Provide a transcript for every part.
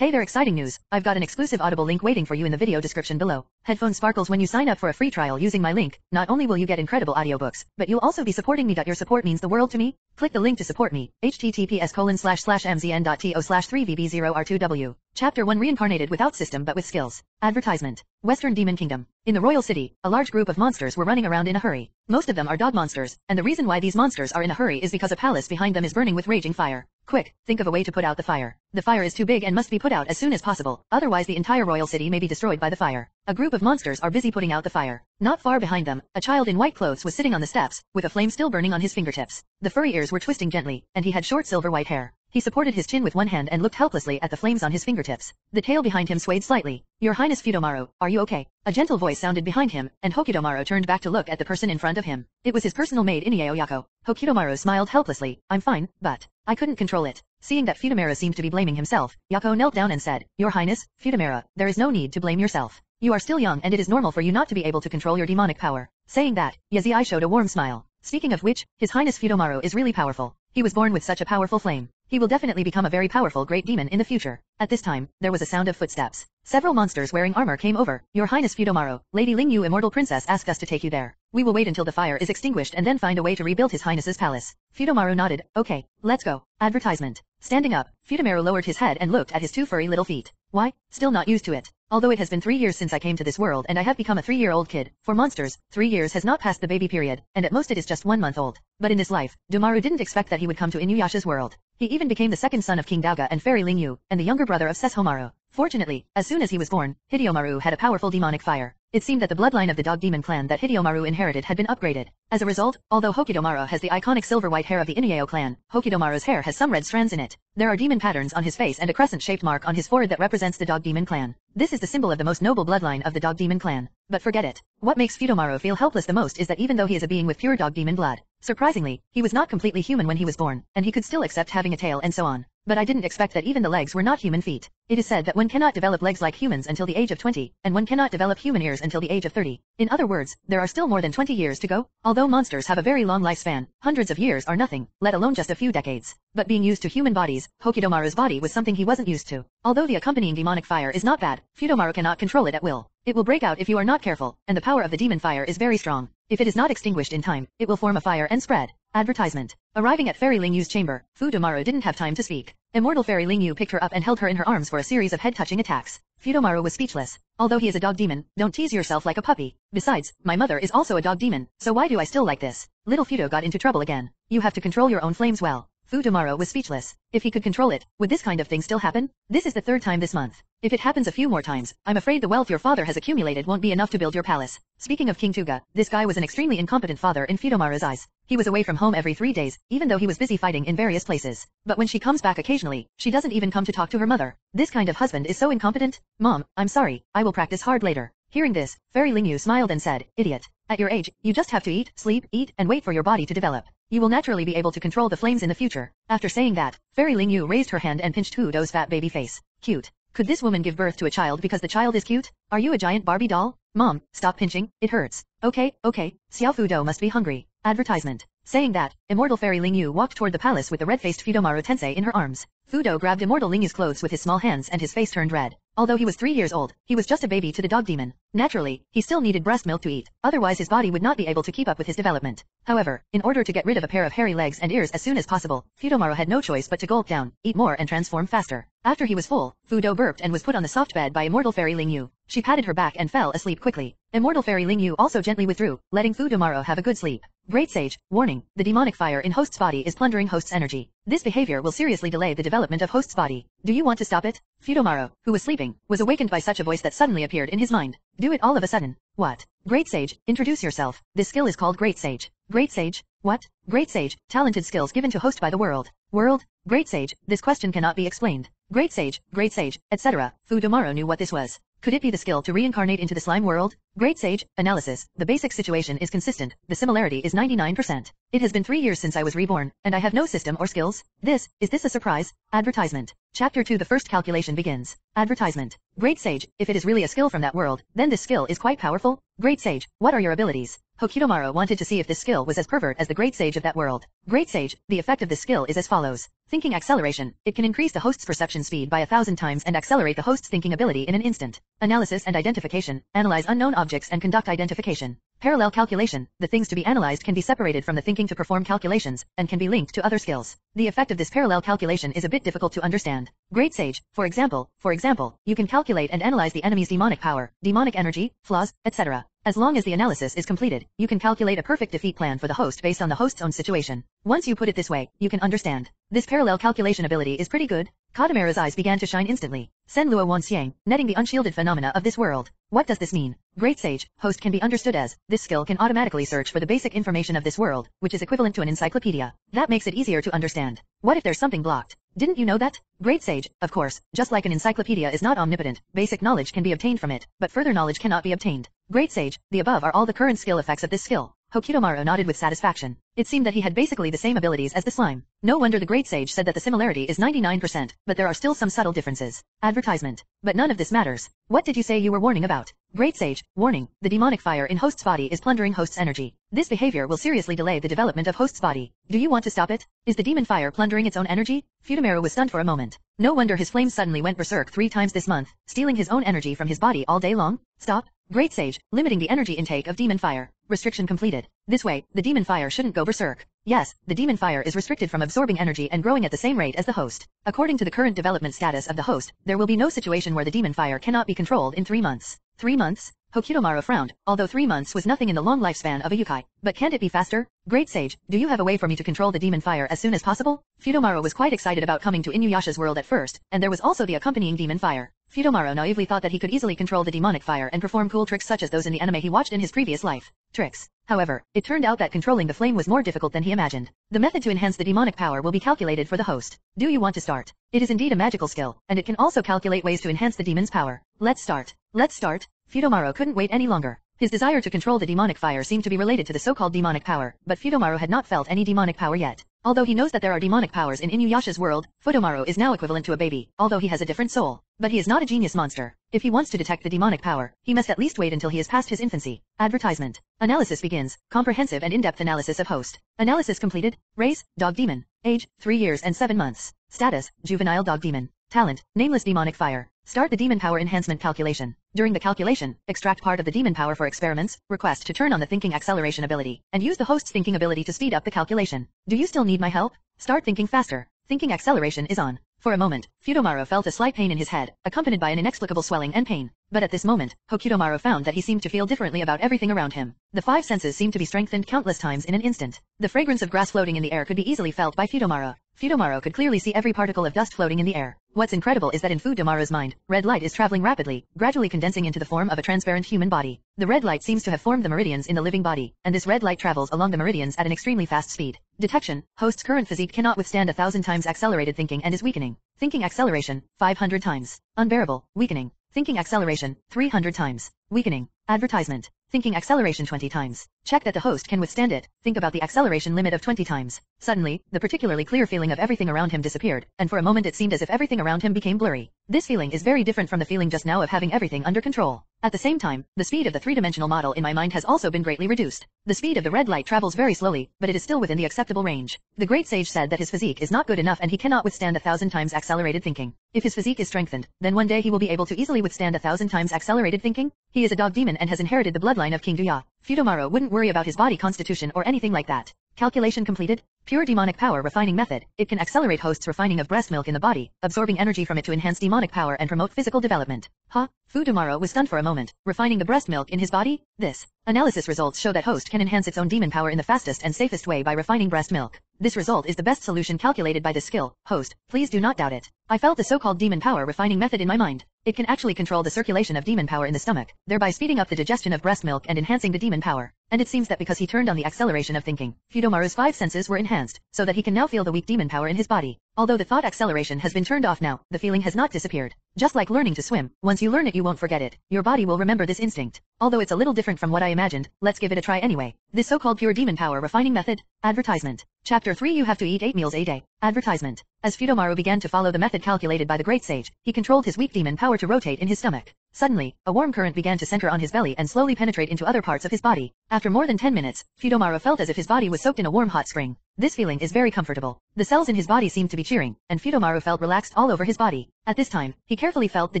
Hey there exciting news, I've got an exclusive Audible link waiting for you in the video description below. Headphone sparkles when you sign up for a free trial using my link, not only will you get incredible audiobooks, but you'll also be supporting me. Your support means the world to me. Click the link to support me, https colon slash slash mzn.to slash 3vb0r2w. Chapter 1 Reincarnated without system but with skills. Advertisement. Western Demon Kingdom. In the royal city, a large group of monsters were running around in a hurry. Most of them are dog monsters, and the reason why these monsters are in a hurry is because a palace behind them is burning with raging fire. Quick, think of a way to put out the fire. The fire is too big and must be put out as soon as possible, otherwise the entire royal city may be destroyed by the fire. A group of monsters are busy putting out the fire. Not far behind them, a child in white clothes was sitting on the steps, with a flame still burning on his fingertips. The furry ears were twisting gently, and he had short silver white hair. He supported his chin with one hand and looked helplessly at the flames on his fingertips. The tail behind him swayed slightly. Your Highness Fudomaru, are you okay? A gentle voice sounded behind him, and Hokidomaru turned back to look at the person in front of him. It was his personal maid Inio Yako. Hokidomaru smiled helplessly. I'm fine, but I couldn't control it. Seeing that Fudomaru seemed to be blaming himself, Yako knelt down and said, Your Highness, Fudomaru, there is no need to blame yourself. You are still young and it is normal for you not to be able to control your demonic power. Saying that, Yazii showed a warm smile. Speaking of which, His Highness Fudomaru is really powerful. He was born with such a powerful flame. He will definitely become a very powerful great demon in the future. At this time, there was a sound of footsteps. Several monsters wearing armor came over. Your Highness Fudomaru, Lady Ling Yu Immortal Princess asked us to take you there. We will wait until the fire is extinguished and then find a way to rebuild His Highness's palace. Fudomaru nodded, okay, let's go. Advertisement. Standing up, Fudomaru lowered his head and looked at his two furry little feet. Why? Still not used to it. Although it has been three years since I came to this world and I have become a three-year-old kid, for monsters, three years has not passed the baby period, and at most it is just one month old. But in this life, Domaru didn't expect that he would come to Inuyasha's world. He even became the second son of King Daoga and Fairy Ling Yu, and the younger brother of Sesshomaru. Fortunately, as soon as he was born, Hideyomaru had a powerful demonic fire. It seemed that the bloodline of the dog demon clan that Hideyomaru inherited had been upgraded. As a result, although Hokidomaru has the iconic silver-white hair of the Inuyao clan, Hokidomaru's hair has some red strands in it. There are demon patterns on his face and a crescent-shaped mark on his forehead that represents the dog demon clan. This is the symbol of the most noble bloodline of the dog demon clan. But forget it. What makes Fudomaru feel helpless the most is that even though he is a being with pure dog demon blood, surprisingly, he was not completely human when he was born, and he could still accept having a tail and so on. But I didn't expect that even the legs were not human feet. It is said that one cannot develop legs like humans until the age of 20, and one cannot develop human ears until the age of 30. In other words, there are still more than 20 years to go. Although monsters have a very long lifespan, hundreds of years are nothing, let alone just a few decades. But being used to human bodies, Hokidomaru's body was something he wasn't used to. Although the accompanying demonic fire is not bad, Fudomaru cannot control it at will. It will break out if you are not careful, and the power of the demon fire is very strong. If it is not extinguished in time, it will form a fire and spread. Advertisement. Arriving at Fairy Ling Yu's chamber, Fudomaru didn't have time to speak. Immortal Fairy Ling Yu picked her up and held her in her arms for a series of head-touching attacks. Fudomaru was speechless. Although he is a dog demon, don't tease yourself like a puppy. Besides, my mother is also a dog demon, so why do I still like this? Little Fudo got into trouble again. You have to control your own flames well. Fudomaru was speechless. If he could control it, would this kind of thing still happen? This is the third time this month. If it happens a few more times, I'm afraid the wealth your father has accumulated won't be enough to build your palace. Speaking of King Tuga, this guy was an extremely incompetent father in Fudomaru's eyes. He was away from home every three days, even though he was busy fighting in various places. But when she comes back occasionally, she doesn't even come to talk to her mother. This kind of husband is so incompetent. Mom, I'm sorry, I will practice hard later. Hearing this, Fairy Lingyu smiled and said, Idiot. At your age, you just have to eat, sleep, eat, and wait for your body to develop. You will naturally be able to control the flames in the future. After saying that, Fairy Lingyu raised her hand and pinched Hudo's fat baby face. Cute. Could this woman give birth to a child because the child is cute? Are you a giant Barbie doll? Mom, stop pinching, it hurts. Okay, okay, Xiao Fudo must be hungry. Advertisement. Saying that, Immortal Fairy Lingyu walked toward the palace with the red-faced Fudomaru Tensei in her arms. Fudo grabbed Immortal Lingyu's clothes with his small hands and his face turned red. Although he was three years old, he was just a baby to the dog demon. Naturally, he still needed breast milk to eat, otherwise his body would not be able to keep up with his development. However, in order to get rid of a pair of hairy legs and ears as soon as possible, Fudomaru had no choice but to gulp down, eat more and transform faster. After he was full, Fudo burped and was put on the soft bed by Immortal Fairy Lingyu. She patted her back and fell asleep quickly. Immortal Fairy Lingyu also gently withdrew, letting Fudomaru have a good sleep. Great Sage, warning, the demonic fire in host's body is plundering host's energy. This behavior will seriously delay the development of host's body. Do you want to stop it? Fudomaru, who was sleeping, was awakened by such a voice that suddenly appeared in his mind. Do it all of a sudden. What? Great Sage, introduce yourself. This skill is called Great Sage. Great Sage? What? Great Sage, talented skills given to host by the world. World? Great Sage, this question cannot be explained. Great Sage, Great Sage, etc. Fudomaru knew what this was. Could it be the skill to reincarnate into the slime world? Great Sage, analysis, the basic situation is consistent, the similarity is 99%. It has been three years since I was reborn, and I have no system or skills. This, is this a surprise? Advertisement. Chapter 2 The first calculation begins. Advertisement. Great Sage, if it is really a skill from that world, then this skill is quite powerful. Great Sage, what are your abilities? Hokidomaru wanted to see if this skill was as pervert as the Great Sage of that world. Great Sage, the effect of this skill is as follows. Thinking acceleration. It can increase the host's perception speed by a thousand times and accelerate the host's thinking ability in an instant. Analysis and identification. Analyze unknown objects and conduct identification. Parallel calculation. The things to be analyzed can be separated from the thinking to perform calculations, and can be linked to other skills. The effect of this parallel calculation is a bit difficult to understand. Great Sage, for example, for example, you can calculate and analyze the enemy's demonic power, demonic energy, flaws, etc. As long as the analysis is completed, you can calculate a perfect defeat plan for the host based on the host's own situation. Once you put it this way, you can understand. This parallel calculation ability is pretty good. Kadamera's eyes began to shine instantly. Sen Luo Wanxiang, netting the unshielded phenomena of this world. What does this mean? Great Sage, host can be understood as, this skill can automatically search for the basic information of this world, which is equivalent to an encyclopedia. That makes it easier to understand. What if there's something blocked? Didn't you know that? Great Sage, of course, just like an encyclopedia is not omnipotent, basic knowledge can be obtained from it, but further knowledge cannot be obtained. Great Sage, the above are all the current skill effects of this skill. Hokidomaru nodded with satisfaction. It seemed that he had basically the same abilities as the slime. No wonder the Great Sage said that the similarity is 99%, but there are still some subtle differences. Advertisement. But none of this matters. What did you say you were warning about? Great Sage, warning, the demonic fire in host's body is plundering host's energy. This behavior will seriously delay the development of host's body. Do you want to stop it? Is the demon fire plundering its own energy? Fudomaru was stunned for a moment. No wonder his flames suddenly went berserk three times this month, stealing his own energy from his body all day long. Stop. Great Sage, limiting the energy intake of demon fire. Restriction completed. This way, the demon fire shouldn't go berserk. Yes, the demon fire is restricted from absorbing energy and growing at the same rate as the host. According to the current development status of the host, there will be no situation where the demon fire cannot be controlled in three months. Three months? Hokidomaru frowned, although three months was nothing in the long lifespan of a Yukai. But can't it be faster? Great Sage, do you have a way for me to control the demon fire as soon as possible? Fudomaru was quite excited about coming to Inuyasha's world at first, and there was also the accompanying demon fire. Fudomaru naively thought that he could easily control the demonic fire and perform cool tricks such as those in the anime he watched in his previous life. Tricks. However, it turned out that controlling the flame was more difficult than he imagined. The method to enhance the demonic power will be calculated for the host. Do you want to start? It is indeed a magical skill, and it can also calculate ways to enhance the demon's power. Let's start. Let's start. Fudomaru couldn't wait any longer. His desire to control the demonic fire seemed to be related to the so-called demonic power, but Fudomaru had not felt any demonic power yet. Although he knows that there are demonic powers in Inuyasha's world, Fudomaru is now equivalent to a baby, although he has a different soul. But he is not a genius monster. If he wants to detect the demonic power, he must at least wait until he is past his infancy. Advertisement. Analysis begins. Comprehensive and in-depth analysis of host. Analysis completed. Race, dog demon. Age, 3 years and 7 months. Status, juvenile dog demon. Talent, nameless demonic fire. Start the demon power enhancement calculation. During the calculation, extract part of the demon power for experiments, request to turn on the thinking acceleration ability, and use the host's thinking ability to speed up the calculation. Do you still need my help? Start thinking faster. Thinking acceleration is on. For a moment, Fudomaru felt a slight pain in his head, accompanied by an inexplicable swelling and pain. But at this moment, Hokidomaru found that he seemed to feel differently about everything around him. The five senses seemed to be strengthened countless times in an instant. The fragrance of grass floating in the air could be easily felt by Fudomaru. Fudomaru could clearly see every particle of dust floating in the air. What's incredible is that in Fudomaru's mind, red light is traveling rapidly, gradually condensing into the form of a transparent human body. The red light seems to have formed the meridians in the living body, and this red light travels along the meridians at an extremely fast speed. Detection, host's current physique cannot withstand a thousand times accelerated thinking and is weakening. Thinking acceleration, 500 times. Unbearable, weakening. Thinking acceleration, 300 times. Weakening. Advertisement. Thinking acceleration 20 times. Check that the host can withstand it. Think about the acceleration limit of 20 times. Suddenly, the particularly clear feeling of everything around him disappeared, and for a moment it seemed as if everything around him became blurry. This feeling is very different from the feeling just now of having everything under control. At the same time, the speed of the three-dimensional model in my mind has also been greatly reduced. The speed of the red light travels very slowly, but it is still within the acceptable range. The great sage said that his physique is not good enough and he cannot withstand a thousand times accelerated thinking. If his physique is strengthened, then one day he will be able to easily withstand a thousand times accelerated thinking. He is a dog demon and has inherited the bloodline of King Duya. Fudomaru wouldn't worry about his body constitution or anything like that. Calculation completed. Pure demonic power refining method. It can accelerate host's refining of breast milk in the body, absorbing energy from it to enhance demonic power and promote physical development. Huh? Fudomaru was stunned for a moment. Refining the breast milk in his body? This. Analysis results show that host can enhance its own demon power in the fastest and safest way by refining breast milk. This result is the best solution calculated by this skill. Host, please do not doubt it. I felt the so-called demon power refining method in my mind. It can actually control the circulation of demon power in the stomach, thereby speeding up the digestion of breast milk and enhancing the demon power. And it seems that because he turned on the acceleration of thinking, Fudomaru's five senses were enhanced, so that he can now feel the weak demon power in his body. Although the thought acceleration has been turned off now, the feeling has not disappeared. Just like learning to swim, once you learn it you won't forget it. Your body will remember this instinct. Although it's a little different from what I imagined, let's give it a try anyway. This so-called pure demon power refining method, advertisement. Chapter 3 You have to eat 8 meals a day. Advertisement. As Fudomaru began to follow the method calculated by the great sage, he controlled his weak demon power to rotate in his stomach. Suddenly, a warm current began to center on his belly and slowly penetrate into other parts of his body. After more than 10 minutes, Fudomaru felt as if his body was soaked in a warm hot spring. This feeling is very comfortable. The cells in his body seemed to be cheering, and Fudomaru felt relaxed all over his body. At this time, he carefully felt the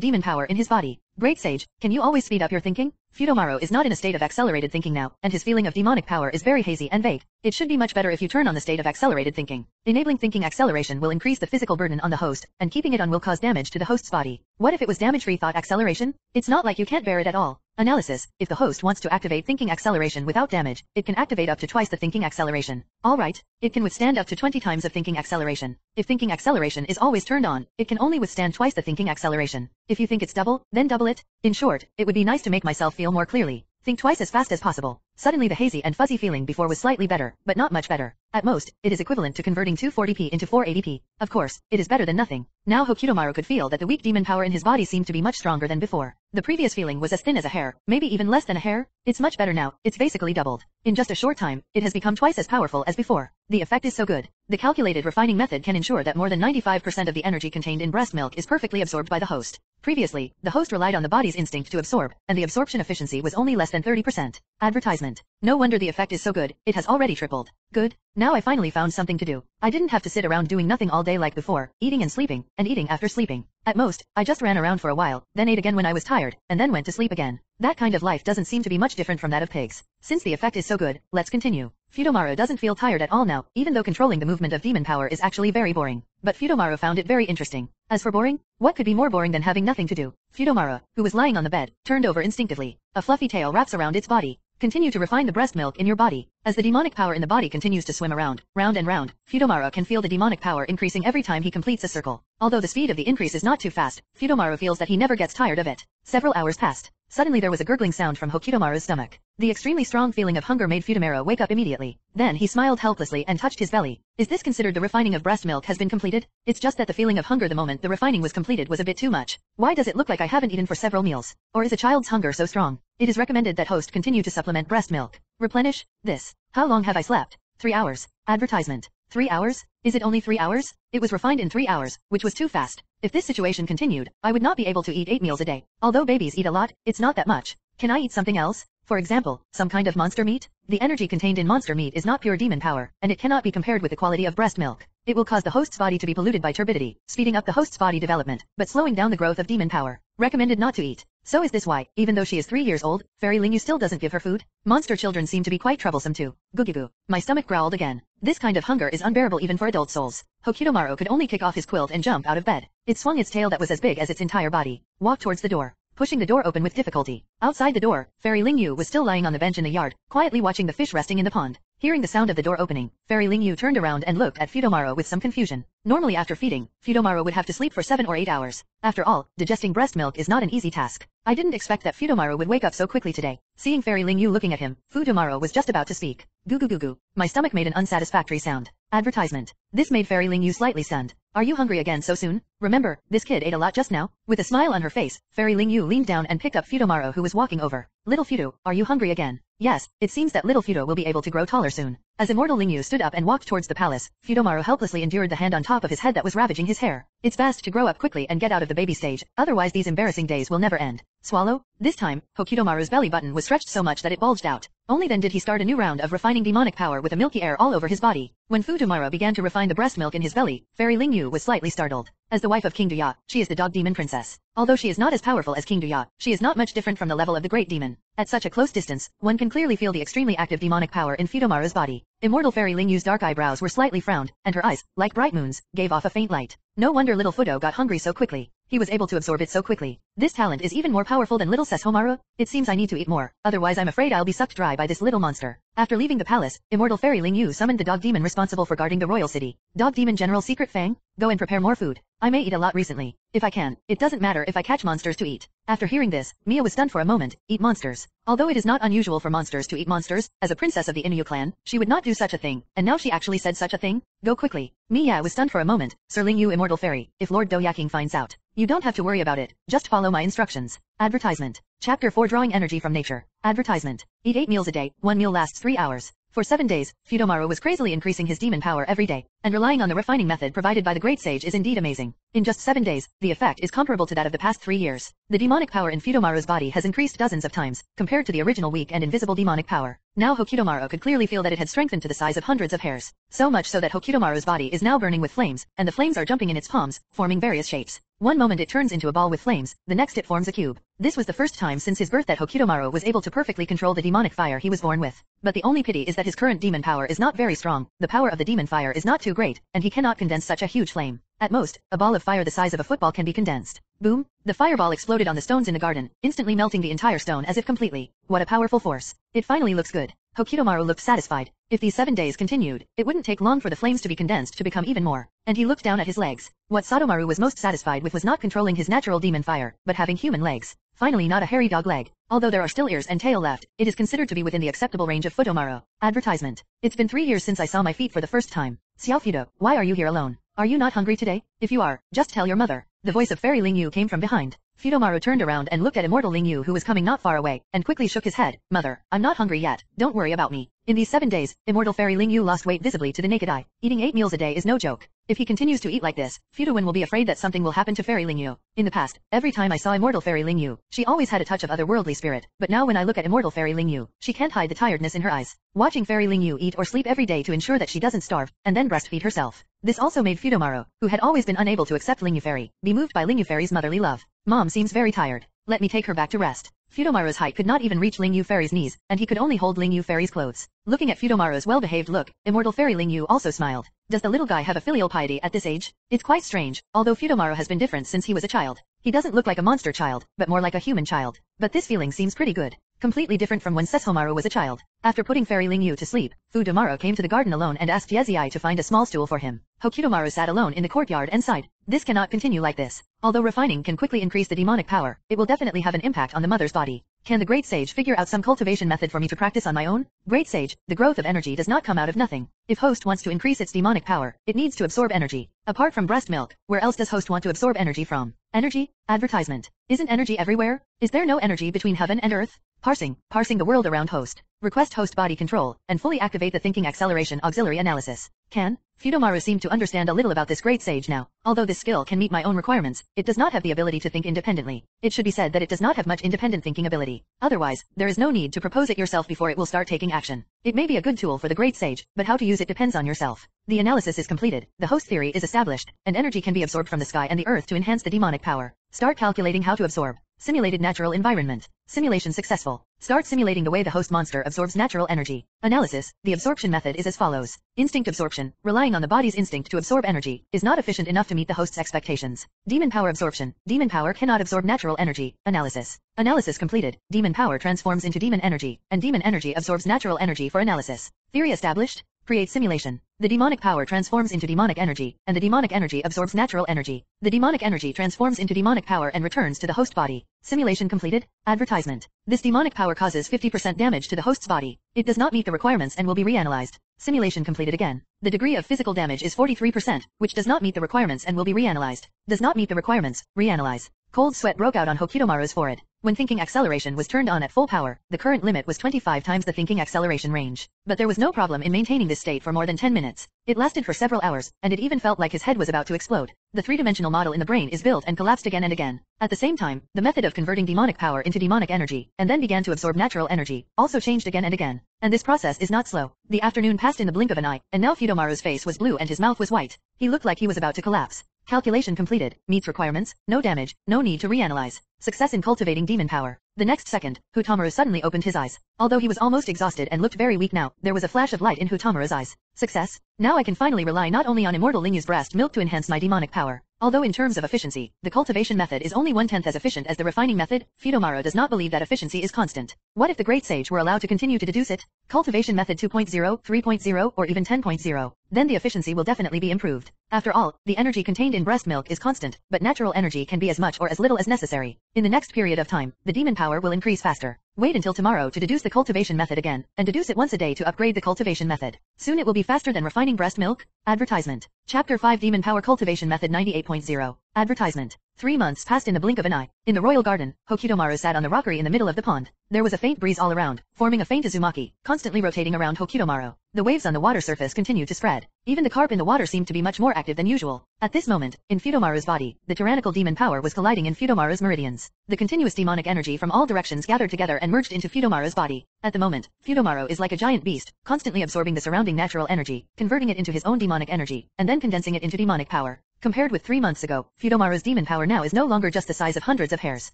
demon power in his body. Great Sage, can you always speed up your thinking? Fudomaru is not in a state of accelerated thinking now, and his feeling of demonic power is very hazy and vague. It should be much better if you turn on the state of accelerated thinking. Enabling thinking acceleration will increase the physical burden on the host, and keeping it on will cause damage to the host's body. What if it was damage-free thought acceleration? It's not like you can't bear it at all. Analysis. If the host wants to activate thinking acceleration without damage, it can activate up to twice the thinking acceleration. Alright, it can withstand up to 20 times of thinking acceleration. If thinking acceleration is always turned on, it can only withstand twice the thinking acceleration. If you think it's double, then double it. In short, it would be nice to make myself feel more clearly. Think twice as fast as possible. Suddenly the hazy and fuzzy feeling before was slightly better, but not much better. At most, it is equivalent to converting 240p into 480p. Of course, it is better than nothing. Now Hokutomaru could feel that the weak demon power in his body seemed to be much stronger than before. The previous feeling was as thin as a hair, maybe even less than a hair. It's much better now, it's basically doubled. In just a short time, it has become twice as powerful as before. The effect is so good. The calculated refining method can ensure that more than 95% of the energy contained in breast milk is perfectly absorbed by the host. Previously, the host relied on the body's instinct to absorb, and the absorption efficiency was only less than 30%. Advertisement. No wonder the effect is so good, it has already tripled. Good. Now I finally found something to do. I didn't have to sit around doing nothing all day like before, eating and sleeping, and eating after sleeping. At most, I just ran around for a while, then ate again when I was tired, and then went to sleep again. That kind of life doesn't seem to be much different from that of pigs. Since the effect is so good, let's continue. Fudomaru doesn't feel tired at all now, even though controlling the movement of demon power is actually very boring. But Fudomaru found it very interesting. As for boring, what could be more boring than having nothing to do? Fudomaru, who was lying on the bed, turned over instinctively. A fluffy tail wraps around its body. Continue to refine the breast milk in your body. As the demonic power in the body continues to swim around, round and round, Fudomaru can feel the demonic power increasing every time he completes a circle. Although the speed of the increase is not too fast, Fudomaru feels that he never gets tired of it. Several hours passed. Suddenly there was a gurgling sound from Hokutomaru's stomach. The extremely strong feeling of hunger made Fudomaru wake up immediately. Then he smiled helplessly and touched his belly. Is this considered the refining of breast milk has been completed? It's just that the feeling of hunger the moment the refining was completed was a bit too much. Why does it look like I haven't eaten for several meals? Or is a child's hunger so strong? It is recommended that host continue to supplement breast milk. Replenish this. How long have I slept? Three hours. Advertisement. Three hours? Is it only three hours? It was refined in three hours, which was too fast. If this situation continued, I would not be able to eat eight meals a day. Although babies eat a lot, it's not that much. Can I eat something else? For example, some kind of monster meat? The energy contained in monster meat is not pure demon power, and it cannot be compared with the quality of breast milk. It will cause the host's body to be polluted by turbidity, speeding up the host's body development, but slowing down the growth of demon power. Recommended not to eat. So is this why, even though she is three years old, Fairy Lingu still doesn't give her food? Monster children seem to be quite troublesome too. Gugigu. My stomach growled again. This kind of hunger is unbearable even for adult souls. Hokutomaru could only kick off his quilt and jump out of bed. It swung its tail that was as big as its entire body. Walked towards the door pushing the door open with difficulty. Outside the door, Fairy Ling Yu was still lying on the bench in the yard, quietly watching the fish resting in the pond. Hearing the sound of the door opening, Fairy Ling Yu turned around and looked at Fudomaru with some confusion. Normally after feeding, Fudomaru would have to sleep for 7 or 8 hours. After all, digesting breast milk is not an easy task. I didn't expect that Fudomaru would wake up so quickly today. Seeing Fairy Ling Yu looking at him, Fudomaru was just about to speak. Goo goo goo goo. My stomach made an unsatisfactory sound. Advertisement. This made Fairy Ling Yu slightly stunned. Are you hungry again so soon? Remember, this kid ate a lot just now? With a smile on her face, Fairy Ling Yu leaned down and picked up Fudomaru who was walking over. Little Fudo, are you hungry again? Yes, it seems that little Fudo will be able to grow taller soon. As Immortal Lingyu stood up and walked towards the palace, Fudomaru helplessly endured the hand on top of his head that was ravaging his hair. It's best to grow up quickly and get out of the baby stage, otherwise these embarrassing days will never end. Swallow? This time, Hokutomaru's belly button was stretched so much that it bulged out. Only then did he start a new round of refining demonic power with a milky air all over his body. When Fudomaru began to refine the breast milk in his belly, Fairy Lingyu was slightly startled. As the wife of King Duya, she is the dog demon princess. Although she is not as powerful as King Duya, she is not much different from the level of the great demon. At such a close distance, one can clearly feel the extremely active demonic power in Fudomaru's body. Immortal Fairy Lingyu's dark eyebrows were slightly frowned, and her eyes, like bright moons, gave off a faint light. No wonder little Fudo got hungry so quickly. He was able to absorb it so quickly. This talent is even more powerful than little Sesshomaru. It seems I need to eat more, otherwise I'm afraid I'll be sucked dry by this little monster. After leaving the palace, Immortal Fairy Ling Yu summoned the dog demon responsible for guarding the royal city. Dog demon General Secret Fang, go and prepare more food. I may eat a lot recently. If I can, it doesn't matter if I catch monsters to eat. After hearing this, Mia was stunned for a moment, eat monsters. Although it is not unusual for monsters to eat monsters, as a princess of the Inyu clan, she would not do such a thing, and now she actually said such a thing? Go quickly. Mia was stunned for a moment, Sir Ling Yu Immortal Fairy, if Lord Do Yaking finds out. You don't have to worry about it, just follow my instructions. Advertisement. Chapter 4 Drawing Energy from Nature. Advertisement. Eat 8 meals a day, one meal lasts 3 hours. For seven days, Fudomaru was crazily increasing his demon power every day, and relying on the refining method provided by the Great Sage is indeed amazing. In just seven days, the effect is comparable to that of the past three years. The demonic power in Fudomaru's body has increased dozens of times, compared to the original weak and invisible demonic power. Now Hokidomaru could clearly feel that it had strengthened to the size of hundreds of hairs. So much so that Hokidomaru's body is now burning with flames, and the flames are jumping in its palms, forming various shapes. One moment it turns into a ball with flames, the next it forms a cube. This was the first time since his birth that Hokidomaru was able to perfectly control the demonic fire he was born with. But the only pity is that his current demon power is not very strong, the power of the demon fire is not too great, and he cannot condense such a huge flame. At most, a ball of fire the size of a football can be condensed. Boom! The fireball exploded on the stones in the garden, instantly melting the entire stone as if completely. What a powerful force. It finally looks good. Hokidomaru looked satisfied. If these seven days continued, it wouldn't take long for the flames to be condensed to become even more. And he looked down at his legs. What Satomaru was most satisfied with was not controlling his natural demon fire, but having human legs. Finally not a hairy dog leg. Although there are still ears and tail left, it is considered to be within the acceptable range of Fudomaru. Advertisement. It's been three years since I saw my feet for the first time. Xiao Fudo, why are you here alone? Are you not hungry today? If you are, just tell your mother. The voice of Fairy Ling Yu came from behind. Fudomaru turned around and looked at immortal Ling Yu who was coming not far away, and quickly shook his head. Mother, I'm not hungry yet, don't worry about me. In these seven days, immortal fairy Ling Yu lost weight visibly to the naked eye. Eating eight meals a day is no joke. If he continues to eat like this, Fudowen will be afraid that something will happen to fairy Ling Yu. In the past, every time I saw immortal fairy Ling Yu, she always had a touch of otherworldly spirit, but now when I look at immortal fairy Ling Yu, she can't hide the tiredness in her eyes. Watching fairy Ling Yu eat or sleep every day to ensure that she doesn't starve, and then breastfeed herself. This also made Fudomaru, who had always been unable to accept Ling Yu be moved by Ling Yu motherly love. Mom seems very tired. Let me take her back to rest. Fudomaru's height could not even reach Ling Yu Fairy's knees, and he could only hold Ling Yu Fairy's clothes. Looking at Fudomaru's well-behaved look, immortal fairy Ling Yu also smiled. Does the little guy have a filial piety at this age? It's quite strange, although Fudomaru has been different since he was a child. He doesn't look like a monster child, but more like a human child. But this feeling seems pretty good. Completely different from when Sesshomaru was a child. After putting Fairy Ling Yu to sleep, Fudomaru came to the garden alone and asked Yeziai to find a small stool for him. Hokidomaru sat alone in the courtyard and sighed. This cannot continue like this. Although refining can quickly increase the demonic power, it will definitely have an impact on the mother's body. Can the Great Sage figure out some cultivation method for me to practice on my own? Great Sage, the growth of energy does not come out of nothing. If host wants to increase its demonic power, it needs to absorb energy. Apart from breast milk, where else does host want to absorb energy from? Energy? Advertisement. Isn't energy everywhere? Is there no energy between heaven and earth? Parsing, parsing the world around host. Request host body control, and fully activate the thinking acceleration auxiliary analysis. Can? Fudomaru seemed to understand a little about this great sage now. Although this skill can meet my own requirements, it does not have the ability to think independently. It should be said that it does not have much independent thinking ability. Otherwise, there is no need to propose it yourself before it will start taking action. It may be a good tool for the great sage, but how to use it depends on yourself. The analysis is completed, the host theory is established, and energy can be absorbed from the sky and the earth to enhance the demonic power. Start calculating how to absorb. Simulated natural environment. Simulation successful. Start simulating the way the host monster absorbs natural energy. Analysis. The absorption method is as follows. Instinct absorption, relying on the body's instinct to absorb energy, is not efficient enough to meet the host's expectations. Demon power absorption. Demon power cannot absorb natural energy. Analysis. Analysis completed. Demon power transforms into demon energy, and demon energy absorbs natural energy for analysis. Theory established. Create simulation. The demonic power transforms into demonic energy, and the demonic energy absorbs natural energy. The demonic energy transforms into demonic power and returns to the host body. Simulation completed. Advertisement. This demonic power causes 50% damage to the host's body. It does not meet the requirements and will be reanalyzed. Simulation completed again. The degree of physical damage is 43%, which does not meet the requirements and will be reanalyzed. Does not meet the requirements. Reanalyze. Cold sweat broke out on Hokidomaru's forehead. When thinking acceleration was turned on at full power, the current limit was 25 times the thinking acceleration range. But there was no problem in maintaining this state for more than 10 minutes. It lasted for several hours, and it even felt like his head was about to explode. The three-dimensional model in the brain is built and collapsed again and again. At the same time, the method of converting demonic power into demonic energy, and then began to absorb natural energy, also changed again and again. And this process is not slow. The afternoon passed in the blink of an eye, and now Fudomaru's face was blue and his mouth was white. He looked like he was about to collapse. Calculation completed, meets requirements, no damage, no need to reanalyze. Success in cultivating demon power. The next second, Hutamaru suddenly opened his eyes. Although he was almost exhausted and looked very weak now, there was a flash of light in Hutamaru's eyes. Success? Now I can finally rely not only on immortal Lingyu's breast milk to enhance my demonic power. Although in terms of efficiency, the cultivation method is only one-tenth as efficient as the refining method, Fudomaru does not believe that efficiency is constant. What if the Great Sage were allowed to continue to deduce it? Cultivation method 2.0, 3.0, or even 10.0. Then the efficiency will definitely be improved. After all, the energy contained in breast milk is constant, but natural energy can be as much or as little as necessary. In the next period of time, the demon power will increase faster. Wait until tomorrow to deduce the cultivation method again, and deduce it once a day to upgrade the cultivation method. Soon it will be faster than refining breast milk. Advertisement. Chapter 5 Demon Power Cultivation Method 98.0. Advertisement. Three months passed in the blink of an eye. In the royal garden, Hokutomaru sat on the rockery in the middle of the pond. There was a faint breeze all around, forming a faint uzumaki, constantly rotating around Hokutomaru. The waves on the water surface continued to spread. Even the carp in the water seemed to be much more active than usual. At this moment, in Futomaru's body, the tyrannical demon power was colliding in Futomaru's meridians. The continuous demonic energy from all directions gathered together and merged into Futomaru's body. At the moment, Futomaru is like a giant beast, constantly absorbing the surrounding natural energy, converting it into his own demonic energy, and then condensing it into demonic power. Compared with three months ago, Futomaru's demon power now is no longer just the size of hundreds of hairs.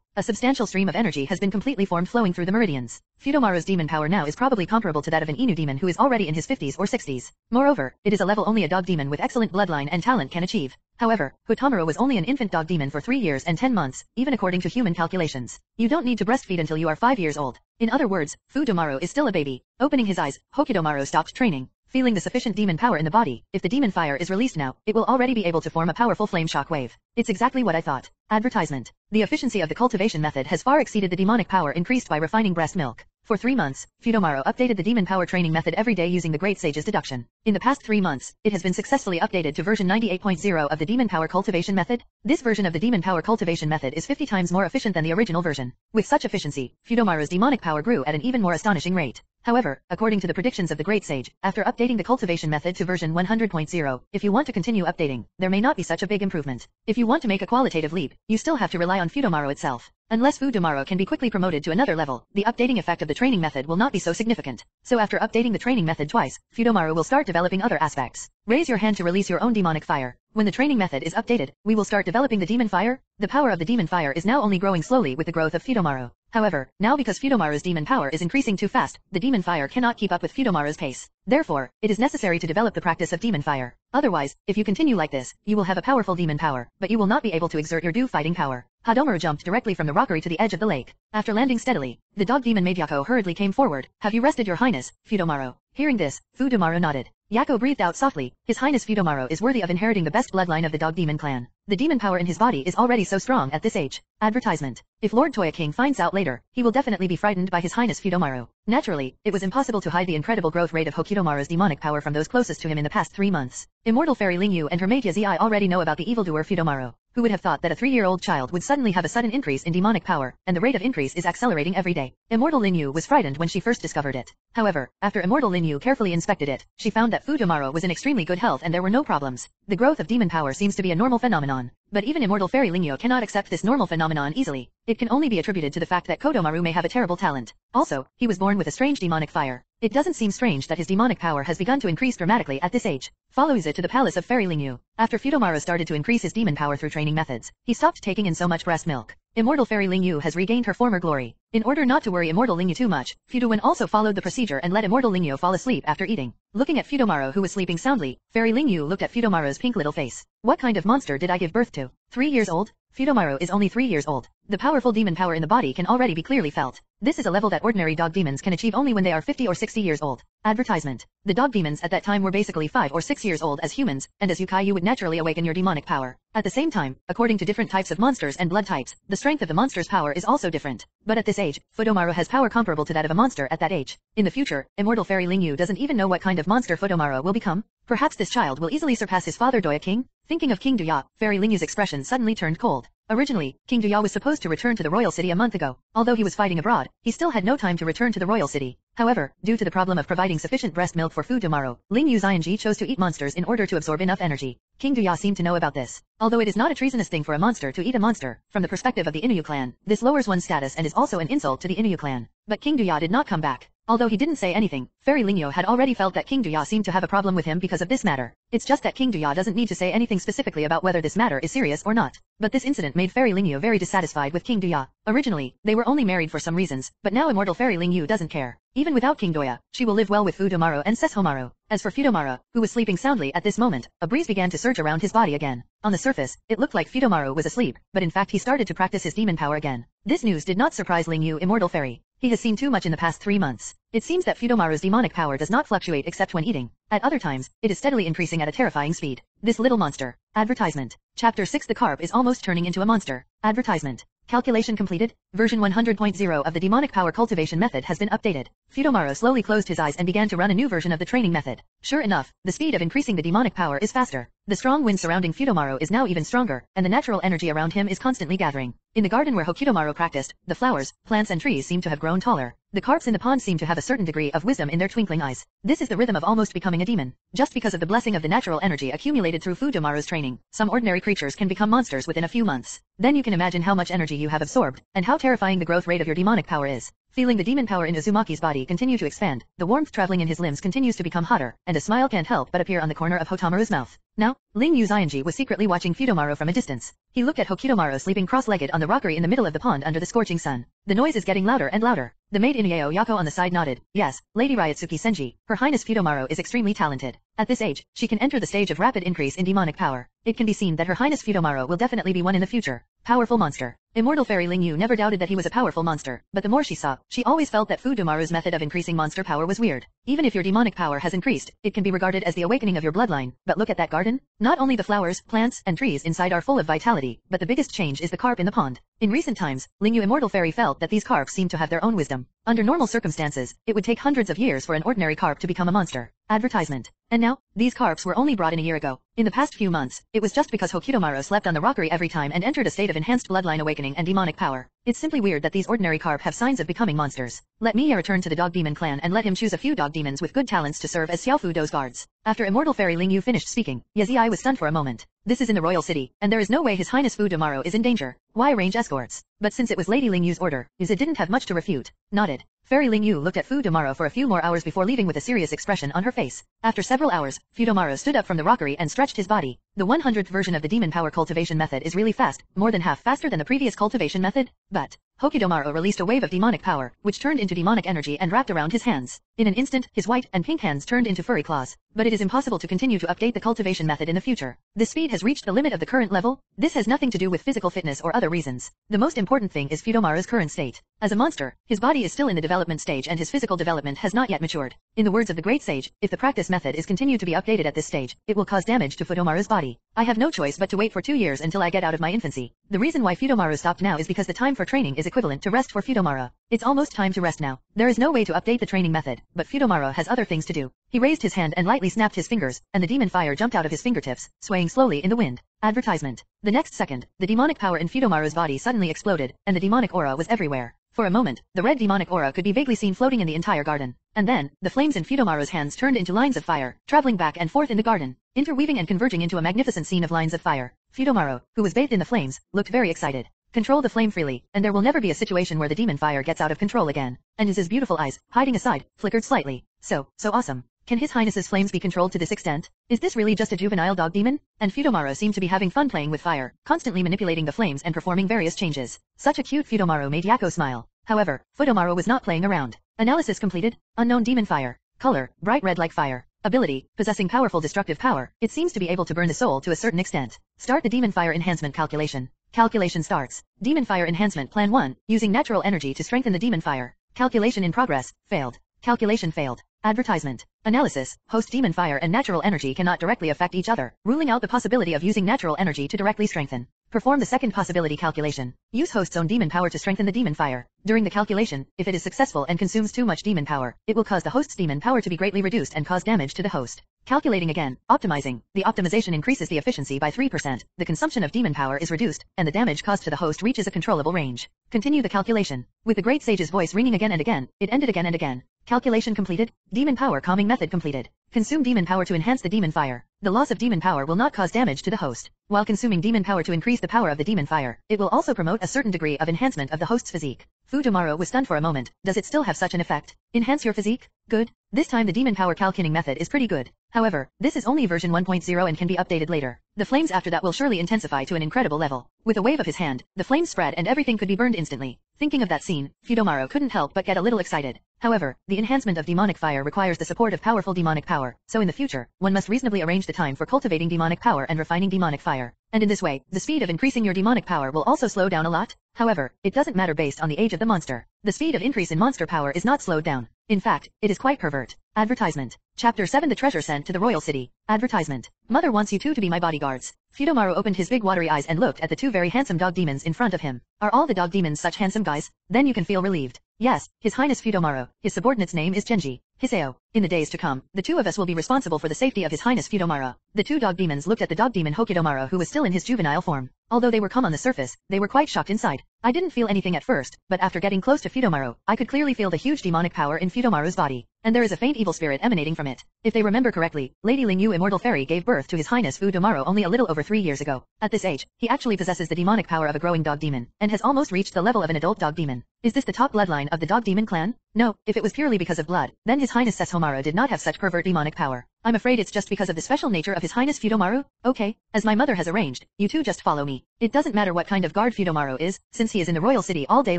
A substantial stream of energy has been completely formed flowing through the meridians. Futomaru's demon power now is probably comparable to that of an Inu demon who is already in his 50s or 60s. Moreover, it is a level only a dog demon with excellent bloodline and talent can achieve. However, Hotomaru was only an infant dog demon for three years and ten months, even according to human calculations. You don't need to breastfeed until you are five years old. In other words, Futomaru is still a baby. Opening his eyes, Hokutomaru stopped training feeling the sufficient demon power in the body, if the demon fire is released now, it will already be able to form a powerful flame shock wave. It's exactly what I thought. Advertisement. The efficiency of the cultivation method has far exceeded the demonic power increased by refining breast milk. For three months, Futomaru updated the demon power training method every day using the Great Sage's deduction. In the past three months, it has been successfully updated to version 98.0 of the demon power cultivation method. This version of the demon power cultivation method is 50 times more efficient than the original version. With such efficiency, Futomaru's demonic power grew at an even more astonishing rate. However, according to the predictions of the Great Sage, after updating the cultivation method to version 100.0, if you want to continue updating, there may not be such a big improvement. If you want to make a qualitative leap, you still have to rely on Futomaru itself. Unless Futomaru can be quickly promoted to another level, the updating effect of the training method will not be so significant. So after updating the training method twice, Futomaru will start developing other aspects. Raise your hand to release your own demonic fire. When the training method is updated, we will start developing the demon fire. The power of the demon fire is now only growing slowly with the growth of Futomaru. However, now because Futomaru's demon power is increasing too fast, the demon fire cannot keep up with Futomaru's pace. Therefore, it is necessary to develop the practice of demon fire. Otherwise, if you continue like this, you will have a powerful demon power, but you will not be able to exert your due fighting power. Hadomaru jumped directly from the rockery to the edge of the lake. After landing steadily, the dog demon maid Yako hurriedly came forward. Have you rested your highness, Futomaru? Hearing this, Futomaru nodded. Yako breathed out softly. His highness Futomaru is worthy of inheriting the best bloodline of the dog demon clan. The demon power in his body is already so strong at this age. Advertisement. If Lord Toya King finds out later, he will definitely be frightened by his highness Futomaru. Naturally, it was impossible to hide the incredible growth rate of Hokutomaru's demonic power from those closest to him in the past three months. Immortal Fairy Ling Yu and her mate Yazi already know about the evildoer Futomaru. Who would have thought that a three-year-old child would suddenly have a sudden increase in demonic power, and the rate of increase is accelerating every day. Immortal Lin Yu was frightened when she first discovered it. However, after Immortal Lin Yu carefully inspected it, she found that Futomaru was in extremely good health and there were no problems. The growth of demon power seems to be a normal phenomenon. But even Immortal Fairy Lingyo cannot accept this normal phenomenon easily. It can only be attributed to the fact that Kodomaru may have a terrible talent. Also, he was born with a strange demonic fire. It doesn't seem strange that his demonic power has begun to increase dramatically at this age. Follows it to the palace of Fairy Lingyu. After Futomaru started to increase his demon power through training methods, he stopped taking in so much breast milk. Immortal Fairy Lingyu has regained her former glory. In order not to worry Immortal Lingyu too much, Fudowen also followed the procedure and let Immortal Lingyu fall asleep after eating. Looking at Futomaru who was sleeping soundly, Fairy Lingyu looked at Futomaru's pink little face. What kind of monster did I give birth to? Three years old? Futomaru is only three years old. The powerful demon power in the body can already be clearly felt. This is a level that ordinary dog demons can achieve only when they are 50 or 60 years old. Advertisement. The dog demons at that time were basically 5 or 6 years old as humans, and as Yukai you would naturally awaken your demonic power. At the same time, according to different types of monsters and blood types, the strength of the monster's power is also different. But at this age, Futomaru has power comparable to that of a monster at that age. In the future, Immortal Fairy Lingyu doesn't even know what kind of monster Futomaru will become. Perhaps this child will easily surpass his father Doya King? Thinking of King Duya, Fairy Lingyu's expression suddenly turned cold. Originally, King Duya was supposed to return to the royal city a month ago. Although he was fighting abroad, he still had no time to return to the royal city. However, due to the problem of providing sufficient breast milk for food tomorrow, Ling Yu Xianji chose to eat monsters in order to absorb enough energy. King Duya seemed to know about this. Although it is not a treasonous thing for a monster to eat a monster, from the perspective of the Inuyu clan, this lowers one's status and is also an insult to the Inuyu clan. But King Duya did not come back. Although he didn't say anything, Fairy Lingyo had already felt that King Duya seemed to have a problem with him because of this matter. It's just that King Duya doesn't need to say anything specifically about whether this matter is serious or not. But this incident made Fairy Lingyo very dissatisfied with King Duya. Originally, they were only married for some reasons, but now immortal Fairy Lingyu doesn't care. Even without King Doya, she will live well with Fudomaru and Sesshomaru. As for Fudomaru, who was sleeping soundly at this moment, a breeze began to surge around his body again. On the surface, it looked like Fudomaru was asleep, but in fact he started to practice his demon power again. This news did not surprise Ling Yu Immortal Fairy. He has seen too much in the past three months. It seems that Fudomaru's demonic power does not fluctuate except when eating. At other times, it is steadily increasing at a terrifying speed. This little monster. Advertisement. Chapter 6 The carp is almost turning into a monster. Advertisement. Calculation completed. Version 100.0 of the demonic power cultivation method has been updated. Fudomaru slowly closed his eyes and began to run a new version of the training method. Sure enough, the speed of increasing the demonic power is faster. The strong wind surrounding Fudomaru is now even stronger, and the natural energy around him is constantly gathering. In the garden where Hokidomaru practiced, the flowers, plants and trees seem to have grown taller. The carps in the pond seem to have a certain degree of wisdom in their twinkling eyes. This is the rhythm of almost becoming a demon. Just because of the blessing of the natural energy accumulated through Fudomaru's training, some ordinary creatures can become monsters within a few months. Then you can imagine how much energy you have absorbed, and how terrifying the growth rate of your demonic power is. Feeling the demon power in Uzumaki's body continue to expand, the warmth traveling in his limbs continues to become hotter, and a smile can't help but appear on the corner of Hotamaru's mouth. Now, Ling Yu Xianji was secretly watching Fudomaru from a distance. He looked at Hokidomaru sleeping cross-legged on the rockery in the middle of the pond under the scorching sun. The noise is getting louder and louder. The maid Inuyeo Yako on the side nodded. Yes, Lady Ryotsuki Senji, Her Highness Fudomaru is extremely talented. At this age, she can enter the stage of rapid increase in demonic power. It can be seen that Her Highness Fudomaru will definitely be one in the future. Powerful monster. Immortal Fairy Ling Yu never doubted that he was a powerful monster, but the more she saw, she always felt that Fudomaru's method of increasing monster power was weird. Even if your demonic power has increased, it can be regarded as the awakening of your bloodline. But look at that garden. Not only the flowers, plants, and trees inside are full of vitality, but the biggest change is the carp in the pond. In recent times, Ling Yu Immortal Fairy felt that these carps seem to have their own wisdom. Under normal circumstances, it would take hundreds of years for an ordinary carp to become a monster. Advertisement. And now, these carps were only brought in a year ago. In the past few months, it was just because Hokidomaru slept on the rockery every time and entered a state of enhanced bloodline awakening and demonic power. It's simply weird that these ordinary carp have signs of becoming monsters. Let me return to the dog demon clan and let him choose a few dog demons with good talents to serve as Xiaofu Do's guards. After Immortal Fairy Ling Yu finished speaking, Yazii was stunned for a moment. This is in the royal city, and there is no way His Highness Fu Fudomaru is in danger. Why arrange escorts? But since it was Lady Ling Yu's order, Izzy didn't have much to refute. Nodded. Fairy Ling Yu looked at Fudomaru for a few more hours before leaving with a serious expression on her face. After several hours, Fudomaru stood up from the rockery and stretched his body. The 100th version of the demon power cultivation method is really fast, more than half faster than the previous cultivation method, but Hokidomaru released a wave of demonic power, which turned into demonic energy and wrapped around his hands. In an instant, his white and pink hands turned into furry claws. But it is impossible to continue to update the cultivation method in the future. The speed has reached the limit of the current level. This has nothing to do with physical fitness or other reasons. The most important thing is Fudomaru's current state. As a monster, his body is still in the development stage and his physical development has not yet matured. In the words of the great sage, if the practice method is continued to be updated at this stage, it will cause damage to Fudomaru's body. I have no choice but to wait for two years until I get out of my infancy. The reason why Fudomaru stopped now is because the time for training is equivalent to rest for Fudomaru. It's almost time to rest now. There is no way to update the training method, but Fudomaru has other things to do. He raised his hand and lightly snapped his fingers, and the demon fire jumped out of his fingertips, swaying slowly in the wind. Advertisement. The next second, the demonic power in Fudomaru's body suddenly exploded, and the demonic aura was everywhere. For a moment, the red demonic aura could be vaguely seen floating in the entire garden. And then, the flames in Fudomaru's hands turned into lines of fire, traveling back and forth in the garden, interweaving and converging into a magnificent scene of lines of fire. Fudomaru, who was bathed in the flames, looked very excited. Control the flame freely, and there will never be a situation where the demon fire gets out of control again. And his beautiful eyes, hiding aside, flickered slightly. So, so awesome. Can His Highness's flames be controlled to this extent? Is this really just a juvenile dog demon? And Fudomaru seemed to be having fun playing with fire, constantly manipulating the flames and performing various changes. Such a cute Fudomaru made Yako smile. However, Fudomaru was not playing around. Analysis completed. Unknown demon fire. Color, bright red like fire. Ability, possessing powerful destructive power. It seems to be able to burn the soul to a certain extent. Start the demon fire enhancement calculation. Calculation starts. Demon Fire Enhancement Plan 1, using natural energy to strengthen the demon fire. Calculation in progress, failed. Calculation failed. Advertisement. Analysis. Host demon fire and natural energy cannot directly affect each other, ruling out the possibility of using natural energy to directly strengthen. Perform the second possibility calculation. Use host's own demon power to strengthen the demon fire. During the calculation, if it is successful and consumes too much demon power, it will cause the host's demon power to be greatly reduced and cause damage to the host. Calculating again, optimizing. The optimization increases the efficiency by 3%, the consumption of demon power is reduced, and the damage caused to the host reaches a controllable range. Continue the calculation. With the great sage's voice ringing again and again, it ended again and again. Calculation completed. Demon power calming method completed. Consume demon power to enhance the demon fire. The loss of demon power will not cause damage to the host. While consuming demon power to increase the power of the demon fire, it will also promote a certain degree of enhancement of the host's physique. Fudomaru was stunned for a moment. Does it still have such an effect? Enhance your physique? Good. This time the demon power calculling method is pretty good. However, this is only version 1.0 and can be updated later. The flames after that will surely intensify to an incredible level. With a wave of his hand, the flames spread and everything could be burned instantly. Thinking of that scene, Fudomaru couldn't help but get a little excited. However, the enhancement of demonic fire requires the support of powerful demonic power, so in the future, one must reasonably arrange the time for cultivating demonic power and refining demonic fire. And in this way, the speed of increasing your demonic power will also slow down a lot. However, it doesn't matter based on the age of the monster. The speed of increase in monster power is not slowed down. In fact, it is quite pervert. Advertisement. Chapter 7 The Treasure Sent to the Royal City. Advertisement. Mother wants you two to be my bodyguards. Fudomaru opened his big watery eyes and looked at the two very handsome dog demons in front of him. Are all the dog demons such handsome guys? Then you can feel relieved. Yes, His Highness Fudomaru. His subordinate's name is Genji. Hiseo. In the days to come, the two of us will be responsible for the safety of His Highness Fudomaru. The two dog demons looked at the dog demon Hokidomaru who was still in his juvenile form. Although they were calm on the surface, they were quite shocked inside. I didn't feel anything at first, but after getting close to Fudomaru, I could clearly feel the huge demonic power in Fudomaru's body, and there is a faint evil spirit emanating from it. If they remember correctly, Lady Lingyu Immortal Fairy gave birth to His Highness Fudomaru only a little over three years ago. At this age, he actually possesses the demonic power of a growing dog demon, and has almost reached the level of an adult dog demon. Is this the top bloodline of the dog demon clan? No, if it was purely because of blood, then His Highness Sesshomaru did not have such pervert demonic power. I'm afraid it's just because of the special nature of His Highness Fudomaru? Okay, as my mother has arranged, you two just follow me. It doesn't matter what kind of guard Fudomaru is, since he is in the royal city all day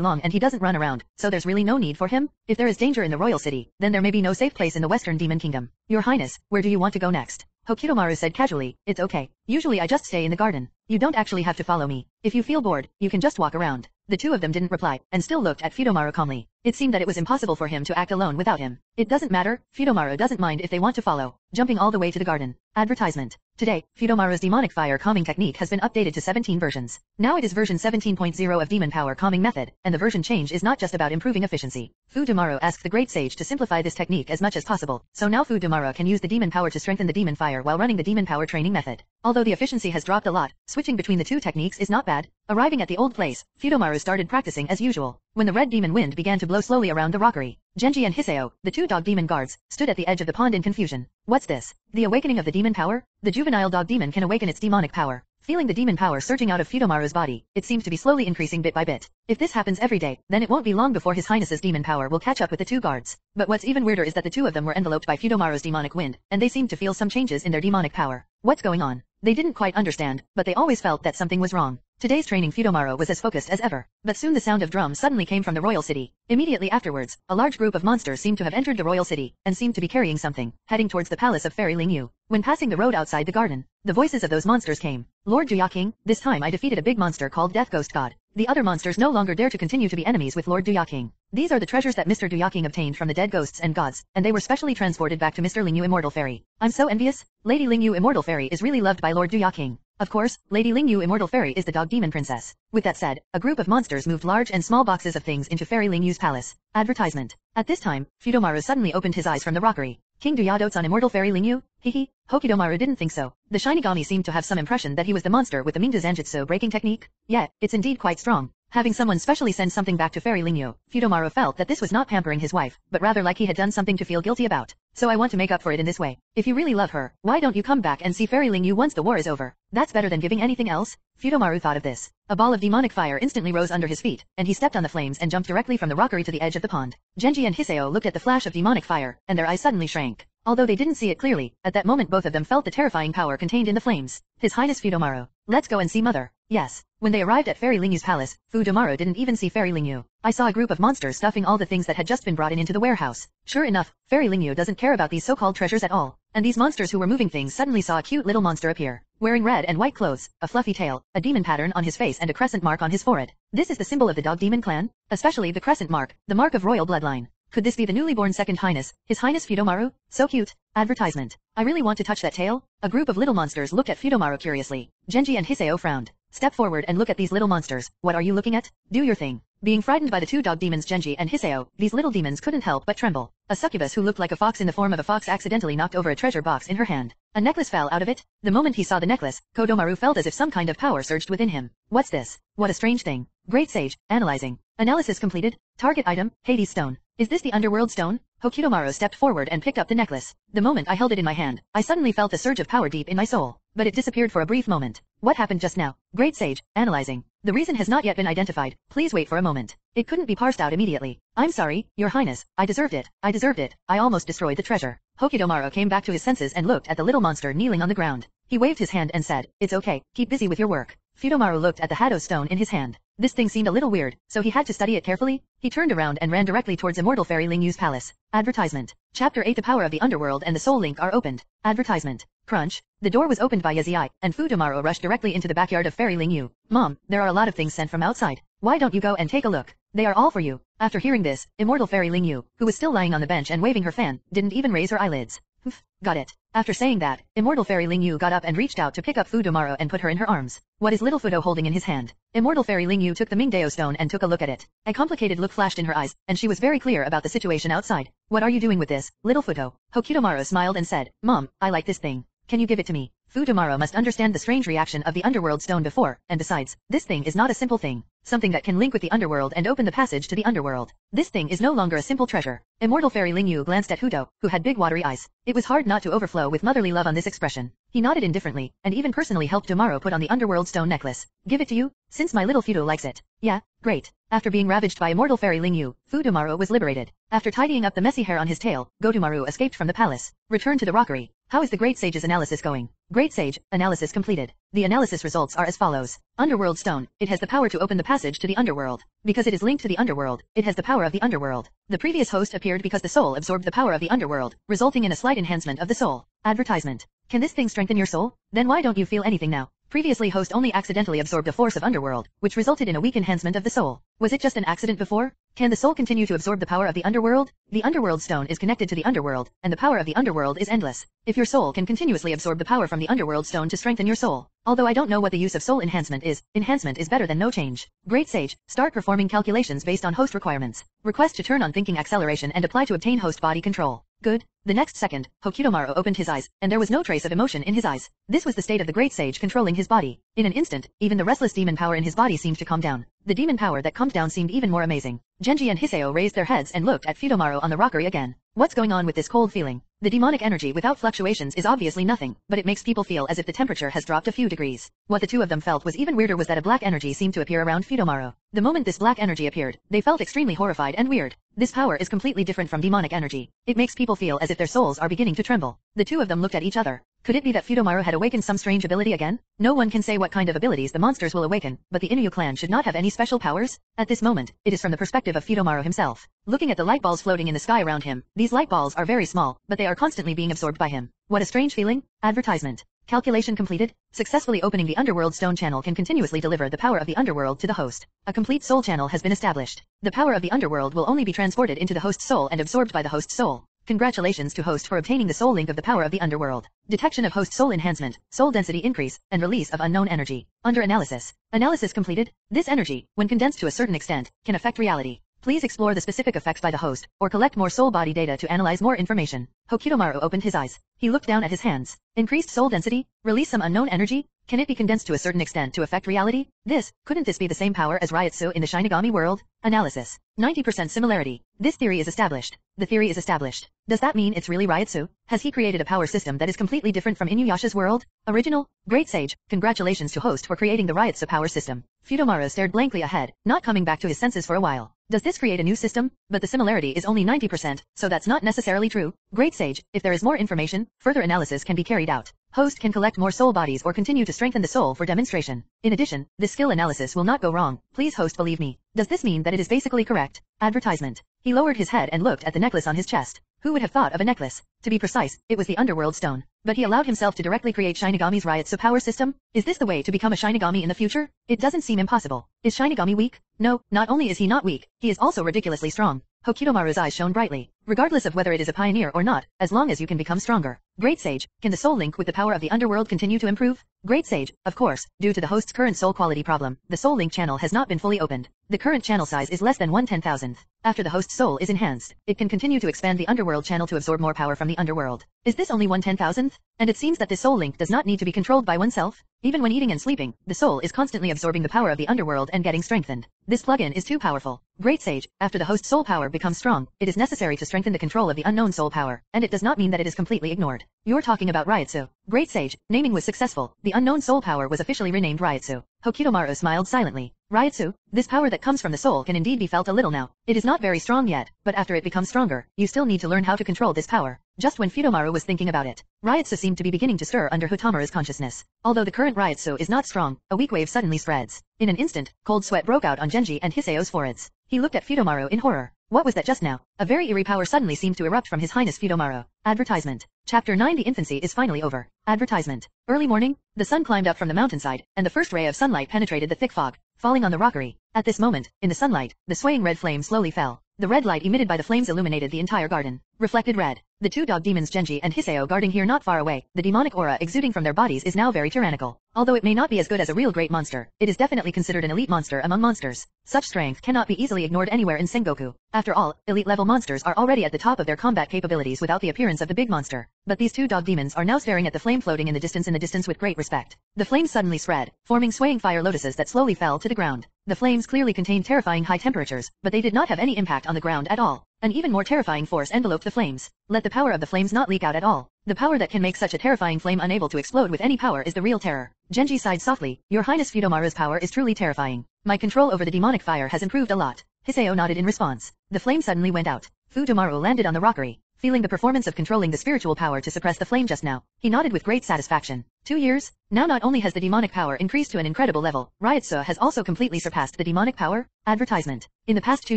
long and he doesn't run around, so there's really no need for him. If there is danger in the royal city, then there may be no safe place in the western demon kingdom. Your highness, where do you want to go next? Hokidomaru said casually, it's okay. Usually I just stay in the garden. You don't actually have to follow me. If you feel bored, you can just walk around. The two of them didn't reply, and still looked at Fudomaru calmly. It seemed that it was impossible for him to act alone without him. It doesn't matter, Fudomaru doesn't mind if they want to follow. Jumping all the way to the garden. Advertisement. Today, Fudomaru's demonic fire calming technique has been updated to 17 versions. Now it is version 17.0 of Demon Power Calming Method, and the version change is not just about improving efficiency. Fudomaru asked the Great Sage to simplify this technique as much as possible, so now Fudomaru can use the demon power to strengthen the demon fire while running the demon power training method. Although the efficiency has dropped a lot, switching between the two techniques is not bad. Arriving at the old place, Fudomaru started practicing as usual. When the red demon wind began to blow slowly around the rockery, Genji and Hiseo, the two dog demon guards, stood at the edge of the pond in confusion. What's this? The awakening of the demon power? The juvenile dog demon can awaken its demonic power. Feeling the demon power surging out of Fudomaru's body, it seems to be slowly increasing bit by bit. If this happens every day, then it won't be long before His Highness's demon power will catch up with the two guards. But what's even weirder is that the two of them were enveloped by Fudomaru's demonic wind, and they seemed to feel some changes in their demonic power. What's going on? They didn't quite understand, but they always felt that something was wrong. Today's training Fudomaru was as focused as ever, but soon the sound of drums suddenly came from the royal city. Immediately afterwards, a large group of monsters seemed to have entered the royal city, and seemed to be carrying something, heading towards the palace of Fairy Lingyu. When passing the road outside the garden, the voices of those monsters came. Lord Duyaking, this time I defeated a big monster called Death Ghost God. The other monsters no longer dare to continue to be enemies with Lord Duyaking. These are the treasures that Mr. Duyaking obtained from the dead ghosts and gods, and they were specially transported back to Mr. Lingyu Immortal Fairy. I'm so envious. Lady Lingyu Immortal Fairy is really loved by Lord Duyaking. Of course, Lady Lingyu Immortal Fairy is the dog demon princess. With that said, a group of monsters moved large and small boxes of things into Fairy Lingyu's palace. Advertisement. At this time, Fudomaru suddenly opened his eyes from the rockery. King Duya dotes on Immortal Fairy Lingyu? Hehe. Hokidomaru didn't think so. The Shinigami seemed to have some impression that he was the monster with the Mingda Zanjutsu breaking technique. Yet, it's indeed quite strong. Having someone specially send something back to Fairy Lingyu, Fudomaru felt that this was not pampering his wife, but rather like he had done something to feel guilty about. So I want to make up for it in this way. If you really love her, why don't you come back and see Fairy Lingyu once the war is over? That's better than giving anything else. Fudomaru thought of this. A ball of demonic fire instantly rose under his feet, and he stepped on the flames and jumped directly from the rockery to the edge of the pond. Genji and Hiseo looked at the flash of demonic fire, and their eyes suddenly shrank. Although they didn't see it clearly, at that moment both of them felt the terrifying power contained in the flames. His Highness Fudomaru. Let's go and see Mother. Yes. When they arrived at Fairy Lingyu's palace, Fudomaru didn't even see Fairy Lingyu. I saw a group of monsters stuffing all the things that had just been brought in into the warehouse. Sure enough, Fairy Lingyu doesn't care about these so-called treasures at all. And these monsters who were moving things suddenly saw a cute little monster appear, wearing red and white clothes, a fluffy tail, a demon pattern on his face and a crescent mark on his forehead. This is the symbol of the dog demon clan, especially the crescent mark, the mark of royal bloodline. Could this be the newly born second highness, his highness Fudomaru? So cute. Advertisement. I really want to touch that tail. A group of little monsters looked at Fudomaru curiously. Genji and Hiseo frowned. Step forward and look at these little monsters. What are you looking at? Do your thing. Being frightened by the two dog demons Genji and Hiseo, these little demons couldn't help but tremble. A succubus who looked like a fox in the form of a fox accidentally knocked over a treasure box in her hand. A necklace fell out of it. The moment he saw the necklace, Kodomaru felt as if some kind of power surged within him. What's this? What a strange thing. Great Sage, analyzing. Analysis completed. Target item, Hades Stone. Is this the Underworld Stone? Hokidomaru stepped forward and picked up the necklace. The moment I held it in my hand, I suddenly felt a surge of power deep in my soul, but it disappeared for a brief moment. What happened just now? Great Sage, analyzing. The reason has not yet been identified. Please wait for a moment. It couldn't be parsed out immediately. I'm sorry, Your Highness. I deserved it. I deserved it. I almost destroyed the treasure. Hokidomaru came back to his senses and looked at the little monster kneeling on the ground. He waved his hand and said, It's okay, keep busy with your work. Fudomaru looked at the Hado stone in his hand. This thing seemed a little weird, so he had to study it carefully. He turned around and ran directly towards Immortal Fairy Lingyu's palace. Advertisement. Chapter 8 The Power of the Underworld and the Soul Link are opened. Advertisement. Crunch. The door was opened by Yaziai, and Fudomaru rushed directly into the backyard of Fairy Lingyu. Mom, there are a lot of things sent from outside. Why don't you go and take a look? They are all for you. After hearing this, Immortal Fairy Lingyu, who was still lying on the bench and waving her fan, didn't even raise her eyelids. Humph, got it. After saying that, Immortal Fairy Ling Yu got up and reached out to pick up Fudomaru and put her in her arms. What is little Fudo holding in his hand? Immortal Fairy Ling Yu took the Mingdao stone and took a look at it. A complicated look flashed in her eyes, and she was very clear about the situation outside. What are you doing with this, little Fudo? Hokidomaru smiled and said, Mom, I like this thing. Can you give it to me? Fudomaru must understand the strange reaction of the underworld stone before, and besides, this thing is not a simple thing something that can link with the underworld and open the passage to the underworld. This thing is no longer a simple treasure. Immortal Fairy Ling Yu glanced at Hudo, who had big watery eyes. It was hard not to overflow with motherly love on this expression. He nodded indifferently, and even personally helped Domaro put on the underworld stone necklace. Give it to you, since my little Fudo likes it. Yeah, great. After being ravaged by Immortal Fairy Ling Yu, Fudomaru was liberated. After tidying up the messy hair on his tail, Gotomaru escaped from the palace. Returned to the rockery. How is the Great Sage's analysis going? Great Sage, analysis completed. The analysis results are as follows. Underworld Stone, it has the power to open the passage to the underworld. Because it is linked to the underworld, it has the power of the underworld. The previous host appeared because the soul absorbed the power of the underworld, resulting in a slight enhancement of the soul. Advertisement. Can this thing strengthen your soul? Then why don't you feel anything now? Previously host only accidentally absorbed a force of underworld, which resulted in a weak enhancement of the soul. Was it just an accident before? Can the soul continue to absorb the power of the underworld? The underworld stone is connected to the underworld, and the power of the underworld is endless. If your soul can continuously absorb the power from the underworld stone to strengthen your soul. Although I don't know what the use of soul enhancement is, enhancement is better than no change. Great Sage, start performing calculations based on host requirements. Request to turn on thinking acceleration and apply to obtain host body control. Good. The next second, Hokidomaru opened his eyes, and there was no trace of emotion in his eyes. This was the state of the great sage controlling his body. In an instant, even the restless demon power in his body seemed to calm down. The demon power that calmed down seemed even more amazing. Genji and Hiseo raised their heads and looked at Fudomaru on the rockery again. What's going on with this cold feeling? The demonic energy without fluctuations is obviously nothing, but it makes people feel as if the temperature has dropped a few degrees. What the two of them felt was even weirder was that a black energy seemed to appear around Fudomaru. The moment this black energy appeared, they felt extremely horrified and weird. This power is completely different from demonic energy. It makes people feel as if their souls are beginning to tremble. The two of them looked at each other. Could it be that Fudomaru had awakened some strange ability again? No one can say what kind of abilities the monsters will awaken, but the Inuyao clan should not have any special powers? At this moment, it is from the perspective of Fudomaru himself. Looking at the light balls floating in the sky around him, these light balls are very small, but they are constantly being absorbed by him. What a strange feeling. Advertisement. Calculation completed. Successfully opening the Underworld Stone channel can continuously deliver the power of the Underworld to the host. A complete soul channel has been established. The power of the Underworld will only be transported into the host's soul and absorbed by the host's soul. Congratulations to host for obtaining the soul link of the power of the underworld. Detection of host soul enhancement, soul density increase, and release of unknown energy. Under analysis. Analysis completed. This energy, when condensed to a certain extent, can affect reality. Please explore the specific effects by the host, or collect more soul body data to analyze more information. Hokidomaru opened his eyes. He looked down at his hands. Increased soul density? Release some unknown energy? Can it be condensed to a certain extent to affect reality? This, couldn't this be the same power as Reiatsu in the Shinigami world? Analysis. 90% similarity. This theory is established. The theory is established. Does that mean it's really Reiatsu? Has he created a power system that is completely different from Inuyasha's world? Original? Great Sage, congratulations to host for creating the Reiatsu power system. Fudomaru stared blankly ahead, not coming back to his senses for a while. Does this create a new system? But the similarity is only 90%, so that's not necessarily true. Great Sage, if there is more information, further analysis can be carried out. Host can collect more soul bodies or continue to strengthen the soul for demonstration. In addition, this skill analysis will not go wrong. Please host believe me. Does this mean that it is basically correct? Advertisement. He lowered his head and looked at the necklace on his chest. Who would have thought of a necklace? To be precise, it was the underworld stone. But he allowed himself to directly create Shinigami's Reiatsu power system? Is this the way to become a Shinigami in the future? It doesn't seem impossible. Is Shinigami weak? No, not only is he not weak, he is also ridiculously strong. Hokidomaru's eyes shone brightly. Regardless of whether it is a pioneer or not, as long as you can become stronger. Great Sage, can the soul link with the power of the underworld continue to improve? Great Sage, of course, due to the host's current soul quality problem, the soul link channel has not been fully opened. The current channel size is less than one ten thousandth. After the host's soul is enhanced, it can continue to expand the underworld channel to absorb more power from the underworld. Is this only one ten thousandth? And it seems that this soul link does not need to be controlled by oneself? Even when eating and sleeping, the soul is constantly absorbing the power of the underworld and getting strengthened. This plugin is too powerful. Great Sage, after the host's soul power becomes strong, it is necessary to strengthen the control of the unknown soul power, and it does not mean that it is completely ignored. You're talking about Reiatsu. Great Sage, naming was successful, the unknown soul power was officially renamed Reiatsu. Hokidomaru smiled silently. Reiatsu, this power that comes from the soul can indeed be felt a little now. It is not very strong yet, but after it becomes stronger, you still need to learn how to control this power. Just when Fudomaru was thinking about it, Reiatsu seemed to be beginning to stir under Hotomaru's consciousness. Although the current Reiatsu is not strong, a weak wave suddenly spreads. In an instant, cold sweat broke out on Genji and Hiseo's foreheads. He looked at Fudomaru in horror. What was that just now? A very eerie power suddenly seemed to erupt from His Highness Fudomaru. Advertisement. Chapter 9 The infancy is finally over. Advertisement. Early morning, the sun climbed up from the mountainside, and the first ray of sunlight penetrated the thick fog, falling on the rockery. At this moment, in the sunlight, the swaying red flame slowly fell. The red light emitted by the flames illuminated the entire garden. Reflected red. The two dog demons Genji and Hiseo guarding here not far away, the demonic aura exuding from their bodies is now very tyrannical. Although it may not be as good as a real great monster, it is definitely considered an elite monster among monsters. Such strength cannot be easily ignored anywhere in Sengoku. After all, elite level monsters are already at the top of their combat capabilities without the appearance of the big monster. But these two dog demons are now staring at the flame floating in the distance in the distance with great respect. The flames suddenly spread, forming swaying fire lotuses that slowly fell to the ground. The flames clearly contained terrifying high temperatures, but they did not have any impact on the ground at all. An even more terrifying force enveloped the flames. Let the power of the flames not leak out at all. The power that can make such a terrifying flame unable to explode with any power is the real terror. Genji sighed softly, Your Highness Fudomaru's power is truly terrifying. My control over the demonic fire has improved a lot. Hiseo nodded in response. The flame suddenly went out. Fudomaru landed on the rockery feeling the performance of controlling the spiritual power to suppress the flame just now. He nodded with great satisfaction. Two years? Now not only has the demonic power increased to an incredible level, Reiatsu has also completely surpassed the demonic power. Advertisement. In the past two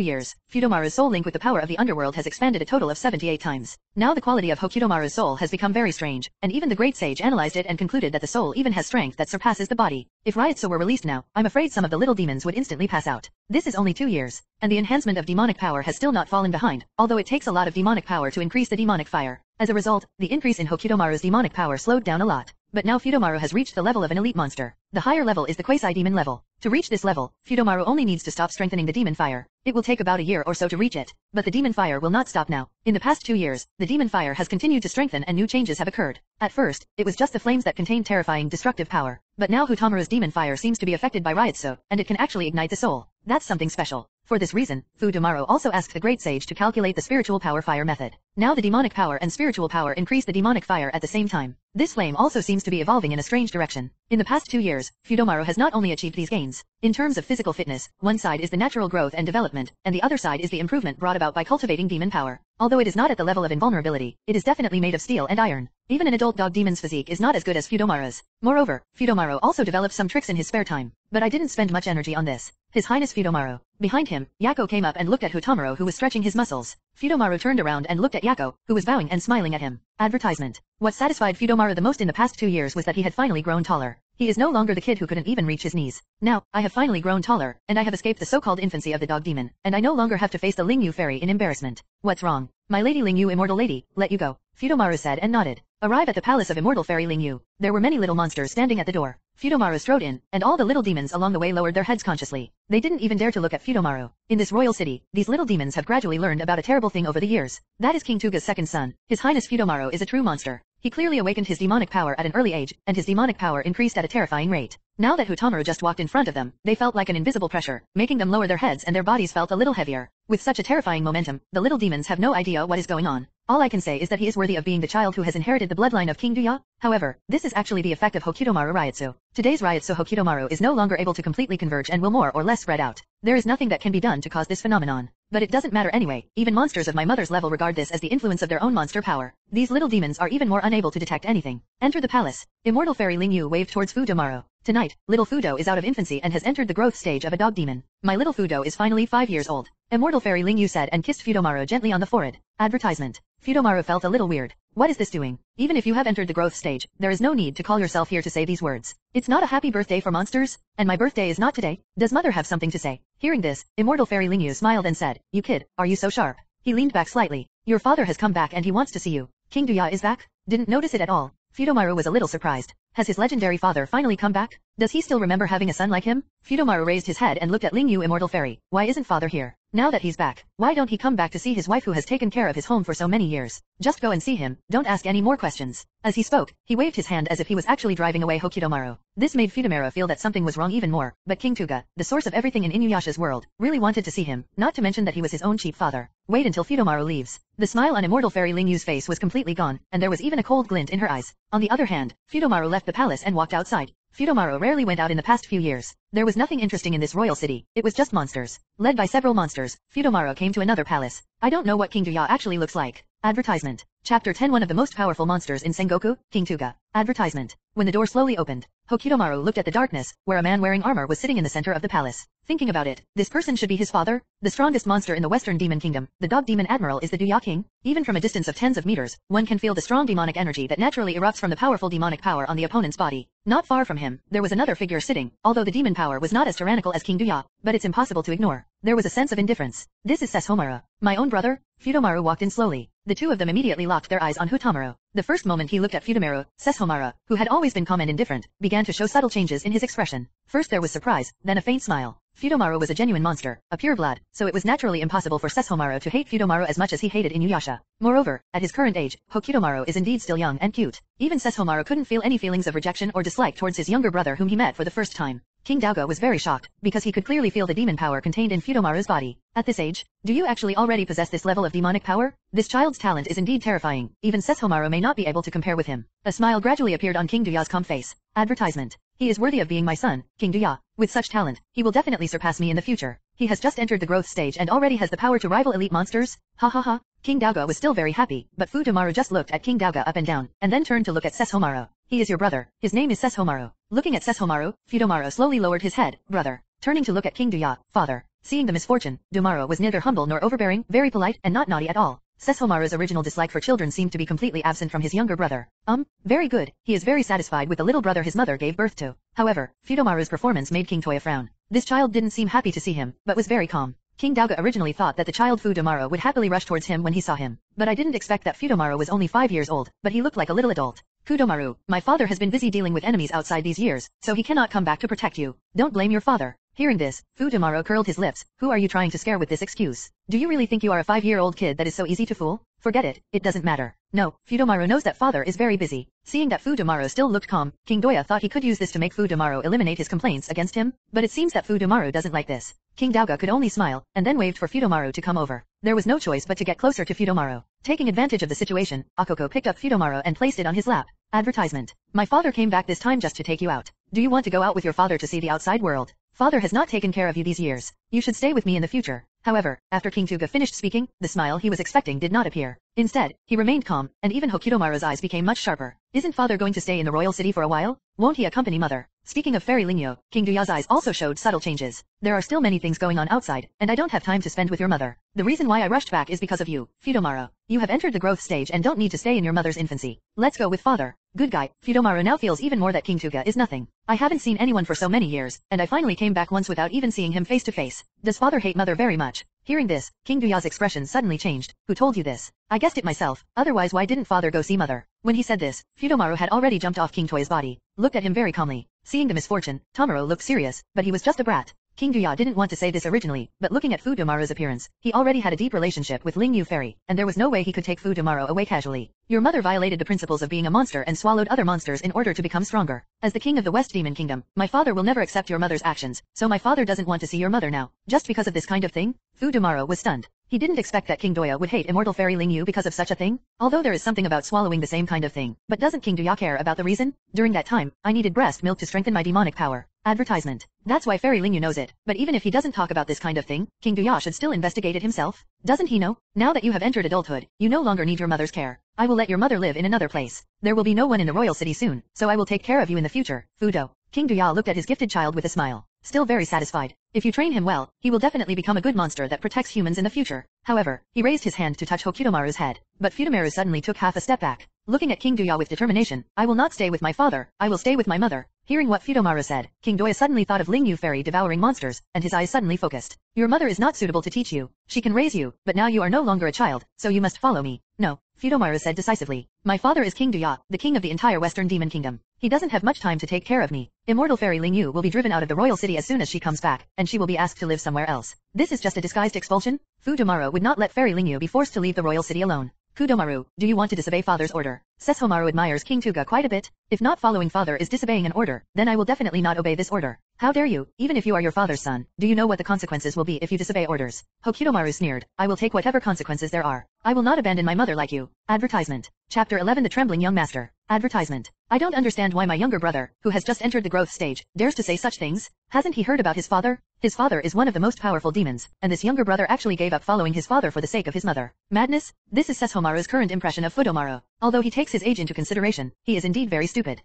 years, Fudomaru's soul link with the power of the underworld has expanded a total of 78 times. Now the quality of Hokudomaru's soul has become very strange, and even the great sage analyzed it and concluded that the soul even has strength that surpasses the body. If Ryotsu were released now, I'm afraid some of the little demons would instantly pass out. This is only two years, and the enhancement of demonic power has still not fallen behind, although it takes a lot of demonic power to increase the demonic fire. As a result, the increase in Hokudomaru's demonic power slowed down a lot. But now Fudomaru has reached the level of an elite monster. The higher level is the quasi-demon level. To reach this level, Fudomaru only needs to stop strengthening the demon fire. It will take about a year or so to reach it. But the demon fire will not stop now. In the past two years, the demon fire has continued to strengthen and new changes have occurred. At first, it was just the flames that contained terrifying destructive power. But now Hutamaru's demon fire seems to be affected by Reiatsu, and it can actually ignite the soul. That's something special. For this reason, Fudomaru also asked the great sage to calculate the spiritual power fire method. Now the demonic power and spiritual power increase the demonic fire at the same time. This flame also seems to be evolving in a strange direction. In the past two years, Fudomaru has not only achieved these gains. In terms of physical fitness, one side is the natural growth and development, and the other side is the improvement brought about by cultivating demon power. Although it is not at the level of invulnerability, it is definitely made of steel and iron. Even an adult dog demon's physique is not as good as Fudomaru's. Moreover, Fudomaru also developed some tricks in his spare time. But I didn't spend much energy on this. His Highness Fudomaru. Behind him, Yako came up and looked at Hutamaru who was stretching his muscles. Fudomaru turned around and looked at Yako, who was bowing and smiling at him. Advertisement. What satisfied Fudomaru the most in the past two years was that he had finally grown taller. He is no longer the kid who couldn't even reach his knees. Now, I have finally grown taller, and I have escaped the so-called infancy of the dog demon, and I no longer have to face the Ling Yu fairy in embarrassment. What's wrong? My lady Ling Yu immortal lady, let you go. Fudomaru said and nodded. Arrive at the palace of immortal fairy Ling Yu. There were many little monsters standing at the door. Fudomaru strode in, and all the little demons along the way lowered their heads consciously. They didn't even dare to look at Fudomaru. In this royal city, these little demons have gradually learned about a terrible thing over the years. That is King Tuga's second son. His Highness Fudomaru is a true monster. He clearly awakened his demonic power at an early age, and his demonic power increased at a terrifying rate. Now that Hutamaru just walked in front of them, they felt like an invisible pressure, making them lower their heads and their bodies felt a little heavier. With such a terrifying momentum, the little demons have no idea what is going on. All I can say is that he is worthy of being the child who has inherited the bloodline of King Duya. However, this is actually the effect of Hokudomaru Reiatsu. Today's Reiatsu Hokudomaru is no longer able to completely converge and will more or less spread out. There is nothing that can be done to cause this phenomenon. But it doesn't matter anyway, even monsters of my mother's level regard this as the influence of their own monster power. These little demons are even more unable to detect anything. Enter the palace. Immortal fairy Ling Yu waved towards Fudomaru. Tonight, little Fudo is out of infancy and has entered the growth stage of a dog demon. My little Fudo is finally five years old. Immortal fairy Ling Yu said and kissed Fudomaru gently on the forehead. Advertisement. Fudomaru felt a little weird. What is this doing? Even if you have entered the growth stage, there is no need to call yourself here to say these words. It's not a happy birthday for monsters, and my birthday is not today. Does mother have something to say? Hearing this, immortal fairy Lingyu smiled and said, You kid, are you so sharp? He leaned back slightly. Your father has come back and he wants to see you. King Duya is back? Didn't notice it at all. Fudomaru was a little surprised. Has his legendary father finally come back? Does he still remember having a son like him? Fudomaru raised his head and looked at Ling Yu Immortal Fairy. Why isn't father here? Now that he's back, why don't he come back to see his wife who has taken care of his home for so many years? Just go and see him, don't ask any more questions. As he spoke, he waved his hand as if he was actually driving away Hokudomaru. This made Fudomaru feel that something was wrong even more, but King Tuga, the source of everything in Inuyasha's world, really wanted to see him, not to mention that he was his own cheap father. Wait until Fudomaru leaves. The smile on Immortal Fairy Ling Yu's face was completely gone, and there was even a cold glint in her eyes. On the other hand, Fudomaru left the palace and walked outside. Fudomaru rarely went out in the past few years. There was nothing interesting in this royal city, it was just monsters. Led by several monsters, Fudomaru came to another palace. I don't know what King Duya actually looks like. Advertisement. Chapter 10 One of the most powerful monsters in Sengoku, King Tuga. Advertisement. When the door slowly opened, Hokudomaru looked at the darkness, where a man wearing armor was sitting in the center of the palace. Thinking about it, this person should be his father, the strongest monster in the Western Demon Kingdom. The Dog Demon Admiral is the Duya King. Even from a distance of tens of meters, one can feel the strong demonic energy that naturally erupts from the powerful demonic power on the opponent's body. Not far from him, there was another figure sitting, although the demon power was not as tyrannical as King Duya, but it's impossible to ignore. There was a sense of indifference. This is Sesshomaru. My own brother? Fudomaru walked in slowly. The two of them immediately locked their eyes on Hutamaru. The first moment he looked at Fudomaru, Sesshomaru, who had always been calm and indifferent, began to show subtle changes in his expression. First there was surprise, then a faint smile. Fudomaru was a genuine monster, a pure blood, so it was naturally impossible for Sesshomaru to hate Fudomaru as much as he hated Inuyasha. Moreover, at his current age, Hokutomaru is indeed still young and cute. Even Sesshomaru couldn't feel any feelings of rejection or dislike towards his younger brother whom he met for the first time. King Daoga was very shocked, because he could clearly feel the demon power contained in Fudomaru's body. At this age, do you actually already possess this level of demonic power? This child's talent is indeed terrifying, even Sesshomaru may not be able to compare with him. A smile gradually appeared on King Duya's calm face. Advertisement. He is worthy of being my son, King Duya. With such talent, he will definitely surpass me in the future. He has just entered the growth stage and already has the power to rival elite monsters. Ha ha ha. King Daoga was still very happy, but Fudomaru just looked at King Daoga up and down, and then turned to look at Sesshomaru. He is your brother. His name is Sesshomaru. Looking at Sesshomaru, Fudomaru slowly lowered his head, brother. Turning to look at King Duya, father. Seeing the misfortune, Dumaru was neither humble nor overbearing, very polite and not naughty at all. Sesshomaru's original dislike for children seemed to be completely absent from his younger brother. Um, very good, he is very satisfied with the little brother his mother gave birth to. However, Fudomaru's performance made King Toya frown. This child didn't seem happy to see him, but was very calm. King Daoga originally thought that the child Fudomaru would happily rush towards him when he saw him. But I didn't expect that Fudomaru was only five years old, but he looked like a little adult. Fudomaru, my father has been busy dealing with enemies outside these years, so he cannot come back to protect you. Don't blame your father. Hearing this, Fudomaru curled his lips. Who are you trying to scare with this excuse? Do you really think you are a five-year-old kid that is so easy to fool? Forget it, it doesn't matter. No, Fudomaru knows that father is very busy. Seeing that Fudomaru still looked calm, King Doya thought he could use this to make Fudomaru eliminate his complaints against him, but it seems that Fudomaru doesn't like this. King Dauga could only smile, and then waved for Fudomaru to come over. There was no choice but to get closer to Fudomaru. Taking advantage of the situation, Akoko picked up Fudomaru and placed it on his lap. Advertisement. My father came back this time just to take you out. Do you want to go out with your father to see the outside world? Father has not taken care of you these years. You should stay with me in the future. However, after King Tuga finished speaking, the smile he was expecting did not appear. Instead, he remained calm, and even Hokutomaru's eyes became much sharper. Isn't father going to stay in the royal city for a while? Won't he accompany mother? Speaking of Fairy Lingyo, King Duya's eyes also showed subtle changes. There are still many things going on outside, and I don't have time to spend with your mother. The reason why I rushed back is because of you, Fudomaru. You have entered the growth stage and don't need to stay in your mother's infancy. Let's go with father. Good guy, Fudomaru now feels even more that King Tuga is nothing. I haven't seen anyone for so many years, and I finally came back once without even seeing him face to face. Does father hate mother very much? Hearing this, King Duya's expression suddenly changed. Who told you this? I guessed it myself, otherwise why didn't father go see mother? When he said this, Fudomaru had already jumped off King Toya's body, looked at him very calmly. Seeing the misfortune, Tomaro looked serious, but he was just a brat. King Duya didn't want to say this originally, but looking at Fudomaru's appearance, he already had a deep relationship with Ling Yu Fairy, and there was no way he could take Fudomaru away casually. Your mother violated the principles of being a monster and swallowed other monsters in order to become stronger. As the king of the West Demon Kingdom, my father will never accept your mother's actions, so my father doesn't want to see your mother now. Just because of this kind of thing? Fudomaru was stunned. He didn't expect that King Doya would hate immortal fairy Ling Yu because of such a thing. Although there is something about swallowing the same kind of thing, but doesn't King Doya care about the reason? During that time, I needed breast milk to strengthen my demonic power. Advertisement. That's why Fairy Lingyu knows it. But even if he doesn't talk about this kind of thing, King Duya should still investigate it himself. Doesn't he know? Now that you have entered adulthood, you no longer need your mother's care. I will let your mother live in another place. There will be no one in the royal city soon, so I will take care of you in the future. Fudo. King Duya looked at his gifted child with a smile. Still very satisfied. If you train him well, he will definitely become a good monster that protects humans in the future. However, he raised his hand to touch Hokutomaru's head, but Fudomaru suddenly took half a step back. Looking at King Duya with determination, I will not stay with my father, I will stay with my mother. Hearing what Fudomaru said, King Doya suddenly thought of Ling Yu Fairy devouring monsters, and his eyes suddenly focused. Your mother is not suitable to teach you. She can raise you, but now you are no longer a child, so you must follow me. No, Fudomaru said decisively. My father is King Duya, the king of the entire Western Demon Kingdom. He doesn't have much time to take care of me. Immortal Fairy Ling Yu will be driven out of the royal city as soon as she comes back, and she will be asked to live somewhere else. This is just a disguised expulsion? Fu Fudomaru would not let Fairy Ling Yu be forced to leave the royal city alone. Kudomaru, do you want to disobey father's order? Sesshomaru admires King Tuga quite a bit. If not following father is disobeying an order, then I will definitely not obey this order. How dare you, even if you are your father's son, do you know what the consequences will be if you disobey orders? Hokutomaru sneered, I will take whatever consequences there are. I will not abandon my mother like you. Advertisement. Chapter 11 The Trembling Young Master. Advertisement. I don't understand why my younger brother, who has just entered the growth stage, dares to say such things. Hasn't he heard about his father? His father is one of the most powerful demons, and this younger brother actually gave up following his father for the sake of his mother. Madness? This is Sesshomaru's current impression of Fudomaru. Although he takes his age into consideration, he is indeed very stupid.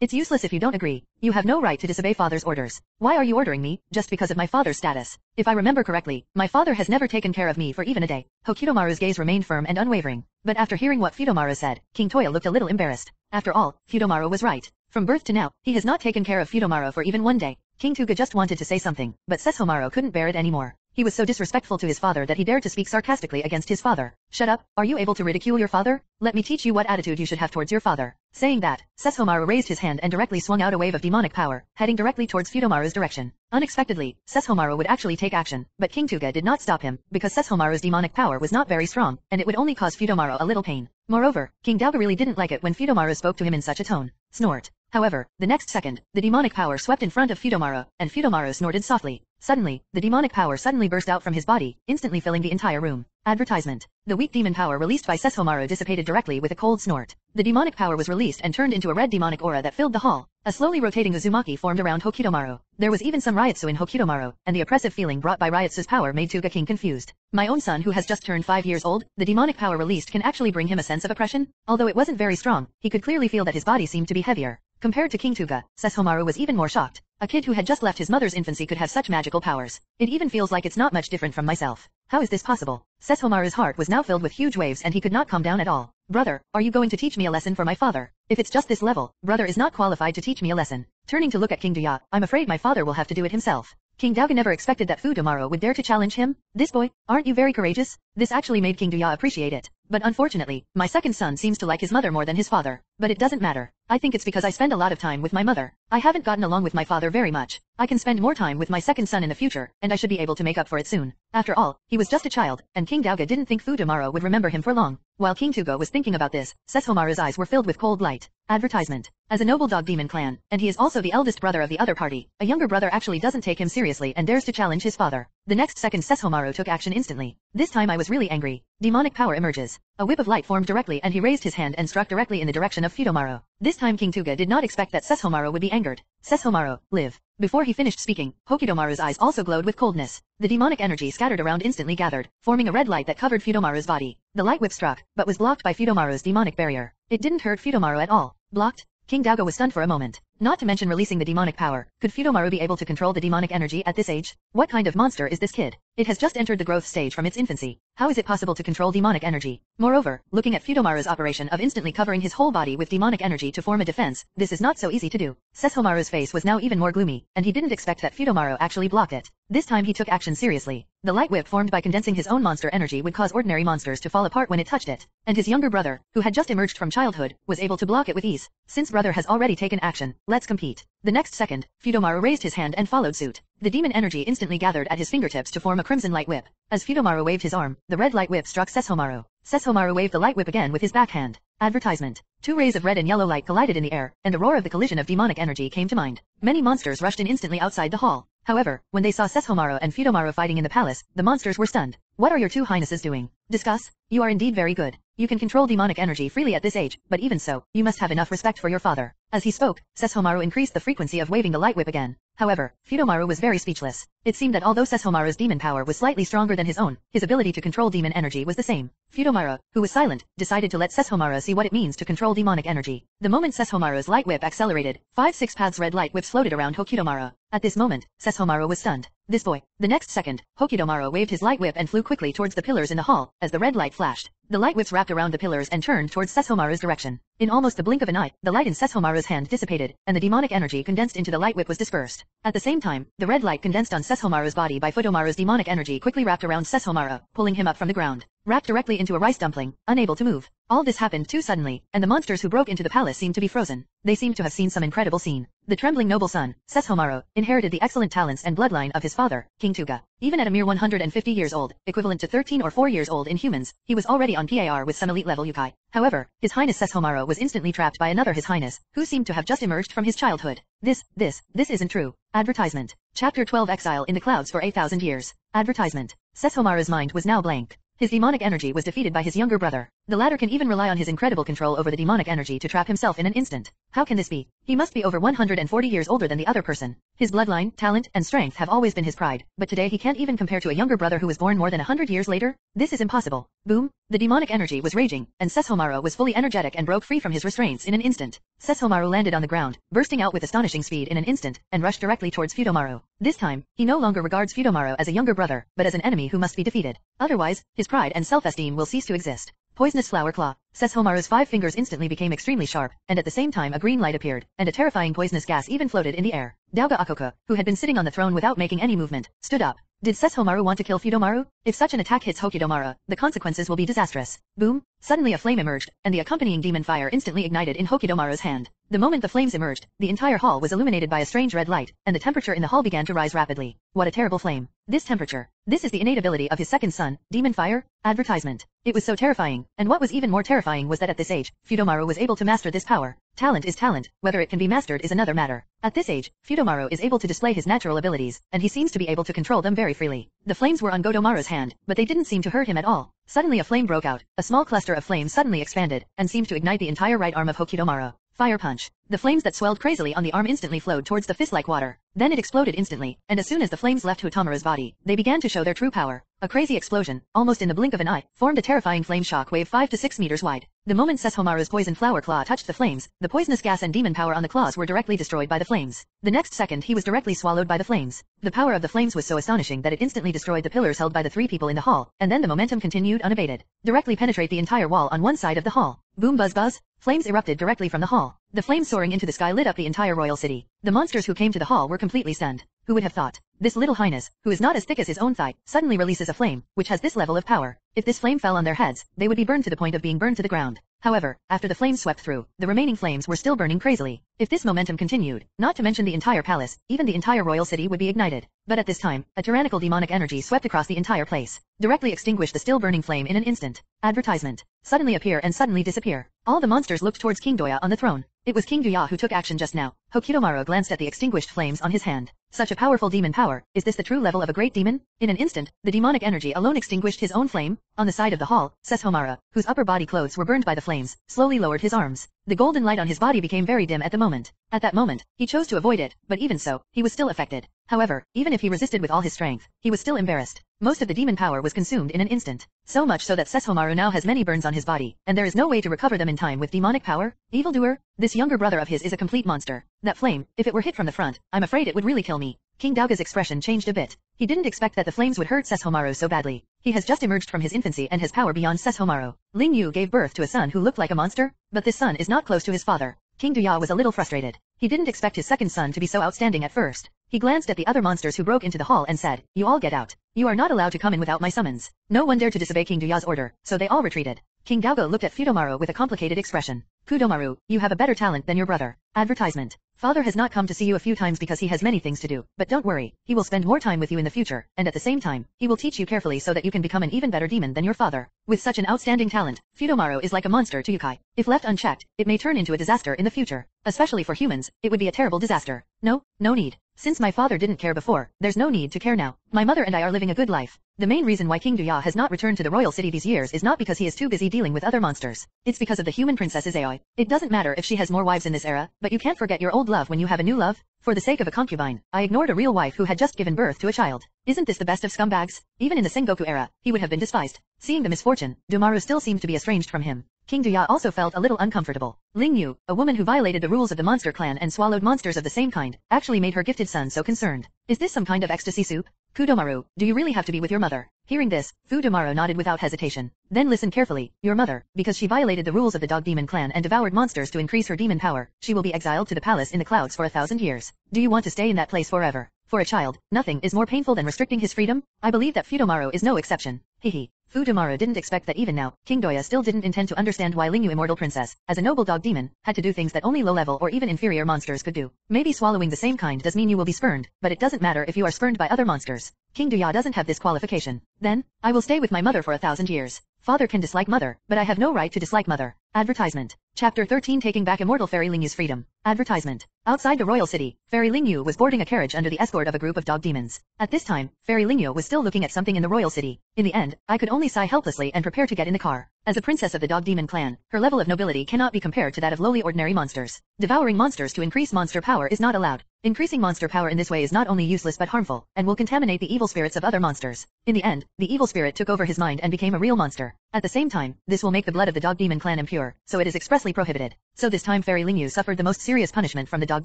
It's useless if you don't agree. You have no right to disobey father's orders. Why are you ordering me, just because of my father's status? If I remember correctly, my father has never taken care of me for even a day. Hokidomaru's gaze remained firm and unwavering. But after hearing what Fudomaru said, King Toya looked a little embarrassed. After all, Fudomaru was right. From birth to now, he has not taken care of Fudomaru for even one day. King Tuga just wanted to say something, but Sesshomaru couldn't bear it anymore. He was so disrespectful to his father that he dared to speak sarcastically against his father. Shut up, are you able to ridicule your father? Let me teach you what attitude you should have towards your father. Saying that, Sesshomaru raised his hand and directly swung out a wave of demonic power, heading directly towards Fudomaru's direction. Unexpectedly, Sesshomaru would actually take action, but King Tuga did not stop him, because Sesshomaru's demonic power was not very strong, and it would only cause Fudomaru a little pain. Moreover, King Daoga really didn't like it when Fudomaru spoke to him in such a tone. Snort. However, the next second, the demonic power swept in front of Fudomaru, and Fudomaru snorted softly. Suddenly, the demonic power suddenly burst out from his body, instantly filling the entire room. Advertisement. The weak demon power released by Sesshomaru dissipated directly with a cold snort. The demonic power was released and turned into a red demonic aura that filled the hall. A slowly rotating Uzumaki formed around Hokidomaru. There was even some Reiatsu in Hokidomaru, and the oppressive feeling brought by Reiatsu's power made Tuga King confused. My own son who has just turned 5 years old, the demonic power released can actually bring him a sense of oppression? Although it wasn't very strong, he could clearly feel that his body seemed to be heavier. Compared to King Tuga, Sesshomaru was even more shocked. A kid who had just left his mother's infancy could have such magical powers. It even feels like it's not much different from myself. How is this possible? Sesshomaru's heart was now filled with huge waves and he could not calm down at all. Brother, are you going to teach me a lesson for my father? If it's just this level, brother is not qualified to teach me a lesson. Turning to look at King Duya, I'm afraid my father will have to do it himself. King Daoga never expected that Fudomaru would dare to challenge him. This boy, aren't you very courageous? This actually made King Duya appreciate it. But unfortunately, my second son seems to like his mother more than his father. But it doesn't matter. I think it's because I spend a lot of time with my mother. I haven't gotten along with my father very much. I can spend more time with my second son in the future, and I should be able to make up for it soon. After all, he was just a child, and King Dauga didn't think Fudomaru would remember him for long. While King Tuga was thinking about this, Sesshomaru's eyes were filled with cold light. Advertisement. As a noble dog demon clan, and he is also the eldest brother of the other party, a younger brother actually doesn't take him seriously and dares to challenge his father. The next second Sesshomaru took action instantly. This time I was really angry. Demonic power emerges. A whip of light formed directly and he raised his hand and struck directly in the direction of Fudomaru. This time King Tuga did not expect that Sesshomaru would be angered. Sesshomaru, live. Before he finished speaking, Hokidomaru's eyes also glowed with coldness. The demonic energy scattered around instantly gathered, forming a red light that covered Fudomaru's body. The light whip struck, but was blocked by Fudomaru's demonic barrier. It didn't hurt Fudomaru at all. Blocked? King Daoga was stunned for a moment. Not to mention releasing the demonic power. Could Fudomaru be able to control the demonic energy at this age? What kind of monster is this kid? It has just entered the growth stage from its infancy. How is it possible to control demonic energy? Moreover, looking at Fudomaru's operation of instantly covering his whole body with demonic energy to form a defense, this is not so easy to do. Sesshomaru's face was now even more gloomy, and he didn't expect that Fudomaru actually blocked it. This time he took action seriously. The light whip formed by condensing his own monster energy would cause ordinary monsters to fall apart when it touched it, and his younger brother, who had just emerged from childhood, was able to block it with ease. Since brother has already taken action, let's compete. The next second, Fudomaru raised his hand and followed suit. The demon energy instantly gathered at his fingertips to form a crimson light whip. As Fudomaru waved his arm, the red light whip struck Sesshomaru. Sesshomaru waved the light whip again with his backhand. Advertisement. Two rays of red and yellow light collided in the air, and the roar of the collision of demonic energy came to mind. Many monsters rushed in instantly outside the hall. However, when they saw Sesshomaru and Fudomaru fighting in the palace, the monsters were stunned. What are your two highnesses doing? Discuss. You are indeed very good. You can control demonic energy freely at this age, but even so, you must have enough respect for your father. As he spoke, Sesshomaru increased the frequency of waving the light whip again. However, Fudomaru was very speechless. It seemed that although Sesshomaru's demon power was slightly stronger than his own, his ability to control demon energy was the same. Fudomaru, who was silent, decided to let Sesshomaru see what it means to control demonic energy. The moment Sesshomaru's light whip accelerated, five six paths red light whips floated around Hokidomaru. At this moment, Sesshomaru was stunned. This boy. The next second, Hokidomaru waved his light whip and flew quickly towards the pillars in the hall, as the red light flashed. The light whips wrapped around the pillars and turned towards Sesshomaru's direction. In almost the blink of an eye, the light in Sesshomaru's hand dissipated, and the demonic energy condensed into the light whip was dispersed. At the same time, the red light condensed on Sesshomaru's body by Fudomaru's demonic energy quickly wrapped around Sesshomaru, pulling him up from the ground. Wrapped directly into a rice dumpling, unable to move. All this happened too suddenly, and the monsters who broke into the palace seemed to be frozen. They seemed to have seen some incredible scene. The trembling noble son, Sesshomaru, inherited the excellent talents and bloodline of his father, King Tuga. Even at a mere 150 years old, equivalent to 13 or 4 years old in humans, he was already on PAR with some elite level Youkai. However, His Highness Sesshomaru was instantly trapped by another His Highness, who seemed to have just emerged from his childhood. This, this, this isn't true. Advertisement. Chapter 12 Exile in the Clouds for 8,000 Years. Advertisement. Sesshomaru's mind was now blank. His demonic energy was defeated by his younger brother. The latter can even rely on his incredible control over the demonic energy to trap himself in an instant. How can this be? He must be over 140 years older than the other person. His bloodline, talent, and strength have always been his pride, but today he can't even compare to a younger brother who was born more than a hundred years later? This is impossible. Boom! The demonic energy was raging, and Sesshomaru was fully energetic and broke free from his restraints in an instant. Sesshomaru landed on the ground, bursting out with astonishing speed in an instant, and rushed directly towards Fudomaru. This time, he no longer regards Fudomaru as a younger brother, but as an enemy who must be defeated. Otherwise, his pride and self-esteem will cease to exist. Poisonous Flower Claw. Sesshomaru's five fingers instantly became extremely sharp, and at the same time a green light appeared, and a terrifying poisonous gas even floated in the air. Dauga Akoka, who had been sitting on the throne without making any movement, stood up. Did Sesshomaru want to kill Fudomaru? If such an attack hits Hokidomaru, the consequences will be disastrous. Boom! Suddenly a flame emerged, and the accompanying demon fire instantly ignited in Hokidomaru's hand. The moment the flames emerged, the entire hall was illuminated by a strange red light, and the temperature in the hall began to rise rapidly. What a terrible flame. This temperature. This is the innate ability of his second son, Demon Fire, advertisement. It was so terrifying, and what was even more terrifying was that at this age, Fudomaru was able to master this power. Talent is talent, whether it can be mastered is another matter. At this age, Fudomaru is able to display his natural abilities, and he seems to be able to control them very freely. The flames were on Godomaru's hand, but they didn't seem to hurt him at all. Suddenly a flame broke out, a small cluster of flames suddenly expanded, and seemed to ignite the entire right arm of Hokidomaru. Fire punch. The flames that swelled crazily on the arm instantly flowed towards the fist like water. Then it exploded instantly, and as soon as the flames left Hotomaru's body, they began to show their true power. A crazy explosion, almost in the blink of an eye, formed a terrifying flame shock wave 5 to 6 meters wide. The moment Sesshomaru's poison flower claw touched the flames, the poisonous gas and demon power on the claws were directly destroyed by the flames. The next second he was directly swallowed by the flames. The power of the flames was so astonishing that it instantly destroyed the pillars held by the three people in the hall, and then the momentum continued unabated. Directly penetrate the entire wall on one side of the hall. Boom buzz buzz, flames erupted directly from the hall. The flames soaring into the sky lit up the entire royal city. The monsters who came to the hall were completely stunned. Who would have thought? This little highness, who is not as thick as his own thigh, suddenly releases a flame, which has this level of power. If this flame fell on their heads, they would be burned to the point of being burned to the ground. However, after the flames swept through, the remaining flames were still burning crazily. If this momentum continued, not to mention the entire palace, even the entire royal city would be ignited. But at this time, a tyrannical demonic energy swept across the entire place, directly extinguished the still burning flame in an instant. Advertisement. Suddenly appear and suddenly disappear. All the monsters looked towards King Doya on the throne. It was King Duya who took action just now. Hokidomaru glanced at the extinguished flames on his hand. Such a powerful demon power, is this the true level of a great demon? In an instant, the demonic energy alone extinguished his own flame. On the side of the hall, Sesshomaru, whose upper body clothes were burned by the flames, slowly lowered his arms. The golden light on his body became very dim at the moment. At that moment, he chose to avoid it, but even so, he was still affected. However, even if he resisted with all his strength, he was still embarrassed. Most of the demon power was consumed in an instant. So much so that Sesshomaru now has many burns on his body, and there is no way to recover them in time with demonic power. Evildoer, this younger brother of his is a complete monster. That flame, if it were hit from the front, I'm afraid it would really kill me. King Dauga's expression changed a bit. He didn't expect that the flames would hurt Sesshomaru so badly. He has just emerged from his infancy and has power beyond Sesshomaru. Ling Yu gave birth to a son who looked like a monster, but this son is not close to his father. King Duya was a little frustrated. He didn't expect his second son to be so outstanding at first. He glanced at the other monsters who broke into the hall and said, You all get out. You are not allowed to come in without my summons. No one dared to disobey King Duya's order, so they all retreated. King Dauga looked at Fudomaru with a complicated expression. Kudomaru, you have a better talent than your brother. Advertisement. Father has not come to see you a few times because he has many things to do, but don't worry, he will spend more time with you in the future, and at the same time, he will teach you carefully so that you can become an even better demon than your father. With such an outstanding talent, Fudomaru is like a monster to Youkai. If left unchecked, it may turn into a disaster in the future. Especially for humans, it would be a terrible disaster. No, no need. Since my father didn't care before, there's no need to care now. My mother and I are living a good life. The main reason why King Duya has not returned to the royal city these years is not because he is too busy dealing with other monsters. It's because of the human princess Izayoi. It doesn't matter if she has more wives in this era, but you can't forget your old love when you have a new love. For the sake of a concubine, I ignored a real wife who had just given birth to a child. Isn't this the best of scumbags? Even in the Sengoku era, he would have been despised. Seeing the misfortune, Dumaru still seemed to be estranged from him. King Duya also felt a little uncomfortable. Ling Yu, a woman who violated the rules of the monster clan and swallowed monsters of the same kind, actually made her gifted son so concerned. Is this some kind of ecstasy soup? Kudomaru, do you really have to be with your mother? Hearing this, Fudomaru nodded without hesitation. Then listen carefully, your mother, because she violated the rules of the dog demon clan and devoured monsters to increase her demon power, she will be exiled to the palace in the clouds for a thousand years. Do you want to stay in that place forever? For a child, nothing is more painful than restricting his freedom. I believe that Fudomaru is no exception. Hehe. Fudomaru didn't expect that even now, King Doya still didn't intend to understand why Lingyu Immortal Princess, as a noble dog demon, had to do things that only low-level or even inferior monsters could do. Maybe swallowing the same kind does mean you will be spurned, but it doesn't matter if you are spurned by other monsters. King Doya doesn't have this qualification. Then, I will stay with my mother for a thousand years. Father can dislike mother, but I have no right to dislike mother. Advertisement. Chapter 13 Taking Back Immortal Fairy Lingyu's Freedom. Advertisement. Outside the royal city, Fairy Lingyu was boarding a carriage under the escort of a group of dog demons. At this time, Fairy Lingyu was still looking at something in the royal city. In the end, I could only sigh helplessly and prepare to get in the car. As a princess of the dog demon clan, her level of nobility cannot be compared to that of lowly ordinary monsters. Devouring monsters to increase monster power is not allowed. Increasing monster power in this way is not only useless but harmful, and will contaminate the evil spirits of other monsters. In the end, the evil spirit took over his mind and became a real monster. At the same time, this will make the blood of the dog demon clan impure, so it is expressly prohibited. So this time Fairy Lingyu suffered the most serious punishment from the dog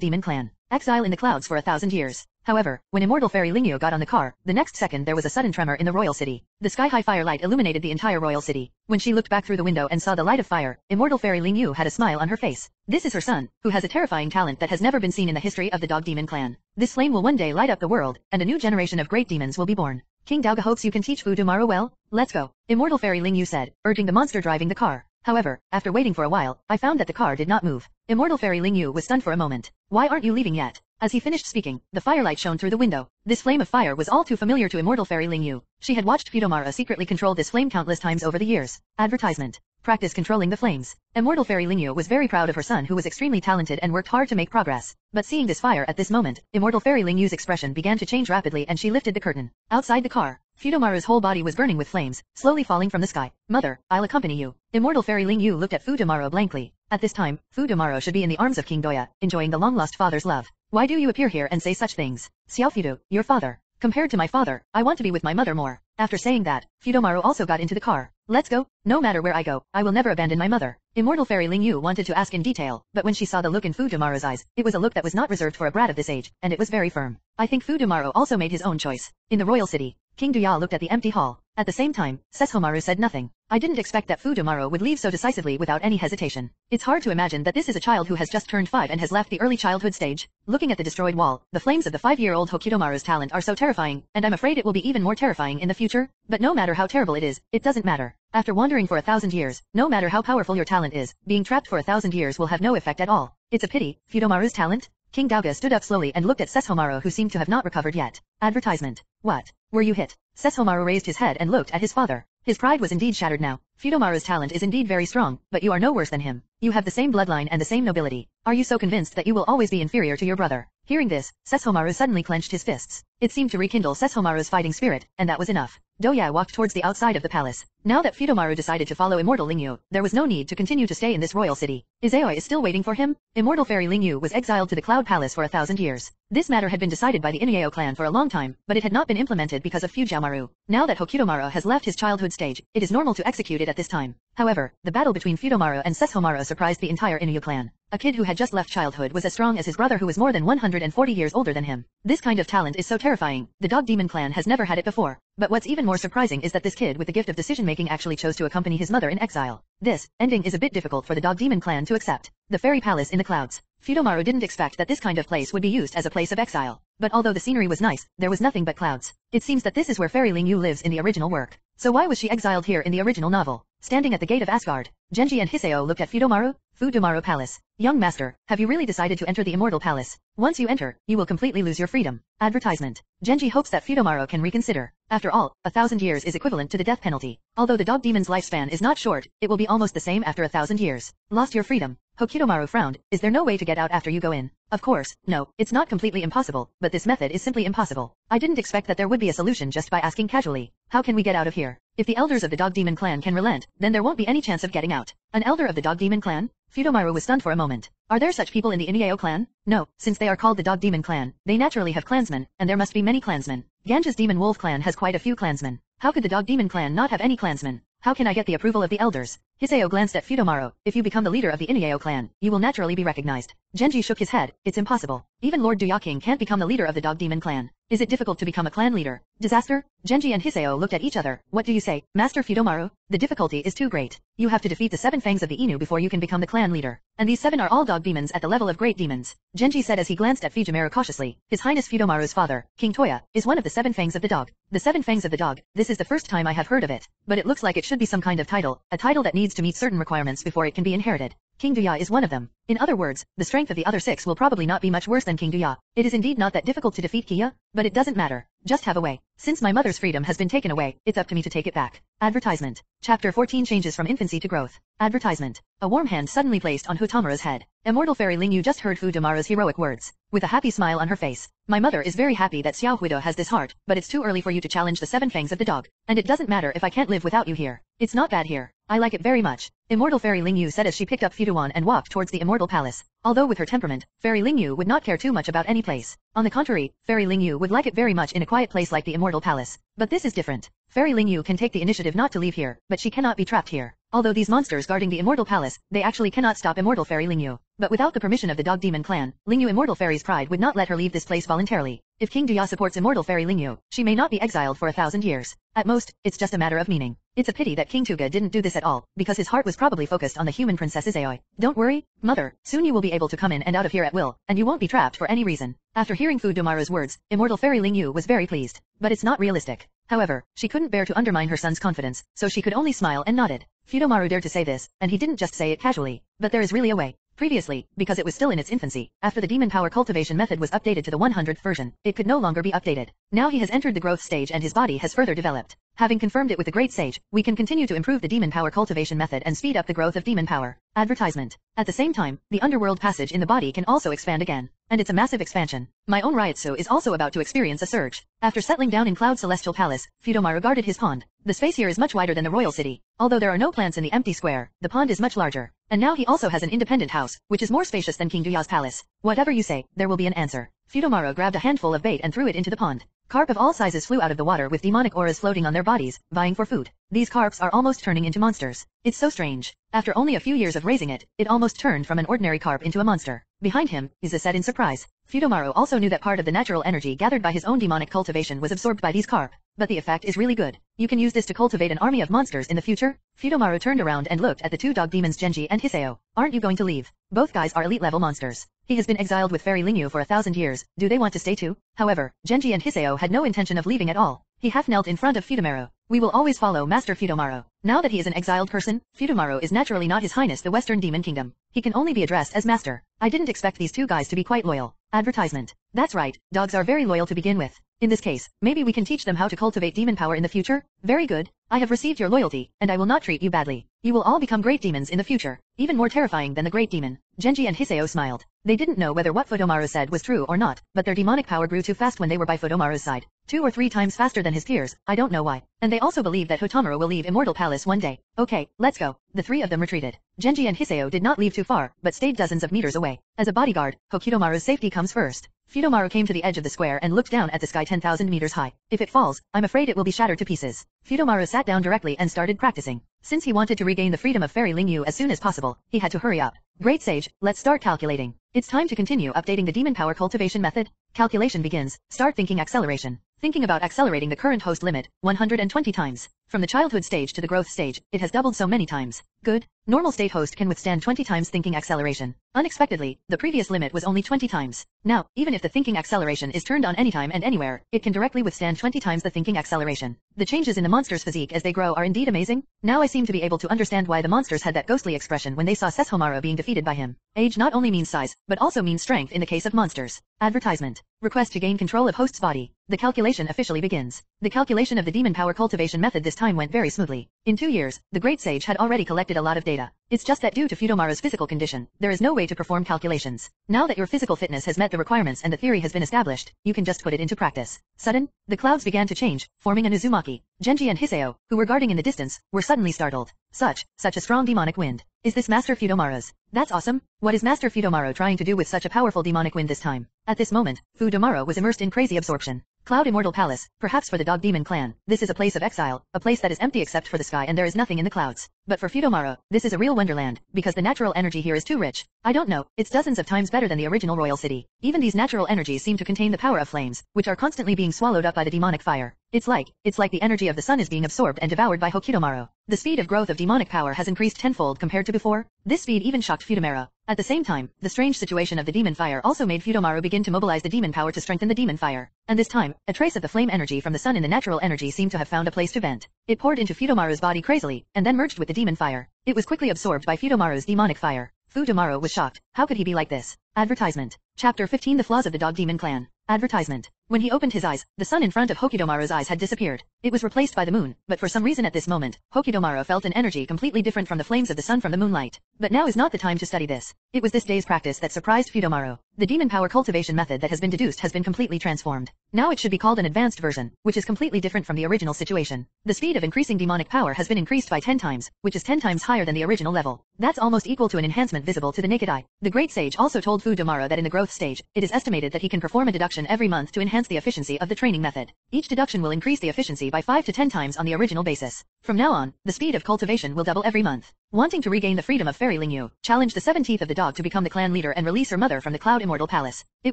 demon clan. Exile in the clouds for a thousand years. However, when immortal fairy Lingyu got on the car, the next second there was a sudden tremor in the royal city. The sky-high firelight illuminated the entire royal city. When she looked back through the window and saw the light of fire, immortal fairy Lingyu had a smile on her face. This is her son, who has a terrifying talent that has never been seen in the history of the dog demon clan. This flame will one day light up the world, and a new generation of great demons will be born. King Daoga hopes you can teach Fu tomorrow well. Let's go. Immortal fairy Lingyu said, urging the monster driving the car. However, after waiting for a while, I found that the car did not move. Immortal fairy Lingyu was stunned for a moment. Why aren't you leaving yet? As he finished speaking, the firelight shone through the window. This flame of fire was all too familiar to immortal fairy Lingyu. She had watched Futomara secretly control this flame countless times over the years. Advertisement. Practice controlling the flames. Immortal fairy Lingyu was very proud of her son who was extremely talented and worked hard to make progress. But seeing this fire at this moment, immortal fairy Lingyu's expression began to change rapidly and she lifted the curtain. Outside the car, Fudomaru's whole body was burning with flames, slowly falling from the sky. Mother, I'll accompany you. Immortal fairy Ling Yu looked at Fudomaru blankly. At this time, Fudomaru should be in the arms of King Doya, enjoying the long-lost father's love. Why do you appear here and say such things? Xiao Fudo, your father. Compared to my father, I want to be with my mother more. After saying that, Fudomaru also got into the car. Let's go. No matter where I go, I will never abandon my mother. Immortal Fairy Ling Yu wanted to ask in detail, but when she saw the look in Fudomaru's eyes, it was a look that was not reserved for a brat of this age, and it was very firm. I think Fudomaru also made his own choice. In the royal city, King Duya looked at the empty hall. At the same time, Sesshomaru said nothing. I didn't expect that Fudomaru would leave so decisively without any hesitation. It's hard to imagine that this is a child who has just turned five and has left the early childhood stage. Looking at the destroyed wall, the flames of the five-year-old Hokutomaru's talent are so terrifying, and I'm afraid it will be even more terrifying in the future. But no matter how terrible it is, it doesn't matter. After wandering for a thousand years, no matter how powerful your talent is, being trapped for a thousand years will have no effect at all. It's a pity, Fudomaru's talent? King Daoga stood up slowly and looked at Sesshomaru who seemed to have not recovered yet. Advertisement. What? Were you hit? Sesshomaru raised his head and looked at his father. His pride was indeed shattered now. Fudomaru's talent is indeed very strong, but you are no worse than him. You have the same bloodline and the same nobility. Are you so convinced that you will always be inferior to your brother? Hearing this, Sesshomaru suddenly clenched his fists. It seemed to rekindle Sesshomaru's fighting spirit, and that was enough. Doya walked towards the outside of the palace. Now that Fudomaru decided to follow Immortal Lingyu, there was no need to continue to stay in this royal city. Is still waiting for him? Immortal Fairy Lingyu was exiled to the Cloud Palace for a thousand years. This matter had been decided by the Inuyao clan for a long time, but it had not been implemented because of Fujimaru. Now that Hokutomaru has left his childhood stage, it is normal to execute it at this time. However, the battle between Fudomaru and Sesshomaru surprised the entire Inuyao clan. A kid who had just left childhood was as strong as his brother who was more than 140 years older than him. This kind of talent is so terrifying, the Dog Demon clan has never had it before. But what's even more surprising is that this kid with the gift of decision-making actually chose to accompany his mother in exile. This ending is a bit difficult for the Dog Demon clan to accept. The Fairy Palace in the Clouds. Fudomaru didn't expect that this kind of place would be used as a place of exile. But although the scenery was nice, there was nothing but clouds. It seems that this is where Fairy Ling Yu lives in the original work. So why was she exiled here in the original novel? Standing at the gate of Asgard, Genji and Hiseo looked at Fudomaru, Fudomaru Palace. Young master, have you really decided to enter the Immortal Palace? Once you enter, you will completely lose your freedom. Advertisement. Genji hopes that Fudomaru can reconsider. After all, a thousand years is equivalent to the death penalty. Although the dog demon's lifespan is not short, it will be almost the same after a thousand years. Lost your freedom. Hokutomaru frowned. Is there no way to get out after you go in? Of course, no, it's not completely impossible, but this method is simply impossible. I didn't expect that there would be a solution just by asking casually. How can we get out of here? If the elders of the Dog Demon clan can relent, then there won't be any chance of getting out. An elder of the Dog Demon clan? Fudomaru was stunned for a moment. Are there such people in the Inuyao clan? No, since they are called the Dog Demon clan, they naturally have clansmen, and there must be many clansmen. Ganja's Demon Wolf clan has quite a few clansmen. How could the Dog Demon clan not have any clansmen? How can I get the approval of the elders? Hiseo glanced at Fudomaru. If you become the leader of the Inuyao clan, you will naturally be recognized. Genji shook his head. It's impossible. Even Lord Duyaking can't become the leader of the Dog Demon clan. Is it difficult to become a clan leader? Disaster? Genji and Hiseo looked at each other. What do you say, Master Fudomaru? The difficulty is too great. You have to defeat the seven fangs of the Inu before you can become the clan leader. And these seven are all dog demons at the level of great demons. Genji said as he glanced at Fujimaru cautiously. His Highness Fudomaru's father, King Toya, is one of the seven fangs of the dog. The seven fangs of the dog, this is the first time I have heard of it. But it looks like it should be some kind of title, a title that needs to meet certain requirements before it can be inherited. King Duya is one of them. In other words, the strength of the other six will probably not be much worse than King Duya. It is indeed not that difficult to defeat Kia, but it doesn't matter. Just have a way. Since my mother's freedom has been taken away, it's up to me to take it back. Advertisement. Chapter 14 Changes from Infancy to Growth. Advertisement. A warm hand suddenly placed on Hotamura's head. Immortal Fairy Ling Yu just heard Fudomaru's heroic words. With a happy smile on her face. My mother is very happy that Xiao Huido has this heart, but it's too early for you to challenge the seven fangs of the dog. And it doesn't matter if I can't live without you here. It's not bad here. I like it very much. Immortal Fairy Ling Yu said as she picked up Fudoan and walked towards the Immortal Palace. Although with her temperament, Fairy Ling Yu would not care too much about any place. On the contrary, Fairy Ling Yu would like it very much in a quiet place like the Immortal Palace. But this is different. Fairy Ling Yu can take the initiative not to leave here, but she cannot be trapped here. Although these monsters guarding the Immortal Palace, they actually cannot stop Immortal Fairy Ling Yu. But without the permission of the Dog Demon clan, Ling Yu Immortal Fairy's pride would not let her leave this place voluntarily. If King Duya supports Immortal Fairy Ling Yu, she may not be exiled for a thousand years. At most, it's just a matter of meaning. It's a pity that King Tuga didn't do this at all, because his heart was probably focused on the human princess Izayoi. Don't worry, mother, soon you will be able to come in and out of here at will, and you won't be trapped for any reason. After hearing Fu Fudomaru's words, Immortal Fairy Ling Yu was very pleased. But it's not realistic. However, she couldn't bear to undermine her son's confidence, so she could only smile and nodded. Fudomaru dared to say this, and he didn't just say it casually. But there is really a way. Previously, because it was still in its infancy, after the demon power cultivation method was updated to the 100th version, it could no longer be updated. Now he has entered the growth stage and his body has further developed. Having confirmed it with the Great Sage, we can continue to improve the demon power cultivation method and speed up the growth of demon power. Advertisement. At the same time, the underworld passage in the body can also expand again. And it's a massive expansion. My own Reiatsu is also about to experience a surge. After settling down in Cloud Celestial Palace, Fudomaru guarded his pond. The space here is much wider than the royal city. Although there are no plants in the empty square, the pond is much larger. And now he also has an independent house, which is more spacious than King Duya's palace. Whatever you say, there will be an answer. Fudomaru grabbed a handful of bait and threw it into the pond. Carp of all sizes flew out of the water with demonic auras floating on their bodies, vying for food. These carps are almost turning into monsters. It's so strange. After only a few years of raising it, it almost turned from an ordinary carp into a monster. Behind him, Iza said in surprise. Fudomaru also knew that part of the natural energy gathered by his own demonic cultivation was absorbed by these carp. But the effect is really good. You can use this to cultivate an army of monsters in the future. Fudomaru turned around and looked at the two dog demons Genji and Hiseo. Aren't you going to leave? Both guys are elite level monsters. He has been exiled with Fairy Lingyu for a thousand years. Do they want to stay too? However, Genji and Hiseo had no intention of leaving at all. He half knelt in front of Fudomaru. We will always follow Master Fudomaru. Now that he is an exiled person, Fudomaru is naturally not His Highness the Western Demon Kingdom. He can only be addressed as Master. I didn't expect these two guys to be quite loyal. Advertisement. That's right, dogs are very loyal to begin with. In this case, maybe we can teach them how to cultivate demon power in the future? Very good. I have received your loyalty, and I will not treat you badly. You will all become great demons in the future, even more terrifying than the great demon. Genji and Hiseo smiled. They didn't know whether what Fudomaru said was true or not, but their demonic power grew too fast when they were by Fudomaru's side. Two or three times faster than his peers, I don't know why. And they also believe that Hotamura will leave Immortal Palace one day. Okay, let's go. The three of them retreated. Genji and Hiseo did not leave too far, but stayed dozens of meters away. As a bodyguard, Hokidomaru's safety comes first. Fudomaru came to the edge of the square and looked down at the sky 10,000 meters high. If it falls, I'm afraid it will be shattered to pieces. Fudomaru sat down directly and started practicing. Since he wanted to regain the freedom of Fairy Lingyu as soon as possible, he had to hurry up. Great Sage, let's start calculating. It's time to continue updating the demon power cultivation method. Calculation begins. Start thinking acceleration. Thinking about accelerating the current host limit, 120 times. From the childhood stage to the growth stage, it has doubled so many times. Good. Normal state host can withstand 20 times thinking acceleration. Unexpectedly, the previous limit was only 20 times. Now, even if the thinking acceleration is turned on anytime and anywhere, it can directly withstand 20 times the thinking acceleration. The changes in the monster's physique as they grow are indeed amazing. Now I seem to be able to understand why the monsters had that ghostly expression when they saw Sesshomaru being defeated by him. Age not only means size, but also means strength in the case of monsters. Advertisement. Request to gain control of host's body. The calculation officially begins. The calculation of the demon power cultivation method this time went very smoothly. In two years, the Great Sage had already collected a lot of data. It's just that due to Fudomaru's physical condition, there is no way to perform calculations. Now that your physical fitness has met the requirements and the theory has been established, you can just put it into practice. Sudden, the clouds began to change, forming an Uzumaki. Genji and Hiseo, who were guarding in the distance, were suddenly startled. Such, such a strong demonic wind. Is this Master Fudomaru's? That's awesome. What is Master Fudomaru trying to do with such a powerful demonic wind this time? At this moment, Fudomaru was immersed in crazy absorption. Cloud Immortal Palace, perhaps for the Dog Demon clan, this is a place of exile, a place that is empty except for the sky and there is nothing in the clouds. But for Fudomaru, this is a real wonderland, because the natural energy here is too rich. I don't know, it's dozens of times better than the original royal city. Even these natural energies seem to contain the power of flames, which are constantly being swallowed up by the demonic fire. It's like, it's like the energy of the sun is being absorbed and devoured by Hokidomaru. The speed of growth of demonic power has increased tenfold compared to before. This speed even shocked Fudomaru. At the same time, the strange situation of the demon fire also made Fudomaru begin to mobilize the demon power to strengthen the demon fire. And this time, a trace of the flame energy from the sun in the natural energy seemed to have found a place to vent. It poured into Fudomaru's body crazily, and then merged with the demon fire. It was quickly absorbed by Fudomaru's demonic fire. Fudomaru was shocked. How could he be like this? Advertisement. Chapter 15 The Flaws of the Dog Demon Clan. Advertisement. When he opened his eyes, the sun in front of Hokidomaru's eyes had disappeared. It was replaced by the moon, but for some reason at this moment, Hokidomaru felt an energy completely different from the flames of the sun from the moonlight. But now is not the time to study this. It was this day's practice that surprised Fudomaru. The demon power cultivation method that has been deduced has been completely transformed. Now it should be called an advanced version, which is completely different from the original situation. The speed of increasing demonic power has been increased by 10 times, which is 10 times higher than the original level. That's almost equal to an enhancement visible to the naked eye. The great sage also told Fudomaru that in the growth stage, it is estimated that he can perform a deduction every month to enhance the efficiency of the training method. Each deduction will increase the efficiency by 5 to 10 times on the original basis. From now on, the speed of cultivation will double every month. Wanting to regain the freedom of Fairy Lingyu, challenge the seven teeth of the dog to become the clan leader and release her mother from the Cloud Immortal Palace. It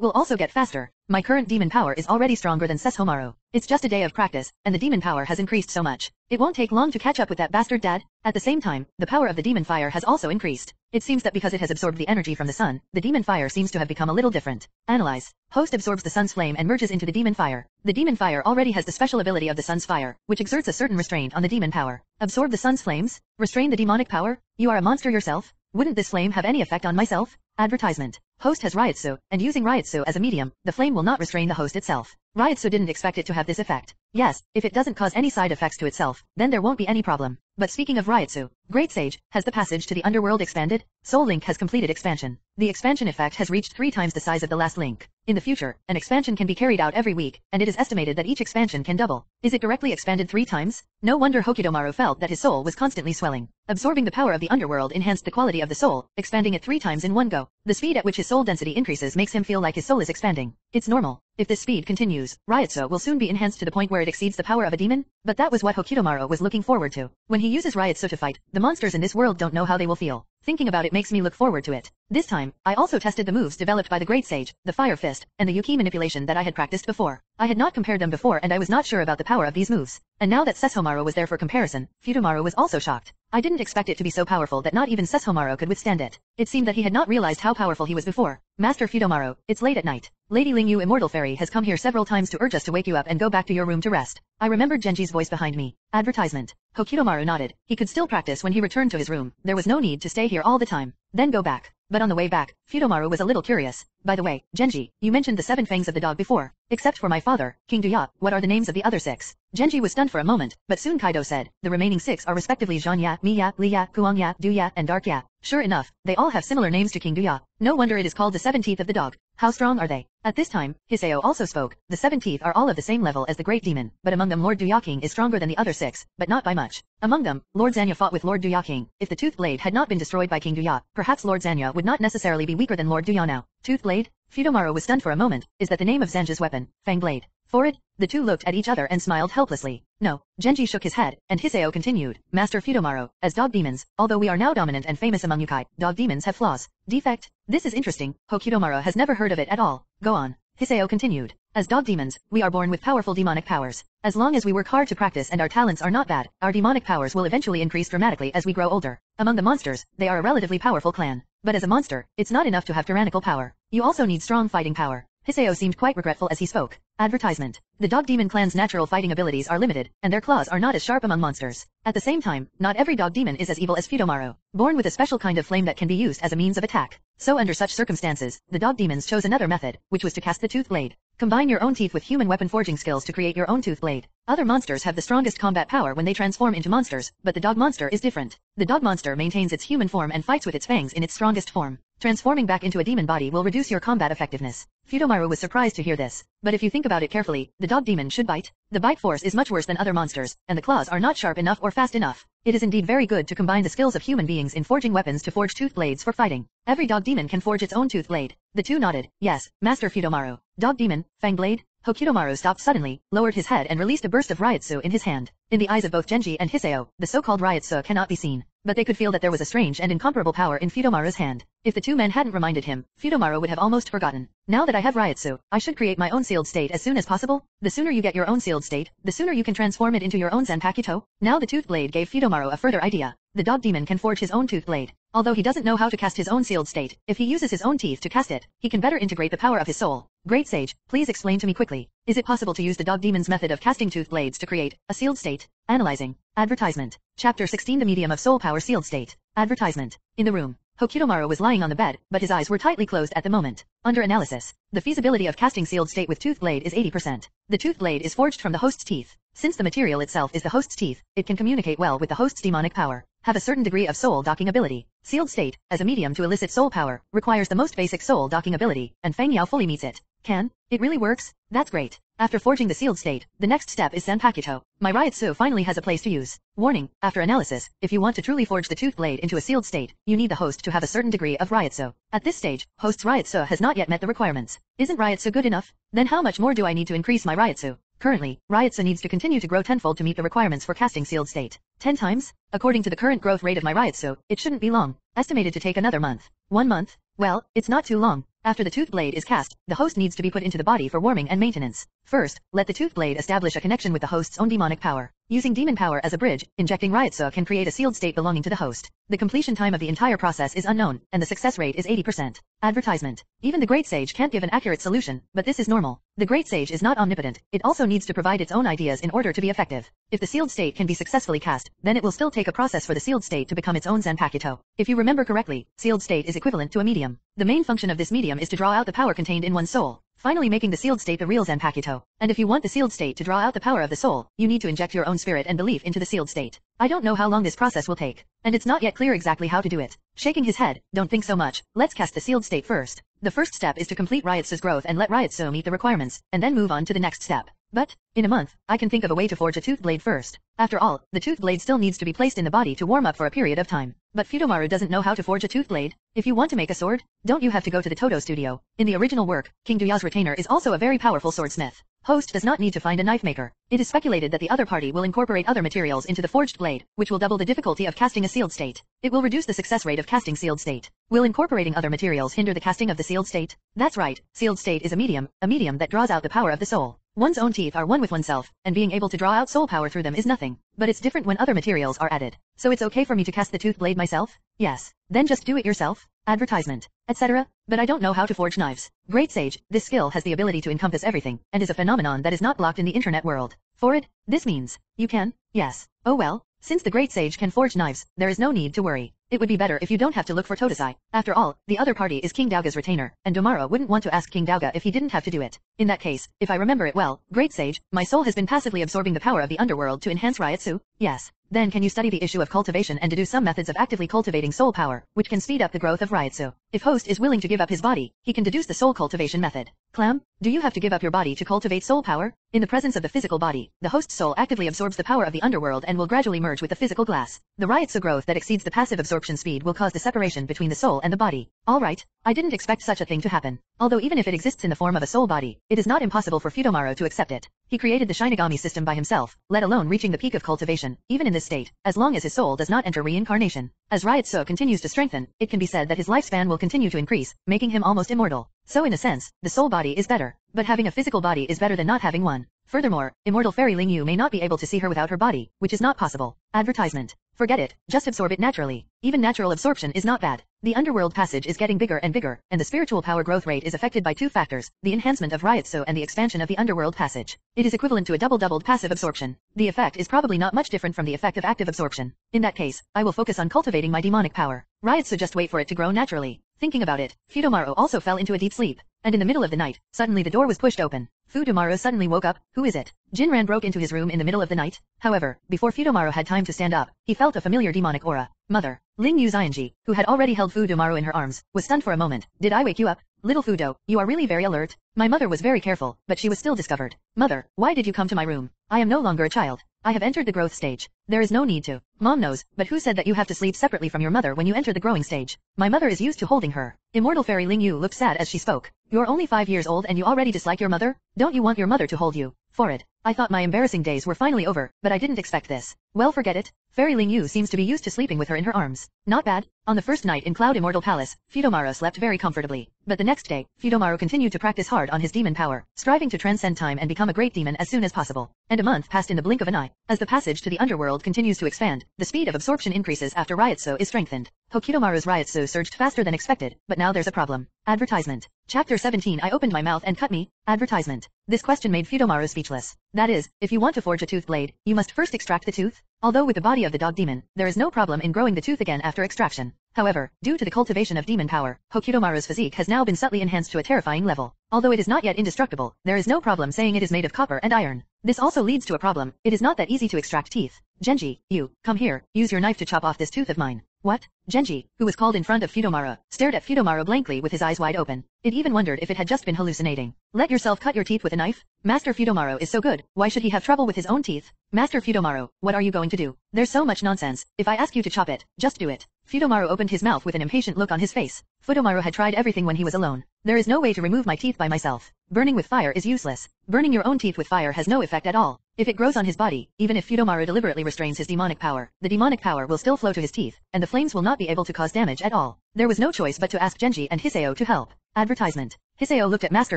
will also get faster. My current demon power is already stronger than Sesshomaru. It's just a day of practice, and the demon power has increased so much. It won't take long to catch up with that bastard dad. At the same time, the power of the demon fire has also increased. It seems that because it has absorbed the energy from the sun, the demon fire seems to have become a little different. Analyze. Host absorbs the sun's flame and merges into the demon fire. The demon fire already has the special ability of the sun's fire, which exerts a certain restraint on the demon power. Absorb the sun's flames? Restrain the demonic power? You are a monster yourself? Wouldn't this flame have any effect on myself? Advertisement. Host has Reiatsu, and using Reiatsu as a medium, the flame will not restrain the host itself. Reiatsu didn't expect it to have this effect. Yes, if it doesn't cause any side effects to itself, then there won't be any problem. But speaking of Reiatsu, Great Sage, has the passage to the underworld expanded? Soul Link has completed expansion. The expansion effect has reached three times the size of the last link. In the future, an expansion can be carried out every week, and it is estimated that each expansion can double. Is it directly expanded three times? No wonder Hokidomaru felt that his soul was constantly swelling. Absorbing the power of the underworld enhanced the quality of the soul, expanding it three times in one go. The speed at which his soul density increases makes him feel like his soul is expanding. It's normal. If this speed continues, Reiatsu will soon be enhanced to the point where it exceeds the power of a demon, but that was what Hokidomaru was looking forward to. When he uses Reiatsu to fight, the monsters in this world don't know how they will feel. Thinking about it makes me look forward to it. This time, I also tested the moves developed by the Great Sage, the Fire Fist, and the Yuki manipulation that I had practiced before. I had not compared them before and I was not sure about the power of these moves. And now that Sesshomaru was there for comparison, Fudomaru was also shocked. I didn't expect it to be so powerful that not even Sesshomaru could withstand it. It seemed that he had not realized how powerful he was before. Master Fudomaru, it's late at night. Lady Lingyu Immortal Fairy has come here several times to urge us to wake you up and go back to your room to rest. I remembered Genji's voice behind me. Advertisement. Hokidomaru nodded. He could still practice when he returned to his room. There was no need to stay here all the time. Then go back. But on the way back, Fudomaru was a little curious. By the way, Genji, you mentioned the seven fangs of the dog before. Except for my father, King Duya, what are the names of the other six? Genji was stunned for a moment, but soon Kaido said, the remaining six are respectively Zhanya, Miya, Liya, Kuangya, Duya, and Darkya. Sure enough, they all have similar names to King Duya. No wonder it is called the seven teeth of the dog. How strong are they? At this time, Hiseo also spoke. The seven teeth are all of the same level as the great demon, but among them Lord Duyaking is stronger than the other six, but not by much. Among them, Lord Zanya fought with Lord Duyaking. If the tooth blade had not been destroyed by King Duya, perhaps Lord Zanya would not necessarily be weaker than Lord Duya now. Tooth blade? Fudomaru was stunned for a moment. Is that the name of Zanja's weapon, Fang Blade? For it, the two looked at each other and smiled helplessly. No, Genji shook his head, and Hiseo continued, Master Fudomaru, as dog demons, although we are now dominant and famous among Youkai, dog demons have flaws. Defect? This is interesting, Hokidomaru has never heard of it at all. Go on. Hiseo continued. As dog demons, we are born with powerful demonic powers. As long as we work hard to practice and our talents are not bad, our demonic powers will eventually increase dramatically as we grow older. Among the monsters, they are a relatively powerful clan. But as a monster, it's not enough to have tyrannical power. You also need strong fighting power. Hiseo seemed quite regretful as he spoke. Advertisement. The dog demon clan's natural fighting abilities are limited, and their claws are not as sharp among monsters. At the same time, not every dog demon is as evil as Fudomaru, born with a special kind of flame that can be used as a means of attack. So under such circumstances, the dog demons chose another method, which was to cast the tooth blade. Combine your own teeth with human weapon forging skills to create your own tooth blade. Other monsters have the strongest combat power when they transform into monsters, but the dog monster is different. The dog monster maintains its human form and fights with its fangs in its strongest form. Transforming back into a demon body will reduce your combat effectiveness. Fudomaru was surprised to hear this, but if you think about it carefully, the dog demon should bite. The bite force is much worse than other monsters, and the claws are not sharp enough or fast enough. It is indeed very good to combine the skills of human beings in forging weapons to forge tooth blades for fighting. Every dog demon can forge its own tooth blade. The two nodded. Yes, Master Fudomaru. Dog demon, fang blade? Hokidomaru stopped suddenly, lowered his head and released a burst of Reiatsu in his hand. In the eyes of both Genji and Hiseo, the so-called Reiatsu cannot be seen, but they could feel that there was a strange and incomparable power in Fudomaru's hand. If the two men hadn't reminded him, Fudomaru would have almost forgotten. Now that I have Reiatsu, I should create my own sealed state as soon as possible. The sooner you get your own sealed state, the sooner you can transform it into your own Zanpakuto. Now the tooth blade gave Fudomaru a further idea. The dog demon can forge his own tooth blade. Although he doesn't know how to cast his own sealed state, if he uses his own teeth to cast it, he can better integrate the power of his soul. Great Sage, please explain to me quickly. Is it possible to use the dog demon's method of casting tooth blades to create a sealed state? Analyzing. Advertisement. Chapter 16 The Medium of Soul Power Sealed State. Advertisement. In the room. Hokidomaru was lying on the bed, but his eyes were tightly closed at the moment. Under analysis, the feasibility of casting sealed state with tooth blade is 80%. The tooth blade is forged from the host's teeth. Since the material itself is the host's teeth, it can communicate well with the host's demonic power, have a certain degree of soul docking ability. Sealed state, as a medium to elicit soul power, requires the most basic soul docking ability, and Feng Yao fully meets it. Can? It really works? That's great. After forging the sealed state, the next step is Zanpakuto. My Reiatsu finally has a place to use. Warning, after analysis, if you want to truly forge the tooth blade into a sealed state, you need the host to have a certain degree of Reiatsu. At this stage, host's Reiatsu has not yet met the requirements. Isn't Reiatsu good enough? Then how much more do I need to increase my Reiatsu? Currently, Reiatsu needs to continue to grow tenfold to meet the requirements for casting sealed state. Ten times? According to the current growth rate of my Reiatsu, it shouldn't be long. Estimated to take another month. One month? Well, it's not too long. After the tooth blade is cast, the host needs to be put into the body for warming and maintenance. First, let the tooth blade establish a connection with the host's own demonic power. Using demon power as a bridge, injecting Reiatsu can create a sealed state belonging to the host. The completion time of the entire process is unknown, and the success rate is 80%. Advertisement. Even the Great Sage can't give an accurate solution, but this is normal. The Great Sage is not omnipotent, it also needs to provide its own ideas in order to be effective. If the sealed state can be successfully cast, then it will still take a process for the sealed state to become its own Zanpakuto. If you remember correctly, sealed state is equivalent to a medium. The main function of this medium is to draw out the power contained in one's soul finally making the sealed state the real Zanpakuto. And if you want the sealed state to draw out the power of the soul, you need to inject your own spirit and belief into the sealed state. I don't know how long this process will take, and it's not yet clear exactly how to do it. Shaking his head, don't think so much, let's cast the sealed state first. The first step is to complete Reiatsu's growth and let Reiatsu meet the requirements, and then move on to the next step. But, in a month, I can think of a way to forge a tooth blade first. After all, the tooth blade still needs to be placed in the body to warm up for a period of time. But Fudomaru doesn't know how to forge a tooth blade. If you want to make a sword, don't you have to go to the Todo studio? In the original work, King Duya's retainer is also a very powerful swordsmith. Host does not need to find a knife maker. It is speculated that the other party will incorporate other materials into the forged blade, which will double the difficulty of casting a sealed state. It will reduce the success rate of casting sealed state. Will incorporating other materials hinder the casting of the sealed state? That's right, sealed state is a medium, a medium that draws out the power of the soul. One's own teeth are one with oneself, and being able to draw out soul power through them is nothing. But it's different when other materials are added. So it's okay for me to cast the tooth blade myself? Yes. Then just do it yourself? Advertisement. Etc. But I don't know how to forge knives. Great Sage, this skill has the ability to encompass everything, and is a phenomenon that is not blocked in the internet world. For it, this means, you can, yes. Oh well, since the Great Sage can forge knives, there is no need to worry. It would be better if you don't have to look for Totosai. After all, the other party is King Dauga's retainer, and Domaro wouldn't want to ask King Dauga if he didn't have to do it. In that case, if I remember it well, Great Sage, my soul has been passively absorbing the power of the underworld to enhance Reiatsu? Yes. Then can you study the issue of cultivation and deduce some methods of actively cultivating soul power, which can speed up the growth of Reiatsu? If host is willing to give up his body, he can deduce the soul cultivation method. Clam, do you have to give up your body to cultivate soul power? In the presence of the physical body, the host soul actively absorbs the power of the underworld and will gradually merge with the physical glass. The riot's of growth that exceeds the passive absorption speed will cause the separation between the soul and the body. Alright, I didn't expect such a thing to happen. Although even if it exists in the form of a soul body, it is not impossible for Fudomaru to accept it. He created the Shinigami system by himself, let alone reaching the peak of cultivation, even in this state, as long as his soul does not enter reincarnation. As Reiatsu continues to strengthen, it can be said that his lifespan will continue to increase, making him almost immortal. So in a sense, the soul body is better. But having a physical body is better than not having one. Furthermore, immortal fairy Ling Yu may not be able to see her without her body, which is not possible. Advertisement. Forget it, just absorb it naturally. Even natural absorption is not bad. The underworld passage is getting bigger and bigger, and the spiritual power growth rate is affected by two factors, the enhancement of Reiatsu and the expansion of the underworld passage. It is equivalent to a double-doubled passive absorption. The effect is probably not much different from the effect of active absorption. In that case, I will focus on cultivating my demonic power. Reiatsu just wait for it to grow naturally. Thinking about it, Fudomaru also fell into a deep sleep, and in the middle of the night, suddenly the door was pushed open. Fudomaru suddenly woke up, who is it? Jinran broke into his room in the middle of the night. However, before Fudomaru had time to stand up, he felt a familiar demonic aura. Mother, Ling Yu Xianji, who had already held Fudomaru in her arms, was stunned for a moment. Did I wake you up? Little Fudo, you are really very alert. My mother was very careful, but she was still discovered. Mother, why did you come to my room? I am no longer a child. I have entered the growth stage. There is no need to. Mom knows, but who said that you have to sleep separately from your mother when you enter the growing stage? My mother is used to holding her. Immortal fairy Ling Yu looked sad as she spoke. You're only five years old and you already dislike your mother? Don't you want your mother to hold you? For it. I thought my embarrassing days were finally over, but I didn't expect this. Well forget it. Fairy Ling Yu seems to be used to sleeping with her in her arms. Not bad. On the first night in Cloud Immortal Palace, Fudomaru slept very comfortably. But the next day, Fudomaru continued to practice hard on his demon power, striving to transcend time and become a great demon as soon as possible. And a month passed in the blink of an eye. As the passage to the underworld continues to expand, the speed of absorption increases after Reiatsu is strengthened. Hokidomaru's Reiatsu surged faster than expected, but now there's a problem. Advertisement. Chapter 17 I opened my mouth and cut me. Advertisement. This question made Fudomaru speechless. That is, if you want to forge a tooth blade, you must first extract the tooth. Although with the body of the dog demon, there is no problem in growing the tooth again after extraction. However, due to the cultivation of demon power, Hokutomaru's physique has now been subtly enhanced to a terrifying level. Although it is not yet indestructible, there is no problem saying it is made of copper and iron. This also leads to a problem, it is not that easy to extract teeth. Genji, you, come here, use your knife to chop off this tooth of mine. What? Genji, who was called in front of Fudomaru, stared at Fudomaru blankly with his eyes wide open. It even wondered if it had just been hallucinating. Let yourself cut your teeth with a knife? Master Fudomaru is so good, why should he have trouble with his own teeth? Master Fudomaru, what are you going to do? There's so much nonsense, if I ask you to chop it, just do it. Fudomaru opened his mouth with an impatient look on his face. Fudomaru had tried everything when he was alone. There is no way to remove my teeth by myself. Burning with fire is useless. Burning your own teeth with fire has no effect at all. If it grows on his body, even if Fudomaru deliberately restrains his demonic power, the demonic power will still flow to his teeth, and the flames will not be able to cause damage at all. There was no choice but to ask Genji and Hiseo to help. Advertisement. Hiseo looked at Master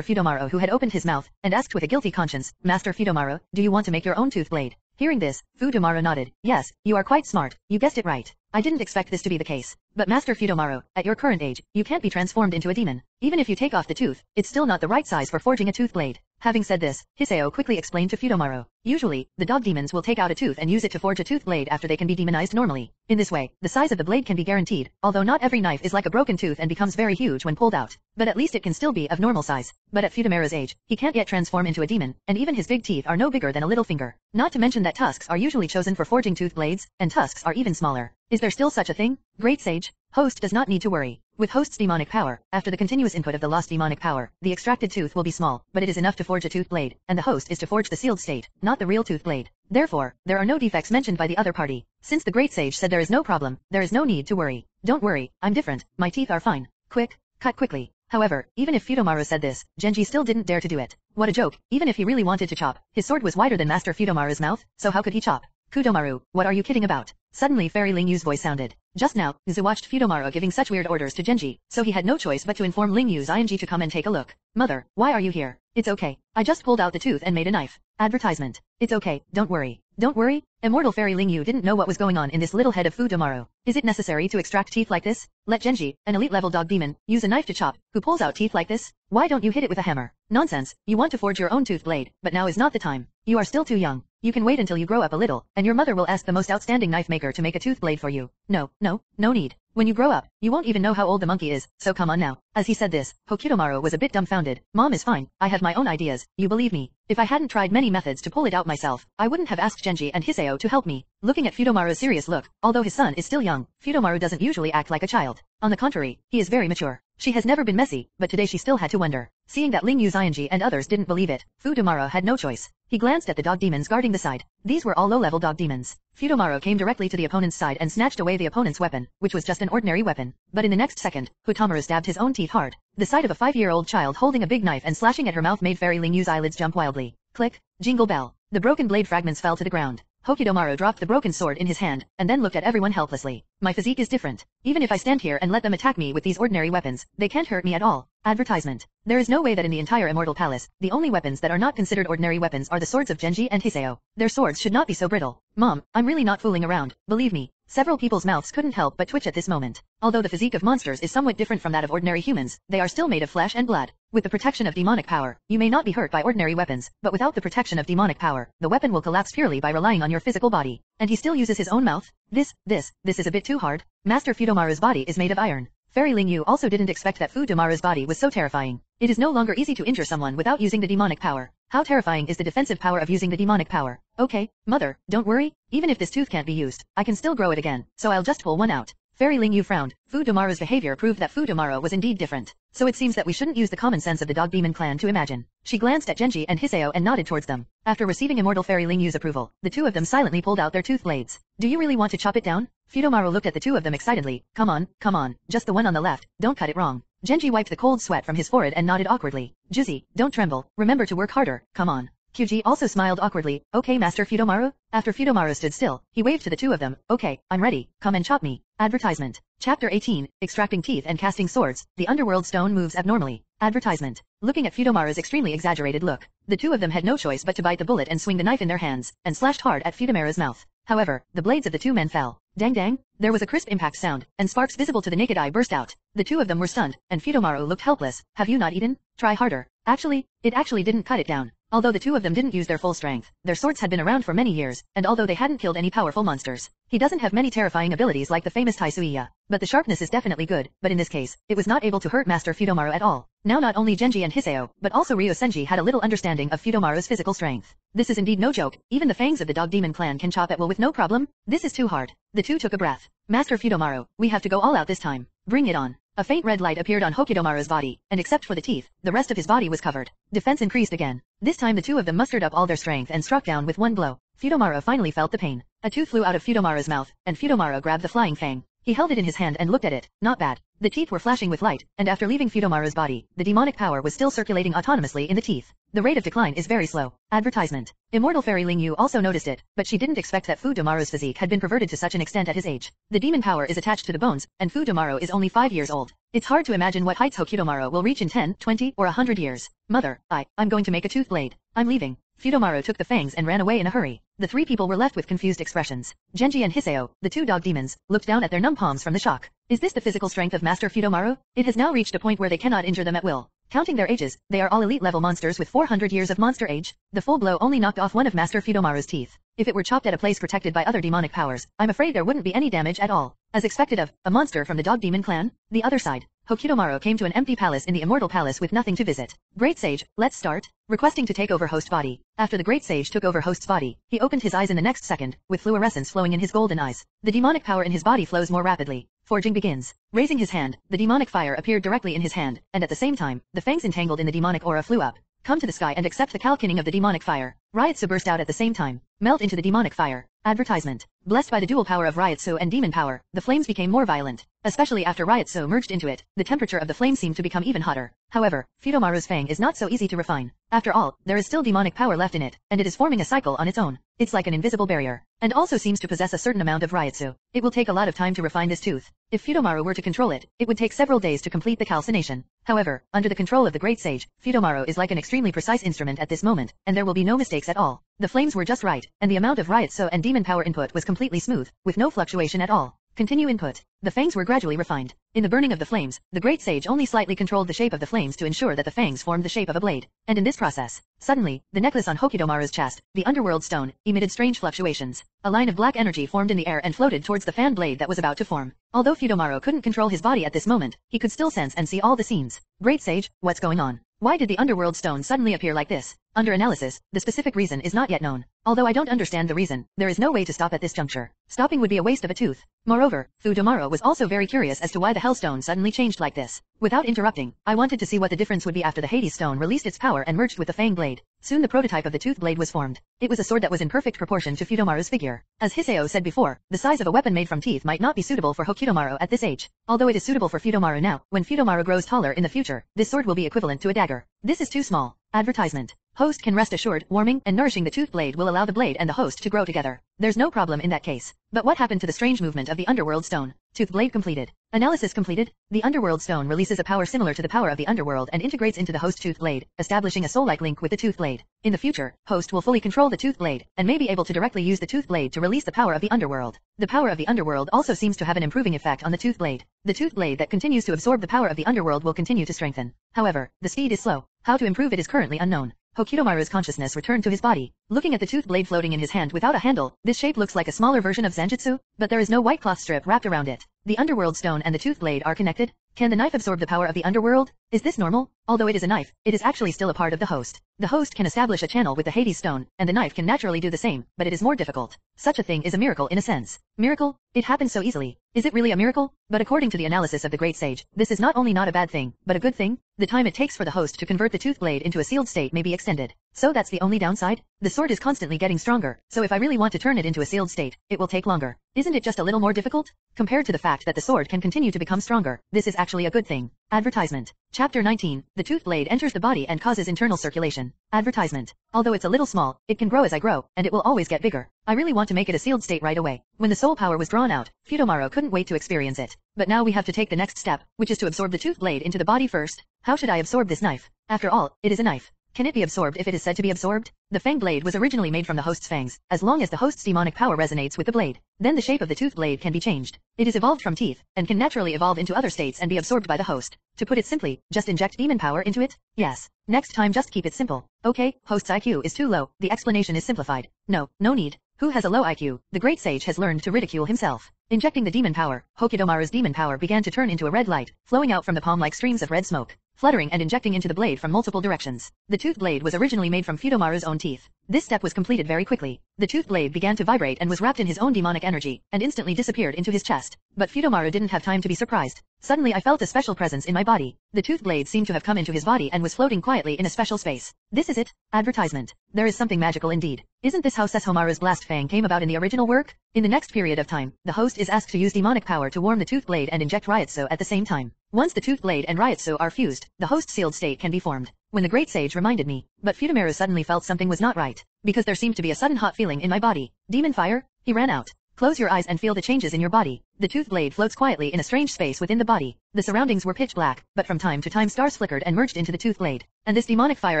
Fudomaru who had opened his mouth, and asked with a guilty conscience, Master Fudomaru, do you want to make your own tooth blade? Hearing this, Fudomaru nodded. Yes, you are quite smart, you guessed it right. I didn't expect this to be the case. But Master Fudomaru, at your current age, you can't be transformed into a demon. Even if you take off the tooth, it's still not the right size for forging a tooth blade. Having said this, Hiseo quickly explained to Fudomaru. Usually, the dog demons will take out a tooth and use it to forge a tooth blade after they can be demonized normally. In this way, the size of the blade can be guaranteed, although not every knife is like a broken tooth and becomes very huge when pulled out. But at least it can still be of normal size. But at Fudomaru's age, he can't yet transform into a demon, and even his big teeth are no bigger than a little finger. Not to mention that tusks are usually chosen for forging tooth blades, and tusks are even smaller. Is there still such a thing? Great Sage, Host does not need to worry. With Host's demonic power, after the continuous input of the lost demonic power, the extracted tooth will be small, but it is enough to forge a tooth blade, and the host is to forge the sealed state, not the real tooth blade. Therefore, there are no defects mentioned by the other party. Since the Great Sage said there is no problem, there is no need to worry. Don't worry, I'm different, my teeth are fine. Quick, cut quickly. However, even if Fudomaru said this, Genji still didn't dare to do it. What a joke, even if he really wanted to chop, his sword was wider than Master Fudomaru's mouth, so how could he chop? Kudomaru, what are you kidding about? Suddenly Fairy Ling Yu's voice sounded. Just now, Zu watched Fudomaru giving such weird orders to Genji, so he had no choice but to inform Ling Yu's ing to come and take a look. Mother, why are you here? It's okay. I just pulled out the tooth and made a knife. Advertisement. It's okay, don't worry. Don't worry, Immortal Fairy Ling Yu didn't know what was going on in this little head of Fudomaru. Is it necessary to extract teeth like this? Let Genji, an elite level dog demon, use a knife to chop, who pulls out teeth like this? Why don't you hit it with a hammer? Nonsense, you want to forge your own tooth blade, but now is not the time. You are still too young. You can wait until you grow up a little, and your mother will ask the most outstanding knife maker to make a tooth blade for you. No, no, no need. When you grow up, you won't even know how old the monkey is, so come on now. As he said this, Hokutomaru was a bit dumbfounded. Mom is fine, I have my own ideas, you believe me. If I hadn't tried many methods to pull it out myself, I wouldn't have asked Genji and To help me. Looking at Fudomaru's serious look, although his son is still young, Fudomaru doesn't usually act like a child. On the contrary, he is very mature. She has never been messy, but today she still had to wonder. Seeing that Ling Yu's ing and others didn't believe it, Fudomaru had no choice. He glanced at the dog demons guarding the side. These were all low-level dog demons. Fudomaru came directly to the opponent's side and snatched away the opponent's weapon, which was just an ordinary weapon. But in the next second, Futomaru stabbed his own teeth hard. The sight of a five-year-old child holding a big knife and slashing at her mouth made Fairy Ling Yu's eyelids jump wildly. Click, jingle bell. The broken blade fragments fell to the ground. Hokutomaru dropped the broken sword in his hand, and then looked at everyone helplessly. My physique is different. Even if I stand here and let them attack me with these ordinary weapons, they can't hurt me at all. Advertisement. There is no way that in the entire Immortal Palace, the only weapons that are not considered ordinary weapons are the swords of Genji and Hiseo. Their swords should not be so brittle. Mom, I'm really not fooling around, believe me. Several people's mouths couldn't help but twitch at this moment. Although the physique of monsters is somewhat different from that of ordinary humans, they are still made of flesh and blood. With the protection of demonic power, you may not be hurt by ordinary weapons, but without the protection of demonic power, the weapon will collapse purely by relying on your physical body. And he still uses his own mouth? This, this, this is a bit too hard. Master Fudomaru's body is made of iron. Fairy Ling Yu also didn't expect that Fudomaru's body was so terrifying. It is no longer easy to injure someone without using the demonic power. How terrifying is the defensive power of using the demonic power? Okay, mother, don't worry, even if this tooth can't be used, I can still grow it again, so I'll just pull one out. Fairy Ling Yu frowned. Fudomaru's behavior proved that Fudomaru was indeed different. So it seems that we shouldn't use the common sense of the dog demon clan to imagine. She glanced at Genji and Hiseo and nodded towards them. After receiving Immortal Fairy Ling Yu's approval, the two of them silently pulled out their tooth blades. Do you really want to chop it down? Fudomaru looked at the two of them excitedly. Come on, come on, just the one on the left, don't cut it wrong. Genji wiped the cold sweat from his forehead and nodded awkwardly. Juzi, don't tremble, remember to work harder, come on. Kyuji also smiled awkwardly. Okay Master Fudomaru? After Fudomaru stood still, he waved to the two of them. Okay, I'm ready, come and chop me. Advertisement. Chapter 18, Extracting Teeth and Casting Swords, the Underworld Stone moves abnormally. Advertisement. Looking at Fudomaru's extremely exaggerated look, the two of them had no choice but to bite the bullet and swing the knife in their hands, and slashed hard at Fudomaru's mouth. However, the blades of the two men fell. Dang dang, there was a crisp impact sound, and sparks visible to the naked eye burst out. The two of them were stunned, and Fudomaru looked helpless. Have you not eaten? Try harder. Actually, it actually didn't cut it down. Although the two of them didn't use their full strength, their swords had been around for many years, and although they hadn't killed any powerful monsters, he doesn't have many terrifying abilities like the famous Tai Suiya. But the sharpness is definitely good, but in this case, it was not able to hurt Master Fudomaru at all. Now not only Genji and Hiseo, but also Ryo Senji had a little understanding of Fudomaru's physical strength. This is indeed no joke, even the fangs of the dog demon clan can chop at will with no problem. This is too hard. The two took a breath. Master Fudomaru, we have to go all out this time. Bring it on. A faint red light appeared on Hokidomaru's body, and except for the teeth, the rest of his body was covered. Defense increased again. This time the two of them mustered up all their strength and struck down with one blow. Fudomaru finally felt the pain. A tooth flew out of Fudomaru's mouth, and Fudomaru grabbed the flying fang. He held it in his hand and looked at it. Not bad. The teeth were flashing with light, and after leaving Fudomaru's body, the demonic power was still circulating autonomously in the teeth. The rate of decline is very slow. Advertisement. Immortal Fairy Ling Yu also noticed it, but she didn't expect that Fudomaru's physique had been perverted to such an extent at his age. The demon power is attached to the bones, and Fudomaru is only 5 years old. It's hard to imagine what heights Hokidomaru will reach in 10, 20, or 100 years. Mother, I, I'm going to make a tooth blade. I'm leaving. Fudomaru took the fangs and ran away in a hurry. The three people were left with confused expressions. Genji and Hiseo, the two dog demons, looked down at their numb palms from the shock. Is this the physical strength of Master Fudomaru? It has now reached a point where they cannot injure them at will. Counting their ages, they are all elite level monsters with 400 years of monster age. The full blow only knocked off one of Master Fudomaru's teeth. If it were chopped at a place protected by other demonic powers, I'm afraid there wouldn't be any damage at all. As expected of, a monster from the dog demon clan? The other side. Hokidomaru came to an empty palace in the Immortal Palace with nothing to visit. Great Sage, let's start. Requesting to take over host body. After the Great Sage took over host's body, he opened his eyes in the next second, with fluorescence flowing in his golden eyes. The demonic power in his body flows more rapidly. Forging begins. Raising his hand, the demonic fire appeared directly in his hand, and at the same time, the fangs entangled in the demonic aura flew up. Come to the sky and accept the Kalkining of the demonic fire. Reiatsu burst out at the same time. Melt into the demonic fire. Advertisement. Blessed by the dual power of Reiatsu and demon power, the flames became more violent. Especially after Reiatsu merged into it, the temperature of the flame seemed to become even hotter. However, Fudomaru's fang is not so easy to refine. After all, there is still demonic power left in it, and it is forming a cycle on its own. It's like an invisible barrier, and also seems to possess a certain amount of Reiatsu. It will take a lot of time to refine this tooth. If Fudomaru were to control it, it would take several days to complete the calcination. However, under the control of the Great Sage, Fudomaru is like an extremely precise instrument at this moment, and there will be no mistakes at all. The flames were just right, and the amount of Reiatsu and demon power input was completely smooth, with no fluctuation at all. Continue input. The fangs were gradually refined. In the burning of the flames, the great sage only slightly controlled the shape of the flames to ensure that the fangs formed the shape of a blade. And in this process, suddenly, the necklace on Hokidomaru's chest, the underworld stone, emitted strange fluctuations. A line of black energy formed in the air and floated towards the fan blade that was about to form. Although Fudomaru couldn't control his body at this moment, he could still sense and see all the scenes. Great sage, what's going on? Why did the underworld stone suddenly appear like this? Under analysis, the specific reason is not yet known. Although I don't understand the reason, there is no way to stop at this juncture. Stopping would be a waste of a tooth. Moreover, Fudomaru was also very curious as to why the Hellstone suddenly changed like this. Without interrupting, I wanted to see what the difference would be after the Hades Stone released its power and merged with the Fang Blade. Soon the prototype of the Tooth Blade was formed. It was a sword that was in perfect proportion to Fudomaru's figure. As Hiseo said before, the size of a weapon made from teeth might not be suitable for Hokidomaru at this age. Although it is suitable for Fudomaru now, when Fudomaru grows taller in the future, this sword will be equivalent to a dagger. This is too small. Advertisement. Host can rest assured, warming and nourishing the tooth blade will allow the blade and the host to grow together. There's no problem in that case. But what happened to the strange movement of the underworld stone? Tooth blade completed. Analysis completed. The underworld stone releases a power similar to the power of the underworld and integrates into the host tooth blade, establishing a soul-like link with the tooth blade. In the future, host will fully control the tooth blade, and may be able to directly use the tooth blade to release the power of the underworld. The power of the underworld also seems to have an improving effect on the tooth blade. The tooth blade that continues to absorb the power of the underworld will continue to strengthen. However, the speed is slow. How to improve it is currently unknown. Hokidomaru's consciousness returned to his body. Looking at the tooth blade floating in his hand without a handle, this shape looks like a smaller version of Zangetsu, but there is no white cloth strip wrapped around it. The underworld stone and the tooth blade are connected. Can the knife absorb the power of the underworld? Is this normal? Although it is a knife, it is actually still a part of the host. The host can establish a channel with the Hades stone, and the knife can naturally do the same, but it is more difficult. Such a thing is a miracle in a sense. Miracle? It happens so easily. Is it really a miracle? But according to the analysis of the great sage, this is not only not a bad thing, but a good thing. The time it takes for the host to convert the tooth blade into a sealed state may be extended. So that's the only downside? The sword is constantly getting stronger, so if I really want to turn it into a sealed state, it will take longer. Isn't it just a little more difficult? Compared to the fact that the sword can continue to become stronger, this is actually a good thing. Advertisement. Chapter 19. The tooth blade enters the body and causes internal circulation. Advertisement. Although it's a little small, it can grow as I grow, and it will always get bigger. I really want to make it a sealed state right away. When the soul power was drawn out, Fudomaru couldn't wait to experience it. But now we have to take the next step, which is to absorb the tooth blade into the body first. How should I absorb this knife? After all, it is a knife. Can it be absorbed if it is said to be absorbed? The fang blade was originally made from the host's fangs. As long as the host's demonic power resonates with the blade, then the shape of the tooth blade can be changed. It is evolved from teeth, and can naturally evolve into other states and be absorbed by the host. To put it simply, just inject demon power into it? Yes. Next time just keep it simple. Okay, host's IQ is too low, the explanation is simplified. No, no need. Who has a low IQ? The great sage has learned to ridicule himself. Injecting the demon power, Hokidomaru's demon power began to turn into a red light, flowing out from the palm like streams of red smoke fluttering and injecting into the blade from multiple directions. The tooth blade was originally made from Fudomaru's own teeth. This step was completed very quickly. The tooth blade began to vibrate and was wrapped in his own demonic energy, and instantly disappeared into his chest. But Fudomaru didn't have time to be surprised. Suddenly I felt a special presence in my body. The tooth blade seemed to have come into his body and was floating quietly in a special space. This is it. Advertisement. There is something magical indeed. Isn't this how Sesshomaru's blast fang came about in the original work? In the next period of time, the host is asked to use demonic power to warm the tooth blade and inject Reiatsu at the same time. Once the tooth blade and Reiatsu are fused, the host sealed state can be formed. When the great sage reminded me, but Fudomaru suddenly felt something was not right, because there seemed to be a sudden hot feeling in my body. Demon fire? He ran out. Close your eyes and feel the changes in your body. The tooth blade floats quietly in a strange space within the body. The surroundings were pitch black, but from time to time stars flickered and merged into the tooth blade. And this demonic fire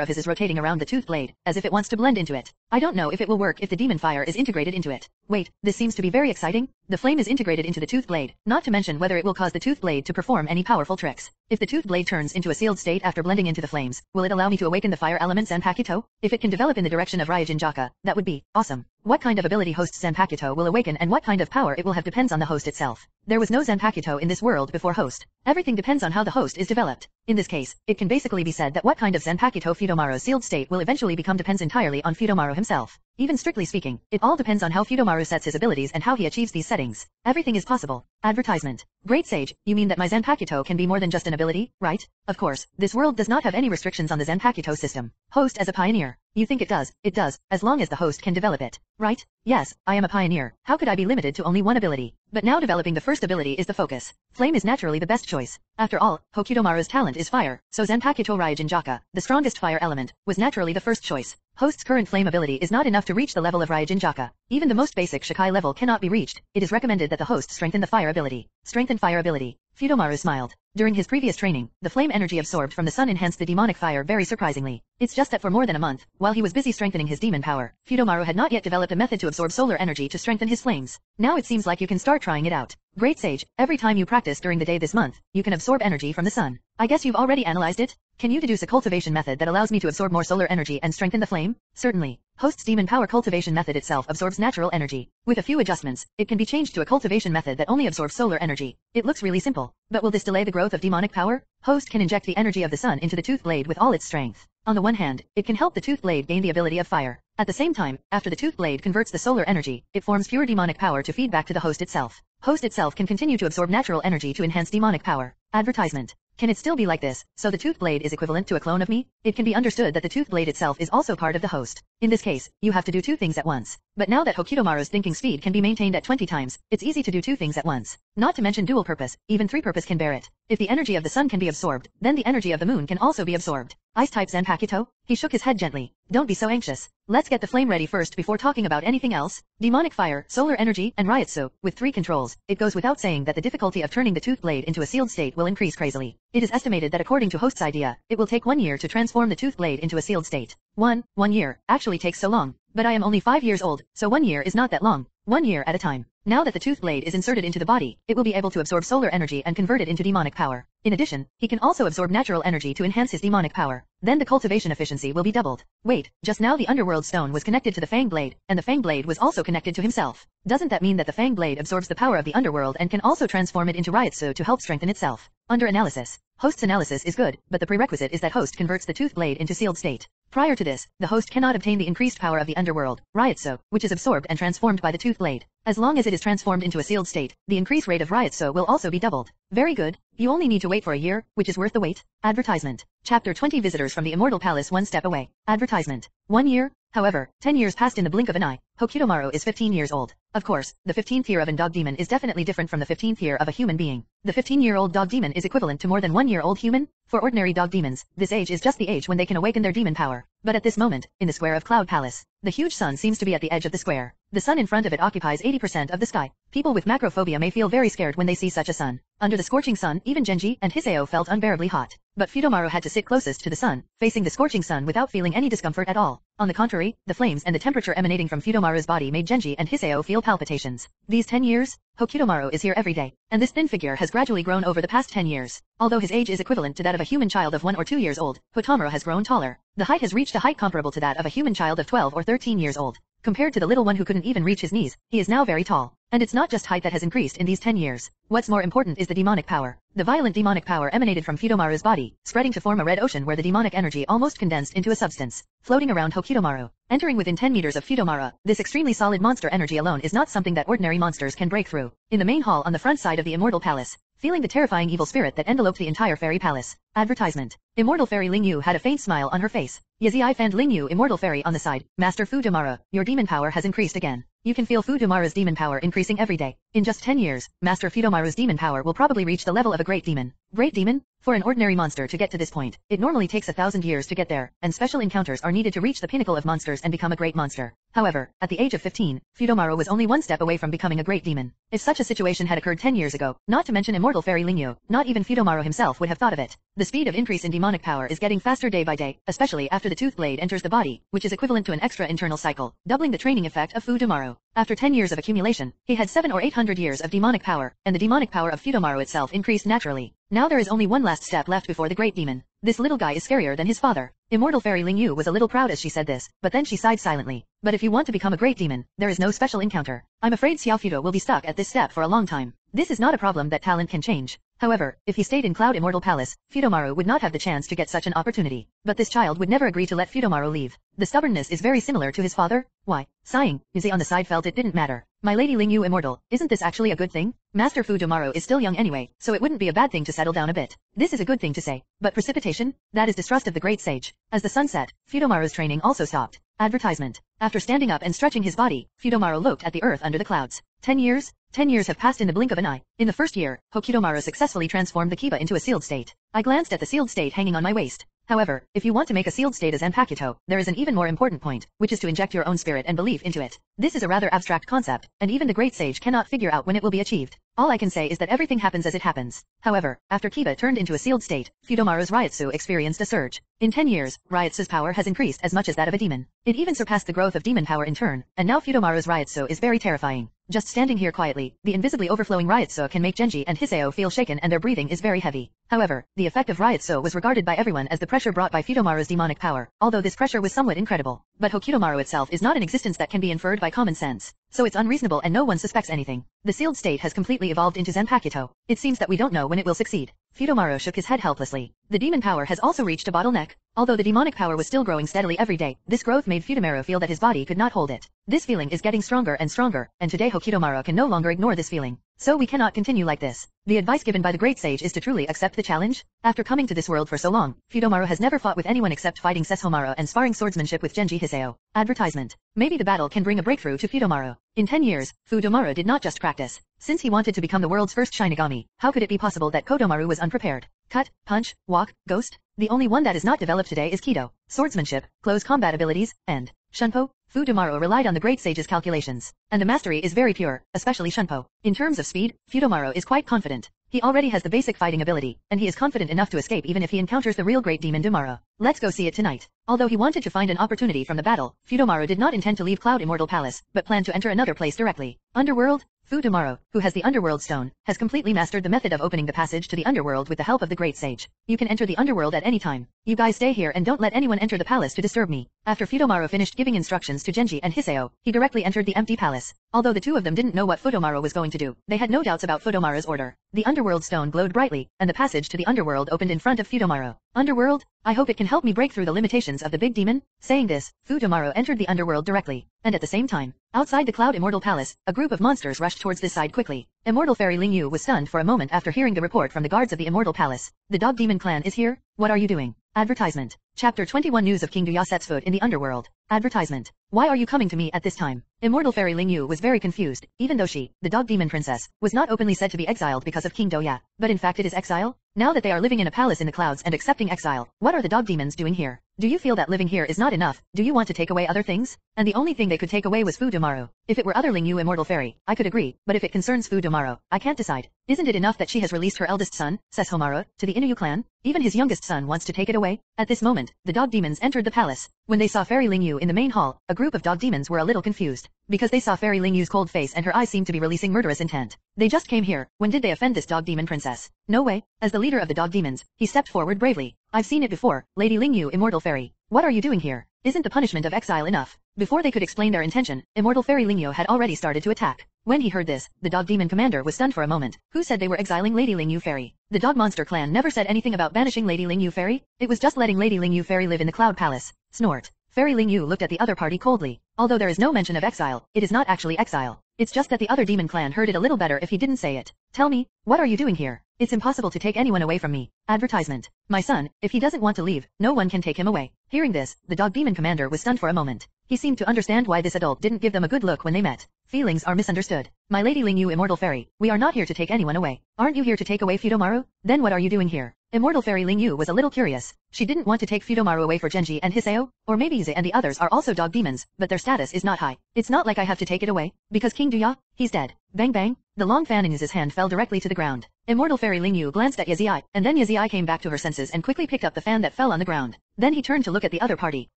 of his is rotating around the tooth blade, as if it wants to blend into it. I don't know if it will work if the demon fire is integrated into it. Wait, this seems to be very exciting. The flame is integrated into the tooth blade, not to mention whether it will cause the tooth blade to perform any powerful tricks. If the tooth blade turns into a sealed state after blending into the flames, will it allow me to awaken the fire elements and Zanpakuto? If it can develop in the direction of Ryūjin Jakka, that would be awesome. What kind of ability host Zanpakuto will awaken and what kind of power it will have depends on the host itself. There was no Zanpakuto in this world before host. Everything depends on how the host is developed. In this case, it can basically be said that what kind of Zanpakuto Fudomaru's sealed state will eventually become depends entirely on Fudomaru himself. Even strictly speaking, it all depends on how Fudomaru sets his abilities and how he achieves these settings. Everything is possible. Advertisement. Great Sage, you mean that my Zanpakuto can be more than just an ability, right? Of course, this world does not have any restrictions on the Zanpakuto system. Host as a pioneer. You think it does, it does, as long as the host can develop it, right? Yes, I am a pioneer. How could I be limited to only one ability? But now developing the first ability is the focus. Flame is naturally the best choice. After all, Hokidomaru's talent is fire, so Zanpakuto Ryūjin Jakka, the strongest fire element, was naturally the first choice. Host's current flame ability is not enough to reach the level of Ryūjin Jakka. Even the most basic Shikai level cannot be reached. It is recommended that the host strengthen the fire ability. Strengthen fire ability. Fudomaru smiled. During his previous training, the flame energy absorbed from the sun enhanced the demonic fire very surprisingly. It's just that for more than a month, while he was busy strengthening his demon power, Fudomaru had not yet developed a method to absorb solar energy to strengthen his flames. Now it seems like you can start trying it out. Great Sage, every time you practice during the day this month, you can absorb energy from the sun. I guess you've already analyzed it? Can you deduce a cultivation method that allows me to absorb more solar energy and strengthen the flame? Certainly. Host's demon power cultivation method itself absorbs natural energy. With a few adjustments, it can be changed to a cultivation method that only absorbs solar energy. It looks really simple. But will this delay the growth of demonic power? Host can inject the energy of the sun into the tooth blade with all its strength. On the one hand, it can help the tooth blade gain the ability of fire. At the same time, after the tooth blade converts the solar energy, it forms pure demonic power to feed back to the host itself. Host itself can continue to absorb natural energy to enhance demonic power. Advertisement. Can it still be like this, so the tooth blade is equivalent to a clone of me? It can be understood that the tooth blade itself is also part of the host. In this case, you have to do two things at once. But now that Hokidomaru's thinking speed can be maintained at 20 times, it's easy to do two things at once. Not to mention dual purpose, even three purpose can bear it. If the energy of the sun can be absorbed, then the energy of the moon can also be absorbed. Ice type Zanpakuto? He shook his head gently. Don't be so anxious. Let's get the flame ready first before talking about anything else. Demonic fire, solar energy, and Reiatsu, with three controls. It goes without saying that the difficulty of turning the tooth blade into a sealed state will increase crazily. It is estimated that according to host's idea, it will take one year to transform the tooth blade into a sealed state. One, one year, actually takes so long. But I am only five years old, so one year is not that long. One year at a time. Now that the tooth blade is inserted into the body, it will be able to absorb solar energy and convert it into demonic power. In addition, he can also absorb natural energy to enhance his demonic power. Then the cultivation efficiency will be doubled. Wait, just now the underworld stone was connected to the fang blade, and the fang blade was also connected to himself. Doesn't that mean that the fang blade absorbs the power of the underworld and can also transform it into Reiatsu to help strengthen itself? Under analysis. Host's analysis is good, but the prerequisite is that host converts the tooth blade into sealed state. Prior to this, the host cannot obtain the increased power of the underworld, Reiatsu, which is absorbed and transformed by the tooth blade. As long as it is transformed into a sealed state, the increase rate of Reiatsu will also be doubled. Very good. You only need to wait for a year, which is worth the wait. Advertisement. Chapter 20 Visitors from the Immortal Palace one step away. Advertisement. One year? However, 10 years passed in the blink of an eye. Hokutomaru is 15 years old. Of course, the 15th year of an dog demon is definitely different from the 15th year of a human being. The 15-year-old dog demon is equivalent to more than one-year-old human. For ordinary dog demons, this age is just the age when they can awaken their demon power. But at this moment, in the square of Cloud Palace, the huge sun seems to be at the edge of the square. The sun in front of it occupies 80% of the sky. People with macrophobia may feel very scared when they see such a sun. Under the scorching sun, even Genji and Hiseo felt unbearably hot. But Fudomaru had to sit closest to the sun, facing the scorching sun without feeling any discomfort at all. On the contrary, the flames and the temperature emanating from Fudomaru's body made Genji and Hiseo feel palpitations. These 10 years, Hokutomaru is here every day, and this thin figure has gradually grown over the past 10 years. Although his age is equivalent to that of a human child of 1 or 2 years old, Hotomaru has grown taller. The height has reached a height comparable to that of a human child of 12 or 13 years old. Compared to the little one who couldn't even reach his knees, he is now very tall. And it's not just height that has increased in these 10 years. What's more important is the demonic power. The violent demonic power emanated from Fudomaru's body, spreading to form a red ocean where the demonic energy almost condensed into a substance, floating around Hokutomaru. Entering within 10 meters of Fudomaru, this extremely solid monster energy alone is not something that ordinary monsters can break through. In the main hall on the front side of the Immortal Palace, feeling the terrifying evil spirit that enveloped the entire fairy palace. Advertisement. Immortal Fairy Ling Yu had a faint smile on her face. Yazi I fanned Ling Yu Immortal Fairy on the side. Master Fu Damara, your demon power has increased again. You can feel Fu Damara's demon power increasing every day. In just 10 years, Master Fudomaru's demon power will probably reach the level of a great demon. Great demon? For an ordinary monster to get to this point, it normally takes a thousand years to get there, and special encounters are needed to reach the pinnacle of monsters and become a great monster. However, at the age of 15, Fudomaru was only one step away from becoming a great demon. If such a situation had occurred 10 years ago, not to mention immortal fairy Lingyu, not even Fudomaru himself would have thought of it. The speed of increase in demonic power is getting faster day by day, especially after the tooth blade enters the body, which is equivalent to an extra internal cycle, doubling the training effect of Fudomaru. After 10 years of accumulation, he had 7 or 800 years of demonic power, and the demonic power of Fudomaru itself increased naturally. Now there is only one last step left before the great demon. This little guy is scarier than his father. Immortal Fairy Ling Yu was a little proud as she said this, but then she sighed silently. But if you want to become a great demon, there is no special encounter. I'm afraid Xiao Fudo will be stuck at this step for a long time. This is not a problem that talent can change. However, if he stayed in Cloud Immortal Palace, Fudomaru would not have the chance to get such an opportunity. But this child would never agree to let Fudomaru leave. The stubbornness is very similar to his father. Why? Sighing, Yuzi on the side felt it didn't matter. My lady Ling Yu immortal, isn't this actually a good thing? Master Fu Fudomaru is still young anyway, so it wouldn't be a bad thing to settle down a bit. This is a good thing to say. But precipitation? That is distrust of the great sage. As the sun set, Fudomaru's training also stopped. Advertisement. After standing up and stretching his body, Fudomaru looked at the earth under the clouds. Ten years? Ten years have passed in the blink of an eye. In the first year, Hokutomaru successfully transformed the Kiba into a sealed state. I glanced at the sealed state hanging on my waist. However, if you want to make a sealed state as Zanpakuto, there is an even more important point, which is to inject your own spirit and belief into it. This is a rather abstract concept, and even the great sage cannot figure out when it will be achieved. All I can say is that everything happens as it happens. However, after Kiba turned into a sealed state, Fudomaru's Reiatsu experienced a surge. In 10 years, Reiatsu's power has increased as much as that of a demon. It even surpassed the growth of demon power in turn, and now Fudomaru's Reiatsu is very terrifying. Just standing here quietly, the invisibly overflowing Reiatsu can make Genji and Hiseo feel shaken and their breathing is very heavy. However, the effect of Reiatsu was regarded by everyone as the pressure brought by Fudomaru's demonic power, although this pressure was somewhat incredible. But Hokutomaru itself is not an existence that can be inferred by common sense, so it's unreasonable and no one suspects anything. The sealed state has completely evolved into Zanpakuto. It seems that we don't know when it will succeed. Fudomaru shook his head helplessly. The demon power has also reached a bottleneck. Although the demonic power was still growing steadily every day, this growth made Fudomaru feel that his body could not hold it. This feeling is getting stronger and stronger, and today Hokutomaru can no longer ignore this feeling. So we cannot continue like this. The advice given by the great sage is to truly accept the challenge. After coming to this world for so long, Fudomaru has never fought with anyone except fighting Sesshomaru and sparring swordsmanship with Genji Hiseo. Advertisement. Maybe the battle can bring a breakthrough to Fudomaru. In 10 years, Fudomaru did not just practice. Since he wanted to become the world's first Shinigami, how could it be possible that Kodomaru was unprepared? Cut, punch, walk, ghost? The only one that is not developed today is Kido, swordsmanship, close combat abilities, and Shunpo, Fudomaru relied on the great sage's calculations, and the mastery is very pure, especially Shunpo. In terms of speed, Fudomaru is quite confident. He already has the basic fighting ability, and he is confident enough to escape even if he encounters the real great demon Dumaro. Let's go see it tonight. Although he wanted to find an opportunity from the battle, Fudomaru did not intend to leave Cloud Immortal Palace, but planned to enter another place directly. Underworld? Fudomaru, who has the Underworld Stone, has completely mastered the method of opening the passage to the Underworld with the help of the Great Sage. You can enter the Underworld at any time. You guys stay here and don't let anyone enter the palace to disturb me. After Fudomaru finished giving instructions to Genji and Hiseo, he directly entered the empty palace. Although the two of them didn't know what Fudomaru was going to do, they had no doubts about Fudomaru's order. The Underworld Stone glowed brightly, and the passage to the Underworld opened in front of Fudomaru. Underworld? I hope it can help me break through the limitations of the big demon. Saying this, Fudomaru entered the Underworld directly, and at the same time, outside the Cloud Immortal Palace, a group of monsters rushed towards this side quickly. Immortal Fairy Ling Yu was stunned for a moment after hearing the report from the guards of the Immortal Palace. The Dog Demon Clan is here? What are you doing? Advertisement. Chapter 21 News of King Duyaset's Foot in the Underworld. Advertisement. Why are you coming to me at this time? Immortal Fairy Ling Yu was very confused, even though she, the dog demon princess, was not openly said to be exiled because of King Doya, but in fact it is exile? Now that they are living in a palace in the clouds and accepting exile, what are the dog demons doing here? Do you feel that living here is not enough? Do you want to take away other things? And the only thing they could take away was Fu Domaru. If it were other Ling Yu Immortal Fairy, I could agree, but if it concerns Fu Domaru, I can't decide. Isn't it enough that she has released her eldest son, Sesshomaru, to the Inuyao clan? Even his youngest son wants to take it away? At this moment, the dog demons entered the palace. When they saw Fairy Ling Yu in the main hall, a group of dog demons were a little confused, because they saw Fairy Ling Yu's cold face and her eyes seemed to be releasing murderous intent. They just came here, when did they offend this dog demon princess? No way. As the leader of the dog demons, he stepped forward bravely. I've seen it before, Lady Ling Yu Immortal Fairy. What are you doing here? Isn't the punishment of exile enough? Before they could explain their intention, Immortal Fairy Ling Lingyu had already started to attack. When he heard this, the dog demon commander was stunned for a moment. Who said they were exiling Lady Ling Lingyu Fairy? The dog monster clan never said anything about banishing Lady Ling Lingyu Fairy. It was just letting Lady Ling Lingyu Fairy live in the Cloud Palace. Snort. Fairy Ling Lingyu looked at the other party coldly. Although there is no mention of exile, it is not actually exile. It's just that the other demon clan heard it a little better if he didn't say it. Tell me, what are you doing here? It's impossible to take anyone away from me. Advertisement. My son, if he doesn't want to leave, no one can take him away. Hearing this, the dog demon commander was stunned for a moment. He seemed to understand why this adult didn't give them a good look when they met. Feelings are misunderstood. My lady Ling Yu Immortal Fairy, we are not here to take anyone away. Aren't you here to take away Fudomaru? Then what are you doing here? Immortal Fairy Ling Yu was a little curious. She didn't want to take Fudomaru away for Genji and Hiseo, or maybe Ize and the others are also dog demons, but their status is not high. It's not like I have to take it away, because King Duya, he's dead. Bang bang, the long fan in his hand fell directly to the ground. Immortal Fairy Ling Yu glanced at Yaziai, and then Yaziai came back to her senses and quickly picked up the fan that fell on the ground. Then he turned to look at the other party.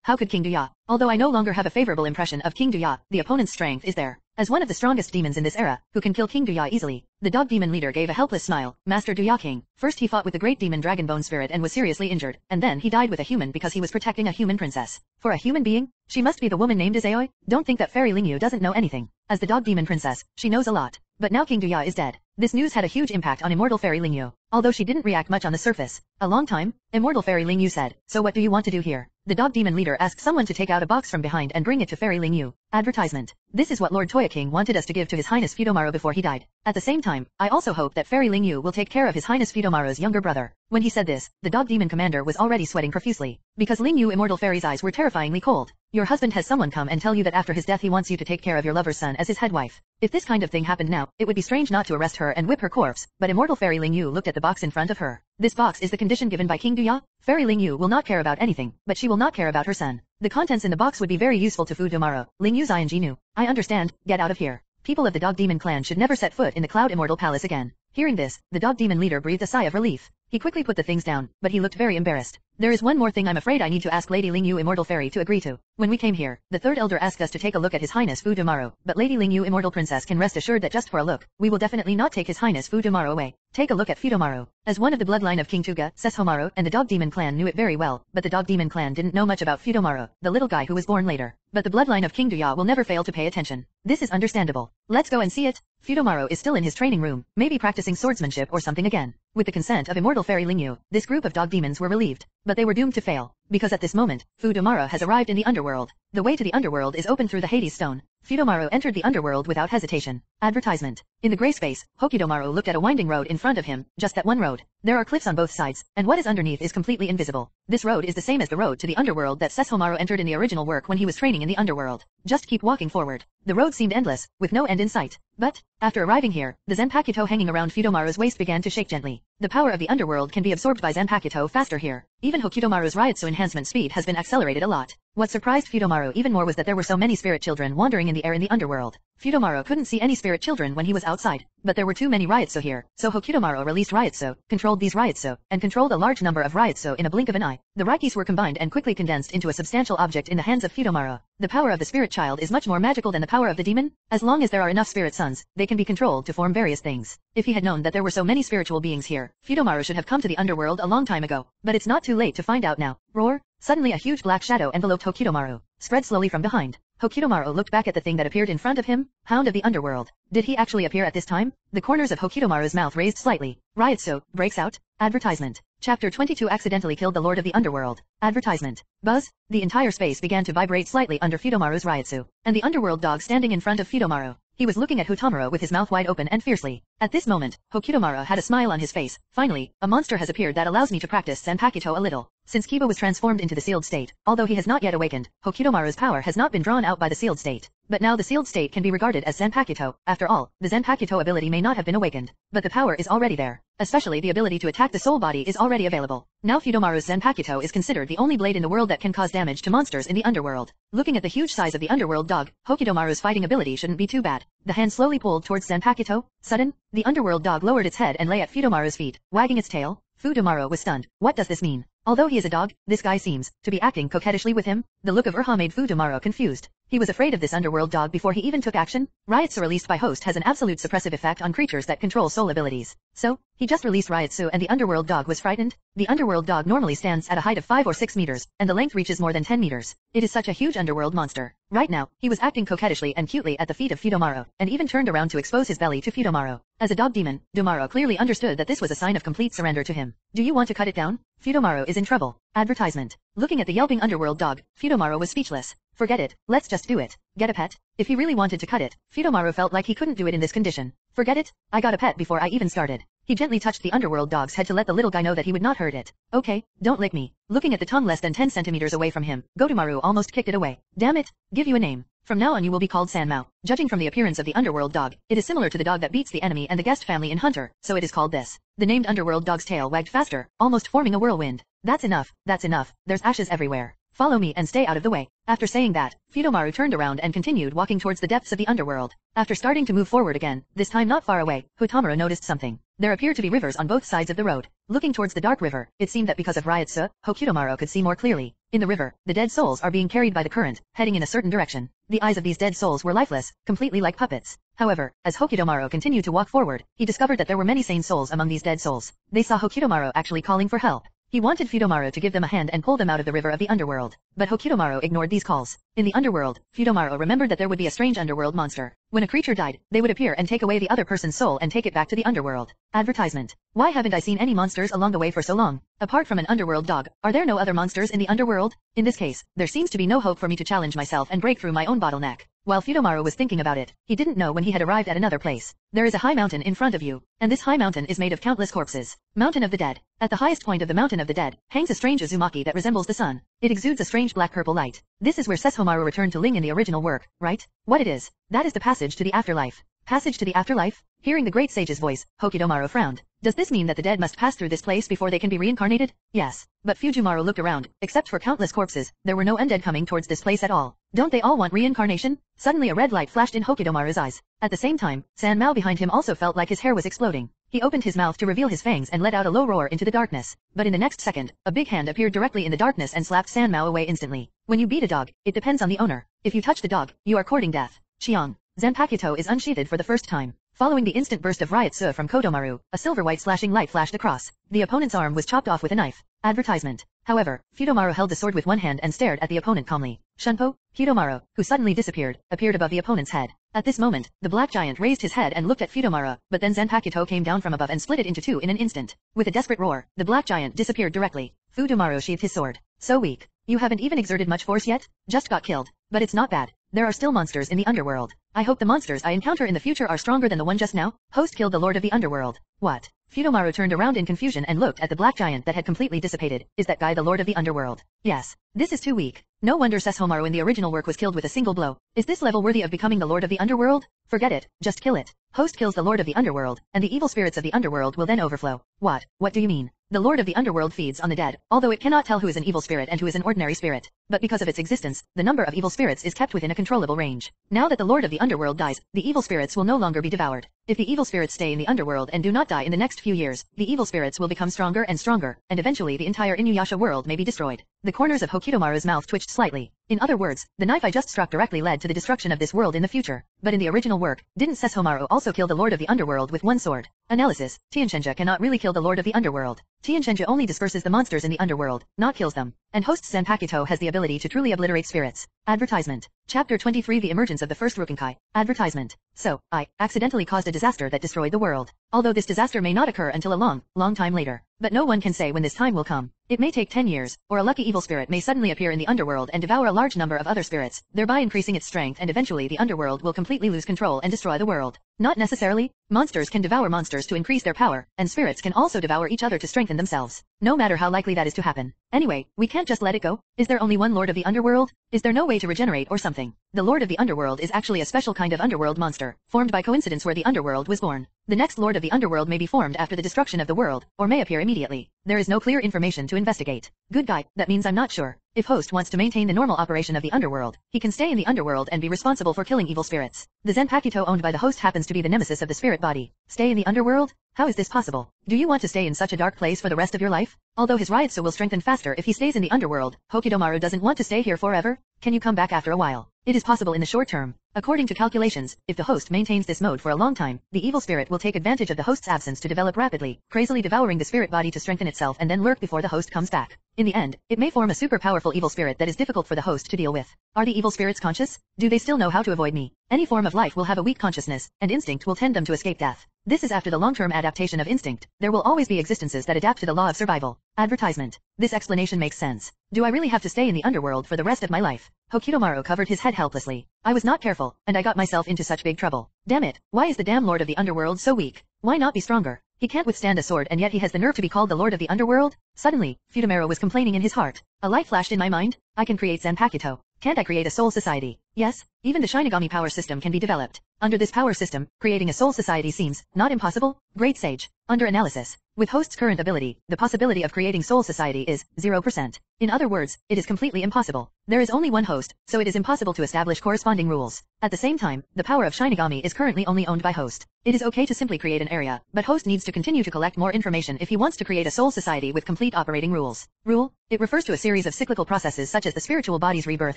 How could King Duya? Although I no longer have a favorable impression of King Duya, the opponent's strength is there. As one of the strongest demons in this era, who can kill King Duya easily, the dog demon leader gave a helpless smile. Master Duya King. First he fought with the great demon Dragonbone Spirit and was seriously injured, and then he died with a human because he was protecting a human princess. For a human being? She must be the woman named Izayoi? Don't think that Fairy Lingyu doesn't know anything. As the dog demon princess, she knows a lot. But now King Duya is dead. This news had a huge impact on Immortal Fairy Lingyu. Although she didn't react much on the surface. A long time, Immortal Fairy Lingyu said, So what do you want to do here? The dog demon leader asked someone to take out a box from behind and bring it to Fairy Lingyu. Advertisement. This is what Lord Toya King wanted us to give to His Highness Fudomaru before he died. At the same time, I also hope that Fairy Lingyu will take care of His Highness Fudomaru's younger brother. When he said this, the dog demon commander was already sweating profusely, because Lingyu Immortal Fairy's eyes were terrifyingly cold. Your husband has someone come and tell you that after his death he wants you to take care of your lover's son as his head wife. If this kind of thing happened now, it would be strange not to arrest her and whip her corpse, but Immortal Fairy Ling Yu looked at the box in front of her. This box is the condition given by King Duya? Fairy Ling Yu will not care about anything, but she will not care about her son. The contents in the box would be very useful to Fu Domaro. Lingyu's ing knew. I understand, get out of here. People of the Dog Demon clan should never set foot in the Cloud Immortal Palace again. Hearing this, the Dog Demon leader breathed a sigh of relief. He quickly put the things down, but he looked very embarrassed. There is one more thing I'm afraid I need to ask Lady Ling Yu Immortal Fairy to agree to. When we came here, the third elder asked us to take a look at His Highness Fu Domaro, but Lady Ling Yu Immortal Princess can rest assured that just for a look, we will definitely not take His Highness Fu Domaro away. Take a look at Fudomaru. As one of the bloodline of King Tuga, Sesshomaru and the Dog Demon clan knew it very well, but the Dog Demon clan didn't know much about Fudomaru, the little guy who was born later. But the bloodline of King Duya will never fail to pay attention. This is understandable. Let's go and see it. Fudomaru is still in his training room, maybe practicing swordsmanship or something again. With the consent of Immortal Fairy Lingyu, this group of dog demons were relieved, but they were doomed to fail, because at this moment, Fudomaru has arrived in the underworld. The way to the underworld is open through the Hades stone. Fudomaru entered the underworld without hesitation. Advertisement. In the gray space, Hokidomaru looked at a winding road in front of him, just that one road. There are cliffs on both sides, and what is underneath is completely invisible. This road is the same as the road to the underworld that Sesshomaru entered in the original work when he was training in the underworld. Just keep walking forward. The road seemed endless, with no end in sight. But, after arriving here, the Zanpakuto hanging around Fudomaru's waist began to shake gently. The power of the underworld can be absorbed by Zanpakuto faster here. Even Hokidomaru's Reiatsu enhancement speed has been accelerated a lot. What surprised Fudomaru even more was that there were so many spirit children wandering in the air in the underworld. Fudomaru couldn't see any spirit children when he was outside, but there were too many Ryutsu here, so Hokidomaru released Ryutsu, controlled these Ryutsu, and controlled a large number of Ryutsu in a blink of an eye. The Raikis were combined and quickly condensed into a substantial object in the hands of Fudomaru. The power of the spirit child is much more magical than the power of the demon. As long as there are enough spirit sons, they can be controlled to form various things. If he had known that there were so many spiritual beings here, Fudomaru should have come to the underworld a long time ago. But it's not too late to find out now. Roar! Suddenly a huge black shadow enveloped Hokidomaru, spread slowly from behind. Hokidomaru looked back at the thing that appeared in front of him, Hound of the Underworld. Did he actually appear at this time? The corners of Hokidomaru's mouth raised slightly. Reiatsu, breaks out. Advertisement. Chapter 22 accidentally killed the Lord of the Underworld. Advertisement. Buzz. The entire space began to vibrate slightly under Fudomaru's Reiatsu, and the underworld dog standing in front of Fudomaru. He was looking at Hotamaro with his mouth wide open and fiercely. At this moment, Hokidomaru had a smile on his face. Finally, a monster has appeared that allows me to practice Zanpakuto a little. Since Kiba was transformed into the sealed state, although he has not yet awakened, Hokidomaru's power has not been drawn out by the sealed state. But now the sealed state can be regarded as Zanpakuto. After all, the Zanpakuto ability may not have been awakened, but the power is already there. Especially the ability to attack the soul body is already available. Now Fudomaru's Zanpakuto is considered the only blade in the world that can cause damage to monsters in the underworld. Looking at the huge size of the underworld dog, Hokidomaru's fighting ability shouldn't be too bad. The hand slowly pulled towards Zanpakuto. Sudden, the underworld dog lowered its head and lay at Fudomaru's feet, wagging its tail. Fudomaru was stunned. What does this mean? Although he is a dog, this guy seems to be acting coquettishly with him. The look of Urha made Fudomaru confused. He was afraid of this underworld dog before he even took action. Reiatsu released by host has an absolute suppressive effect on creatures that control soul abilities. So, he just released Reiatsu and the underworld dog was frightened. The underworld dog normally stands at a height of 5 or 6 meters, and the length reaches more than 10 meters. It is such a huge underworld monster. Right now, he was acting coquettishly and cutely at the feet of Fudomaru, and even turned around to expose his belly to Fudomaru. As a dog demon, Domaro clearly understood that this was a sign of complete surrender to him. Do you want to cut it down? Fudomaru is in trouble. Advertisement. Looking at the yelping underworld dog, Fudomaru was speechless. Forget it, let's just do it. Get a pet? If he really wanted to cut it, Fudomaru felt like he couldn't do it in this condition. Forget it, I got a pet before I even started. He gently touched the underworld dog's head to let the little guy know that he would not hurt it. Okay, don't lick me. Looking at the tongue less than 10 centimeters away from him, Gotomaru almost kicked it away. Damn it, give you a name. From now on you will be called Sanmao. Judging from the appearance of the underworld dog, it is similar to the dog that beats the enemy and the guest family in Hunter, so it is called this. The named underworld dog's tail wagged faster, almost forming a whirlwind. That's enough, that's enough, there's ashes everywhere. Follow me and stay out of the way. After saying that, Fudomaru turned around and continued walking towards the depths of the underworld. After starting to move forward again, this time not far away, Hotamura noticed something. There appeared to be rivers on both sides of the road. Looking towards the dark river, it seemed that because of Reiatsu, uh, Hokidomaru could see more clearly. In the river, the dead souls are being carried by the current, heading in a certain direction. The eyes of these dead souls were lifeless, completely like puppets. However, as Hokidomaru continued to walk forward, he discovered that there were many sane souls among these dead souls. They saw Hokidomaru actually calling for help. He wanted Fudomaru to give them a hand and pull them out of the river of the underworld, but Hokidomaru ignored these calls. In the underworld, Fudomaru remembered that there would be a strange underworld monster. When a creature died, they would appear and take away the other person's soul and take it back to the underworld. Advertisement. Why haven't I seen any monsters along the way for so long? Apart from an underworld dog, are there no other monsters in the underworld? In this case, there seems to be no hope for me to challenge myself and break through my own bottleneck. While Fudomaru was thinking about it, he didn't know when he had arrived at another place. There is a high mountain in front of you, and this high mountain is made of countless corpses. Mountain of the Dead. At the highest point of the Mountain of the Dead, hangs a strange Uzumaki that resembles the sun. It exudes a strange black-purple light. This is where Sesshomaru returned to Ling in the original work, right? What it is, that is the passage to the afterlife. Passage to the afterlife? Hearing the great sage's voice, Hokidomaru frowned. Does this mean that the dead must pass through this place before they can be reincarnated? Yes. But Fujimaru looked around. Except for countless corpses, there were no undead coming towards this place at all. Don't they all want reincarnation? Suddenly a red light flashed in Hokidomaru's eyes. At the same time, San Mao behind him also felt like his hair was exploding. He opened his mouth to reveal his fangs and let out a low roar into the darkness. But in the next second, a big hand appeared directly in the darkness and slapped San Mao away instantly. When you beat a dog, it depends on the owner. If you touch the dog, you are courting death. Chiang. Zanpakuto is unsheathed for the first time. Following the instant burst of Reiatsu from Kodomaru, a silver-white slashing light flashed across. The opponent's arm was chopped off with a knife. Advertisement. However, Fudomaru held the sword with one hand and stared at the opponent calmly. Shunpo, Fudomaru, who suddenly disappeared, appeared above the opponent's head. At this moment, the black giant raised his head and looked at Fudomaru, but then Zanpakuto came down from above and split it into two in an instant. With a desperate roar, the black giant disappeared directly. Fudomaru sheathed his sword. So weak. You haven't even exerted much force yet? Just got killed. But it's not bad. There are still monsters in the underworld. I hope the monsters I encounter in the future are stronger than the one just now. Host killed the Lord of the Underworld. What? Fudomaru turned around in confusion and looked at the black giant that had completely dissipated. Is that guy the Lord of the Underworld? Yes. This is too weak. No wonder Sesshomaru in the original work was killed with a single blow. Is this level worthy of becoming the Lord of the Underworld? Forget it, just kill it. Host kills the Lord of the Underworld, and the evil spirits of the Underworld will then overflow. What? What do you mean? The Lord of the Underworld feeds on the dead, although it cannot tell who is an evil spirit and who is an ordinary spirit. But because of its existence, the number of evil spirits is kept within a controllable range. Now that the Lord of the Underworld dies, the evil spirits will no longer be devoured. If the evil spirits stay in the underworld and do not die in the next few years, the evil spirits will become stronger and stronger, and eventually the entire Inuyasha world may be destroyed. The corners of Hokidomaru's mouth twitched slightly. In other words, the knife I just struck directly led to the destruction of this world in the future. But in the original work, didn't Sesshomaru also kill the Lord of the Underworld with one sword? Analysis, Tianchenja cannot really kill the Lord of the Underworld. Tianchenja only disperses the monsters in the underworld, not kills them. And host Zanpakuto has the ability to truly obliterate spirits. Advertisement. Chapter 23 The Emergence of the First Rukongai. Advertisement. So, I accidentally caused a disaster that destroyed the world. Although this disaster may not occur until a long, long time later. But no one can say when this time will come. It may take 10 years, or a lucky evil spirit may suddenly appear in the underworld and devour a large number of other spirits, thereby increasing its strength and eventually the underworld will completely lose control and destroy the world. Not necessarily. Monsters can devour monsters to increase their power, and spirits can also devour each other to strengthen themselves. No matter how likely that is to happen. Anyway, we can't just let it go. Is there only one Lord of the Underworld? Is there no way to regenerate or something? The Lord of the Underworld is actually a special kind of underworld monster, formed by coincidence where the underworld was born. The next Lord of the Underworld may be formed after the destruction of the world, or may appear immediately. There is no clear information to investigate. Good guy, that means I'm not sure. If host wants to maintain the normal operation of the underworld, he can stay in the underworld and be responsible for killing evil spirits. The Zanpakuto owned by the host happens to be the nemesis of the spirit body. Stay in the underworld? How is this possible? Do you want to stay in such a dark place for the rest of your life? Although his Reiatsu will strengthen faster if he stays in the underworld, Hokidomaru doesn't want to stay here forever. Can you come back after a while? It is possible in the short term. According to calculations, if the host maintains this mode for a long time, the evil spirit will take advantage of the host's absence to develop rapidly, crazily devouring the spirit body to strengthen itself and then lurk before the host comes back. In the end, it may form a super powerful evil spirit that is difficult for the host to deal with. Are the evil spirits conscious? Do they still know how to avoid me? Any form of life will have a weak consciousness, and instinct will tend them to escape death. This is after the long-term adaptation of instinct. There will always be existences that adapt to the law of survival. Advertisement. This explanation makes sense. Do I really have to stay in the underworld for the rest of my life? Hokidomaru covered his head helplessly. I was not careful, and I got myself into such big trouble. Damn it, why is the damn lord of the underworld so weak? Why not be stronger? He can't withstand a sword and yet he has the nerve to be called the lord of the underworld? Suddenly, Futomero was complaining in his heart. A light flashed in my mind. I can create Zanpakuto. Can't I create a soul society? Yes, even the Shinigami power system can be developed. Under this power system, creating a soul society seems not impossible. Great Sage. Under analysis, with host's current ability, the possibility of creating soul society is 0%. In other words, it is completely impossible. There is only one host, so it is impossible to establish corresponding rules. At the same time, the power of Shinigami is currently only owned by host. It is okay to simply create an area, but host needs to continue to collect more information if he wants to create a soul society with complete operating rules. Rule? It refers to a series of cyclical processes such as the spiritual body's rebirth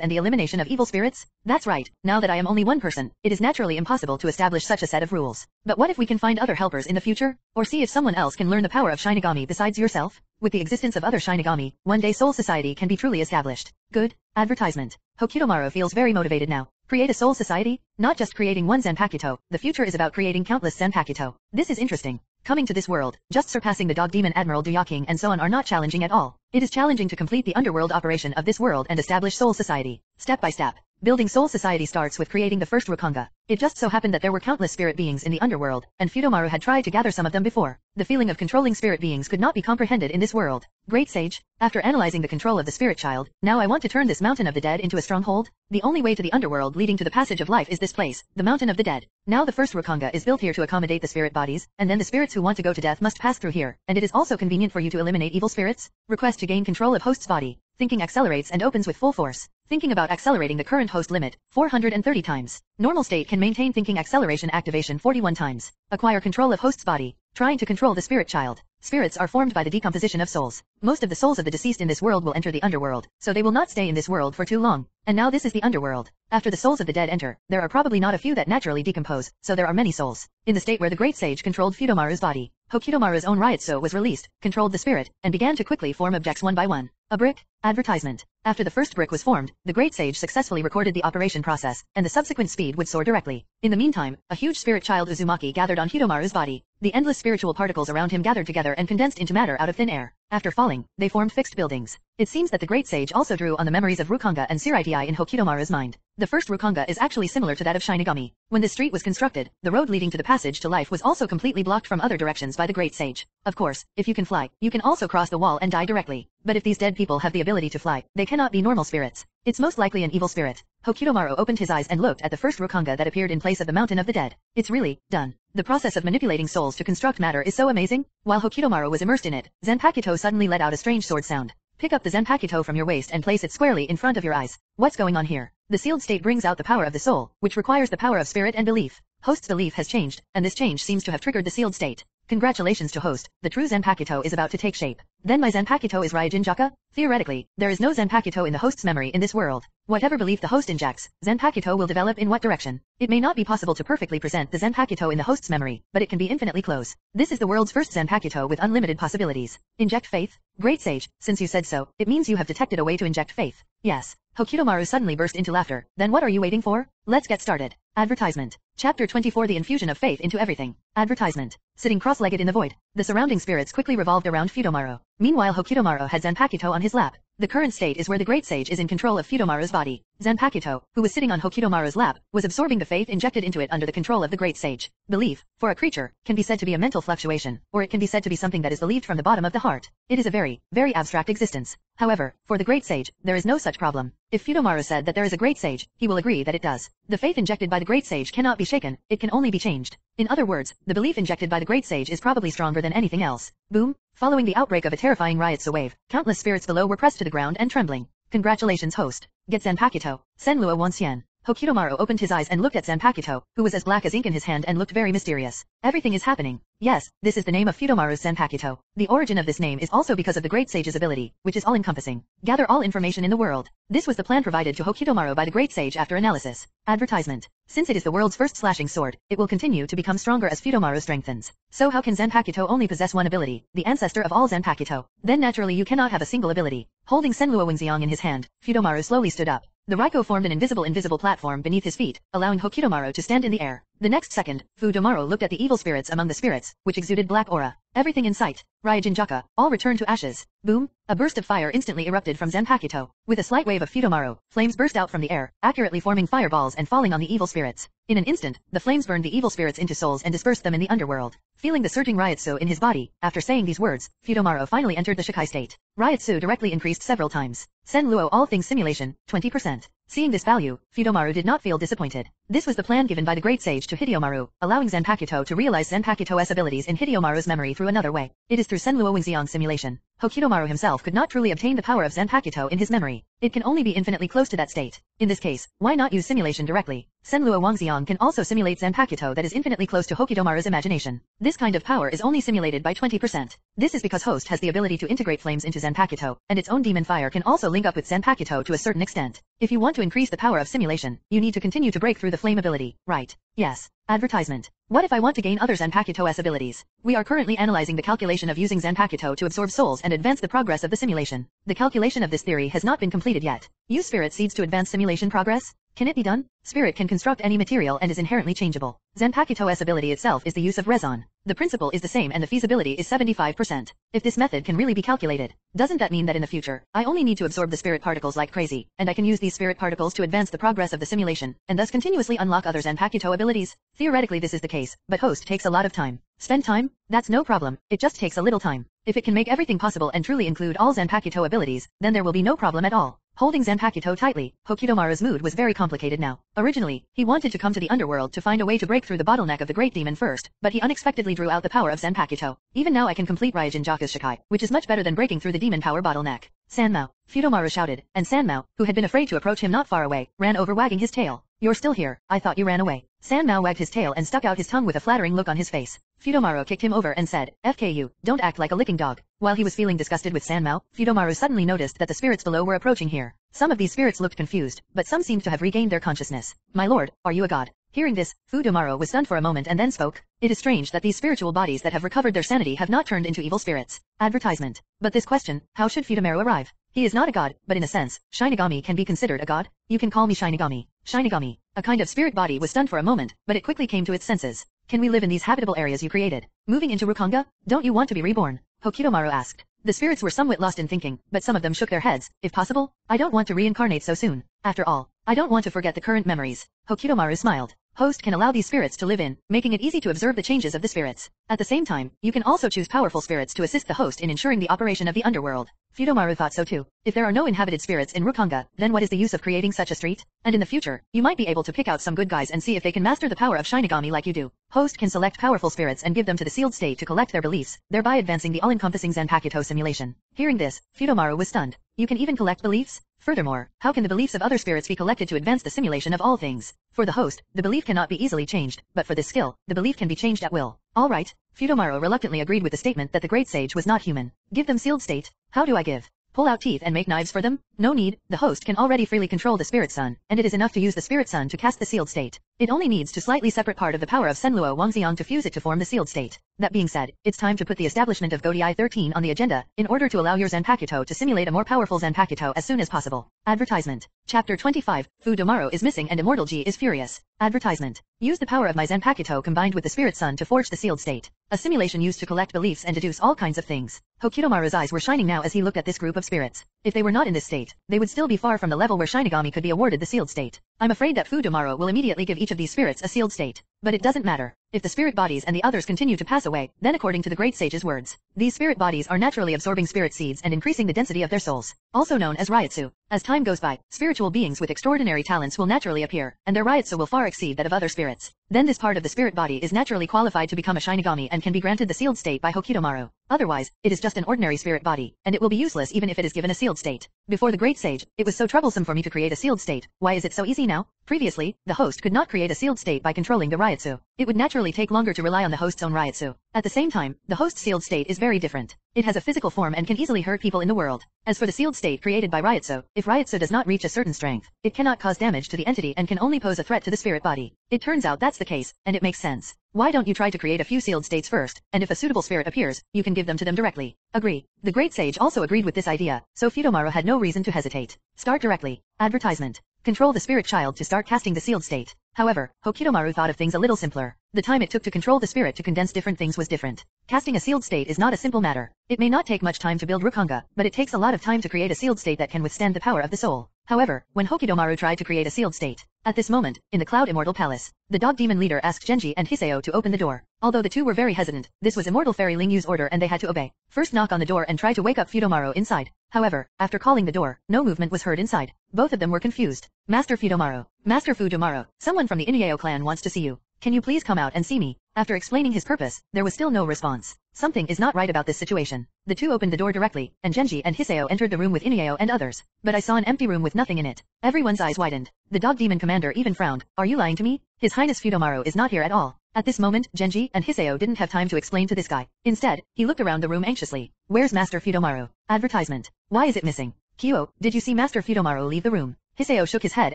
and the elimination of evil spirits? That's right. Now that I am only one person, it is naturally impossible to establish such a set of rules. But what if we can find other helpers in the future? Or see if someone else can learn the power of Shinigami besides yourself? With the existence of other Shinigami, one day Soul Society can be truly established. Good. Advertisement. Hokidomaru feels very motivated now. Create a soul society? Not just creating one Zanpakuto, the future is about creating countless Zanpakuto. This is interesting. Coming to this world, just surpassing the dog demon Admiral Duyaking and so on are not challenging at all. It is challenging to complete the underworld operation of this world and establish soul society. Step by step. Building Soul Society starts with creating the first Rukongai. It just so happened that there were countless spirit beings in the underworld, and Fudomaru had tried to gather some of them before. The feeling of controlling spirit beings could not be comprehended in this world. Great Sage, after analyzing the control of the spirit child, now I want to turn this mountain of the dead into a stronghold. The only way to the underworld leading to the passage of life is this place, the mountain of the dead. Now the first Rukongai is built here to accommodate the spirit bodies, and then the spirits who want to go to death must pass through here, and it is also convenient for you to eliminate evil spirits. Request to gain control of host's body. Thinking accelerates and opens with full force. Thinking about accelerating the current host limit, 430 times. Normal state can maintain thinking acceleration activation 41 times. Acquire control of host's body. Trying to control the spirit child. Spirits are formed by the decomposition of souls. Most of the souls of the deceased in this world will enter the underworld, so they will not stay in this world for too long. And now this is the underworld. After the souls of the dead enter, there are probably not a few that naturally decompose, so there are many souls. In the state where the great sage controlled Fudomaru's body, Hokidomaru's own Reiatsu was released, controlled the spirit, and began to quickly form objects one by one. A brick? Advertisement. After the first brick was formed, the Great Sage successfully recorded the operation process, and the subsequent speed would soar directly. In the meantime, a huge spirit child Uzumaki gathered on Hidomaru's body. The endless spiritual particles around him gathered together and condensed into matter out of thin air. After falling, they formed fixed buildings. It seems that the Great Sage also drew on the memories of Rukongai and Seireitei in Hokidomaru's mind. The first Rukongai is actually similar to that of Shinigami. When the street was constructed, the road leading to the passage to life was also completely blocked from other directions by the Great Sage. Of course, if you can fly, you can also cross the wall and die directly. But if these dead people have the ability to fly, they cannot be normal spirits. It's most likely an evil spirit. Hokidomaru opened his eyes and looked at the first Rukongai that appeared in place of the Mountain of the Dead. It's really done. The process of manipulating souls to construct matter is so amazing. While Hokidomaru was immersed in it, Zanpakuto suddenly let out a strange sword sound. Pick up the Zanpakuto from your waist and place it squarely in front of your eyes. What's going on here? The sealed state brings out the power of the soul, which requires the power of spirit and belief. Host's belief has changed, and this change seems to have triggered the sealed state. Congratulations to host, the true Zanpakuto is about to take shape. Then my Zanpakuto is Ryūjin Jakka? Theoretically, there is no Zanpakuto in the host's memory in this world. Whatever belief the host injects, Zanpakuto will develop in what direction. It may not be possible to perfectly present the Zanpakuto in the host's memory, but it can be infinitely close. This is the world's first Zanpakuto with unlimited possibilities. Inject faith? Great sage, since you said so, it means you have detected a way to inject faith. Yes. Hokidomaru suddenly burst into laughter. Then what are you waiting for? Let's get started. Advertisement. Chapter 24 The Infusion of Faith into Everything. Advertisement. Sitting cross-legged in the void, the surrounding spirits quickly revolved around Fudomaru. Meanwhile Hokidomaru had Zanpakuto on his lap. The current state is where the Great Sage is in control of Fudomaru's body. Zanpakuto, who was sitting on Hokidomaru's lap, was absorbing the faith injected into it under the control of the great sage. Belief, for a creature, can be said to be a mental fluctuation, or it can be said to be something that is believed from the bottom of the heart. It is a very, very abstract existence. However, for the great sage, there is no such problem. If Fudomaru said that there is a great sage, he will agree that it does. The faith injected by the great sage cannot be shaken, it can only be changed. In other words, the belief injected by the great sage is probably stronger than anything else. Boom! Following the outbreak of a terrifying Reiatsu wave, countless spirits below were pressed to the ground and trembling. Congratulations host. Get Zanpakuto. Senluo Wanxian. Hokidomaru opened his eyes and looked at Zanpakuto, who was as black as ink in his hand and looked very mysterious. Everything is happening. Yes, this is the name of Fudomaru's Zanpakuto. The origin of this name is also because of the Great Sage's ability, which is all-encompassing. Gather all information in the world. This was the plan provided to Hokidomaru by the Great Sage after analysis. Advertisement. Since it is the world's first slashing sword, it will continue to become stronger as Fudomaru strengthens. So how can Zanpakuto only possess one ability, the ancestor of all Zanpakuto? Then naturally you cannot have a single ability. Holding Senluo Wingxiang in his hand, Fudomaru slowly stood up. The Raiko formed an invisible invisible platform beneath his feet, allowing Hokidomaru to stand in the air. The next second, Fudomaru looked at the evil spirits among the spirits, which exuded black aura. Everything in sight, Ryūjin Jakka, all returned to ashes. Boom! A burst of fire instantly erupted from Zanpakuto. With a slight wave of Fudomaru, flames burst out from the air, accurately forming fireballs and falling on the evil spirits. In an instant, the flames burned the evil spirits into souls and dispersed them in the underworld. Feeling the surging Reiatsu in his body, after saying these words, Fudomaru finally entered the Shikai state. Reiatsu directly increased several times. Sen Luo All Things Simulation, 20%. Seeing this value, Fudomaru did not feel disappointed. This was the plan given by the great sage to Hideyomaru, allowing Zanpakuto to realize Zanpakuto's abilities in Hideyomaru's memory through another way. It is through Senluo Wingxiang simulation. Hokidomaru himself could not truly obtain the power of Zanpakuto in his memory. It can only be infinitely close to that state. In this case, why not use simulation directly? Senluo Wangxiang can also simulate Zanpakuto that is infinitely close to Hokidomaru's imagination. This kind of power is only simulated by 20%. This is because Host has the ability to integrate flames into Zanpakuto, and its own demon fire can also link up with Zanpakuto to a certain extent. If you want to increase the power of simulation, you need to continue to break through the flame ability, right? Yes. Advertisement. What if I want to gain other Zanpakuto's abilities? We are currently analyzing the calculation of using Zanpakuto to absorb souls and advance the progress of the simulation. The calculation of this theory has not been completed yet. Use spirit seeds to advance simulation progress? Can it be done? Spirit can construct any material and is inherently changeable. Zanpakuto's ability itself is the use of reson. The principle is the same and the feasibility is 75%. If this method can really be calculated, doesn't that mean that in the future, I only need to absorb the spirit particles like crazy, and I can use these spirit particles to advance the progress of the simulation, and thus continuously unlock other Zanpakuto abilities? Theoretically this is the case, but host takes a lot of time. Spend time? That's no problem, it just takes a little time. If it can make everything possible and truly include all Zanpakuto abilities, then there will be no problem at all. Holding Zanpakuto tightly, Hokidomaru's mood was very complicated now. Originally, he wanted to come to the underworld to find a way to break through the bottleneck of the Great Demon first, but he unexpectedly drew out the power of Zanpakuto. Even now I can complete Ryūjin Jakka's Shikai, which is much better than breaking through the demon power bottleneck. Sanmao, Fudomaru shouted, and Sanmao, who had been afraid to approach him not far away, ran over wagging his tail. You're still here, I thought you ran away. Sanmao wagged his tail and stuck out his tongue with a flattering look on his face. Fudomaru kicked him over and said, FKU, don't act like a licking dog. While he was feeling disgusted with San Sanmao, Fudomaru suddenly noticed that the spirits below were approaching here. Some of these spirits looked confused, but some seemed to have regained their consciousness. My lord, are you a god? Hearing this, Fudomaru was stunned for a moment and then spoke. It is strange that these spiritual bodies that have recovered their sanity have not turned into evil spirits. Advertisement. But this question, how should Fudomaru arrive? He is not a god, but in a sense, Shinigami can be considered a god. You can call me Shinigami. Shinigami, a kind of spirit body was stunned for a moment, but it quickly came to its senses. Can we live in these habitable areas you created? Moving into Rukongai? Don't you want to be reborn? Hokidomaru asked. The spirits were somewhat lost in thinking, but some of them shook their heads. If possible, I don't want to reincarnate so soon. After all, I don't want to forget the current memories. Hokidomaru smiled. Host can allow these spirits to live in, making it easy to observe the changes of the spirits. At the same time, you can also choose powerful spirits to assist the host in ensuring the operation of the underworld. Fudomaru thought so too. If there are no inhabited spirits in Rukongai, then what is the use of creating such a street? And in the future, you might be able to pick out some good guys and see if they can master the power of Shinigami like you do. Host can select powerful spirits and give them to the sealed state to collect their beliefs, thereby advancing the all-encompassing Zanpakuto simulation. Hearing this, Fudomaru was stunned. You can even collect beliefs? Furthermore, how can the beliefs of other spirits be collected to advance the simulation of all things? For the host, the belief cannot be easily changed, but for this skill, the belief can be changed at will. Alright, Fudomaru reluctantly agreed with the statement that the great sage was not human. Give them sealed state. How do I give? Pull out teeth and make knives for them? No need, the host can already freely control the Spirit Sun, and it is enough to use the Spirit Sun to cast the sealed state. It only needs to slightly separate part of the power of Senluo Wangxiang to fuse it to form the sealed state. That being said, it's time to put the establishment of Gotei 13 on the agenda, in order to allow your Zanpakuto to simulate a more powerful Zanpakuto as soon as possible. Advertisement. Chapter 25, Fudomaru is missing and Immortal G is furious. Advertisement. Use the power of my Zanpakuto combined with the Spirit Sun to forge the sealed state. A simulation used to collect beliefs and deduce all kinds of things. Hokidomaru's eyes were shining now as he looked at this group of spirits. If they were not in this state, they would still be far from the level where Shinigami could be awarded the sealed state. I'm afraid that Fudomaru will immediately give each of these spirits a sealed state. But it doesn't matter. If the spirit bodies and the others continue to pass away, then according to the great sage's words, these spirit bodies are naturally absorbing spirit seeds and increasing the density of their souls, also known as Reiatsu. As time goes by, spiritual beings with extraordinary talents will naturally appear, and their Reiatsu will far exceed that of other spirits. Then this part of the spirit body is naturally qualified to become a Shinigami and can be granted the sealed state by Hokidomaru. Otherwise, it is just an ordinary spirit body, and it will be useless even if it is given a sealed state. Before the Great Sage, it was so troublesome for me to create a sealed state, why is it so easy now? Previously, the host could not create a sealed state by controlling the Reiatsu. It would naturally take longer to rely on the host's own Reiatsu. At the same time, the host's sealed state is very different. It has a physical form and can easily hurt people in the world. As for the sealed state created by Reiatsu, if Reiatsu does not reach a certain strength, it cannot cause damage to the entity and can only pose a threat to the spirit body. It turns out that's the case, and it makes sense. Why don't you try to create a few sealed states first, and if a suitable spirit appears, you can give them to them directly. Agree. The great sage also agreed with this idea, so Fudomaru had no reason to hesitate. Start directly. Advertisement. Control the spirit child to start casting the sealed state. However, Hokidomaru thought of things a little simpler. The time it took to control the spirit to condense different things was different. Casting a sealed state is not a simple matter. It may not take much time to build Rukongai, but it takes a lot of time to create a sealed state that can withstand the power of the soul. However, when Hokidomaru tried to create a sealed state, at this moment, in the Cloud Immortal Palace, the dog demon leader asked Genji and Hiseo to open the door. Although the two were very hesitant, this was Immortal Fairy Ling Yu's order and they had to obey. First knock on the door and try to wake up Fudomaru inside. However, after calling the door, no movement was heard inside. Both of them were confused. Master Fudomaru, Master Fudomaru, someone from the Inuyao clan wants to see you. Can you please come out and see me? After explaining his purpose, there was still no response. Something is not right about this situation. The two opened the door directly, and Genji and Hiseo entered the room with Inuyao and others. But I saw an empty room with nothing in it. Everyone's eyes widened. The dog demon commander even frowned. Are you lying to me? His Highness Fudomaru is not here at all. At this moment, Genji and Hiseo didn't have time to explain to this guy. Instead, he looked around the room anxiously. Where's Master Fudomaru? Advertisement. Why is it missing? Kyo, did you see Master Fudomaru leave the room? Hiseo shook his head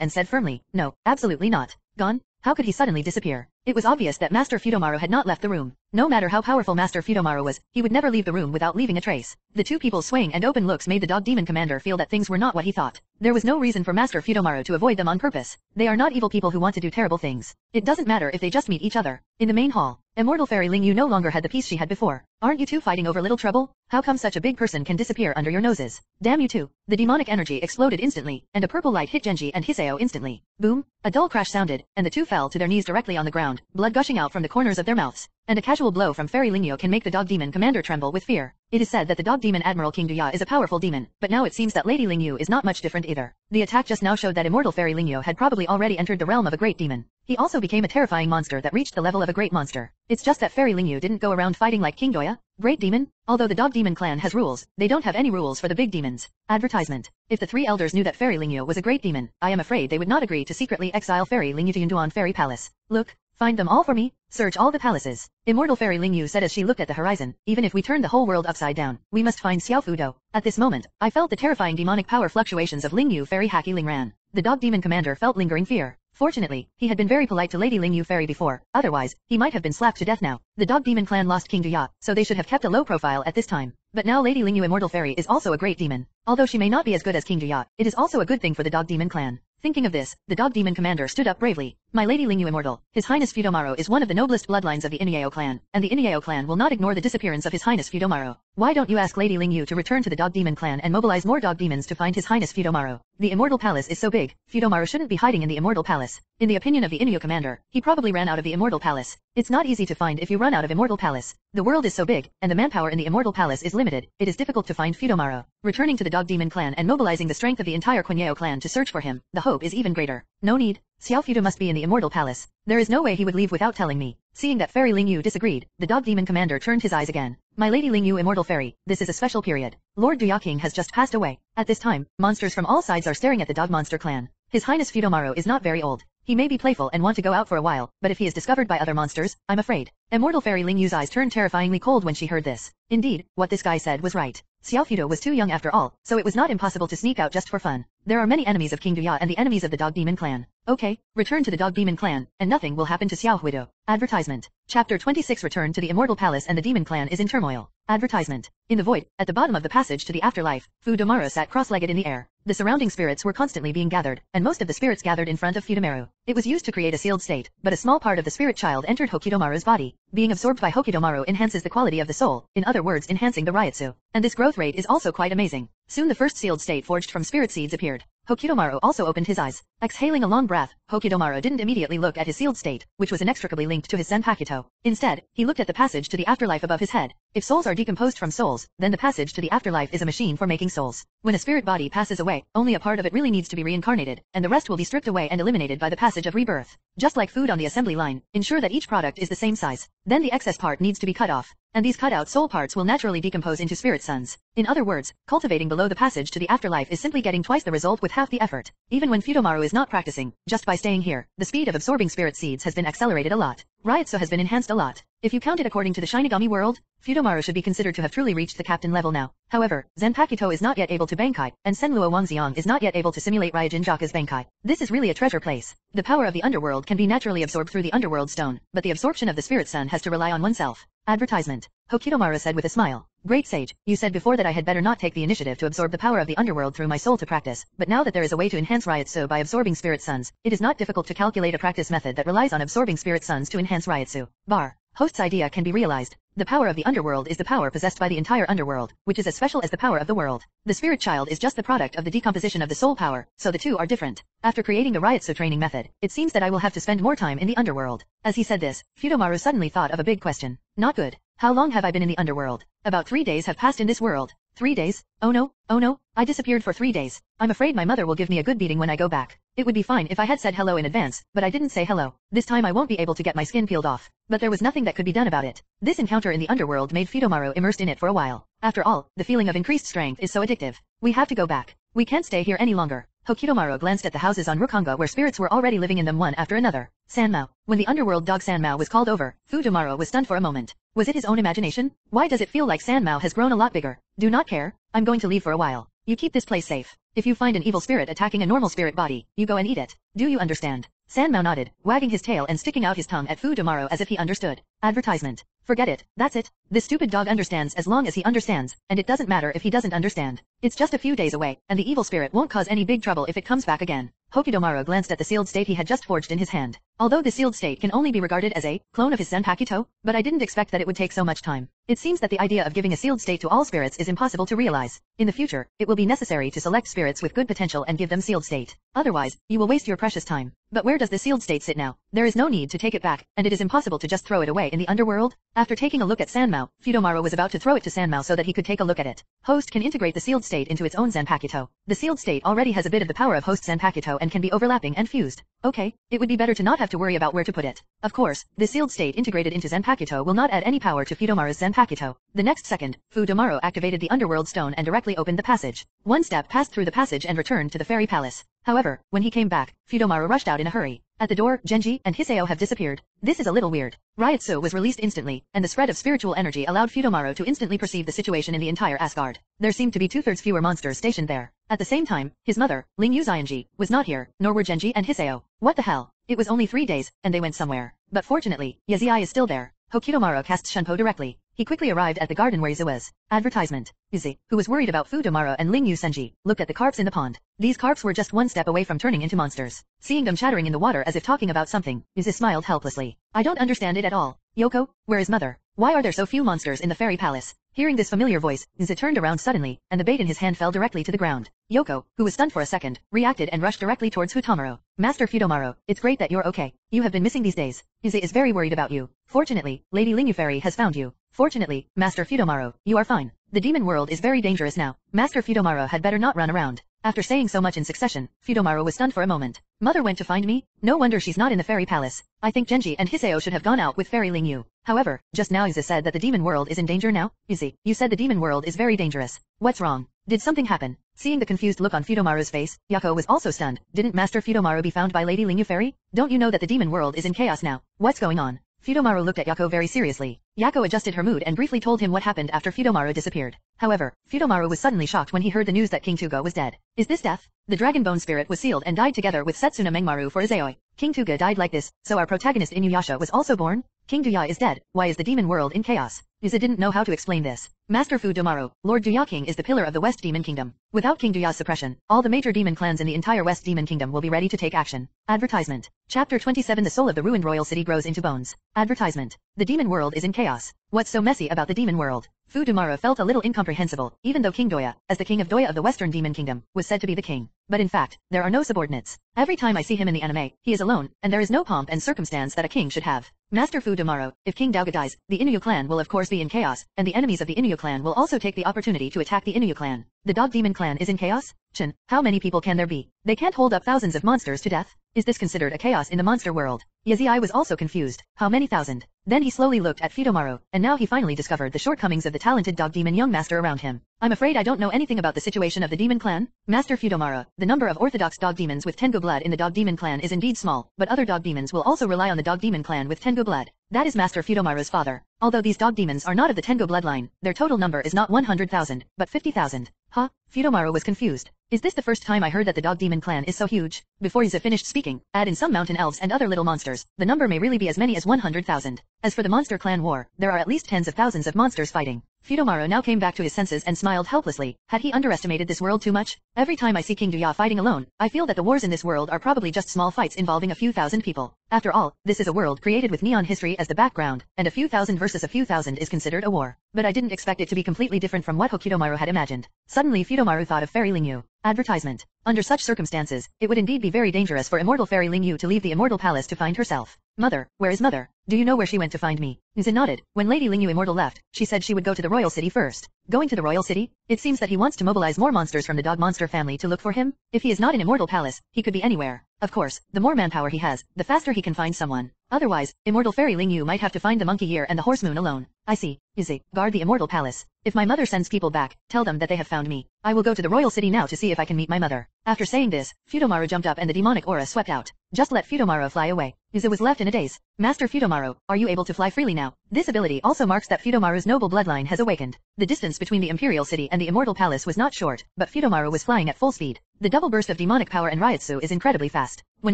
and said firmly, no, absolutely not. Gone? How could he suddenly disappear? It was obvious that Master Fudomaru had not left the room. No matter how powerful Master Fudomaru was, he would never leave the room without leaving a trace. The two people's swaying and open looks made the dog demon commander feel that things were not what he thought. There was no reason for Master Fudomaru to avoid them on purpose. They are not evil people who want to do terrible things. It doesn't matter if they just meet each other. In the main hall, Immortal Fairy Ling Yu no longer had the peace she had before. Aren't you two fighting over little trouble? How come such a big person can disappear under your noses? Damn you two. The demonic energy exploded instantly, and a purple light hit Genji and Hiseo instantly. Boom, a dull crash sounded, and the two fell to their knees directly on the ground, blood gushing out from the corners of their mouths. And a casual blow from Fairy Lingyo can make the dog demon commander tremble with fear. It is said that the dog demon Admiral King Duya is a powerful demon, but now it seems that Lady Lingyu is not much different either. The attack just now showed that immortal Fairy Lingyo had probably already entered the realm of a great demon. He also became a terrifying monster that reached the level of a great monster. It's just that Fairy Lingyu didn't go around fighting like King Doya. Great demon? Although the dog demon clan has rules, they don't have any rules for the big demons. Advertisement. If the three elders knew that Fairy Lingyu was a great demon, I am afraid they would not agree to secretly exile Fairy Lingyu to Yunduan Fairy Palace. Look, Find them all for me, search all the palaces. Immortal Fairy Ling Yu said as she looked at the horizon, even if we turn the whole world upside down, we must find Xiao Fudo. At this moment, I felt the terrifying demonic power fluctuations of Ling Yu Fairy Haki Ling Ran. The dog demon commander felt lingering fear. Fortunately, he had been very polite to Lady Ling Yu Fairy before, otherwise, he might have been slapped to death now. The dog demon clan lost King Duya, so they should have kept a low profile at this time. But now Lady Ling Yu Immortal Fairy is also a great demon. Although she may not be as good as King Duya, it is also a good thing for the dog demon clan. Thinking of this, the dog demon commander stood up bravely. My lady Lingyu Immortal, His Highness Fudomaru is one of the noblest bloodlines of the Inuyao clan, and the Inuyao clan will not ignore the disappearance of His Highness Fudomaru. Why don't you ask Lady Lingyu to return to the dog demon clan and mobilize more dog demons to find His Highness Fudomaru? The Immortal Palace is so big, Fudomaru shouldn't be hiding in the Immortal Palace. In the opinion of the Inuyao commander, he probably ran out of the Immortal Palace. It's not easy to find if you run out of Immortal Palace. The world is so big, and the manpower in the Immortal Palace is limited, it is difficult to find Fudomaru. Returning to the Dog Demon clan and mobilizing the strength of the entire Quineo clan to search for him, the hope is even greater. No need. Xiao Fudo must be in the Immortal Palace. There is no way he would leave without telling me. Seeing that Fairy Ling Yu disagreed, the Dog Demon commander turned his eyes again. My Lady Ling Yu Immortal Fairy, this is a special period. Lord Duyaking has just passed away. At this time, monsters from all sides are staring at the Dog Monster clan. His Highness Fudomaru is not very old. He may be playful and want to go out for a while, but if he is discovered by other monsters, I'm afraid. Immortal Fairy Ling Yu's eyes turned terrifyingly cold when she heard this. Indeed, what this guy said was right. Xiao Fudo was too young after all, so it was not impossible to sneak out just for fun. There are many enemies of King Duya and the enemies of the Dog Demon clan. Okay, return to the Dog Demon clan, and nothing will happen to Xiao Huido. Advertisement. Chapter 26 Return to the Immortal Palace and the Demon clan is in turmoil. Advertisement. In the void, at the bottom of the passage to the afterlife, Fudomaru sat cross-legged in the air. The surrounding spirits were constantly being gathered, and most of the spirits gathered in front of Fudomaru. It was used to create a sealed state, but a small part of the spirit child entered Hokidomaru's body. Being absorbed by Hokidomaru enhances the quality of the soul, in other words enhancing the Reiatsu. And this growth rate is also quite amazing. Soon the first sealed state forged from spirit seeds appeared. Hokidomaru also opened his eyes. Exhaling a long breath, Hokidomaru didn't immediately look at his sealed state, which was inextricably linked to his Zanpakuto. Instead, he looked at the passage to the afterlife above his head. If souls are decomposed from souls, then the passage to the afterlife is a machine for making souls. When a spirit body passes away, only a part of it really needs to be reincarnated, and the rest will be stripped away and eliminated by the passage of rebirth. Just like food on the assembly line, ensure that each product is the same size. Then the excess part needs to be cut off, and these cut out soul parts will naturally decompose into spirit sons. In other words, cultivating below the passage to the afterlife is simply getting twice the result with half the effort. Even when Fudomaru is not practicing, just by staying here, the speed of absorbing spirit seeds has been accelerated a lot. Reiatsu has been enhanced a lot. If you count it according to the Shinigami world, Fudomaru should be considered to have truly reached the captain level now. However, Zanpakuto is not yet able to Bankai, and Senlua Wangxiang is not yet able to simulate Ryūjin Jakka's Bankai. This is really a treasure place. The power of the underworld can be naturally absorbed through the underworld stone, but the absorption of the spirit sun has to rely on oneself. Advertisement. Hokidomaru said with a smile. Great sage, you said before that I had better not take the initiative to absorb the power of the underworld through my soul to practice, but now that there is a way to enhance Reiatsu by absorbing spirit suns, it is not difficult to calculate a practice method that relies on absorbing spirit suns to enhance Reiatsu. Bar. Host's idea can be realized. The power of the underworld is the power possessed by the entire underworld, which is as special as the power of the world. The spirit child is just the product of the decomposition of the soul power, so the two are different. After creating the Reiatsu training method, it seems that I will have to spend more time in the underworld. As he said this, Fudomaru suddenly thought of a big question. Not good. How long have I been in the underworld? About three days have passed in this world. Three days? Oh no, oh no, I disappeared for three days. I'm afraid my mother will give me a good beating when I go back. It would be fine if I had said hello in advance, but I didn't say hello. This time I won't be able to get my skin peeled off. But there was nothing that could be done about it. This encounter in the underworld made Fudomaru immersed in it for a while. After all, the feeling of increased strength is so addictive. We have to go back. We can't stay here any longer. Hokidomaru glanced at the houses on Rukongai where spirits were already living in them one after another. Sanmao. When the underworld dog Sanmao was called over, Fudomaru was stunned for a moment. Was it his own imagination? Why does it feel like Sanmao has grown a lot bigger? Do not care. I'm going to leave for a while. You keep this place safe. If you find an evil spirit attacking a normal spirit body, you go and eat it. Do you understand? Sanmao nodded, wagging his tail and sticking out his tongue at Fu Fudomaru as if he understood. Advertisement. Forget it, that's it. This stupid dog understands as long as he understands, and it doesn't matter if he doesn't understand. It's just a few days away, and the evil spirit won't cause any big trouble if it comes back again. Hokidomaru glanced at the sealed state he had just forged in his hand. Although the sealed state can only be regarded as a clone of his Zanpakuto, but I didn't expect that it would take so much time. It seems that the idea of giving a sealed state to all spirits is impossible to realize. In the future, it will be necessary to select spirits with good potential and give them sealed state. Otherwise, you will waste your precious time. But where does the sealed state sit now? There is no need to take it back, and it is impossible to just throw it away in the underworld. After taking a look at Sanmao, Fudomaru was about to throw it to Sanmao so that he could take a look at it. Host can integrate the sealed state into its own Zanpakuto. The sealed state already has a bit of the power of Host Zanpakuto and can be overlapping and fused. Okay, it would be better to not have to worry about where to put it. Of course, the sealed state integrated into Zanpakuto will not add any power to Fudomaru's Zanpakuto. The next second, Fudomaru activated the underworld stone and directly opened the passage. One step passed through the passage and returned to the fairy palace. However, when he came back, Fudomaru rushed out in a hurry. At the door, Genji and Hiseo have disappeared. This is a little weird. Reiatsu was released instantly, and the spread of spiritual energy allowed Fudomaru to instantly perceive the situation in the entire Asgard. There seemed to be two-thirds fewer monsters stationed there. At the same time, his mother, Ling Yu Xianji, was not here, nor were Genji and Hiseo. What the hell? It was only three days, and they went somewhere. But fortunately, Yazii is still there. Hokidomaru cast Shunpo directly. He quickly arrived at the garden where Izu was. Advertisement. Izzy, who was worried about Fudomaru and Ling Yu Senji, looked at the carps in the pond. These carps were just one step away from turning into monsters. Seeing them chattering in the water as if talking about something, Izzy smiled helplessly. I don't understand it at all. Yoko, where is mother? Why are there so few monsters in the fairy palace? Hearing this familiar voice, Izzy turned around suddenly, and the bait in his hand fell directly to the ground. Yoko, who was stunned for a second, reacted and rushed directly towards Futomaru. Master Fudomaru, it's great that you're okay. You have been missing these days. Izzy is very worried about you. Fortunately, Lady Lingyu has found you. Fortunately, Master Fudomaru, you are fine. The demon world is very dangerous now. Master Fudomaru had better not run around. After saying so much in succession, Fudomaru was stunned for a moment. Mother went to find me? No wonder she's not in the fairy palace. I think Genji and Hiseo should have gone out with Fairy Ling Yu. However, just now Izzy said that the demon world is in danger now. Izzy, you said the demon world is very dangerous. What's wrong? Did something happen? Seeing the confused look on Fudomaru's face, Yako was also stunned. Didn't Master Fudomaru be found by Lady Lingyu Fairy? Don't you know that the demon world is in chaos now? What's going on? Fudomaru looked at Yako very seriously. Yako adjusted her mood and briefly told him what happened after Fudomaru disappeared. However, Fudomaru was suddenly shocked when he heard the news that King Tuga was dead. Is this death? The dragon bone spirit was sealed and died together with Setsuna Mengmaru for Izayoi. King Tuga died like this, so our protagonist Inuyasha was also born? King Duya is dead, why is the demon world in chaos? Iza didn't know how to explain this. Master Fu Domaru, Lord Duya King is the pillar of the West Demon Kingdom. Without King Duya's suppression, all the major demon clans in the entire West Demon Kingdom will be ready to take action. Advertisement. Chapter 27 The soul of the ruined royal city grows into bones. Advertisement. The demon world is in chaos. What's so messy about the demon world? Fu Dumara felt a little incomprehensible, even though King Doya, as the king of Doya of the Western Demon Kingdom, was said to be the king. But in fact, there are no subordinates. Every time I see him in the anime, he is alone, and there is no pomp and circumstance that a king should have. Master Fu Dumaro, if King Daoga dies, the Inuyao clan will of course be in chaos, and the enemies of the Inuyao clan will also take the opportunity to attack the Inuyao clan. The Dog Demon clan is in chaos? Chin, how many people can there be? They can't hold up thousands of monsters to death? Is this considered a chaos in the monster world? Yazii was also confused. How many thousand? Then he slowly looked at Fudomaru, and now he finally discovered the shortcomings of the talented dog demon young master around him. I'm afraid I don't know anything about the situation of the demon clan. Master Fudomara, the number of orthodox dog demons with Tengu blood in the dog demon clan is indeed small, but other dog demons will also rely on the dog demon clan with Tengu blood. That is Master Fudomara's father. Although these dog demons are not of the Tengu bloodline, their total number is not 100,000, but 50,000. Huh? Fudomaru was confused. Is this the first time I heard that the dog demon clan is so huge? Before Iza finished speaking, add in some mountain elves and other little monsters, the number may really be as many as 100,000. As for the monster clan war, there are at least tens of thousands of monsters fighting. Fudomaru now came back to his senses and smiled helplessly. Had he underestimated this world too much? Every time I see King Duya fighting alone, I feel that the wars in this world are probably just small fights involving a few thousand people. After all, this is a world created with neon history as the background, and a few thousand versus a few thousand is considered a war. But I didn't expect it to be completely different from what Hokidomaru had imagined. Suddenly Fudomaru thought of Fairy Lingyu. Advertisement. Under such circumstances, it would indeed be very dangerous for immortal Fairy Lingyu to leave the immortal palace to find herself. Mother, where is mother? Do you know where she went to find me? Nizin nodded. When Lady Lingyu Immortal left, she said she would go to the royal city first. Going to the royal city? It seems that he wants to mobilize more monsters from the dog monster family to look for him. If he is not in Immortal Palace, he could be anywhere. Of course, the more manpower he has, the faster he can find someone. Otherwise, Immortal Fairy Lingyu might have to find the Monkey Year and the Horse Moon alone. I see. Izzy, guard the Immortal Palace. If my mother sends people back, tell them that they have found me. I will go to the royal city now to see if I can meet my mother. After saying this, Fudomaru jumped up and the demonic aura swept out. Just let Fudomaru fly away. Izzy was left in a daze. Master Fudomaru, are you able to fly freely now? This ability also marks that Fudomaru's noble bloodline has awakened. The distance between the Imperial City and the Immortal Palace was not short, but Fudomaru was flying at full speed. The double burst of demonic power and Reiatsu is incredibly fast. When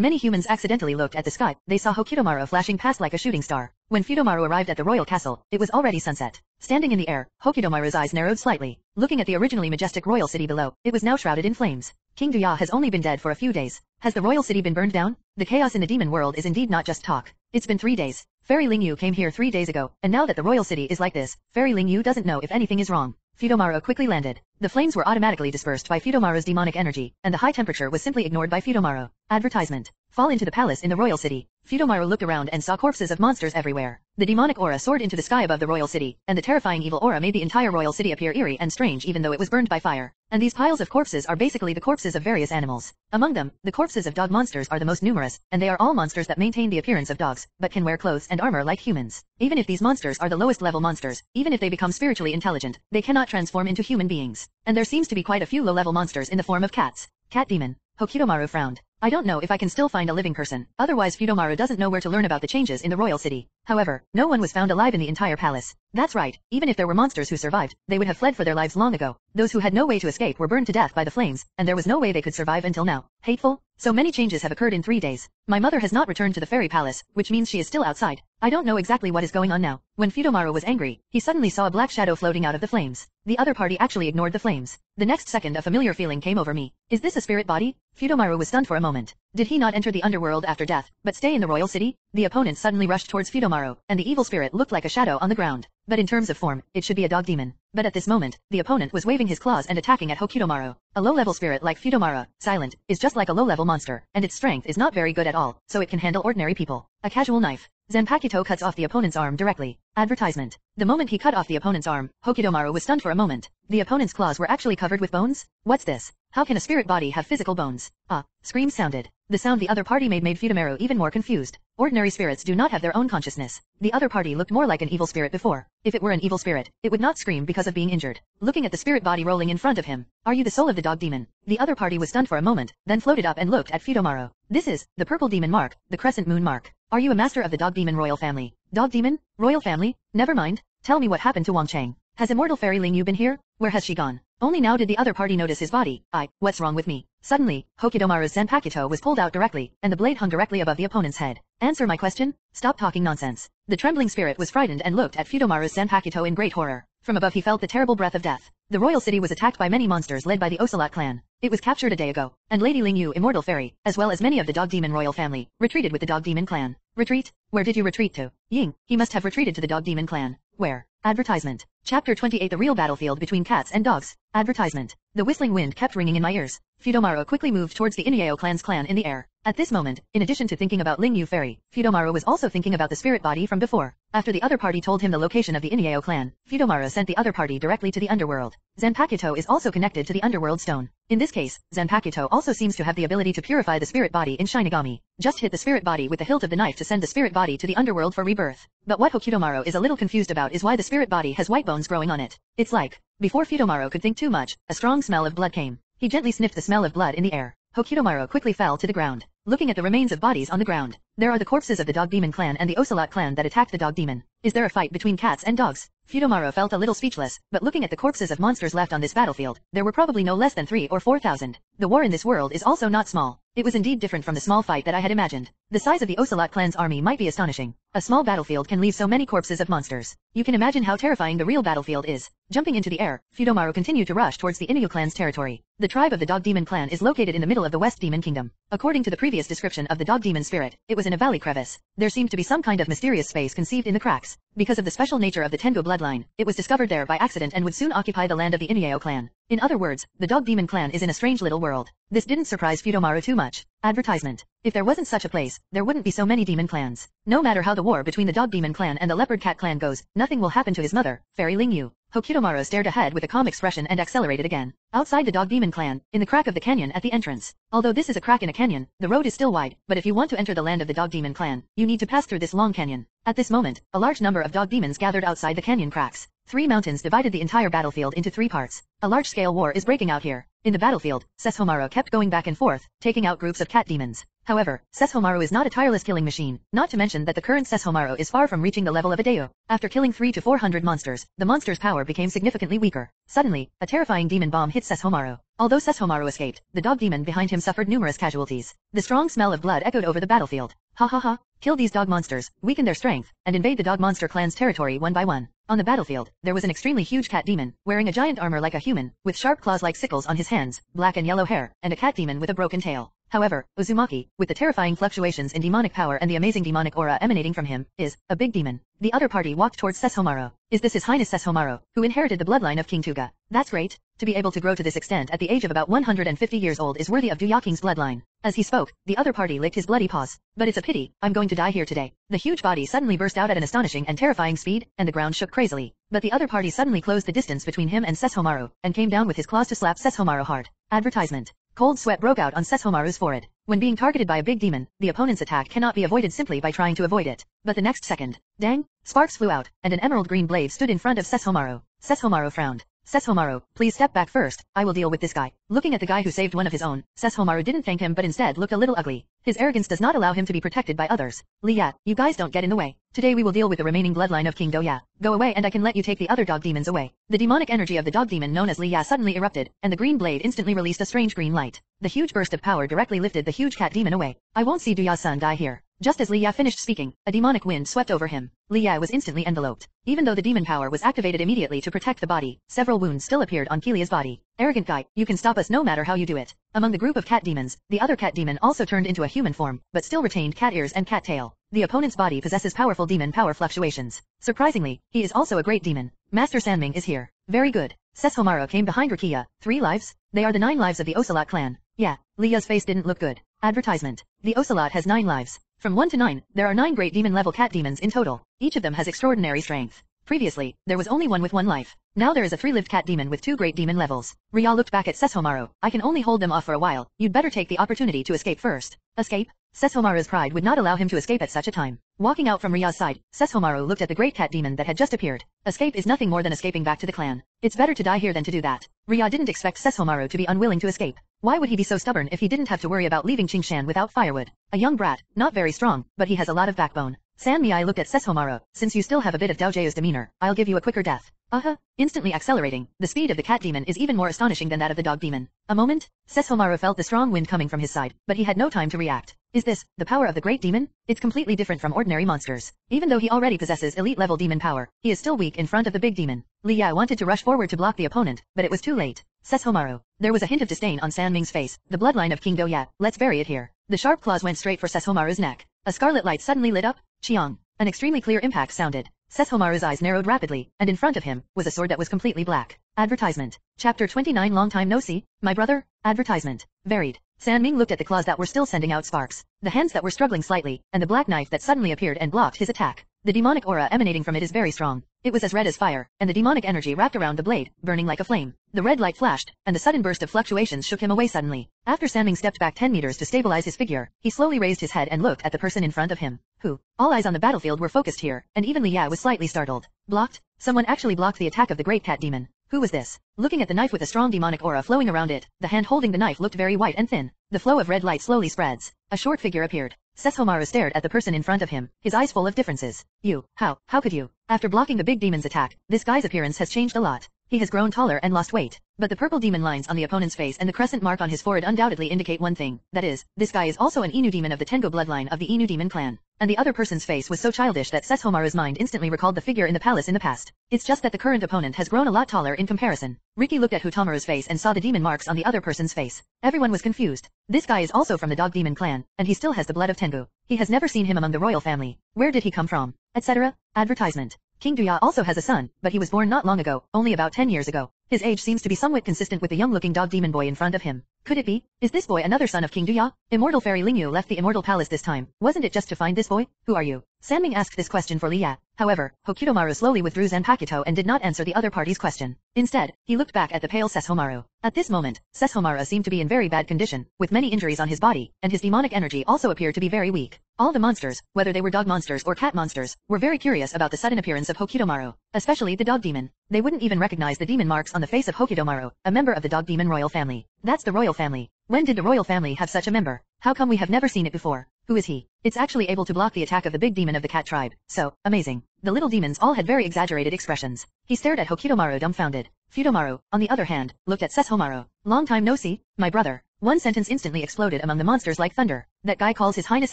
many humans accidentally looked at the sky, they saw Hokidomaru flashing past like a shooting star. When Fudomaru arrived at the royal castle, it was already sunset. Standing in the air, Hokidomaru's eyes narrowed slightly. Looking at the originally majestic royal city below, it was now shrouded in flames. King Duya has only been dead for a few days. Has the royal city been burned down? The chaos in the demon world is indeed not just talk. It's been three days. Fairy Lingyu came here three days ago, and now that the royal city is like this, Fairy Lingyu doesn't know if anything is wrong. Fudomaru quickly landed. The flames were automatically dispersed by Fudomaru's demonic energy, and the high temperature was simply ignored by Fudomaru. Advertisement. Fall into the palace in the royal city. Fudomaru looked around and saw corpses of monsters everywhere. The demonic aura soared into the sky above the royal city, and the terrifying evil aura made the entire royal city appear eerie and strange even though it was burned by fire. And these piles of corpses are basically the corpses of various animals. Among them, the corpses of dog monsters are the most numerous, and they are all monsters that maintain the appearance of dogs, but can wear clothes and armor like humans. Even if these monsters are the lowest level monsters, even if they become spiritually intelligent, they cannot transform into human beings. And there seems to be quite a few low-level monsters in the form of cats. Cat Demon. Hokidomaru frowned. I don't know if I can still find a living person, otherwise Fudomaru doesn't know where to learn about the changes in the royal city. However, no one was found alive in the entire palace. That's right, even if there were monsters who survived, they would have fled for their lives long ago. Those who had no way to escape were burned to death by the flames, and there was no way they could survive until now. Hateful? So many changes have occurred in three days. My mother has not returned to the fairy palace, which means she is still outside. I don't know exactly what is going on now. When Fudomaru was angry, he suddenly saw a black shadow floating out of the flames. The other party actually ignored the flames. The next second a familiar feeling came over me. Is this a spirit body? Fudomaru was stunned for a moment. Did he not enter the underworld after death, but stay in the royal city? The opponent suddenly rushed towards Fudomaru, and the evil spirit looked like a shadow on the ground. But in terms of form, it should be a dog demon. But at this moment, the opponent was waving his claws and attacking at Hokidomaru. A low-level spirit like Fudomara, silent, is just like a low-level monster, and its strength is not very good at all, so it can handle ordinary people. A casual knife. Zanpakuto cuts off the opponent's arm directly. Advertisement. The moment he cut off the opponent's arm, Hokidomaru was stunned for a moment. The opponent's claws were actually covered with bones? What's this? How can a spirit body have physical bones? Ah, screams sounded. The sound the other party made made Fudomaru even more confused. Ordinary spirits do not have their own consciousness. The other party looked more like an evil spirit before. If it were an evil spirit, it would not scream because of being injured. Looking at the spirit body rolling in front of him, are you the soul of the dog demon? The other party was stunned for a moment, then floated up and looked at Fudomaru. This is, the purple demon mark, the crescent moon mark. Are you a master of the dog demon royal family? Dog demon? Royal family? Never mind. Tell me what happened to Wang Chang. Has immortal fairy Ling Yu been here? Where has she gone? Only now did the other party notice his body. I, what's wrong with me? Suddenly, Hokidomaru's Zanpakuto was pulled out directly, and the blade hung directly above the opponent's head. Answer my question? Stop talking nonsense. The trembling spirit was frightened and looked at Fudomaru's Zanpakuto in great horror. From above he felt the terrible breath of death. The royal city was attacked by many monsters led by the Ocelot clan. It was captured a day ago, and Lady Ling Yu, immortal fairy, as well as many of the dog demon royal family, retreated with the dog demon clan. Retreat? Where did you retreat to? Ying, he must have retreated to the dog demon clan. Where? Advertisement. Chapter 28 The real battlefield between cats and dogs. Advertisement. The whistling wind kept ringing in my ears. Fudomaru quickly moved towards the Inuyao clan's clan in the air. At this moment, in addition to thinking about Ling Yu Fairy, Fudomaru was also thinking about the spirit body from before. After the other party told him the location of the Inuyao clan, Fudomaru sent the other party directly to the underworld. Zanpakuto is also connected to the underworld stone. In this case, Zanpakuto also seems to have the ability to purify the spirit body in Shinigami. Just hit the spirit body with the hilt of the knife to send the spirit body to the underworld for rebirth. But what Hokutomaru is a little confused about is why the spirit body has white bones growing on it. It's like, before Fudomaru could think too much, a strong smell of blood came. He gently sniffed the smell of blood in the air. Hokutomaru quickly fell to the ground. Looking at the remains of bodies on the ground, there are the corpses of the Dog Demon clan and the Ocelot clan that attacked the Dog Demon. Is there a fight between cats and dogs? Fudomaru felt a little speechless, but looking at the corpses of monsters left on this battlefield, there were probably no less than three or four thousand. The war in this world is also not small. It was indeed different from the small fight that I had imagined. The size of the Ocelot clan's army might be astonishing. A small battlefield can leave so many corpses of monsters. You can imagine how terrifying the real battlefield is. Jumping into the air, Fudomaru continued to rush towards the Inuyao clan's territory. The tribe of the Dog Demon clan is located in the middle of the West Demon Kingdom. According to the previous description of the Dog Demon spirit, it was in a valley crevice. There seemed to be some kind of mysterious space conceived in the cracks. Because of the special nature of the Tengu bloodline, it was discovered there by accident and would soon occupy the land of the Inuyao clan. In other words, the Dog Demon clan is in a strange little world. This didn't surprise Fudomaru too much. Advertisement. If there wasn't such a place, there wouldn't be so many demon clans. No matter how the war between the Dog Demon clan and the Leopard Cat clan goes, nothing will happen to his mother, Fairy Ling Yu. Hokutomaru stared ahead with a calm expression and accelerated again. Outside the Dog Demon clan, in the crack of the canyon at the entrance. Although this is a crack in a canyon, the road is still wide, but if you want to enter the land of the Dog Demon clan, you need to pass through this long canyon. At this moment, a large number of dog demons gathered outside the canyon cracks. Three mountains divided the entire battlefield into three parts. A large-scale war is breaking out here. In the battlefield, Sesshomaru kept going back and forth, taking out groups of cat demons. However, Sesshomaru is not a tireless killing machine, not to mention that the current Sesshomaru is far from reaching the level of a Deo. After killing 3 to 400 monsters, the monster's power became significantly weaker. Suddenly, a terrifying demon bomb hit Sesshomaru. Although Sesshomaru escaped, the dog demon behind him suffered numerous casualties. The strong smell of blood echoed over the battlefield. Ha ha ha, kill these dog monsters, weaken their strength, and invade the dog monster clan's territory one by one. On the battlefield, there was an extremely huge cat demon, wearing a giant armor like a human, with sharp claws like sickles on his hands, black and yellow hair, and a cat demon with a broken tail. However, Uzumaki, with the terrifying fluctuations in demonic power and the amazing demonic aura emanating from him, is a big demon. The other party walked towards Sesshomaru. Is this His Highness Sesshomaru, who inherited the bloodline of King Tuga? That's great. To be able to grow to this extent at the age of about 150 years old is worthy of King's bloodline. As he spoke, the other party licked his bloody paws. But it's a pity, I'm going to die here today. The huge body suddenly burst out at an astonishing and terrifying speed, and the ground shook crazily. But the other party suddenly closed the distance between him and Sesshomaru, and came down with his claws to slap Sesshomaru hard. Advertisement. Cold sweat broke out on Sesshomaru's forehead. When being targeted by a big demon, the opponent's attack cannot be avoided simply by trying to avoid it. But the next second, dang, sparks flew out, and an emerald green blade stood in front of Sesshomaru. Sesshomaru frowned. Sesshomaru, please step back first, I will deal with this guy. Looking at the guy who saved one of his own, Sesshomaru didn't thank him but instead looked a little ugly. His arrogance does not allow him to be protected by others. Li Ya, you guys don't get in the way. Today we will deal with the remaining bloodline of King Doya. Go away and I can let you take the other dog demons away. The demonic energy of the dog demon known as Li Ya suddenly erupted, and the green blade instantly released a strange green light. The huge burst of power directly lifted the huge cat demon away. I won't see Do Ya's son die here. Just as Li Ya finished speaking, a demonic wind swept over him. Li Ya was instantly enveloped. Even though the demon power was activated immediately to protect the body, several wounds still appeared on Kilia's body. Arrogant guy, you can stop us no matter how you do it. Among the group of cat demons, the other cat demon also turned into a human form, but still retained cat ears and cat tail. The opponent's body possesses powerful demon power fluctuations. Surprisingly, he is also a great demon. Master Sanming is here. Very good. Sesshomaru came behind Rukia. Three lives? They are the nine lives of the Ocelot clan. Yeah, Ya's face didn't look good. Advertisement. The Ocelot has nine lives. From 1 to 9, there are 9 great demon-level cat demons in total. Each of them has extraordinary strength. Previously, there was only one with one life. Now there is a three-lived cat demon with two great demon levels. Ria looked back at Sesshomaru. I can only hold them off for a while. You'd better take the opportunity to escape first. Escape? Sesshomaru's pride would not allow him to escape at such a time. Walking out from Ria's side, Sesshomaru looked at the great cat demon that had just appeared. Escape is nothing more than escaping back to the clan. It's better to die here than to do that. Ria didn't expect Sesshomaru to be unwilling to escape. Why would he be so stubborn if he didn't have to worry about leaving Qingshan without firewood? A young brat, not very strong, but he has a lot of backbone. San Miai looked at Sesshomaru, since you still have a bit of Daojia's demeanor, I'll give you a quicker death. Uh-huh. Instantly accelerating, the speed of the cat demon is even more astonishing than that of the dog demon. A moment, Sesshomaru felt the strong wind coming from his side, but he had no time to react. Is this, the power of the great demon? It's completely different from ordinary monsters. Even though he already possesses elite level demon power, he is still weak in front of the big demon. Li Ya wanted to rush forward to block the opponent, but it was too late. Sesshomaru. There was a hint of disdain on San Ming's face, the bloodline of King Do-Ya, let's bury it here. The sharp claws went straight for Sesshomaru's neck. A scarlet light suddenly lit up, Chiang. An extremely clear impact sounded. Sesshomaru's eyes narrowed rapidly, and in front of him was a sword that was completely black. Advertisement. Chapter 29 Long time no see, my brother? Advertisement. Varied. San Ming looked at the claws that were still sending out sparks, the hands that were struggling slightly, and the black knife that suddenly appeared and blocked his attack. The demonic aura emanating from it is very strong. It was as red as fire, and the demonic energy wrapped around the blade, burning like a flame. The red light flashed, and the sudden burst of fluctuations shook him away suddenly. After San Ming stepped back 10 meters to stabilize his figure, he slowly raised his head and looked at the person in front of him. Who? All eyes on the battlefield were focused here, and even Li Ya was slightly startled. Blocked? Someone actually blocked the attack of the great cat demon. Who was this? Looking at the knife with a strong demonic aura flowing around it, the hand holding the knife looked very white and thin. The flow of red light slowly spreads. A short figure appeared. Sesshomaru stared at the person in front of him, his eyes full of differences. You, how, how could you? After blocking the big demon's attack, this guy's appearance has changed a lot. He has grown taller and lost weight. But the purple demon lines on the opponent's face and the crescent mark on his forehead undoubtedly indicate one thing, that is, this guy is also an Inu demon of the Tengu bloodline of the Inu demon clan. And the other person's face was so childish that Sesshomaru's mind instantly recalled the figure in the palace in the past. It's just that the current opponent has grown a lot taller in comparison. Riki looked at Hutamaru's face and saw the demon marks on the other person's face. Everyone was confused. This guy is also from the dog demon clan, and he still has the blood of Tengu. He has never seen him among the royal family. Where did he come from? Etc. Advertisement. King Do-Ya also has a son, but he was born not long ago, only about 10 years ago. His age seems to be somewhat consistent with the young-looking dog demon boy in front of him. Could it be? Is this boy another son of King Do-Ya? Immortal Fairy Lingyu left the Immortal Palace this time. Wasn't it just to find this boy? Who are you? Sanming asked this question for Li Ya. However, Hokutomaru slowly withdrew Zanpakuto and did not answer the other party's question. Instead, he looked back at the pale Sesshomaru. At this moment, Sesshomaru seemed to be in very bad condition, with many injuries on his body, and his demonic energy also appeared to be very weak. All the monsters, whether they were dog monsters or cat monsters, were very curious about the sudden appearance of Hokutomaru, especially the dog demon. They wouldn't even recognize the demon marks on the face of Hokutomaru, a member of the dog demon royal family. That's the royal family. When did the royal family have such a member? How come we have never seen it before? Who is he? It's actually able to block the attack of the big demon of the cat tribe. So, amazing. The little demons all had very exaggerated expressions. He stared at Hokutomaru dumbfounded. Futomaru, on the other hand, looked at Sesshomaru. Long time no see, my brother. One sentence instantly exploded among the monsters like thunder. That guy calls his highness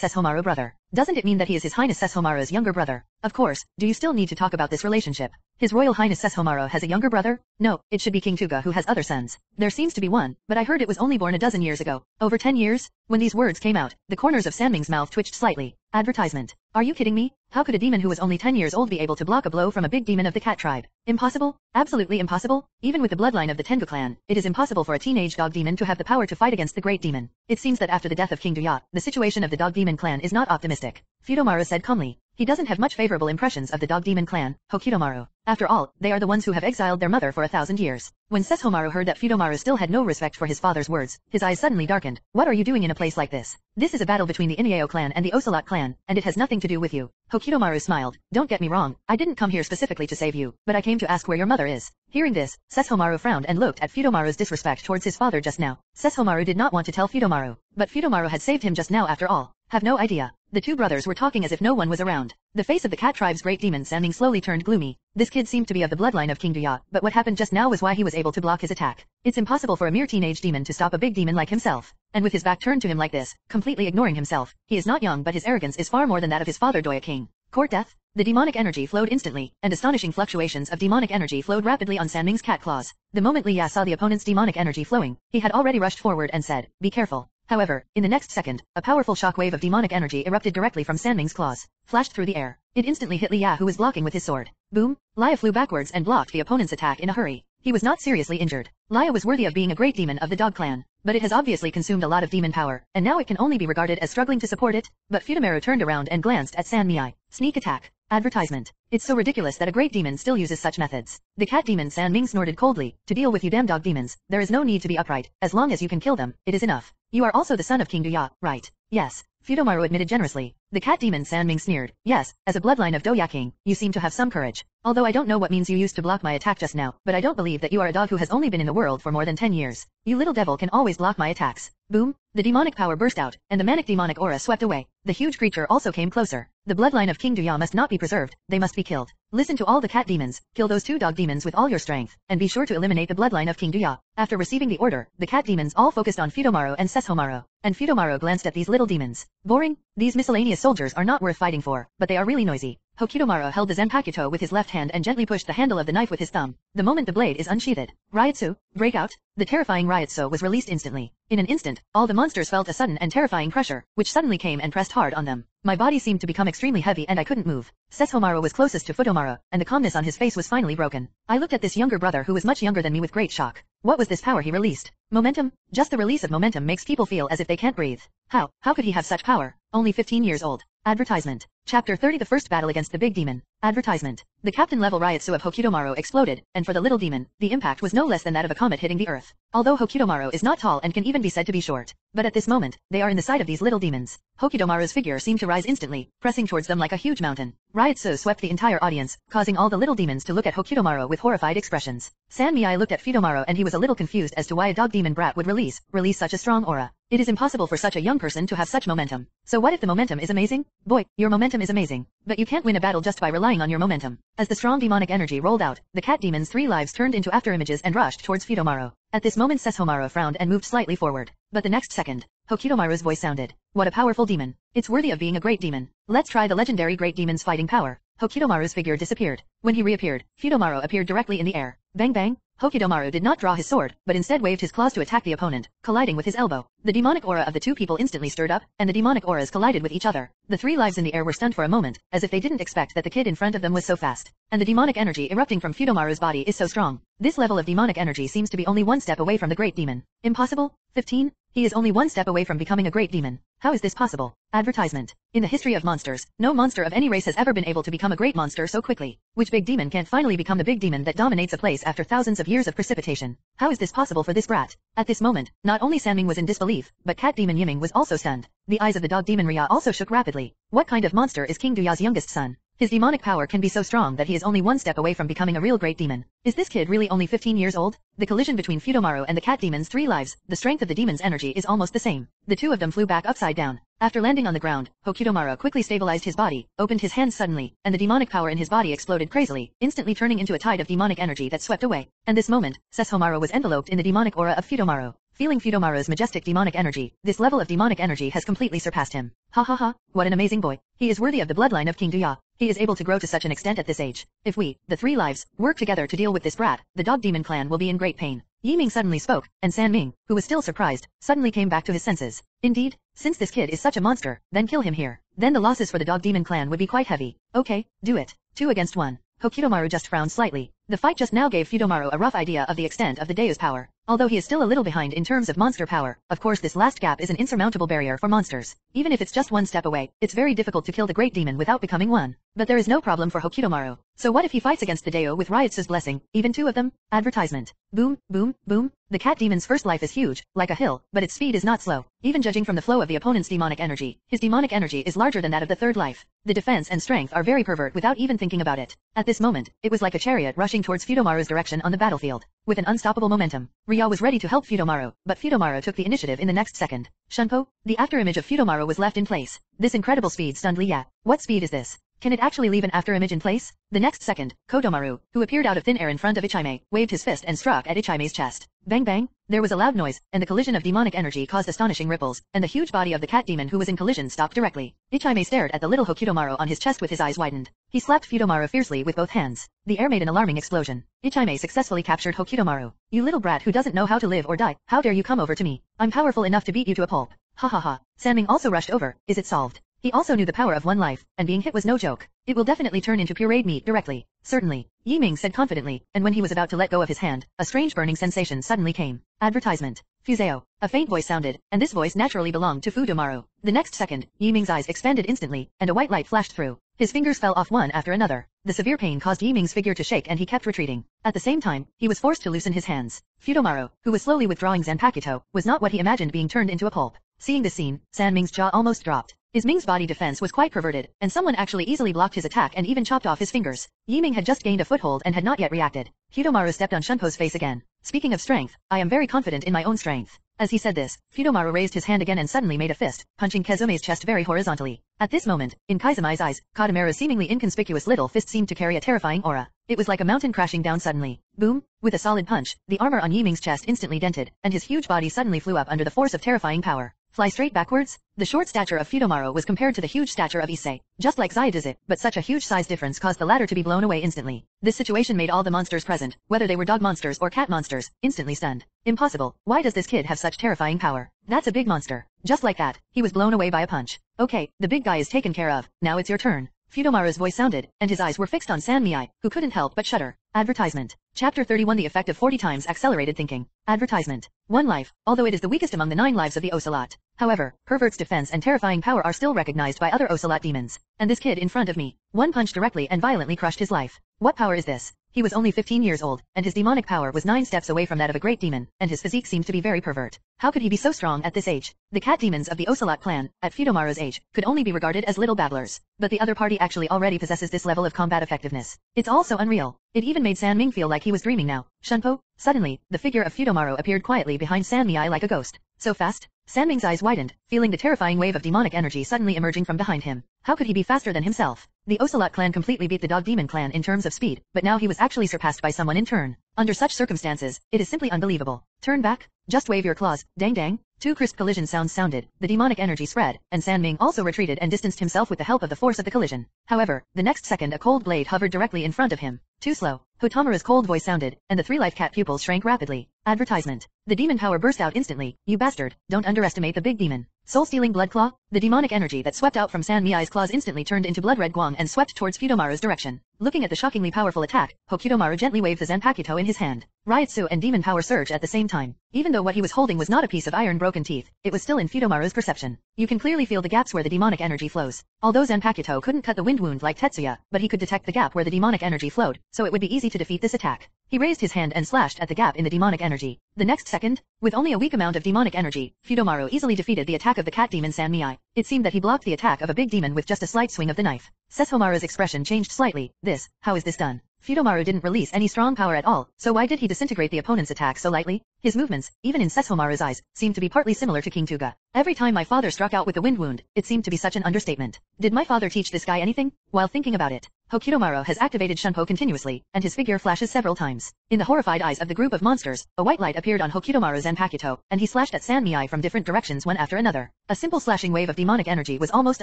Sesshomaru brother. Doesn't it mean that he is his highness Sesshomaru's younger brother? Of course, do you still need to talk about this relationship? His royal highness Sesshomaru has a younger brother? No, it should be King Tuga who has other sons. There seems to be one, but I heard it was only born a dozen years ago. Over ten years? When these words came out, the corners of Sanming's mouth twitched slightly. Advertisement. Are you kidding me? How could a demon who was only 10 years old be able to block a blow from a big demon of the cat tribe? Impossible? Absolutely impossible? Even with the bloodline of the Tengu clan, it is impossible for a teenage dog demon to have the power to fight against the great demon. It seems that after the death of King Do-Ya, the situation of the dog demon clan is not optimistic. Futomaru said calmly. He doesn't have much favorable impressions of the dog demon clan, Hokutomaru. After all, they are the ones who have exiled their mother for a thousand years. When Sesshomaru heard that Futomaru still had no respect for his father's words, his eyes suddenly darkened. What are you doing in a place like this? This is a battle between the Inuyao clan and the Ocelot clan, and it has nothing to do with you. Hokutomaru smiled. Don't get me wrong, I didn't come here specifically to save you, but I came to ask where your mother is. Hearing this, Sesshomaru frowned and looked at Futomaru's disrespect towards his father just now. Sesshomaru did not want to tell Futomaru, but Futomaru had saved him just now after all. Have no idea. The two brothers were talking as if no one was around. The face of the cat tribe's great demon Sanming slowly turned gloomy. This kid seemed to be of the bloodline of King Do-Ya, but what happened just now was why he was able to block his attack. It's impossible for a mere teenage demon to stop a big demon like himself. And with his back turned to him like this, completely ignoring himself, he is not young but his arrogance is far more than that of his father Doya King. Court death? The demonic energy flowed instantly, and astonishing fluctuations of demonic energy flowed rapidly on Sanming's cat claws. The moment Li Ya saw the opponent's demonic energy flowing, he had already rushed forward and said, be careful. However, in the next second, a powerful shockwave of demonic energy erupted directly from Sanming's claws, flashed through the air. It instantly hit Li Ya who was blocking with his sword. Boom! Lia flew backwards and blocked the opponent's attack in a hurry. He was not seriously injured. Lia was worthy of being a great demon of the dog clan, but it has obviously consumed a lot of demon power, and now it can only be regarded as struggling to support it. But Futomaru turned around and glanced at San Miai. Sneak attack. Advertisement. It's so ridiculous that a great demon still uses such methods. The cat demon San Ming snorted coldly. To deal with you damn dog demons, there is no need to be upright. As long as you can kill them, it is enough. You are also the son of King Do-Ya, right? Yes. Futomaru admitted generously. The cat demon San Ming sneered. Yes, as a bloodline of Do-Ya King, you seem to have some courage. Although I don't know what means you used to block my attack just now, but I don't believe that you are a dog who has only been in the world for more than 10 years. You little devil can always block my attacks. boom, the demonic power burst out, and the manic demonic aura swept away. The huge creature also came closer. The bloodline of King Duya must not be preserved, they must be killed. Listen to all the cat demons, kill those two dog demons with all your strength, and be sure to eliminate the bloodline of King Duya. After receiving the order, the cat demons all focused on Fudomaru and Sesshomaru, and Fudomaru glanced at these little demons. Boring? These miscellaneous soldiers are not worth fighting for, but they are really noisy. Hokidomaru held the Zanpakuto with his left hand and gently pushed the handle of the knife with his thumb. The moment the blade is unsheathed, Reiatsu, break out, the terrifying Reiatsu was released instantly. In an instant, all the monsters felt a sudden and terrifying pressure, which suddenly came and pressed hard on them. My body seemed to become extremely heavy and I couldn't move. Sesshomaru was closest to Fudomaru, and the calmness on his face was finally broken. I looked at this younger brother who was much younger than me with great shock. What was this power he released? Momentum? Just the release of momentum makes people feel as if they can't breathe. How? How could he have such power? Only 15 years old. Advertisement. Chapter 30 The First Battle Against the Big Demon. Advertisement. The captain-level Reiatsu of Hokidomaru exploded, and for the little demon, the impact was no less than that of a comet hitting the earth. Although Hokidomaru is not tall and can even be said to be short, but at this moment, they are in the sight of these little demons. Hokidomaru's figure seemed to rise instantly, pressing towards them like a huge mountain. Reiatsu swept the entire audience, causing all the little demons to look at Hokidomaru with horrified expressions. San Miai looked at Fudomaru and he was a little confused as to why a dog demon brat would release, release such a strong aura. It is impossible for such a young person to have such momentum. So what if the momentum is amazing? Boy, your momentum is amazing. But you can't win a battle just by relying on your momentum. As the strong demonic energy rolled out, the cat demon's three lives turned into afterimages and rushed towards Fudomaru. At this moment Sesshomaru frowned and moved slightly forward. But the next second, Hokidomaru's voice sounded. What a powerful demon. It's worthy of being a great demon. Let's try the legendary great demon's fighting power. Hokidomaru's figure disappeared. When he reappeared, Fudomaru appeared directly in the air. Bang bang, Hokidomaru did not draw his sword, but instead waved his claws to attack the opponent, colliding with his elbow. The demonic aura of the two people instantly stirred up, and the demonic auras collided with each other. The three lives in the air were stunned for a moment, as if they didn't expect that the kid in front of them was so fast. And the demonic energy erupting from Fudomaru's body is so strong. This level of demonic energy seems to be only one step away from the great demon. Impossible? 15? He is only one step away from becoming a great demon. How is this possible? Advertisement. In the history of monsters, no monster of any race has ever been able to become a great monster so quickly. Which big demon can't finally become the big demon that dominates a place after thousands of years of precipitation? How is this possible for this brat? At this moment, not only Sanming was in disbelief, but cat demon Yiming was also stunned. The eyes of the dog demon Ria also shook rapidly. What kind of monster is King Duya's youngest son? His demonic power can be so strong that he is only one step away from becoming a real great demon. Is this kid really only 15 years old? The collision between Fudomaru and the cat demon's three lives, the strength of the demon's energy is almost the same. The two of them flew back upside down. After landing on the ground, Hokidomaru quickly stabilized his body, opened his hands suddenly, and the demonic power in his body exploded crazily, instantly turning into a tide of demonic energy that swept away. And this moment, Sesshomaru was enveloped in the demonic aura of Fudomaru. Feeling Fudomaru's majestic demonic energy, this level of demonic energy has completely surpassed him. Ha ha ha, what an amazing boy. He is worthy of the bloodline of King Duya. He is able to grow to such an extent at this age. If we, the three lives, work together to deal with this brat, the dog demon clan will be in great pain. Yiming suddenly spoke, and San Ming, who was still surprised, suddenly came back to his senses. Indeed, since this kid is such a monster, then kill him here. Then the losses for the dog demon clan would be quite heavy. Okay, do it. Two against one. Hokidomaru just frowned slightly. The fight just now gave Fudomaru a rough idea of the extent of the Deus power. Although he is still a little behind in terms of monster power, of course this last gap is an insurmountable barrier for monsters. Even if it's just one step away, it's very difficult to kill the great demon without becoming one. But there is no problem for Hokidomaru. So what if he fights against the Deo with Reiatsu's blessing, even two of them? Advertisement. Boom, boom, boom. The cat demon's first life is huge, like a hill, but its speed is not slow. Even judging from the flow of the opponent's demonic energy, his demonic energy is larger than that of the third life. The defense and strength are very pervert without even thinking about it. At this moment, it was like a chariot rushing towards Fudomaru's direction on the battlefield. With an unstoppable momentum, Ria was ready to help Fudomaru, but Fudomaru took the initiative in the next second. Shunpo, the afterimage of Fudomaru was left in place. This incredible speed stunned Liya. What speed is this? Can it actually leave an afterimage in place? The next second, Kodomaru, who appeared out of thin air in front of Ichime, waved his fist and struck at Ichime's chest. Bang bang, there was a loud noise, and the collision of demonic energy caused astonishing ripples, and the huge body of the cat demon who was in collision stopped directly. Ichime stared at the little Hokidomaru on his chest with his eyes widened. He slapped Fudomaru fiercely with both hands. The air made an alarming explosion. Ichime successfully captured Hokidomaru. You little brat who doesn't know how to live or die, how dare you come over to me? I'm powerful enough to beat you to a pulp. Ha ha ha. Sanming also rushed over, is it solved? He also knew the power of one life, and being hit was no joke. It will definitely turn into pureed meat directly. Certainly, Yiming said confidently, and when he was about to let go of his hand, a strange burning sensation suddenly came. Advertisement. Fuseo. A faint voice sounded, and this voice naturally belonged to Fudomaru. The next second, Yiming's eyes expanded instantly, and a white light flashed through. His fingers fell off one after another. The severe pain caused Yiming's figure to shake and he kept retreating. At the same time, he was forced to loosen his hands. Fudomaru, who was slowly withdrawing Zanpakuto, was not what he imagined being turned into a pulp. Seeing this scene, San Ming's jaw almost dropped. His Ming's body defense was quite perverted, and someone actually easily blocked his attack and even chopped off his fingers. Yiming had just gained a foothold and had not yet reacted. Fudomaru stepped on Shunpo's face again. Speaking of strength, I am very confident in my own strength. As he said this, Fudomaru raised his hand again and suddenly made a fist, punching Kazume's chest very horizontally. At this moment, in Kazumai's eyes, Katamura's seemingly inconspicuous little fist seemed to carry a terrifying aura. It was like a mountain crashing down suddenly. Boom! With a solid punch, the armor on Yiming's chest instantly dented, and his huge body suddenly flew up under the force of terrifying power. Fly straight backwards? The short stature of Fudomaru was compared to the huge stature of Issei, just like Zaya does it, but such a huge size difference caused the latter to be blown away instantly. This situation made all the monsters present, whether they were dog monsters or cat monsters, instantly stunned. Impossible, why does this kid have such terrifying power? That's a big monster. Just like that, he was blown away by a punch. Okay, the big guy is taken care of, now it's your turn. Fudomaru's voice sounded, and his eyes were fixed on Sanmei, who couldn't help but shudder. Advertisement. Chapter 31 The Effect of 40 Times Accelerated Thinking. Advertisement. One life, although it is the weakest among the nine lives of the Ocelot. However, Pervert's defense and terrifying power are still recognized by other Ocelot demons. And this kid in front of me, one punch directly and violently crushed his life. What power is this? He was only 15 years old, and his demonic power was nine steps away from that of a great demon, and his physique seemed to be very pervert. How could he be so strong at this age? The cat demons of the Ocelot clan, at Fudomaru's age, could only be regarded as little babblers. But the other party actually already possesses this level of combat effectiveness. It's all so unreal. It even made San Ming feel like he was dreaming now. Shunpo? Suddenly, the figure of Fudomaru appeared quietly behind San Mei like a ghost. So fast? San Ming's eyes widened, feeling the terrifying wave of demonic energy suddenly emerging from behind him. How could he be faster than himself? The Ocelot clan completely beat the Dog Demon clan in terms of speed, but now he was actually surpassed by someone in turn. Under such circumstances, it is simply unbelievable. Turn back? Just wave your claws, dang dang. Two crisp collision sounds sounded, the demonic energy spread, and San Ming also retreated and distanced himself with the help of the force of the collision. However, the next second a cold blade hovered directly in front of him. Too slow. Hotamura's cold voice sounded, and the three life cat pupils shrank rapidly. Advertisement. The demon power burst out instantly. You bastard, don't underestimate the big demon. Soul-stealing blood claw? The demonic energy that swept out from San Miai's claws instantly turned into blood-red guang and swept towards Fudomaru's direction. Looking at the shockingly powerful attack, Hokutomaru gently waved the Zanpakuto in his hand. Reiatsu and demon power surged at the same time. Even though what he was holding was not a piece of iron broken teeth, it was still in Fudomaru's perception. You can clearly feel the gaps where the demonic energy flows. Although Zanpakuto couldn't cut the wind wound like Tetsuya, but he could detect the gap where the demonic energy flowed, so it would be easy to defeat this attack. He raised his hand and slashed at the gap in the demonic energy. The next second, with only a weak amount of demonic energy, Fudomaru easily defeated the attack of the cat demon San Miai. It seemed that he blocked the attack of a big demon with just a slight swing of the knife. Sesshomaru's expression changed slightly. This, how is this done? Fudomaru didn't release any strong power at all, so why did he disintegrate the opponent's attack so lightly? His movements, even in Sesshomaru's eyes, seemed to be partly similar to King Tuga. Every time my father struck out with the wind wound, it seemed to be such an understatement. Did my father teach this guy anything? While thinking about it, Hokutomaru has activated Shunpo continuously, and his figure flashes several times. In the horrified eyes of the group of monsters, a white light appeared on Hokutomaru Zanpakuto, and he slashed at San Miai from different directions one after another. A simple slashing wave of demonic energy was almost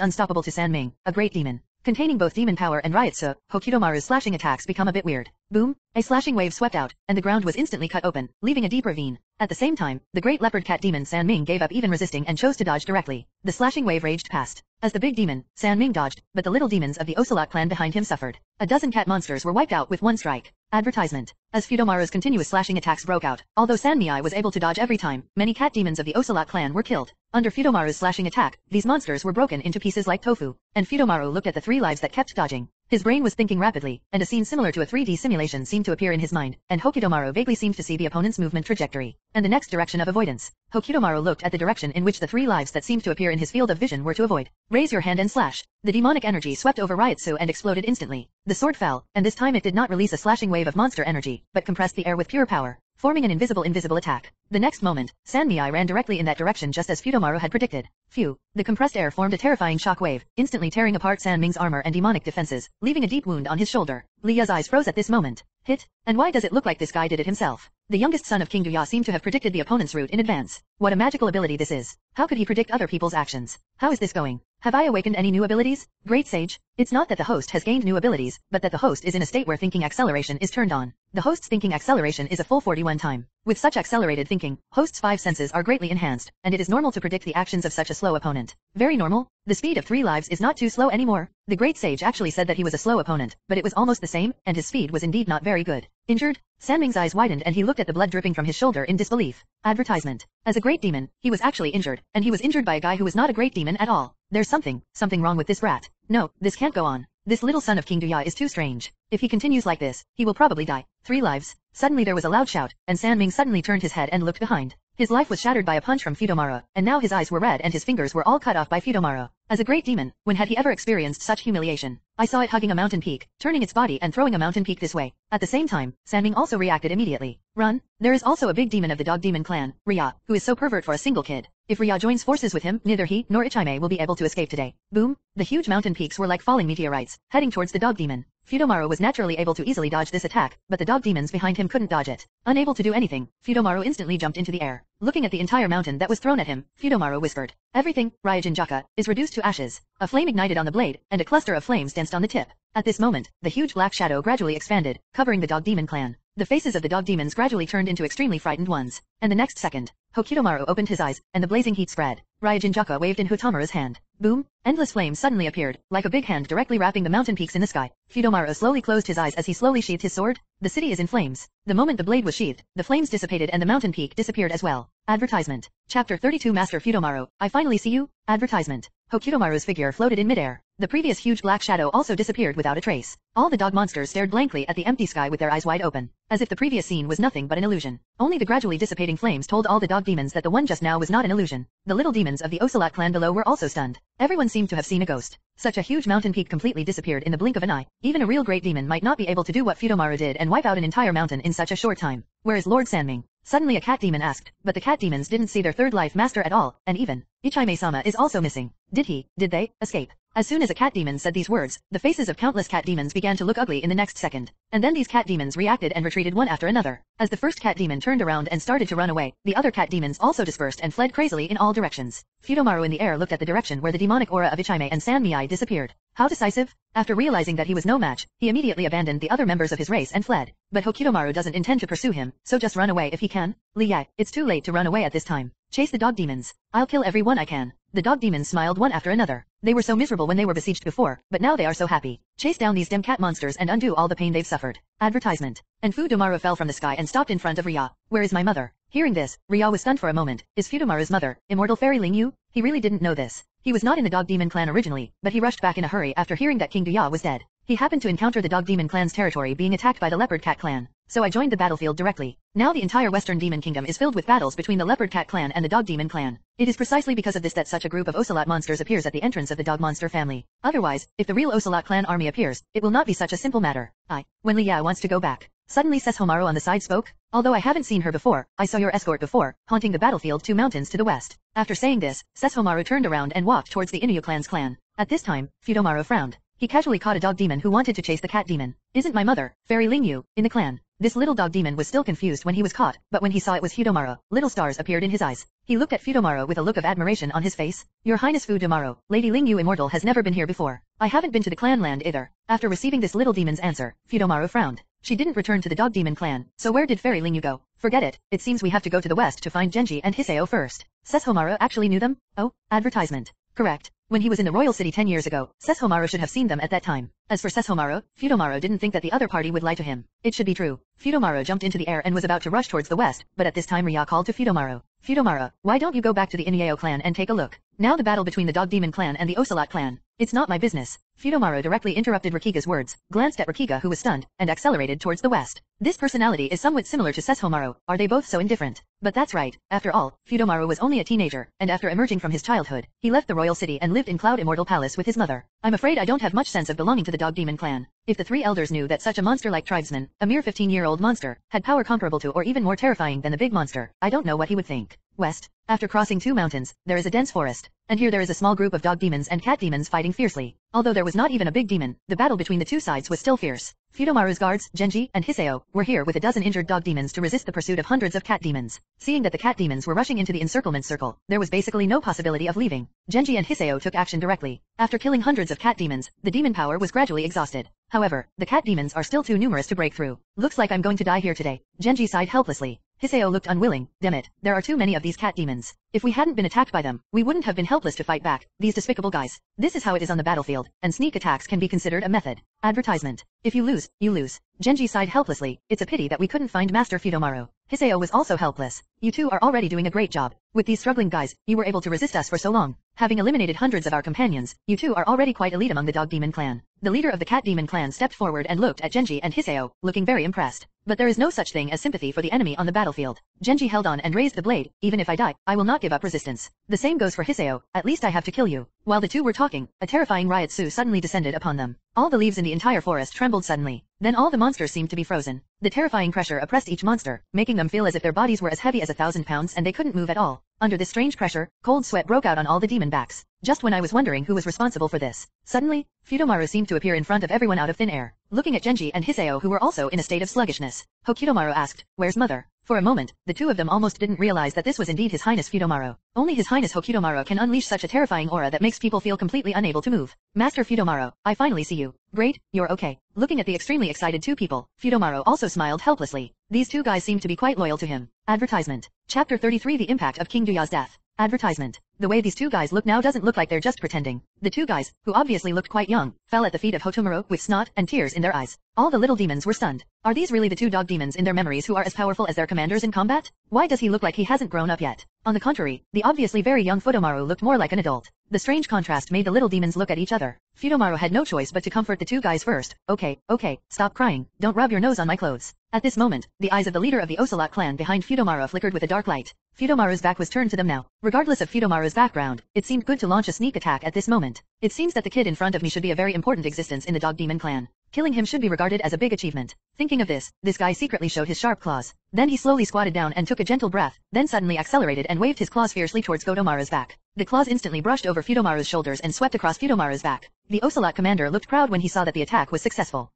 unstoppable to San Ming, a great demon. Containing both demon power and Reiatsu, Hokutomaru's slashing attacks become a bit weird. Boom! A slashing wave swept out, and the ground was instantly cut open, leaving a deep ravine. At the same time, the great leopard cat demon San Ming gave up even resisting and chose to dodge directly. The slashing wave raged past. As the big demon, San Ming dodged, but the little demons of the Ocelot clan behind him suffered. A dozen cat monsters were wiped out with one strike. Advertisement. As Fudomaru's continuous slashing attacks broke out, although Sanmei was able to dodge every time, many cat demons of the Ocelot clan were killed. Under Fudomaru's slashing attack, these monsters were broken into pieces like tofu, and Fudomaru looked at the three lives that kept dodging. His brain was thinking rapidly, and a scene similar to a 3D simulation seemed to appear in his mind, and Hokutomaru vaguely seemed to see the opponent's movement trajectory, and the next direction of avoidance. Hokutomaru looked at the direction in which the three lives that seemed to appear in his field of vision were to avoid. Raise your hand and slash. The demonic energy swept over Reiatsu and exploded instantly. The sword fell, and this time it did not release a slashing wave of monster energy, but compressed the air with pure power forming an invisible invisible attack. The next moment, Sanmei ran directly in that direction just as Fudomaru had predicted. Phew, the compressed air formed a terrifying shock wave, instantly tearing apart San Ming's armor and demonic defenses, leaving a deep wound on his shoulder. Li Ya's eyes froze at this moment. Hit? And why does it look like this guy did it himself? The youngest son of King Duya seemed to have predicted the opponent's route in advance. What a magical ability this is. How could he predict other people's actions? How is this going? Have I awakened any new abilities? Great Sage, it's not that the host has gained new abilities, but that the host is in a state where thinking acceleration is turned on. The host's thinking acceleration is a full 41 time. With such accelerated thinking, host's five senses are greatly enhanced, and it is normal to predict the actions of such a slow opponent. Very normal. The speed of three lives is not too slow anymore. The great sage actually said that he was a slow opponent, but it was almost the same, and his speed was indeed not very good. Injured? Sanming's eyes widened and he looked at the blood dripping from his shoulder in disbelief. Advertisement. As a great demon, he was actually injured, and he was injured by a guy who was not a great demon at all. There's something, something wrong with this brat. No, this can't go on. This little son of King Duya is too strange. If he continues like this, he will probably die. Three lives. Suddenly there was a loud shout, and San Ming suddenly turned his head and looked behind. His life was shattered by a punch from Fudomaru, and now his eyes were red and his fingers were all cut off by Fudomaru. As a great demon, when had he ever experienced such humiliation? I saw it hugging a mountain peak, turning its body and throwing a mountain peak this way. At the same time, Sanming also reacted immediately. Run. There is also a big demon of the dog demon clan, Ria, who is so pervert for a single kid. If Ria joins forces with him, neither he nor Ichime will be able to escape today. Boom. The huge mountain peaks were like falling meteorites, heading towards the dog demon. Fudomaru was naturally able to easily dodge this attack, but the dog demons behind him couldn't dodge it. Unable to do anything, Fudomaru instantly jumped into the air. Looking at the entire mountain that was thrown at him, Fudomaru whispered, Everything, Ryūjin Jakka, is reduced to ashes. A flame ignited on the blade, and a cluster of flames danced on the tip. At this moment, the huge black shadow gradually expanded, covering the dog demon clan. The faces of the dog demons gradually turned into extremely frightened ones, and the next second, Hokutomaru opened his eyes, and the blazing heat spread. Ryūjin Jakka waved in Hutamaru's hand. Boom! Endless flames suddenly appeared, like a big hand directly wrapping the mountain peaks in the sky. Fudomaru slowly closed his eyes as he slowly sheathed his sword. The city is in flames. The moment the blade was sheathed, the flames dissipated and the mountain peak disappeared as well. Advertisement. Chapter 32 Master Fudomaru, I finally see you. Advertisement. Hokutomaru's figure floated in midair. The previous huge black shadow also disappeared without a trace. All the dog monsters stared blankly at the empty sky with their eyes wide open, as if the previous scene was nothing but an illusion. Only the gradually dissipating flames told all the dog demons that the one just now was not an illusion. The little demons of the Ocelot clan below were also stunned. Everyone seemed to have seen a ghost. Such a huge mountain peak completely disappeared in the blink of an eye. Even a real great demon might not be able to do what Fudomaru did and wipe out an entire mountain in such a short time. Whereas Lord Sanming? Suddenly a cat demon asked, but the cat demons didn't see their third life master at all, and even, Ichime-sama is also missing. Did he, did they, escape? As soon as a cat demon said these words, the faces of countless cat demons began to look ugly in the next second. And then these cat demons reacted and retreated one after another. As the first cat demon turned around and started to run away, the other cat demons also dispersed and fled crazily in all directions. Fudomaru in the air looked at the direction where the demonic aura of Ichime and Sanmei disappeared. How decisive? After realizing that he was no match, he immediately abandoned the other members of his race and fled. But Hokutomaru doesn't intend to pursue him, so just run away if he can. Li Yai, it's too late to run away at this time. Chase the dog demons. I'll kill every one I can. The dog demons smiled one after another. They were so miserable when they were besieged before, but now they are so happy. Chase down these dim cat monsters and undo all the pain they've suffered. Advertisement. And Fudomaru fell from the sky and stopped in front of Ria. Where is my mother? Hearing this, Ria was stunned for a moment. Is Fudomaru's mother, immortal fairy Ling Yu? He really didn't know this. He was not in the dog demon clan originally, but he rushed back in a hurry after hearing that King Duya was dead. He happened to encounter the dog demon clan's territory being attacked by the leopard cat clan so I joined the battlefield directly. Now the entire Western Demon Kingdom is filled with battles between the Leopard Cat clan and the Dog Demon clan. It is precisely because of this that such a group of Ocelot monsters appears at the entrance of the Dog Monster family. Otherwise, if the real Ocelot clan army appears, it will not be such a simple matter. I, when Liya wants to go back. Suddenly Sesshomaru on the side spoke. Although I haven't seen her before, I saw your escort before, haunting the battlefield two mountains to the west. After saying this, Sesshomaru turned around and walked towards the Inuyao clan's clan. At this time, Fudomaru frowned. He casually caught a dog demon who wanted to chase the cat demon. Isn't my mother, Fairy Lingyu, in the clan? This little dog demon was still confused when he was caught, but when he saw it was Fudomaru, little stars appeared in his eyes. He looked at Fudomaru with a look of admiration on his face. Your Highness Fudomaru, Lady Ling Lingyu Immortal has never been here before. I haven't been to the clan land either. After receiving this little demon's answer, Fudomaru frowned. She didn't return to the dog demon clan, so where did Fairy Lingyu go? Forget it, it seems we have to go to the west to find Genji and Hiseo first. Sesshomaru actually knew them? Oh, advertisement. Correct. When he was in the royal city 10 years ago, Sesshomaru should have seen them at that time. As for Sesshomaru, Fudomaru didn't think that the other party would lie to him. It should be true. Fudomaru jumped into the air and was about to rush towards the west, but at this time Ria called to Fudomaru. Fudomaru, why don't you go back to the Inuyao clan and take a look? Now the battle between the Dog Demon clan and the Ocelot clan. It's not my business. Fudomaru directly interrupted Rakiga's words, glanced at Rakiga who was stunned, and accelerated towards the west. This personality is somewhat similar to Sesshomaru, are they both so indifferent? But that's right, after all, Fudomaru was only a teenager, and after emerging from his childhood, he left the royal city and lived in Cloud Immortal Palace with his mother. I'm afraid I don't have much sense of belonging to the Dog Demon clan. If the three elders knew that such a monster like tribesman, a mere 15-year-old monster, had power comparable to or even more terrifying than the big monster, I don't know what he would think. West, after crossing two mountains, there is a dense forest, and here there is a small group of dog demons and cat demons fighting fiercely. Although there was not even a big demon, the battle between the two sides was still fierce. Fudomaru's guards, Genji and Hiseo, were here with a dozen injured dog demons to resist the pursuit of hundreds of cat demons. Seeing that the cat demons were rushing into the encirclement circle, there was basically no possibility of leaving. Genji and Hiseo took action directly. After killing hundreds of cat demons, the demon power was gradually exhausted. However, the cat demons are still too numerous to break through. Looks like I'm going to die here today. Genji sighed helplessly. Hiseo looked unwilling, damn it, there are too many of these cat demons. If we hadn't been attacked by them, we wouldn't have been helpless to fight back, these despicable guys. This is how it is on the battlefield, and sneak attacks can be considered a method. Advertisement. If you lose, you lose. Genji sighed helplessly, it's a pity that we couldn't find Master Fudomaru. Hiseo was also helpless. You two are already doing a great job. With these struggling guys, you were able to resist us for so long. Having eliminated hundreds of our companions, you two are already quite elite among the Dog Demon clan. The leader of the cat demon clan stepped forward and looked at Genji and Hiseo, looking very impressed. But there is no such thing as sympathy for the enemy on the battlefield. Genji held on and raised the blade, even if I die, I will not give up resistance. The same goes for Hiseo, at least I have to kill you. While the two were talking, a terrifying Reiatsu suddenly descended upon them. All the leaves in the entire forest trembled suddenly. Then all the monsters seemed to be frozen. The terrifying pressure oppressed each monster, making them feel as if their bodies were as heavy as a thousand pounds and they couldn't move at all. Under this strange pressure, cold sweat broke out on all the demon backs. Just when I was wondering who was responsible for this, suddenly, Fudomaru seemed to appear in front of everyone out of thin air, looking at Genji and Hiseo who were also in a state of sluggishness. Hokutomaru asked, where's mother? For a moment, the two of them almost didn't realize that this was indeed His Highness Fudomaru. Only His Highness Hokutomaru can unleash such a terrifying aura that makes people feel completely unable to move. Master Fudomaru, I finally see you. Great, you're okay. Looking at the extremely excited two people, Fudomaru also smiled helplessly. These two guys seem to be quite loyal to him. Advertisement. Chapter 33 The Impact of King Duya's Death. Advertisement. The way these two guys look now doesn't look like they're just pretending. The two guys, who obviously looked quite young, fell at the feet of Hotomaro with snot and tears in their eyes. All the little demons were stunned. Are these really the two dog demons in their memories who are as powerful as their commanders in combat? Why does he look like he hasn't grown up yet? On the contrary, the obviously very young Fudomaru looked more like an adult. The strange contrast made the little demons look at each other. Fudomaru had no choice but to comfort the two guys first. Okay, okay, stop crying, don't rub your nose on my clothes. At this moment, the eyes of the leader of the Ocelot clan behind Fudomaru flickered with a dark light. Fudomaru's back was turned to them now. Regardless of Fudomaru's background, it seemed good to launch a sneak attack at this moment. It seems that the kid in front of me should be a very important existence in the Dog Demon clan. Killing him should be regarded as a big achievement. Thinking of this, this guy secretly showed his sharp claws. Then he slowly squatted down and took a gentle breath, then suddenly accelerated and waved his claws fiercely towards Gotomaru's back. The claws instantly brushed over Fudomaru's shoulders and swept across Fudomaru's back. The Ocelot commander looked proud when he saw that the attack was successful.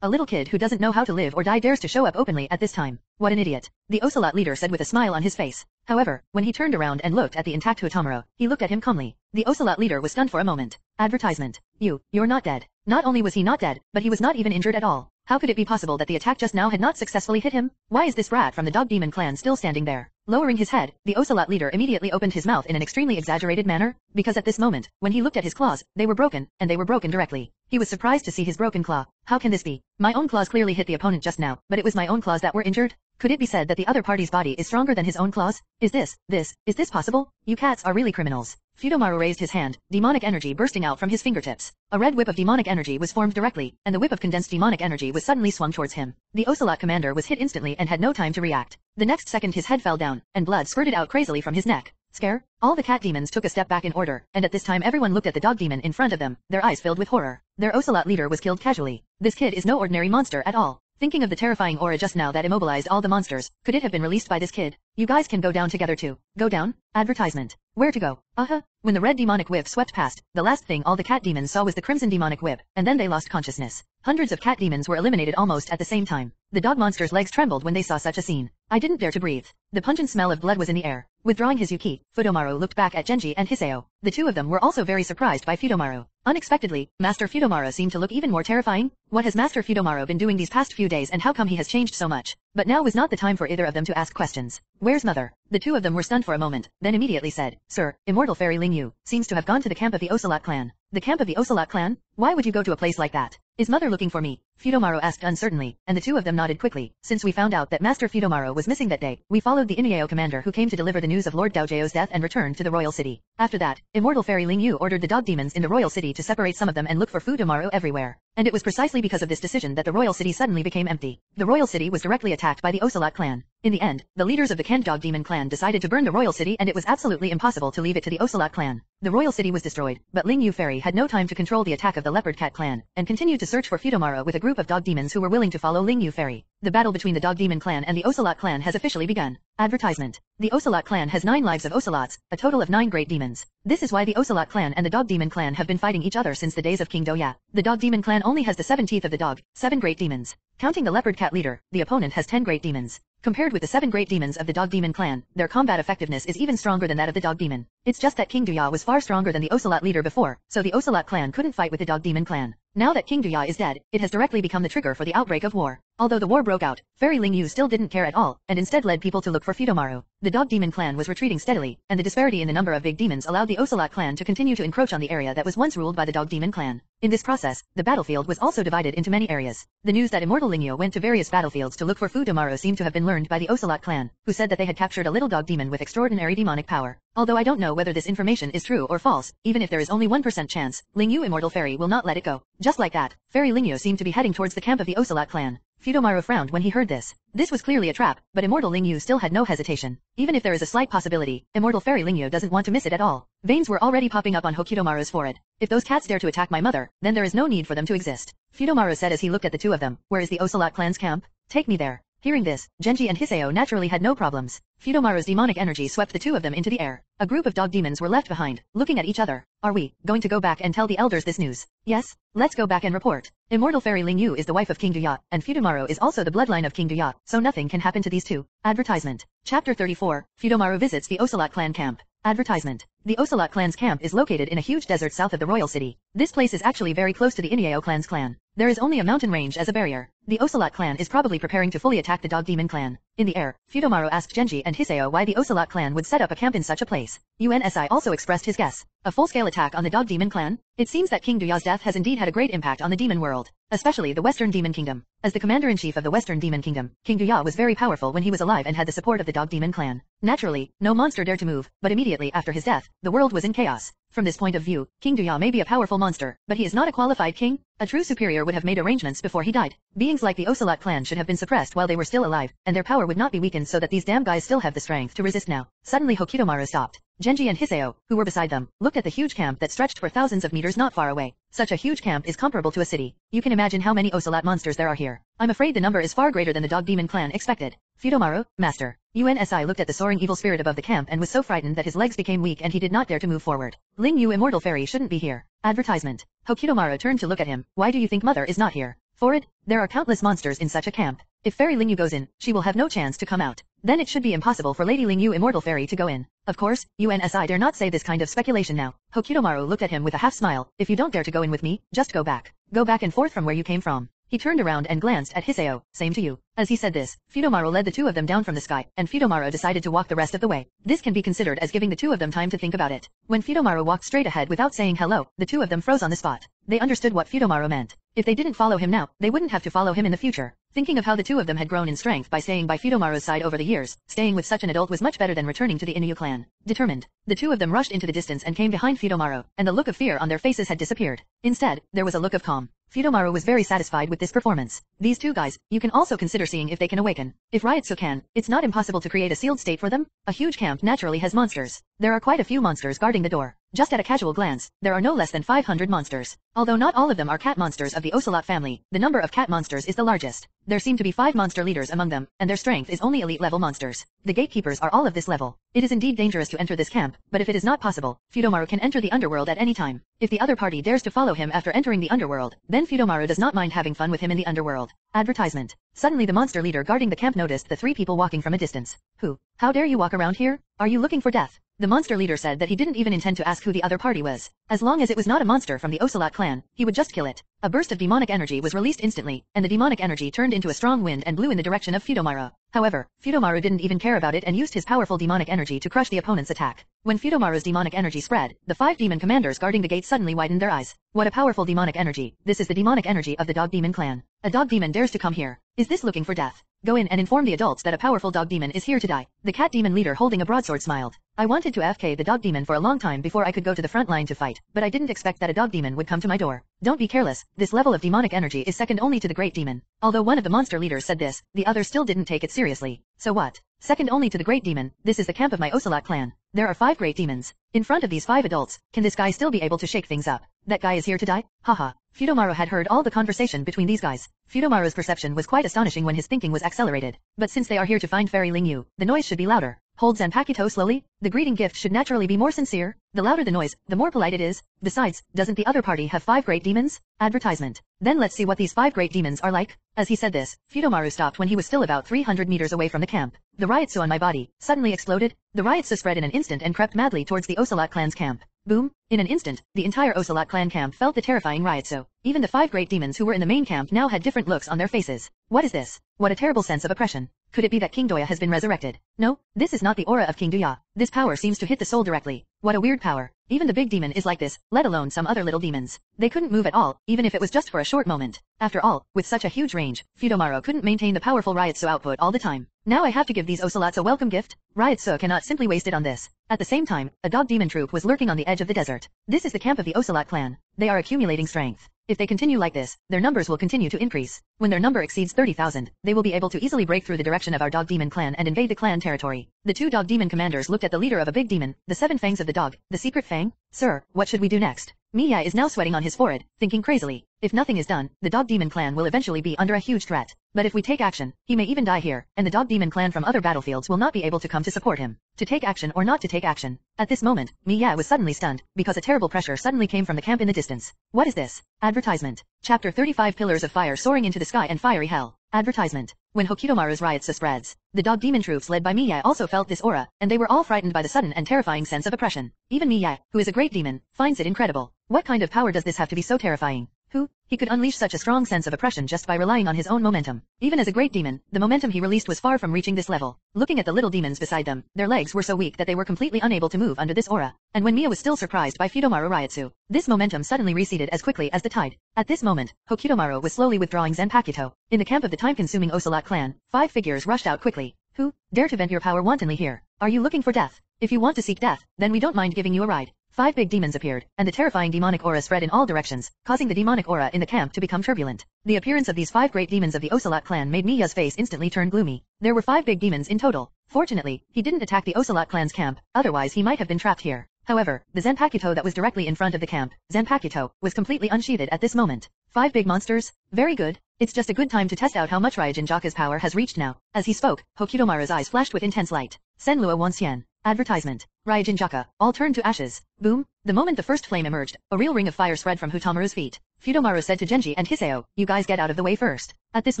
A little kid who doesn't know how to live or die dares to show up openly at this time. What an idiot. The Ocelot leader said with a smile on his face. However, when he turned around and looked at the intact Hotomaro, he looked at him calmly. The Ocelot leader was stunned for a moment. Advertisement. You, you're not dead. Not only was he not dead, but he was not even injured at all. How could it be possible that the attack just now had not successfully hit him? Why is this rat from the Dog Demon clan still standing there? Lowering his head, the Ocelot leader immediately opened his mouth in an extremely exaggerated manner, because at this moment, when he looked at his claws, they were broken, and they were broken directly. He was surprised to see his broken claw. How can this be? My own claws clearly hit the opponent just now, but it was my own claws that were injured? Could it be said that the other party's body is stronger than his own claws? Is this, this, is this possible? You cats are really criminals. Fudomaru raised his hand, demonic energy bursting out from his fingertips. A red whip of demonic energy was formed directly, and the whip of condensed demonic energy was suddenly swung towards him. The Ocelot commander was hit instantly and had no time to react. The next second his head fell down, and blood squirted out crazily from his neck. Scare? All the cat demons took a step back in order, and at this time everyone looked at the dog demon in front of them, their eyes filled with horror. Their Ocelot leader was killed casually. This kid is no ordinary monster at all. Thinking of the terrifying aura just now that immobilized all the monsters, could it have been released by this kid? You guys can go down together too. Go down? Advertisement. Where to go? Uh-huh. When the red demonic whip swept past, the last thing all the cat demons saw was the crimson demonic whip, and then they lost consciousness. Hundreds of cat demons were eliminated almost at the same time. The dog monster's legs trembled when they saw such a scene. I didn't dare to breathe. The pungent smell of blood was in the air. Withdrawing his Yuki, Fudomaru looked back at Genji and Hiseo. The two of them were also very surprised by Fudomaru. Unexpectedly, Master Fudomaru seemed to look even more terrifying. What has Master Fudomaru been doing these past few days and how come he has changed so much? But now was not the time for either of them to ask questions. Where's mother? The two of them were stunned for a moment, then immediately said, Sir, Immortal Fairy Ling Yu, seems to have gone to the camp of the Ocelot clan. The camp of the Ocelot clan? Why would you go to a place like that? Is mother looking for me? Fudomaru asked uncertainly, and the two of them nodded quickly. Since we found out that Master Fudomaru was missing that day, we followed the Inuyao commander who came to deliver the news of Lord Daojeo's death and returned to the royal city. After that, Immortal Fairy Ling Yu ordered the dog demons in the royal city to separate some of them and look for Fudomaru everywhere. And it was precisely because of this decision that the royal city suddenly became empty. The royal city was directly attacked by the Ocelot clan. In the end, the leaders of the Kent Dog Demon clan decided to burn the royal city and it was absolutely impossible to leave it to the Ocelot clan. The royal city was destroyed, but Ling Yu Fairy had no time to control the attack of the Leopard Cat clan, and continued to search for Fudomaru with a group of dog demons who were willing to follow Ling Yu Fairy. The battle between the Dog Demon clan and the Ocelot clan has officially begun. Advertisement. The Ocelot clan has nine lives of Ocelots, a total of nine great demons. This is why the Ocelot clan and the Dog Demon clan have been fighting each other since the days of King Doya. The Dog Demon clan only has the seven teeth of the dog, seven great demons. Counting the Leopard Cat leader, the opponent has ten great demons. Compared with the seven great demons of the Dog Demon clan, their combat effectiveness is even stronger than that of the Dog Demon. It's just that King Duya was far stronger than the Ocelot leader before, so the Ocelot clan couldn't fight with the Dog Demon clan. Now that King Duya is dead, it has directly become the trigger for the outbreak of war. Although the war broke out, Fairy Ling Yu still didn't care at all, and instead led people to look for Fudomaru. The Dog Demon clan was retreating steadily, and the disparity in the number of big demons allowed the Ocelot clan to continue to encroach on the area that was once ruled by the Dog Demon clan. In this process, the battlefield was also divided into many areas. The news that Immortal Lingyo went to various battlefields to look for Fudomaru seemed to have been learned by the Ocelot clan, who said that they had captured a little dog demon with extraordinary demonic power. Although I don't know whether this information is true or false, even if there is only 1% chance, Lingyu Immortal Fairy will not let it go. Just like that, Fairy Lingyo seemed to be heading towards the camp of the Ocelot clan. Fudomaru frowned when he heard this. This was clearly a trap, but Immortal Lingyu still had no hesitation. Even if there is a slight possibility, Immortal Fairy Lingyu doesn't want to miss it at all. Veins were already popping up on Hokutomaru's forehead. If those cats dare to attack my mother, then there is no need for them to exist. Fudomaru said as he looked at the two of them, where is the Ocelot clan's camp? Take me there. Hearing this, Genji and Hiseo naturally had no problems. Fudomaru's demonic energy swept the two of them into the air. A group of dog demons were left behind, looking at each other. Are we going to go back and tell the elders this news? Yes, let's go back and report. Immortal Fairy Ling Yu is the wife of King Duya, and Fudomaru is also the bloodline of King Duya, so nothing can happen to these two. Advertisement. Chapter 34, Fudomaru visits the Ocelot clan camp. Advertisement. The Ocelot clan's camp is located in a huge desert south of the royal city. This place is actually very close to the Inuyao clan's clan. There is only a mountain range as a barrier. The Ocelot clan is probably preparing to fully attack the Dog Demon clan. In the air, Fudomaru asked Genji and Hiseo why the Ocelot clan would set up a camp in such a place. UNSI also expressed his guess. A full-scale attack on the Dog Demon clan? It seems that King Duya's death has indeed had a great impact on the demon world, especially the Western Demon Kingdom. As the commander-in-chief of the Western Demon Kingdom, King Duya was very powerful when he was alive and had the support of the Dog Demon clan. Naturally, no monster dared to move, but immediately after his death, the world was in chaos. From this point of view, King Duya may be a powerful monster, but he is not a qualified king. A true superior would have made arrangements before he died. Beings like the Ocelot clan should have been suppressed while they were still alive, and their power would not be weakened so that these damn guys still have the strength to resist now. Suddenly Hokutomaru stopped. Genji and Hiseo, who were beside them, looked at the huge camp that stretched for thousands of meters not far away. Such a huge camp is comparable to a city. You can imagine how many Ocelot monsters there are here. I'm afraid the number is far greater than the Dog Demon clan expected. Fudomaru, Master. UNSI looked at the soaring evil spirit above the camp and was so frightened that his legs became weak and he did not dare to move forward. Ling Yu Immortal Fairy shouldn't be here. Advertisement. Hokutomaru turned to look at him. Why do you think mother is not here? Forward, there are countless monsters in such a camp. If Fairy Ling Yu goes in, she will have no chance to come out. Then it should be impossible for Lady Ling Yu Immortal Fairy to go in. Of course, UNSI dare not say this kind of speculation now. Hokutomaru looked at him with a half smile. If you don't dare to go in with me, just go back. Go back and forth from where you came from. He turned around and glanced at Hiseo, same to you. As he said this, Fudomaru led the two of them down from the sky, and Fudomaru decided to walk the rest of the way. This can be considered as giving the two of them time to think about it. When Fudomaru walked straight ahead without saying hello, the two of them froze on the spot. They understood what Fudomaru meant. If they didn't follow him now, they wouldn't have to follow him in the future. Thinking of how the two of them had grown in strength by staying by Fudomaru's side over the years, staying with such an adult was much better than returning to the Inu clan. Determined, the two of them rushed into the distance and came behind Fudomaru, and the look of fear on their faces had disappeared. Instead, there was a look of calm. Fudomaru was very satisfied with this performance. These two guys, you can also consider seeing if they can awaken. If Reiatsu can, it's not impossible to create a sealed state for them. A huge camp naturally has monsters. There are quite a few monsters guarding the door. Just at a casual glance, there are no less than 500 monsters. Although not all of them are cat monsters of the Ocelot family, the number of cat monsters is the largest. There seem to be five monster leaders among them, and their strength is only elite level monsters. The gatekeepers are all of this level. It is indeed dangerous to enter this camp, but if it is not possible, Fudomaru can enter the underworld at any time. If the other party dares to follow him after entering the underworld, then Fudomaru does not mind having fun with him in the underworld. Advertisement. Suddenly the monster leader guarding the camp noticed the three people walking from a distance. Who? How dare you walk around here? Are you looking for death? The monster leader said that he didn't even intend to ask who the other party was. As long as it was not a monster from the Ocelot clan, he would just kill it. A burst of demonic energy was released instantly, and the demonic energy turned into a strong wind and blew in the direction of Fudomaru. However, Fudomaru didn't even care about it and used his powerful demonic energy to crush the opponent's attack. When Fudomaru's demonic energy spread, the five demon commanders guarding the gate suddenly widened their eyes. What a powerful demonic energy. This is the demonic energy of the dog demon clan. A dog demon dares to come here. Is this looking for death? Go in and inform the adults that a powerful dog demon is here to die. The cat demon leader holding a broadsword smiled. I wanted to FK the dog demon for a long time before I could go to the front line to fight, but I didn't expect that a dog demon would come to my door. Don't be careless, this level of demonic energy is second only to the great demon. Although one of the monster leaders said this, the other still didn't take it seriously. So what? Second only to the great demon, this is the camp of my Ocelot clan. There are five great demons. In front of these five adults, can this guy still be able to shake things up? That guy is here to die? Haha. Fudomaru had heard all the conversation between these guys. Fudomaru's perception was quite astonishing when his thinking was accelerated. But since they are here to find Fairy Ling Yu, the noise should be louder. Holds and Pakito slowly, the greeting gift should naturally be more sincere. The louder the noise, the more polite it is. Besides, doesn't the other party have five great demons? Advertisement. Then let's see what these five great demons are like. As he said this, Fudomaru stopped when he was still about 300 meters away from the camp. The Reiatsu on my body suddenly exploded. The Reiatsu spread in an instant and crept madly towards the Ocelot clan's camp. Boom! In an instant, the entire Ocelot clan camp felt the terrifying Reiatsu. Even the five great demons who were in the main camp now had different looks on their faces. What is this? What a terrible sense of oppression. Could it be that King Doya has been resurrected? No, this is not the aura of King Doya. This power seems to hit the soul directly. What a weird power. Even the big demon is like this, let alone some other little demons. They couldn't move at all, even if it was just for a short moment. After all, with such a huge range, Fudomaru couldn't maintain the powerful Reiatsu output all the time. Now I have to give these Ocelots a welcome gift? Reiatsu cannot simply waste it on this. At the same time, a dog demon troop was lurking on the edge of the desert. This is the camp of the Ocelot clan. They are accumulating strength. If they continue like this, their numbers will continue to increase. When their number exceeds 30,000, they will be able to easily break through the direction of our dog demon clan and invade the clan territory. The two dog demon commanders looked at the leader of a big demon, the seven fangs of the dog, the secret fang. Sir, what should we do next? Mia is now sweating on his forehead, thinking crazily. If nothing is done, the dog demon clan will eventually be under a huge threat. But if we take action, he may even die here, and the dog demon clan from other battlefields will not be able to come to support him. To take action or not to take action. At this moment, Mia was suddenly stunned, because a terrible pressure suddenly came from the camp in the distance. What is this? Advertisement. Chapter 35 Pillars of Fire Soaring into the Sky and Fiery Hell. Advertisement. When Hokutomaru's Reiatsu spreads, the dog demon troops led by Miya also felt this aura, and they were all frightened by the sudden and terrifying sense of oppression. Even Miya, who is a great demon, finds it incredible. What kind of power does this have to be so terrifying? Who? He could unleash such a strong sense of oppression just by relying on his own momentum. Even as a great demon, the momentum he released was far from reaching this level. Looking at the little demons beside them, their legs were so weak that they were completely unable to move under this aura. And when Mia was still surprised by Fudomaru Reiatsu, this momentum suddenly receded as quickly as the tide. At this moment, Hokutomaru was slowly withdrawing Zanpakuto. In the camp of the time-consuming Ocelot clan, five figures rushed out quickly. Who? Dare to vent your power wantonly here. Are you looking for death? If you want to seek death, then we don't mind giving you a ride. Five big demons appeared, and the terrifying demonic aura spread in all directions, causing the demonic aura in the camp to become turbulent. The appearance of these five great demons of the Ocelot clan made Mia's face instantly turn gloomy. There were five big demons in total. Fortunately, he didn't attack the Ocelot clan's camp, otherwise he might have been trapped here. However, the Zanpakuto that was directly in front of the camp, Zanpakuto, was completely unsheathed at this moment. Five big monsters? Very good. It's just a good time to test out how much Ryūjin Jakka's power has reached now. As he spoke, Hokutomaru's eyes flashed with intense light. Senlua Wanxian. Advertisement. Ryūjin Jakka, all turned to ashes. Boom. The moment the first flame emerged, a real ring of fire spread from Futamaru's feet. Fudomaru said to Genji and Hiseo, you guys get out of the way first. At this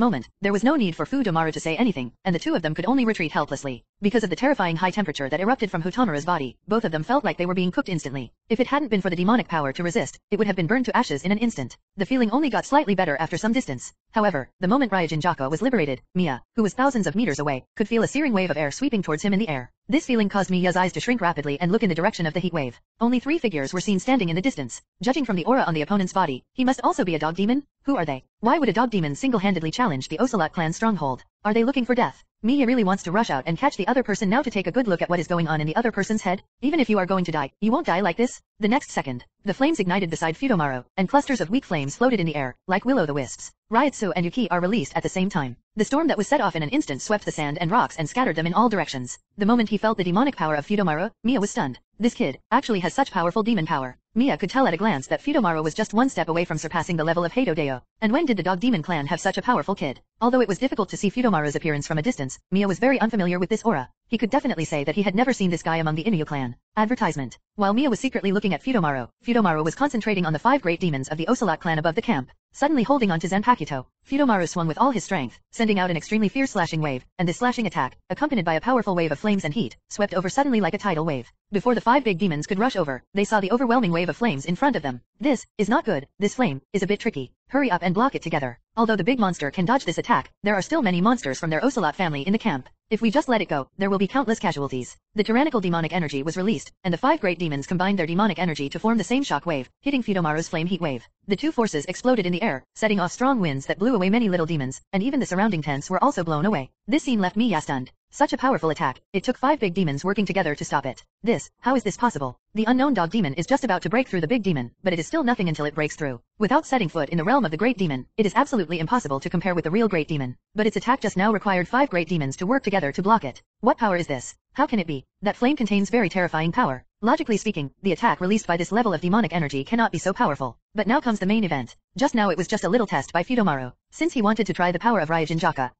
moment, there was no need for Fudomaru to say anything, and the two of them could only retreat helplessly. Because of the terrifying high temperature that erupted from Futamaru's body, both of them felt like they were being cooked instantly. If it hadn't been for the demonic power to resist, it would have been burned to ashes in an instant. The feeling only got slightly better after some distance. However, the moment Ryūjin Jakka was liberated, Mia, who was thousands of meters away, could feel a searing wave of air sweeping towards him in the air. This feeling caused Mia's eyes to shrink rapidly and look in the direction of the heat wave. Only three figures were seen standing in the distance. Judging from the aura on the opponent's body, he must also be a dog demon? Who are they? Why would a dog demon single-handedly challenge the Ocelot clan stronghold? Are they looking for death? Mia really wants to rush out and catch the other person now to take a good look at what is going on in the other person's head. Even if you are going to die, you won't die like this. The next second, the flames ignited beside Fudomaru, and clusters of weak flames floated in the air, like will-o'-the-wisps. Reiatsu and Yuki are released at the same time. The storm that was set off in an instant swept the sand and rocks and scattered them in all directions. The moment he felt the demonic power of Fudomaru, Mia was stunned. This kid actually has such powerful demon power. Mia could tell at a glance that Fudomaru was just one step away from surpassing the level of Heido Deo. And when did the Dog Demon clan have such a powerful kid? Although it was difficult to see Fudomaru's appearance from a distance, Mia was very unfamiliar with this aura. He could definitely say that he had never seen this guy among the Inuyao clan. Advertisement. While Mia was secretly looking at Fudomaru, Fudomaru was concentrating on the five great demons of the Ocelot clan above the camp. Suddenly holding onto Zanpakuto, Fudomaru swung with all his strength, sending out an extremely fierce slashing wave, and this slashing attack, accompanied by a powerful wave of flames and heat, swept over suddenly like a tidal wave. Before the five big demons could rush over, they saw the overwhelming wave of flames in front of them. This is not good. This flame is a bit tricky. Hurry up and block it together. Although the big monster can dodge this attack, there are still many monsters from their Ocelot family in the camp. If we just let it go, there will be countless casualties. The tyrannical demonic energy was released, and the five great demons combined their demonic energy to form the same shock wave, hitting Fudomaru's flame heat wave. The two forces exploded in the air, setting off strong winds that blew away many little demons, and even the surrounding tents were also blown away. This scene left me stunned. Such a powerful attack, it took five big demons working together to stop it. This, how is this possible? The unknown dog demon is just about to break through the big demon, but it is still nothing until it breaks through. Without setting foot in the realm of the great demon, it is absolutely impossible to compare with the real great demon. But its attack just now required five great demons to work together to block it. What power is this? How can it be? That flame contains very terrifying power. Logically speaking, the attack released by this level of demonic energy cannot be so powerful. But now comes the main event. Just now it was just a little test by Fudomaru. Since he wanted to try the power of Ryūjin Jakka,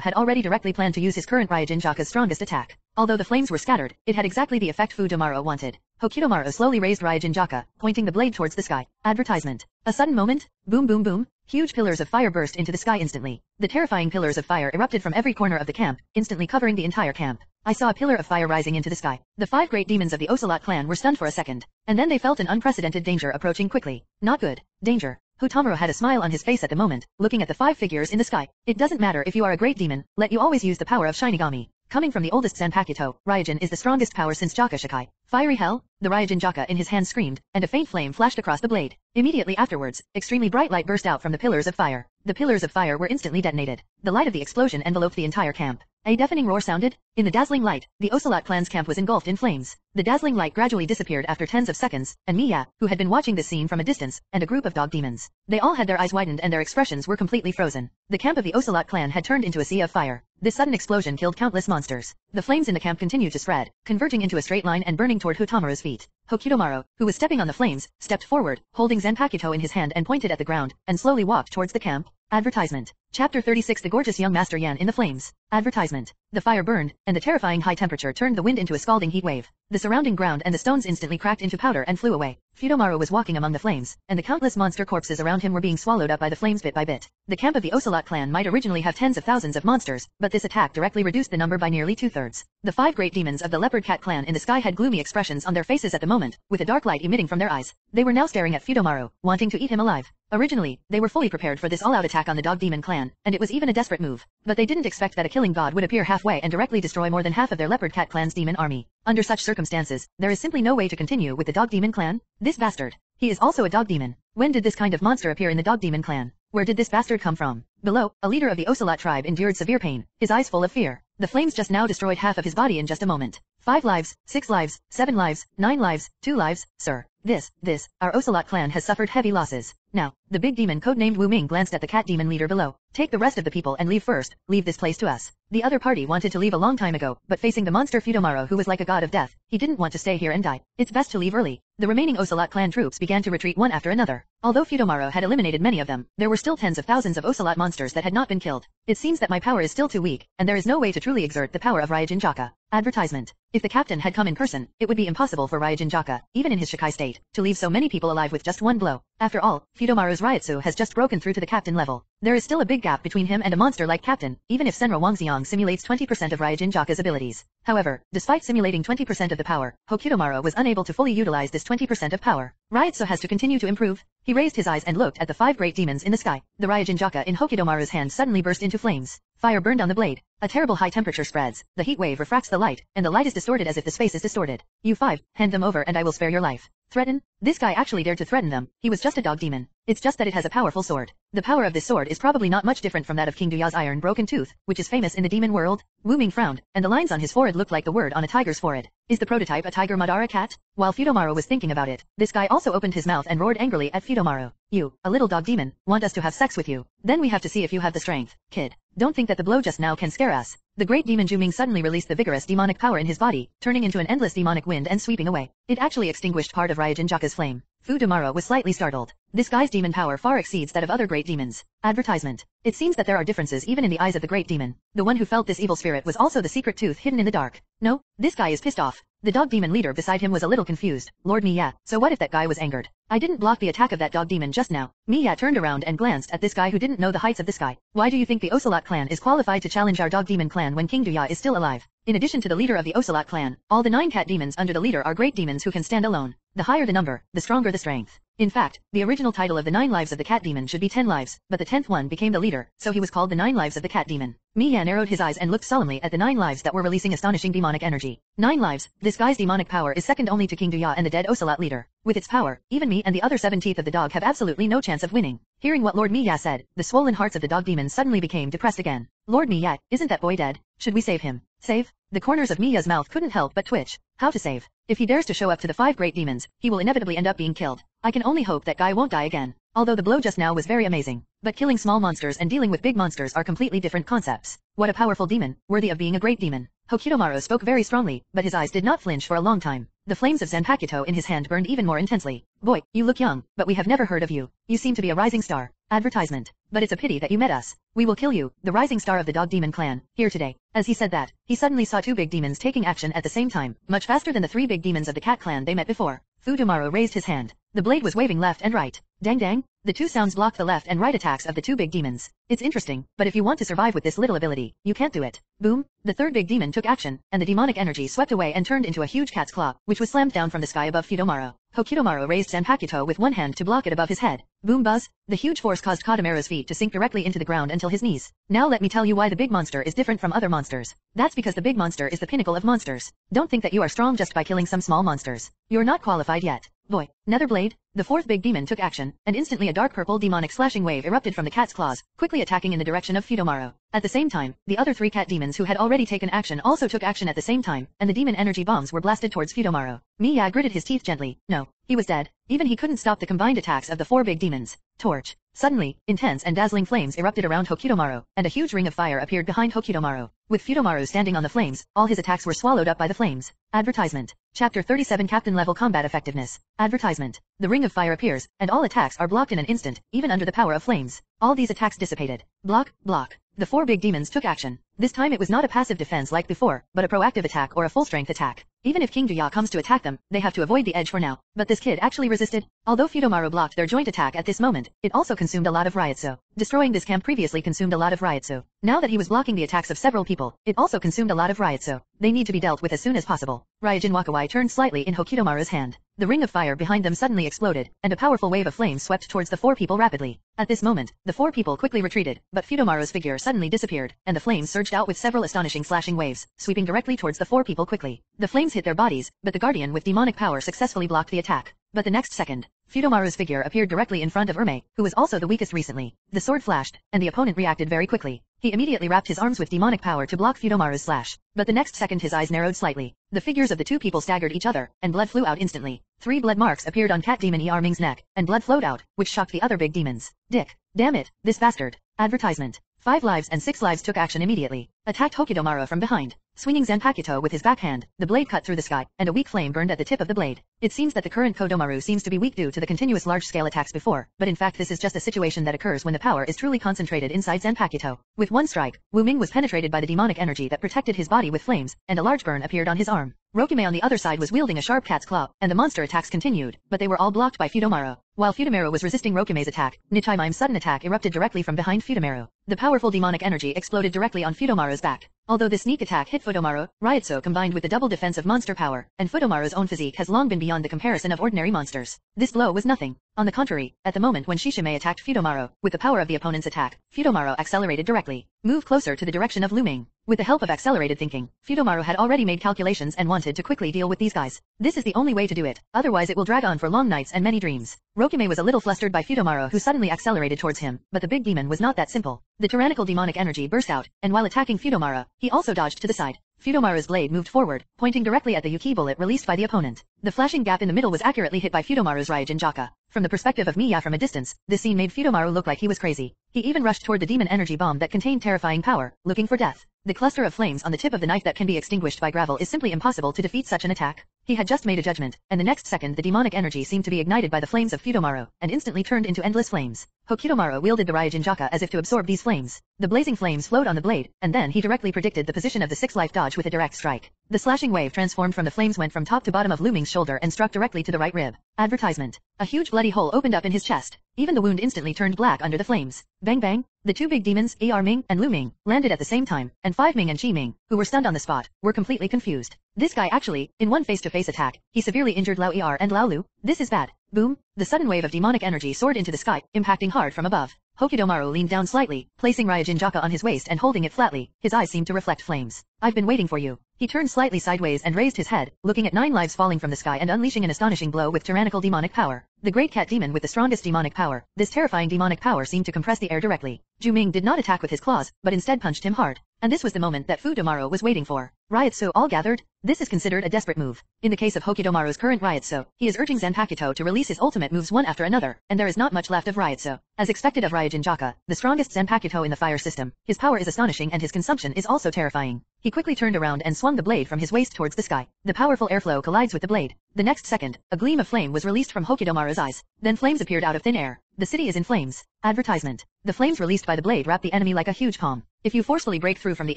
had already directly planned to use his current Ryūjin Jakka's strongest attack. Although the flames were scattered, it had exactly the effect Fudomaru wanted. Hokutomaru slowly raised Ryūjin Jakka, pointing the blade towards the sky. Advertisement. A sudden moment, boom boom boom, huge pillars of fire burst into the sky instantly. The terrifying pillars of fire erupted from every corner of the camp, instantly covering the entire camp. I saw a pillar of fire rising into the sky. The five great demons of the Ocelot clan were stunned for a second, and then they felt an unprecedented danger approaching quickly. Not good. Danger. Hutamaro had a smile on his face at the moment, looking at the five figures in the sky. It doesn't matter if you are a great demon, let you always use the power of Shinigami. Coming from the oldest Zanpakuto, Ryujin is the strongest power since Jaka Shikai. Fiery hell? The Ryūjin Jakka in his hand screamed, and a faint flame flashed across the blade. Immediately afterwards, extremely bright light burst out from the pillars of fire. The pillars of fire were instantly detonated. The light of the explosion enveloped the entire camp. A deafening roar sounded. In the dazzling light, the Ocelot clan's camp was engulfed in flames. The dazzling light gradually disappeared after tens of seconds, and Mia, who had been watching the scene from a distance, and a group of dog demons. They all had their eyes widened and their expressions were completely frozen. The camp of the Ocelot clan had turned into a sea of fire. This sudden explosion killed countless monsters. The flames in the camp continued to spread, converging into a straight line and burning toward Hutamaro's feet. Hokutomaru, who was stepping on the flames, stepped forward, holding Zanpakuto in his hand and pointed at the ground, and slowly walked towards the camp. Advertisement. Chapter 36 The gorgeous young Master Yan in the flames. Advertisement. The fire burned, and the terrifying high temperature turned the wind into a scalding heat wave. The surrounding ground and the stones instantly cracked into powder and flew away. Fudomaru was walking among the flames, and the countless monster corpses around him were being swallowed up by the flames bit by bit. The camp of the Ocelot clan might originally have tens of thousands of monsters, but this attack directly reduced the number by nearly two-thirds. The five great demons of the Leopard Cat clan in the sky had gloomy expressions on their faces at the moment, with a dark light emitting from their eyes. They were now staring at Fudomaru, wanting to eat him alive. Originally, they were fully prepared for this all-out attack on the Dog Demon clan, and it was even a desperate move. But they didn't expect that a killing god would appear halfway and directly destroy more than half of their Leopard Cat clan's demon army. Under such circumstances, there is simply no way to continue with the Dog Demon clan. This bastard. He is also a dog demon. When did this kind of monster appear in the Dog Demon clan? Where did this bastard come from? Below, a leader of the Ocelot tribe endured severe pain, his eyes full of fear. The flames just now destroyed half of his body in just a moment. Five lives, six lives, seven lives, nine lives, two lives, sir. This, this, our Ocelot clan has suffered heavy losses. Now, the big demon codenamed Wu Ming glanced at the cat demon leader below. Take the rest of the people and leave first, leave this place to us. The other party wanted to leave a long time ago, but facing the monster Fudomaro who was like a god of death, he didn't want to stay here and die. It's best to leave early. The remaining Ocelot clan troops began to retreat one after another. Although Fudomaro had eliminated many of them, there were still tens of thousands of Ocelot monsters that had not been killed. It seems that my power is still too weak, and there is no way to truly exert the power of Ryūjin Jakka. Advertisement. If the captain had come in person, it would be impossible for Ryūjin Jakka, even in his Shikai state, to leave so many people alive with just one blow. After all, Fudomaru's Reiatsu has just broken through to the captain level. There is still a big gap between him and a monster like captain, even if Senra Wangxiang simulates 20% of Ryūjin Jakka's abilities. However, despite simulating 20% of the power, Hokutomaru was unable to fully utilize this 20% of power. Reiatsu has to continue to improve. He raised his eyes and looked at the five great demons in the sky. The Ryūjin Jakka in Hokutomaru's hand suddenly burst into flames. Fire burned on the blade. A terrible high temperature spreads. The heat wave refracts the light, and the light is distorted as if the space is distorted. You five, hand them over and I will spare your life. Threaten? This guy actually dared to threaten them. He was just a dog demon. It's just that it has a powerful sword. The power of this sword is probably not much different from that of King Duya's iron broken tooth, which is famous in the demon world. Wu Ming frowned, and the lines on his forehead looked like the word on a tiger's forehead. Is the prototype a tiger Madara cat? While Fudomaru was thinking about it, this guy also opened his mouth and roared angrily at Fudomaru. You, a little dog demon, want us to have sex with you. Then we have to see if you have the strength. Kid, don't think that the blow just now can scare The great demon Juming suddenly released the vigorous demonic power in his body, turning into an endless demonic wind and sweeping away. It actually extinguished part of Ryūjin Jakka's flame. Fudomaro was slightly startled. This guy's demon power far exceeds that of other great demons. Advertisement. It seems that there are differences even in the eyes of the great demon. The one who felt this evil spirit was also the secret tooth hidden in the dark. No, this guy is pissed off. The dog demon leader beside him was a little confused. Lord Miya, so what if that guy was angered? I didn't block the attack of that dog demon just now. Miya turned around and glanced at this guy who didn't know the heights of this guy. Why do you think the Ocelot clan is qualified to challenge our dog demon clan when King Duya is still alive? In addition to the leader of the Ocelot clan, all the nine cat demons under the leader are great demons who can stand alone. The higher the number, the stronger the strength. In fact, the original title of the nine lives of the cat demon should be ten lives, but the tenth one became the leader, so he was called the nine lives of the cat demon. Miya narrowed his eyes and looked solemnly at the nine lives that were releasing astonishing demonic energy. Nine lives, this guy's demonic power is second only to King Duya and the dead Ocelot leader. With its power, even me and the other seven teeth of the dog have absolutely no chance of winning. Hearing what Lord Miya said, the swollen hearts of the dog demons suddenly became depressed again. Lord Miya, isn't that boy dead? Should we save him? Save? The corners of Miya's mouth couldn't help but twitch. How to save? If he dares to show up to the five great demons, he will inevitably end up being killed. I can only hope that guy won't die again. Although the blow just now was very amazing. But killing small monsters and dealing with big monsters are completely different concepts. What a powerful demon, worthy of being a great demon. Hokutomaru spoke very strongly, but his eyes did not flinch for a long time. The flames of Zanpakuto in his hand burned even more intensely. Boy, you look young, but we have never heard of you. You seem to be a rising star. Advertisement. But it's a pity that you met us. We will kill you, the rising star of the dog demon clan, here today. As he said that, he suddenly saw two big demons taking action at the same time, much faster than the three big demons of the cat clan they met before. Fudomaro raised his hand. The blade was waving left and right. Dang dang. The two sounds blocked the left and right attacks of the two big demons. It's interesting, but if you want to survive with this little ability, you can't do it. Boom. The third big demon took action, and the demonic energy swept away and turned into a huge cat's claw, which was slammed down from the sky above Fudomaru. Hokutomaru raised Zanpakuto with one hand to block it above his head. Boom buzz. The huge force caused Kodomaru's feet to sink directly into the ground until his knees. Now let me tell you why the big monster is different from other monsters. That's because the big monster is the pinnacle of monsters. Don't think that you are strong just by killing some small monsters. You're not qualified yet. Boy, Netherblade, the fourth big demon took action, and instantly a dark purple demonic slashing wave erupted from the cat's claws, quickly attacking in the direction of Fudomaru. At the same time, the other three cat demons who had already taken action also took action at the same time, and the demon energy bombs were blasted towards Fudomaru. Miya gritted his teeth gently. No, he was dead. Even he couldn't stop the combined attacks of the four big demons. Torch. Suddenly, intense and dazzling flames erupted around Hokutomaru, and a huge ring of fire appeared behind Hokutomaru. With Fudomaru standing on the flames, all his attacks were swallowed up by the flames. Advertisement. Chapter 37 Captain Level Combat Effectiveness. Advertisement. The ring of fire appears, and all attacks are blocked in an instant, even under the power of flames. All these attacks dissipated. Block, block. The four big demons took action. This time it was not a passive defense like before, but a proactive attack or a full-strength attack. Even if King Duya comes to attack them, they have to avoid the edge for now. But this kid actually resisted. Although Fudomaru blocked their joint attack at this moment, it also consumed a lot of Reiatsu. Destroying this camp previously consumed a lot of Reiatsu. Now that he was blocking the attacks of several people, it also consumed a lot of Reiatsu. They need to be dealt with as soon as possible. Ryujin Wakawai turned slightly in Hokutomaru's hand. The ring of fire behind them suddenly exploded, and a powerful wave of flame swept towards the four people rapidly. At this moment, the four people quickly retreated, but Fudomaru's figure suddenly disappeared, and the flames surged out with several astonishing slashing waves, sweeping directly towards the four people quickly. The flames hit their bodies, but the guardian with demonic power successfully blocked the attack. But the next second, Fudomaru's figure appeared directly in front of Urme, who was also the weakest recently. The sword flashed, and the opponent reacted very quickly. He immediately wrapped his arms with demonic power to block Fudomaru's slash. But the next second his eyes narrowed slightly. The figures of the two people staggered each other, and blood flew out instantly. Three blood marks appeared on Cat Demon Er neck, and blood flowed out, which shocked the other big demons. Dick. Damn it, this bastard. Advertisement. Five lives and six lives took action immediately. Attacked Hokutomaru from behind. Swinging Zanpakuto with his backhand, the blade cut through the sky, and a weak flame burned at the tip of the blade. It seems that the current Kodomaru seems to be weak due to the continuous large-scale attacks before, but in fact this is just a situation that occurs when the power is truly concentrated inside Zanpakuto. With one strike, Wu Ming was penetrated by the demonic energy that protected his body with flames, and a large burn appeared on his arm. Rokime on the other side was wielding a sharp cat's claw, and the monster attacks continued, but they were all blocked by Fudomaru. While Fudomaru was resisting Rokime's attack, Nichimime's sudden attack erupted directly from behind Fudomaru. The powerful demonic energy exploded directly on Fudomaru's back. Although this sneak attack hit Fudomaru, Reiatsu combined with the double defense of monster power, and Fudomaru's own physique has long been beyond the comparison of ordinary monsters. This blow was nothing. On the contrary, at the moment when Shishime attacked Fudomaru, with the power of the opponent's attack, Fudomaru accelerated directly. Move closer to the direction of Lu Ming. With the help of accelerated thinking, Fudomaru had already made calculations and wanted to quickly deal with these guys. This is the only way to do it, otherwise it will drag on for long nights and many dreams. Rokime was a little flustered by Fudomaru who suddenly accelerated towards him, but the big demon was not that simple. The tyrannical demonic energy burst out, and while attacking Fudomaru, he also dodged to the side. Fudomaru's blade moved forward, pointing directly at the Yuki bullet released by the opponent. The flashing gap in the middle was accurately hit by Fudomaru's Ryūjin Jakka. From the perspective of Miya from a distance, this scene made Fudomaru look like he was crazy. He even rushed toward the demon energy bomb that contained terrifying power, looking for death. The cluster of flames on the tip of the knife that can be extinguished by gravel is simply impossible to defeat such an attack. He had just made a judgment, and the next second the demonic energy seemed to be ignited by the flames of Fudomaru, and instantly turned into endless flames. Hokutomaru wielded the Ryūjin Jakka as if to absorb these flames. The blazing flames flowed on the blade, and then he directly predicted the position of the six-life dodge with a direct strike. The slashing wave transformed from the flames went from top to bottom of Lu Ming's shoulder and struck directly to the right rib. Advertisement. A huge bloody hole opened up in his chest. Even the wound instantly turned black under the flames. Bang bang. The two big demons, Er Ming and Lu Ming, landed at the same time, and Five Ming and Qi Ming, who were stunned on the spot, were completely confused. This guy actually, in one face-to-face -face attack, he severely injured Lao Er and Lao Lu. This is bad. Boom. The sudden wave of demonic energy soared into the sky, impacting hard from above. Hokutomaru leaned down slightly, placing Ryūjin Jakka on his waist and holding it flatly. His eyes seemed to reflect flames. I've been waiting for you. He turned slightly sideways and raised his head, looking at nine lives falling from the sky and unleashing an astonishing blow with tyrannical demonic power. The great cat demon with the strongest demonic power, this terrifying demonic power seemed to compress the air directly. Ju Ming did not attack with his claws, but instead punched him hard. And this was the moment that Fudomaru was waiting for. Reiatsu all gathered? This is considered a desperate move. In the case of Hokutomaru's current Reiatsu, he is urging Zanpakuto to release his ultimate moves one after another, and there is not much left of Reiatsu. As expected of Ryūjin Jakka, the strongest Zanpakuto in the fire system, his power is astonishing and his consumption is also terrifying. He quickly turned around and swung the blade from his waist towards the sky. The powerful airflow collides with the blade. The next second, a gleam of flame was released from Hokutomaru's eyes. Then flames appeared out of thin air. The city is in flames. Advertisement. The flames released by the blade wrap the enemy like a huge palm. If you forcefully break through from the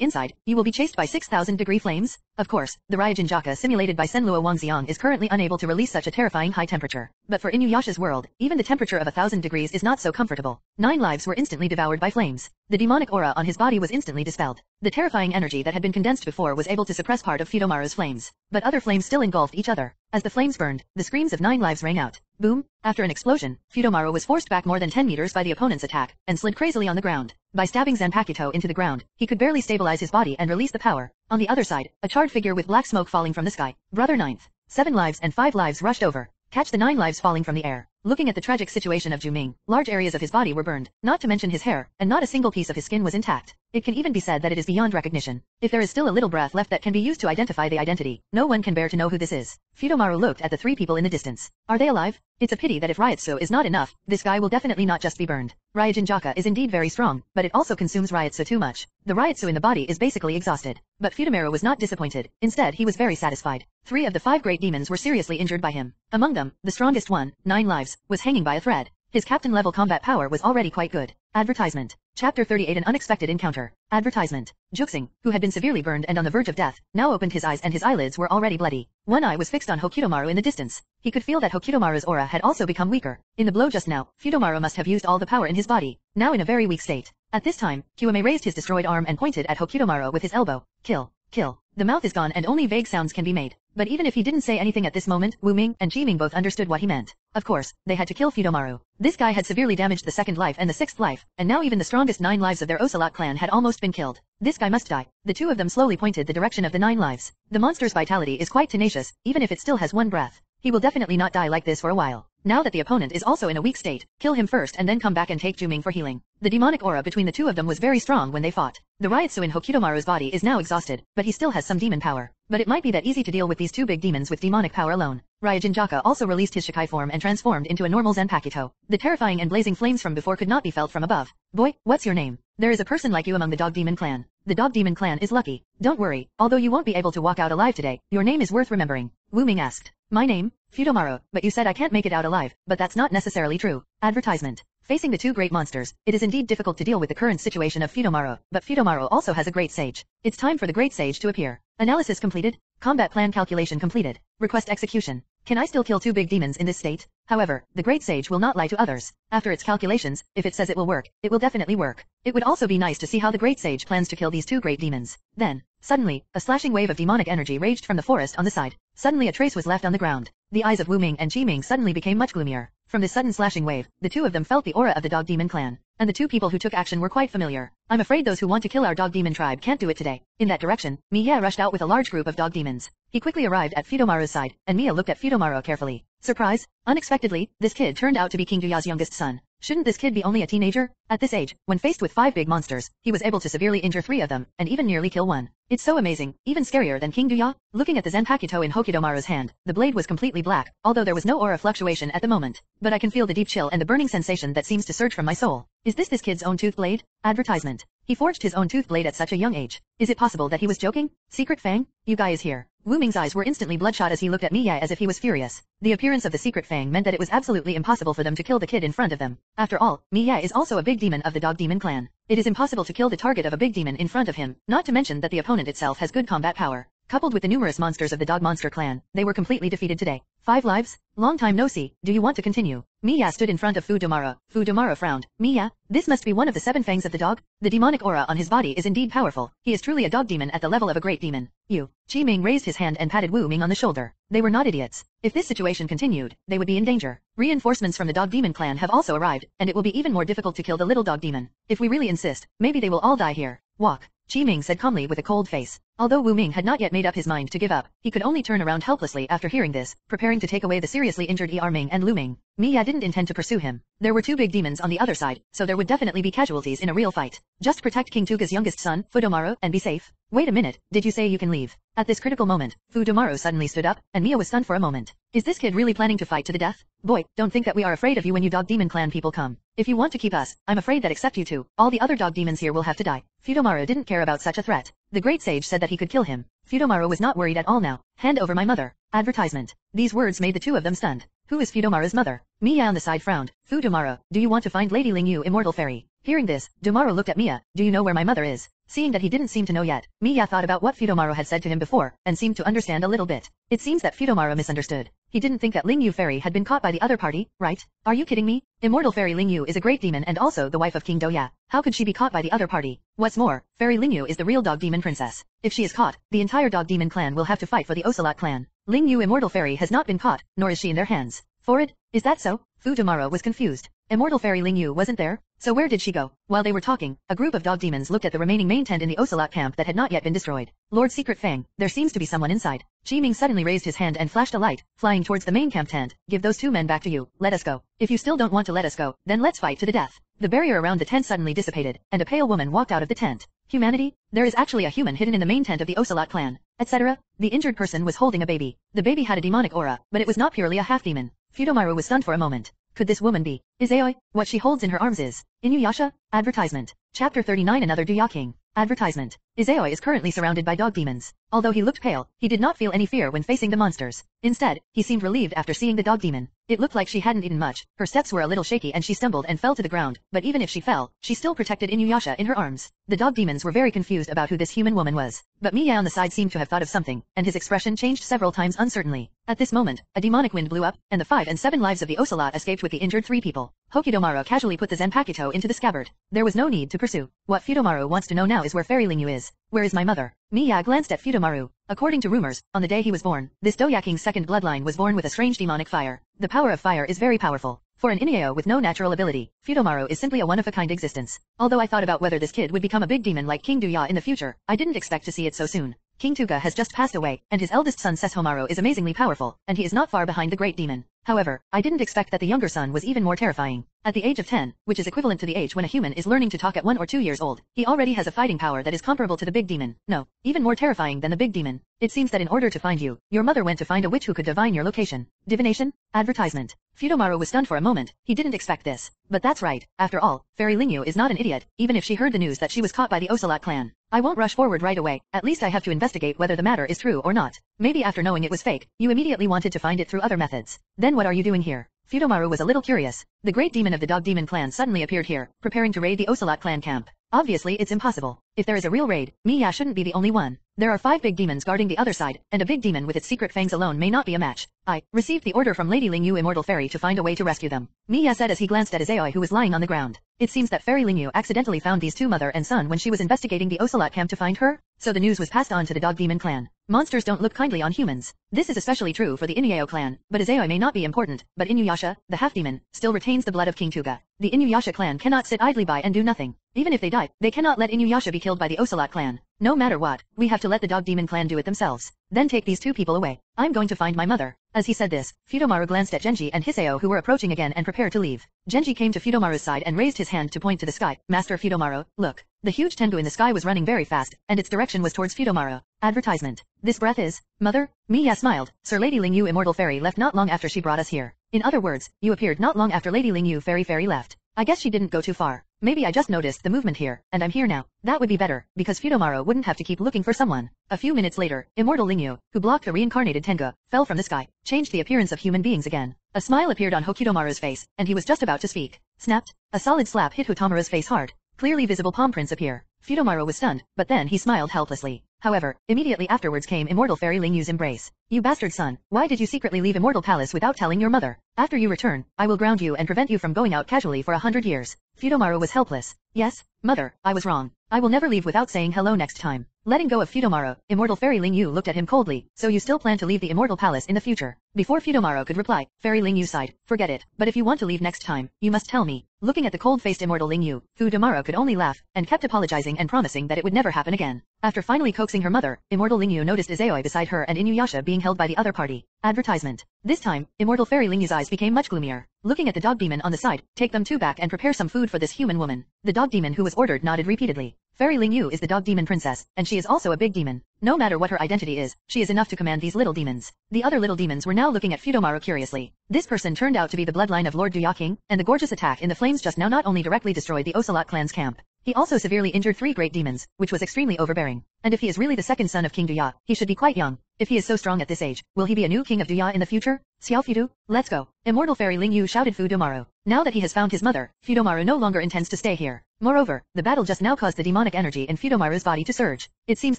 inside, you will be chased by 6,000 degree flames. Of course, the Ryūjin Jakka simulated by Senluo Wangxiang is currently unable to release such a terrifying high temperature. But for Inuyasha's world, even the temperature of a thousand degrees is not so comfortable. Nine lives were instantly devoured by flames. The demonic aura on his body was instantly dispelled. The terrifying energy that had been condensed before was able to suppress part of Fudomaru's flames. But other flames still engulfed each other. As the flames burned, the screams of nine lives rang out. Boom! After an explosion, Fudomaru was forced back more than 10 meters by the opponent's attack, and slid crazily on the ground. By stabbing Zanpakuto into the ground, he could barely stabilize his body and release the power. On the other side, a charred figure with black smoke falling from the sky. Brother Ninth. Seven lives and five lives rushed over. Catch the nine lives falling from the air. Looking at the tragic situation of Zhu Ming, large areas of his body were burned, not to mention his hair, and not a single piece of his skin was intact. It can even be said that it is beyond recognition. If there is still a little breath left that can be used to identify the identity, no one can bear to know who this is. Fudomaru looked at the three people in the distance. Are they alive? It's a pity that if Reiatsu is not enough, this guy will definitely not just be burned. Ryūjin Jakka is indeed very strong, but it also consumes Reiatsu too much. The Reiatsu in the body is basically exhausted. But Fudomaru was not disappointed. Instead, he was very satisfied. Three of the five great demons were seriously injured by him. Among them, the strongest one, Nine Lives, was hanging by a thread. His captain-level combat power was already quite good. Advertisement. Chapter 38 An Unexpected Encounter. Advertisement. Juxing, who had been severely burned and on the verge of death, now opened his eyes and his eyelids were already bloody. One eye was fixed on Hokutomaru in the distance. He could feel that Hokutomaru's aura had also become weaker. In the blow just now, Fudomaru must have used all the power in his body, now in a very weak state. At this time, Kiwame raised his destroyed arm and pointed at Hokutomaru with his elbow. Kill. Kill. The mouth is gone and only vague sounds can be made. But even if he didn't say anything at this moment, Wu Ming and Ji Ming both understood what he meant. Of course, they had to kill Fudomaru. This guy had severely damaged the second life and the sixth life, and now even the strongest nine lives of their Ocelot clan had almost been killed. This guy must die. The two of them slowly pointed the direction of the nine lives. The monster's vitality is quite tenacious, even if it still has one breath. He will definitely not die like this for a while. Now that the opponent is also in a weak state, kill him first and then come back and take Juming for healing. The demonic aura between the two of them was very strong when they fought. The Reiatsu in Hokutomaru's body is now exhausted, but he still has some demon power. But it might be that easy to deal with these two big demons with demonic power alone. Ryūjin Jakka also released his Shikai form and transformed into a normal Zanpakuto. The terrifying and blazing flames from before could not be felt from above. Boy, what's your name? There is a person like you among the Dog Demon clan. The Dog Demon clan is lucky. Don't worry, although you won't be able to walk out alive today, your name is worth remembering. Wu Ming asked. My name? Fudomaru, but you said I can't make it out alive, but that's not necessarily true. Advertisement. Facing the two great monsters, it is indeed difficult to deal with the current situation of Fudomaru, but Fudomaru also has a great sage. It's time for the great sage to appear. Analysis completed. Combat plan calculation completed. Request execution. Can I still kill two big demons in this state? However, the Great Sage will not lie to others. After its calculations, if it says it will work, it will definitely work. It would also be nice to see how the Great Sage plans to kill these two great demons. Then, suddenly, a slashing wave of demonic energy raged from the forest on the side. Suddenly a trace was left on the ground. The eyes of Wu Ming and Qi Ming suddenly became much gloomier. From this sudden slashing wave, the two of them felt the aura of the Dog Demon clan, and the two people who took action were quite familiar. I'm afraid those who want to kill our Dog Demon tribe can't do it today. In that direction, Miya rushed out with a large group of dog demons. He quickly arrived at Fudomaru's side, and Mia looked at Fudomaru carefully. Surprise! Unexpectedly, this kid turned out to be King Duya's youngest son. Shouldn't this kid be only a teenager? At this age, when faced with five big monsters, he was able to severely injure three of them, and even nearly kill one. It's so amazing, even scarier than King Duya. Looking at the Zanpakuto in Hokutomaru's hand, the blade was completely black, although there was no aura fluctuation at the moment. But I can feel the deep chill and the burning sensation that seems to surge from my soul. Is this this kid's own tooth blade? Advertisement. He forged his own tooth blade at such a young age. Is it possible that he was joking? Secret Fang? You guy is here. Wu Ming's eyes were instantly bloodshot as he looked at Miya as if he was furious. The appearance of the secret Fang meant that it was absolutely impossible for them to kill the kid in front of them. After all, Miya is also a big demon of the Dog Demon clan. It is impossible to kill the target of a big demon in front of him, not to mention that the opponent itself has good combat power. Coupled with the numerous monsters of the Dog Monster clan, they were completely defeated today. Five lives? Long time no see, do you want to continue? Miya stood in front of Fu Domara. Fu Domara frowned. Miya, this must be one of the seven fangs of the dog? The demonic aura on his body is indeed powerful. He is truly a dog demon at the level of a great demon. You. Qi Ming raised his hand and patted Wu Ming on the shoulder. They were not idiots. If this situation continued, they would be in danger. Reinforcements from the dog demon clan have also arrived, and it will be even more difficult to kill the little dog demon. If we really insist, maybe they will all die here. Walk. Qi Ming said calmly with a cold face. Although Wu Ming had not yet made up his mind to give up, he could only turn around helplessly after hearing this, preparing to take away the seriously injured Er Ming and Lu Ming. Miya didn't intend to pursue him. There were two big demons on the other side, so there would definitely be casualties in a real fight. Just protect King Tuga's youngest son, Fudomaru, and be safe. Wait a minute, did you say you can leave? At this critical moment, Fudomaru suddenly stood up, and Mia was stunned for a moment. Is this kid really planning to fight to the death? Boy, don't think that we are afraid of you when you dog demon clan people come. If you want to keep us, I'm afraid that except you two, all the other dog demons here will have to die. Fudomaru didn't care about such a threat. The great sage said that he could kill him. Fudomaru was not worried at all now. Hand over my mother. Advertisement. These words made the two of them stunned. Who is Fudomaru's mother? Mia on the side frowned. Fudomaru, do you want to find Lady Ling Yu immortal fairy? Hearing this, Domaru looked at Mia. Do you know where my mother is? Seeing that he didn't seem to know yet, Miya thought about what Fudomaru had said to him before, and seemed to understand a little bit. It seems that Fudomaru misunderstood. He didn't think that Ling Yu Fairy had been caught by the other party, right? Are you kidding me? Immortal Fairy Ling Yu is a great demon and also the wife of King Doya. How could she be caught by the other party? What's more, Fairy Ling Yu is the real dog demon princess. If she is caught, the entire dog demon clan will have to fight for the Ocelot clan. Ling Yu Immortal Fairy has not been caught, nor is she in their hands. Forward, is that so? Fu Fudomaru was confused. Immortal Fairy Ling Yu wasn't there? So where did she go? While they were talking, a group of dog demons looked at the remaining main tent in the Ocelot camp that had not yet been destroyed. Lord Secret Fang, there seems to be someone inside. Chi Ming suddenly raised his hand and flashed a light, flying towards the main camp tent. Give those two men back to you, let us go. If you still don't want to let us go, then let's fight to the death. The barrier around the tent suddenly dissipated, and a pale woman walked out of the tent. Humanity? There is actually a human hidden in the main tent of the Ocelot clan, etc. The injured person was holding a baby. The baby had a demonic aura, but it was not purely a half-demon. Fudomaru was stunned for a moment. Could this woman be? Izayoi? What she holds in her arms is Inuyasha? Advertisement. Chapter 39 Another King. Advertisement. Izayoi is currently surrounded by dog demons. Although he looked pale, he did not feel any fear when facing the monsters. Instead, he seemed relieved after seeing the dog demon. It looked like she hadn't eaten much, her steps were a little shaky and she stumbled and fell to the ground, but even if she fell, she still protected Inuyasha in her arms. The dog demons were very confused about who this human woman was, but Miya on the side seemed to have thought of something, and his expression changed several times uncertainly. At this moment, a demonic wind blew up, and the five and seven lives of the Ocelot escaped with the injured three people. Hokutomaru casually put the Zanpakuto into the scabbard. There was no need to pursue. What Fudomaru wants to know now is where Fairy Lingyu is. Where is my mother? Miya glanced at Fudomaru. According to rumors, on the day he was born, this Doyaking's second bloodline was born with a strange demonic fire. The power of fire is very powerful. For an Inuyao with no natural ability, Fudomaru is simply a one-of-a-kind existence. Although I thought about whether this kid would become a big demon like King Duya in the future, I didn't expect to see it so soon. King Tuga has just passed away, and his eldest son Sesshomaru is amazingly powerful, and he is not far behind the great demon. However, I didn't expect that the younger son was even more terrifying. At the age of 10, which is equivalent to the age when a human is learning to talk at 1 or 2 years old, he already has a fighting power that is comparable to the big demon. No, even more terrifying than the big demon. It seems that in order to find you, your mother went to find a witch who could divine your location. Divination? Advertisement. Fudomaru was stunned for a moment, he didn't expect this. But that's right, after all, Fairy Lingyu is not an idiot, even if she heard the news that she was caught by the Ocelot clan. I won't rush forward right away, at least I have to investigate whether the matter is true or not. Maybe after knowing it was fake, you immediately wanted to find it through other methods. Then what are you doing here? Fudomaru was a little curious. The great demon of the dog demon clan suddenly appeared here, preparing to raid the Ocelot clan camp. Obviously it's impossible. If there is a real raid, Miya shouldn't be the only one. There are five big demons guarding the other side, and a big demon with its secret fangs alone may not be a match. I received the order from Lady Ling Yu Immortal Fairy to find a way to rescue them. Miya said as he glanced at Izayoi who was lying on the ground. It seems that Fairy Ling Yu accidentally found these two mother and son when she was investigating the Ocelot camp to find her, so the news was passed on to the dog demon clan. Monsters don't look kindly on humans. This is especially true for the Inuyao clan, but Izayoi may not be important, but Inuyasha, the half-demon, still retains the blood of King Tuga. The Inuyasha clan cannot sit idly by and do nothing. Even if they die, they cannot let Inuyasha be killed by the Ocelot clan. No matter what, we have to let the dog demon clan do it themselves. Then take these two people away. I'm going to find my mother. As he said this, Fudomaru glanced at Genji and Hiseo who were approaching again and prepared to leave. Genji came to Fudomaru's side and raised his hand to point to the sky. Master Fudomaru, look. The huge Tengu in the sky was running very fast, and its direction was towards Fudomaru. Advertisement. This breath is, Mother? Miya smiled. Sir Lady Ling Yu Immortal Fairy left not long after she brought us here. In other words, you appeared not long after Lady Ling Yu Fairy Fairy left. I guess she didn't go too far. Maybe I just noticed the movement here, and I'm here now. That would be better, because Fudomaru wouldn't have to keep looking for someone. A few minutes later, Immortal Lingyu, who blocked the reincarnated Tengu, fell from the sky, changed the appearance of human beings again. A smile appeared on Hokutomaru's face, and he was just about to speak. Snapped. A solid slap hit Hotamura's face hard. Clearly visible palm prints appear. Fudomaru was stunned, but then he smiled helplessly. However, immediately afterwards came Immortal Fairy Lingyu's embrace. You bastard son, why did you secretly leave Immortal Palace without telling your mother? After you return, I will ground you and prevent you from going out casually for a hundred years. Fudomaru was helpless. Yes, mother, I was wrong. I will never leave without saying hello next time. Letting go of Fudomaru, Immortal Fairy Ling Yu looked at him coldly, so you still plan to leave the Immortal Palace in the future. Before Fudomaru could reply, Fairy Ling Yu sighed, forget it, but if you want to leave next time, you must tell me. Looking at the cold-faced Immortal Ling Yu, Fudomaru could only laugh, and kept apologizing and promising that it would never happen again. After finally coaxing her mother, Immortal Ling Yu noticed Izayoi beside her and Inuyasha being held by the other party. Advertisement. This time, Immortal Fairy Ling Yu's eyes became much gloomier. Looking at the dog demon on the side, take them two back and prepare some food for this human woman. The dog demon who was ordered nodded repeatedly. Fairy Ling Yu is the dog demon princess, and she is also a big demon. No matter what her identity is, she is enough to command these little demons. The other little demons were now looking at Fudomaru curiously. This person turned out to be the bloodline of Lord Duyaking, and the gorgeous attack in the flames just now not only directly destroyed the Ocelot clan's camp, He also severely injured three great demons, which was extremely overbearing. And if he is really the second son of King Duya, he should be quite young. If he is so strong at this age, will he be a new king of Duya in the future? Xiao Fudu, let's go. Immortal fairy Ling Yu shouted Fu Domaru. Now that he has found his mother, Fudomaru no longer intends to stay here. Moreover, the battle just now caused the demonic energy in Fudomaru's body to surge. It seems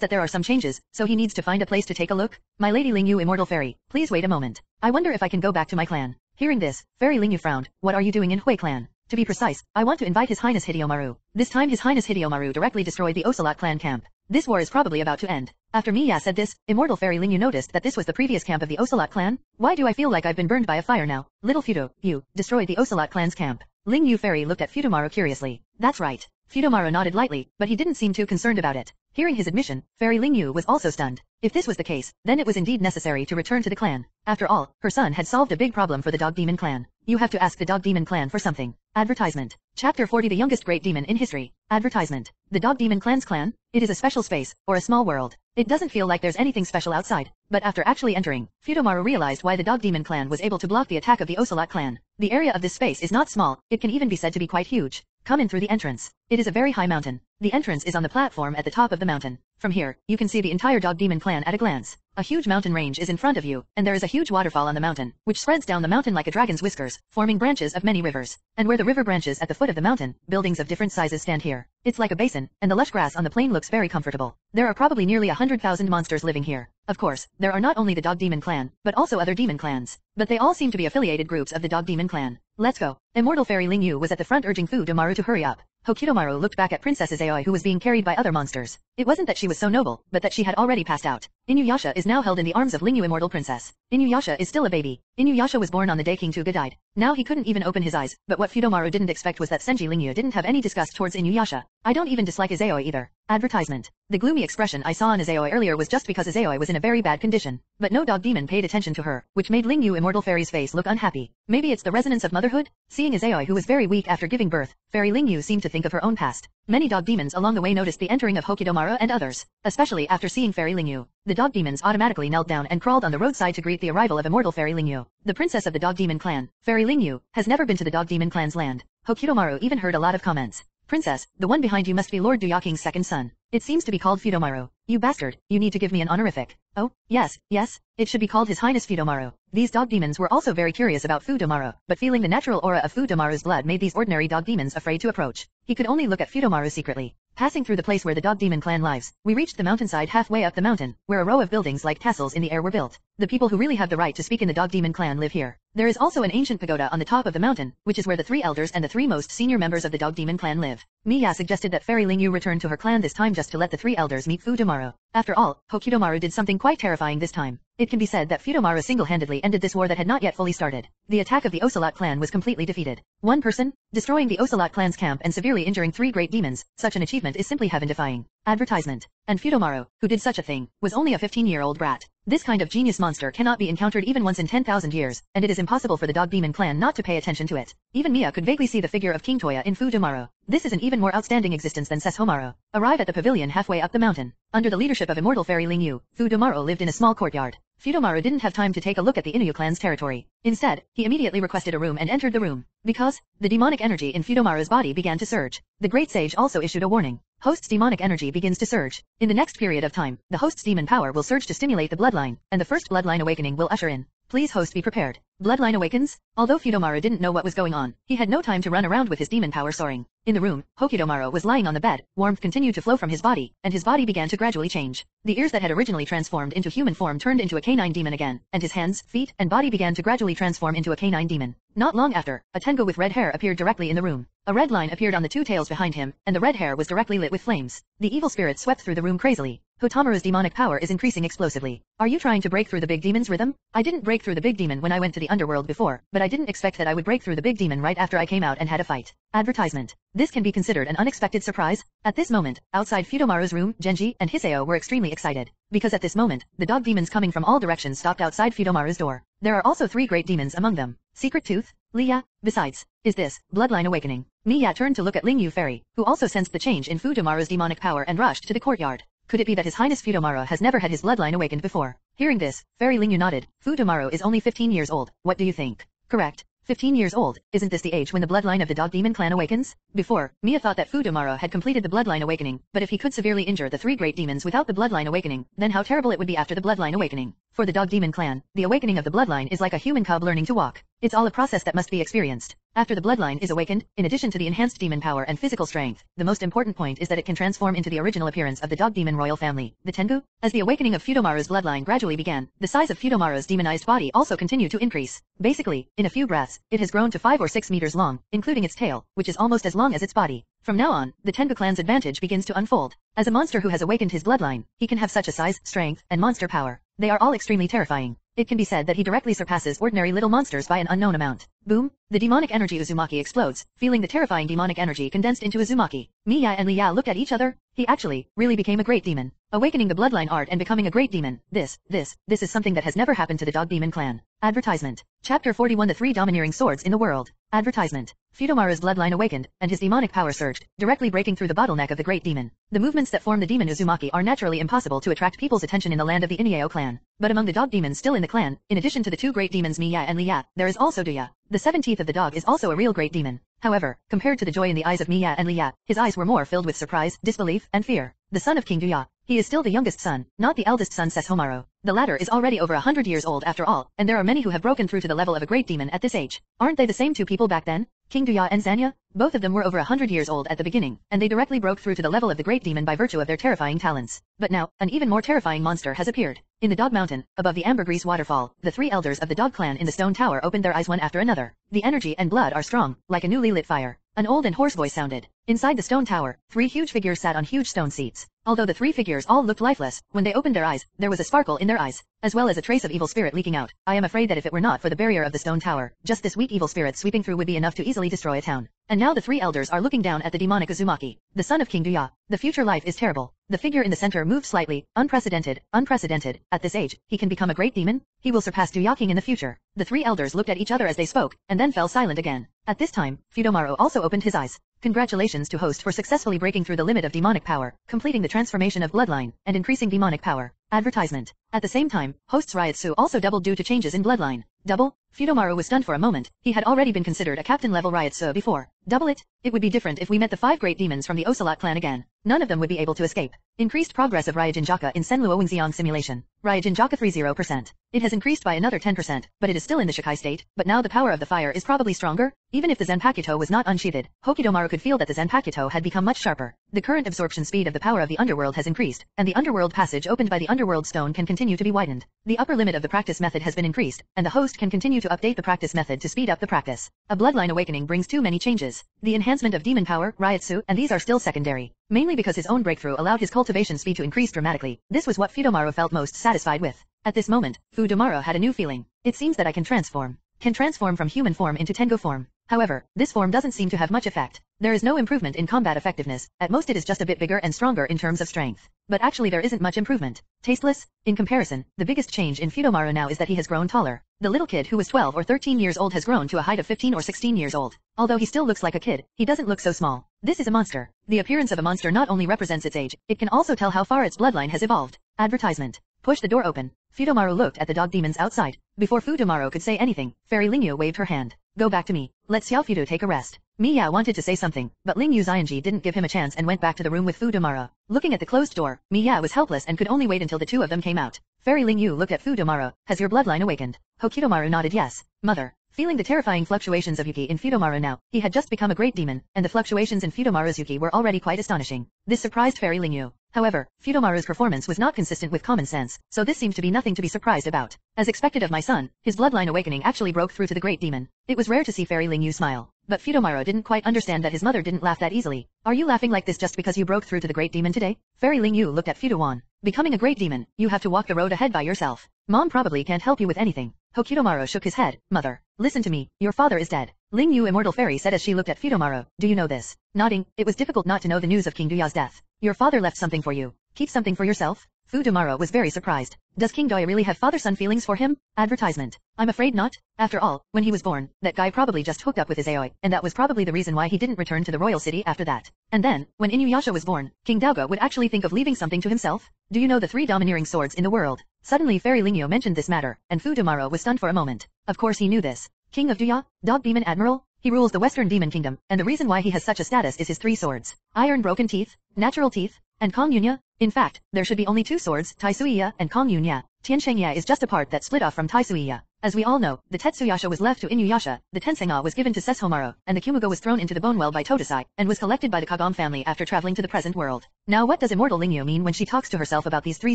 that there are some changes, so he needs to find a place to take a look. My lady Ling Yu Immortal Fairy, please wait a moment. I wonder if I can go back to my clan. Hearing this, Fairy Ling Yu frowned. What are you doing in Hui clan? To be precise, I want to invite His Highness Hideyomaru. This time His Highness Hideyomaru directly destroyed the Ocelot clan camp. This war is probably about to end. After Miya said this, Immortal Fairy Ling Yu noticed that this was the previous camp of the Ocelot clan. Why do I feel like I've been burned by a fire now? Little Fudo, you, destroyed the Ocelot clan's camp. Ling Yu Fairy looked at Fudomaru curiously. That's right. Fudomaru nodded lightly, but he didn't seem too concerned about it. Hearing his admission, Fairy Ling Yu was also stunned. If this was the case, then it was indeed necessary to return to the clan. After all, her son had solved a big problem for the Dog Demon clan. You have to ask the Dog Demon clan for something. Advertisement. Chapter 40 The youngest great demon in history. Advertisement. The Dog Demon clan's clan? It is a special space, or a small world. It doesn't feel like there's anything special outside. But after actually entering, Futomaru realized why the Dog Demon clan was able to block the attack of the Ocelot clan. The area of this space is not small, it can even be said to be quite huge. Come in through the entrance. It is a very high mountain. The entrance is on the platform at the top of the mountain. From here, you can see the entire Dog Demon clan at a glance. A huge mountain range is in front of you, and there is a huge waterfall on the mountain, which spreads down the mountain like a dragon's whiskers, forming branches of many rivers. And where the river branches at the foot of the mountain, buildings of different sizes stand here. It's like a basin, and the lush grass on the plain looks very comfortable. There are probably nearly a hundred thousand monsters living here. Of course, there are not only the Dog Demon clan, but also other demon clans. But they all seem to be affiliated groups of the Dog Demon clan. Let's go. Immortal Fairy Ling Yu was at the front urging Fu Domaru to hurry up. Hokutomaru looked back at Princess Aoi who was being carried by other monsters. It wasn't that she was so noble, but that she had already passed out. Inuyasha is now held in the arms of Lingyu Immortal Princess. Inuyasha is still a baby. Inuyasha was born on the day King Tuga died. Now he couldn't even open his eyes, but what Fudomaru didn't expect was that Senji Lingyu didn't have any disgust towards Inuyasha. I don't even dislike Izayoi either. Advertisement. The gloomy expression I saw on Izayoi earlier was just because Izayoi was in a very bad condition. But no dog demon paid attention to her, which made Lingyu Immortal Fairy's face look unhappy. Maybe it's the resonance of motherhood? Seeing Izayoi who was very weak after giving birth, Fairy Lingyu seemed to think of her own past. Many dog demons along the way noticed the entering of Hokutomaru and others, especially after seeing Fairy Lingyu. The dog demons automatically knelt down and crawled on the roadside to greet the arrival of immortal Fairy Lingyu. The princess of the dog demon clan, Fairy Lingyu, has never been to the dog demon clan's land. Hokutomaru even heard a lot of comments. Princess, the one behind you must be Lord Duyaking's second son. It seems to be called Fudomaru. You bastard, you need to give me an honorific. Oh, yes, yes, it should be called His Highness Fudomaru. These dog demons were also very curious about Fudomaru, but feeling the natural aura of Fudomaru's blood made these ordinary dog demons afraid to approach. He could only look at Fudomaru secretly. Passing through the place where the dog demon clan lives, we reached the mountainside halfway up the mountain, where a row of buildings like castles in the air were built. The people who really have the right to speak in the dog demon clan live here. There is also an ancient pagoda on the top of the mountain, which is where the three elders and the three most senior members of the dog demon clan live. Miya suggested that Fairy Lingyu return to her clan this time just to let the three elders meet Fudomaru tomorrow. After all, Hokutomaru did something quite terrifying this time. It can be said that Fudomaru single-handedly ended this war that had not yet fully started. The attack of the Ocelot clan was completely defeated. One person, destroying the Ocelot clan's camp and severely injuring three great demons, such an achievement is simply heaven-defying. Advertisement. And Fudomaru, who did such a thing, was only a 15-year-old brat. This kind of genius monster cannot be encountered even once in 10,000 years, and it is impossible for the Dog Demon clan not to pay attention to it. Even Mia could vaguely see the figure of King Toya in Fudomaru. This is an even more outstanding existence than Sesshomaru. Arrive at the pavilion halfway up the mountain. Under the leadership of immortal fairy Ling Yu, Fudomaru lived in a small courtyard. Fudomaru didn't have time to take a look at the Inuyao clan's territory. Instead, he immediately requested a room and entered the room. Because, the demonic energy in Fudomaru's body began to surge. The great sage also issued a warning. Host's demonic energy begins to surge. In the next period of time, the host's demon power will surge to stimulate the bloodline, and the first bloodline awakening will usher in. Please host be prepared. Bloodline awakens? Although Fudomaru didn't know what was going on, he had no time to run around with his demon power soaring. In the room, Hokutomaru was lying on the bed, warmth continued to flow from his body, and his body began to gradually change. The ears that had originally transformed into human form turned into a canine demon again, and his hands, feet, and body began to gradually transform into a canine demon. Not long after, a Tengu with red hair appeared directly in the room. A red line appeared on the two tails behind him, and the red hair was directly lit with flames. The evil spirit swept through the room crazily. Hotamaru's demonic power is increasing explosively. Are you trying to break through the big demon's rhythm? I didn't break through the big demon when I went to the underworld before, but I didn't expect that I would break through the big demon right after I came out and had a fight. Advertisement. This can be considered an unexpected surprise. At this moment, outside Fudomaru's room, Genji and Hiseo were extremely excited. Because at this moment, the dog demons coming from all directions stopped outside Fudomaru's door. There are also three great demons among them. Secret Tooth, Liya, besides, is this, Bloodline Awakening. Miya turned to look at Ling Yu Fairy, who also sensed the change in Fudomaru's demonic power and rushed to the courtyard. Could it be that His Highness Fudomaru has never had his bloodline awakened before? Hearing this, Fairy Ling Yu nodded. Fudomaru is only 15 years old, what do you think? Correct. 15 years old, isn't this the age when the bloodline of the dog demon clan awakens? Before, Mia thought that Fu Domaro had completed the bloodline awakening, but if he could severely injure the three great demons without the bloodline awakening, then how terrible it would be after the bloodline awakening. For the dog demon clan, the awakening of the bloodline is like a human cub learning to walk. It's all a process that must be experienced. After the bloodline is awakened, in addition to the enhanced demon power and physical strength, the most important point is that it can transform into the original appearance of the dog demon royal family, the Tengu. As the awakening of Fudomaru's bloodline gradually began, the size of Fudomaru's demonized body also continued to increase. Basically, in a few breaths, it has grown to 5 or 6 meters long, including its tail, which is almost as long as its body. From now on, the Tengu clan's advantage begins to unfold. As a monster who has awakened his bloodline, he can have such a size, strength, and monster power. They are all extremely terrifying. It can be said that he directly surpasses ordinary little monsters by an unknown amount. Boom! The demonic energy Uzumaki explodes, feeling the terrifying demonic energy condensed into Uzumaki. Miya and Liya looked at each other. He actually, really became a great demon. Awakening the bloodline art and becoming a great demon. This, this, this is something that has never happened to the dog demon clan. Advertisement. Chapter 41 The Three Domineering Swords in the World. Advertisement. Fudomaru's bloodline awakened, and his demonic power surged, directly breaking through the bottleneck of the great demon. The movements that form the demon Uzumaki are naturally impossible to attract people's attention in the land of the Inuyao clan. But among the dog demons still in the clan, in addition to the two great demons Miya and Liya, there is also Duya. The seven teeth of the dog is also a real great demon. However, compared to the joy in the eyes of Miya and Liya, his eyes were more filled with surprise, disbelief, and fear. The son of King Duya. He is still the youngest son, not the eldest son says Homaro. The latter is already over a hundred years old after all, and there are many who have broken through to the level of a great demon at this age. Aren't they the same two people back then? King Duya and Zanya? Both of them were over a hundred years old at the beginning, and they directly broke through to the level of the great demon by virtue of their terrifying talents. But now, an even more terrifying monster has appeared. In the Dog Mountain, above the ambergris waterfall, the three elders of the Dog clan in the stone tower opened their eyes one after another. The energy and blood are strong, like a newly lit fire. An old and hoarse voice sounded. Inside the stone tower, three huge figures sat on huge stone seats. Although the three figures all looked lifeless, when they opened their eyes, there was a sparkle in their eyes, as well as a trace of evil spirit leaking out. I am afraid that if it were not for the barrier of the stone tower, just this weak evil spirit sweeping through would be enough to easily destroy a town. And now the three elders are looking down at the demonic Uzumaki, the son of King Duya. The future life is terrible. The figure in the center moved slightly, unprecedented, unprecedented. At this age, he can become a great demon? He will surpass Duya King in the future. The three elders looked at each other as they spoke, and then fell silent again. At this time, Fudomaru also opened his eyes. Congratulations to host for successfully breaking through the limit of demonic power, completing the transformation of bloodline, and increasing demonic power. Advertisement. At the same time, host's Reiatsu also doubled due to changes in bloodline. Double? Fudomaru was stunned for a moment. He had already been considered a captain-level Reiatsu before. Double it? It would be different if we met the five great demons from the Ocelot clan again. None of them would be able to escape. Increased progress of Ryūjin Jakka in Senluo Wingxiang simulation. Ryūjin Jakka 30%. It has increased by another 10%, but it is still in the Shikai state, but now the power of the fire is probably stronger. Even if the Zanpakuto was not unsheathed, Hokutomaru could feel that the Zanpakuto had become much sharper. The current absorption speed of the power of the underworld has increased, and the underworld passage opened by the underworld stone can continue to be widened. The upper limit of the practice method has been increased, and the host can continue to update the practice method to speed up the practice. A bloodline awakening brings too many changes. The enhancement of demon power, Reiatsu, and these are still secondary. Mainly because his own breakthrough allowed his cultivation speed to increase dramatically. This was what Fudomaru felt most satisfied with. At this moment, Fudomaru had a new feeling. It seems that I can transform. Can transform from human form into Tengu form. However, this form doesn't seem to have much effect. There is no improvement in combat effectiveness, at most it is just a bit bigger and stronger in terms of strength. But actually there isn't much improvement. Tasteless? In comparison, the biggest change in Fudomaru now is that he has grown taller. The little kid who was 12 or 13 years old has grown to a height of 15 or 16 years old. Although he still looks like a kid, he doesn't look so small. This is a monster. The appearance of a monster not only represents its age, it can also tell how far its bloodline has evolved. Advertisement. Push the door open. Fudomaru looked at the dog demons outside. Before Fudomaru could say anything, Fairy Lingyu waved her hand. Go back to me. Let Xiao Fudo take a rest. Miya wanted to say something, but Lingyu Xianji didn't give him a chance and went back to the room with Fudomaru. Looking at the closed door, Miya was helpless and could only wait until the two of them came out. Fairy Lingyu looked at Fudomaru. Has your bloodline awakened? Hokutomaru nodded yes. Mother. Feeling the terrifying fluctuations of Yuki in Fudomaru now, he had just become a great demon, and the fluctuations in Fudomaru's Yuki were already quite astonishing. This surprised Fairy Lingyu. However, Fudomaru's performance was not consistent with common sense, so this seemed to be nothing to be surprised about. As expected of my son, his bloodline awakening actually broke through to the great demon. It was rare to see Fairy Lingyu smile, but Fudomaru didn't quite understand that his mother didn't laugh that easily. Are you laughing like this just because you broke through to the great demon today? Fairy Lingyu looked at Fudowan. Becoming a great demon, you have to walk the road ahead by yourself. Mom probably can't help you with anything. Hokutomaru shook his head. Mother, listen to me, your father is dead. Ling Yu Immortal Fairy said as she looked at Fudomaru. Do you know this? Nodding, it was difficult not to know the news of King Duya's death. Your father left something for you. Keep something for yourself? Fudomaru was very surprised. Does King Doi really have father-son feelings for him? Advertisement. I'm afraid not. After all, when he was born, that guy probably just hooked up with Izayoi, and that was probably the reason why he didn't return to the royal city after that. And then, when Inuyasha was born, King Daoga would actually think of leaving something to himself? Do you know the three domineering swords in the world? Suddenly Fairy Lingyu mentioned this matter, and Fudomaru was stunned for a moment. Of course he knew this. King of Duya, Dog Demon Admiral, he rules the Western Demon Kingdom, and the reason why he has such a status is his three swords. Iron Broken Teeth, Natural Teeth, and Kong Yunya. In fact, there should be only two swords, Tai Suiya and Kong Yunya. Tian Shengya is just a part that split off from Tai Suiya. As we all know, the Tessaiga was left to Inuyasha, the Tenseiga was given to Sesshomaru, and the Kumugo was thrown into the Bone Well by Totosai, and was collected by the Kagome family after traveling to the present world. Now what does immortal Lingyu mean when she talks to herself about these three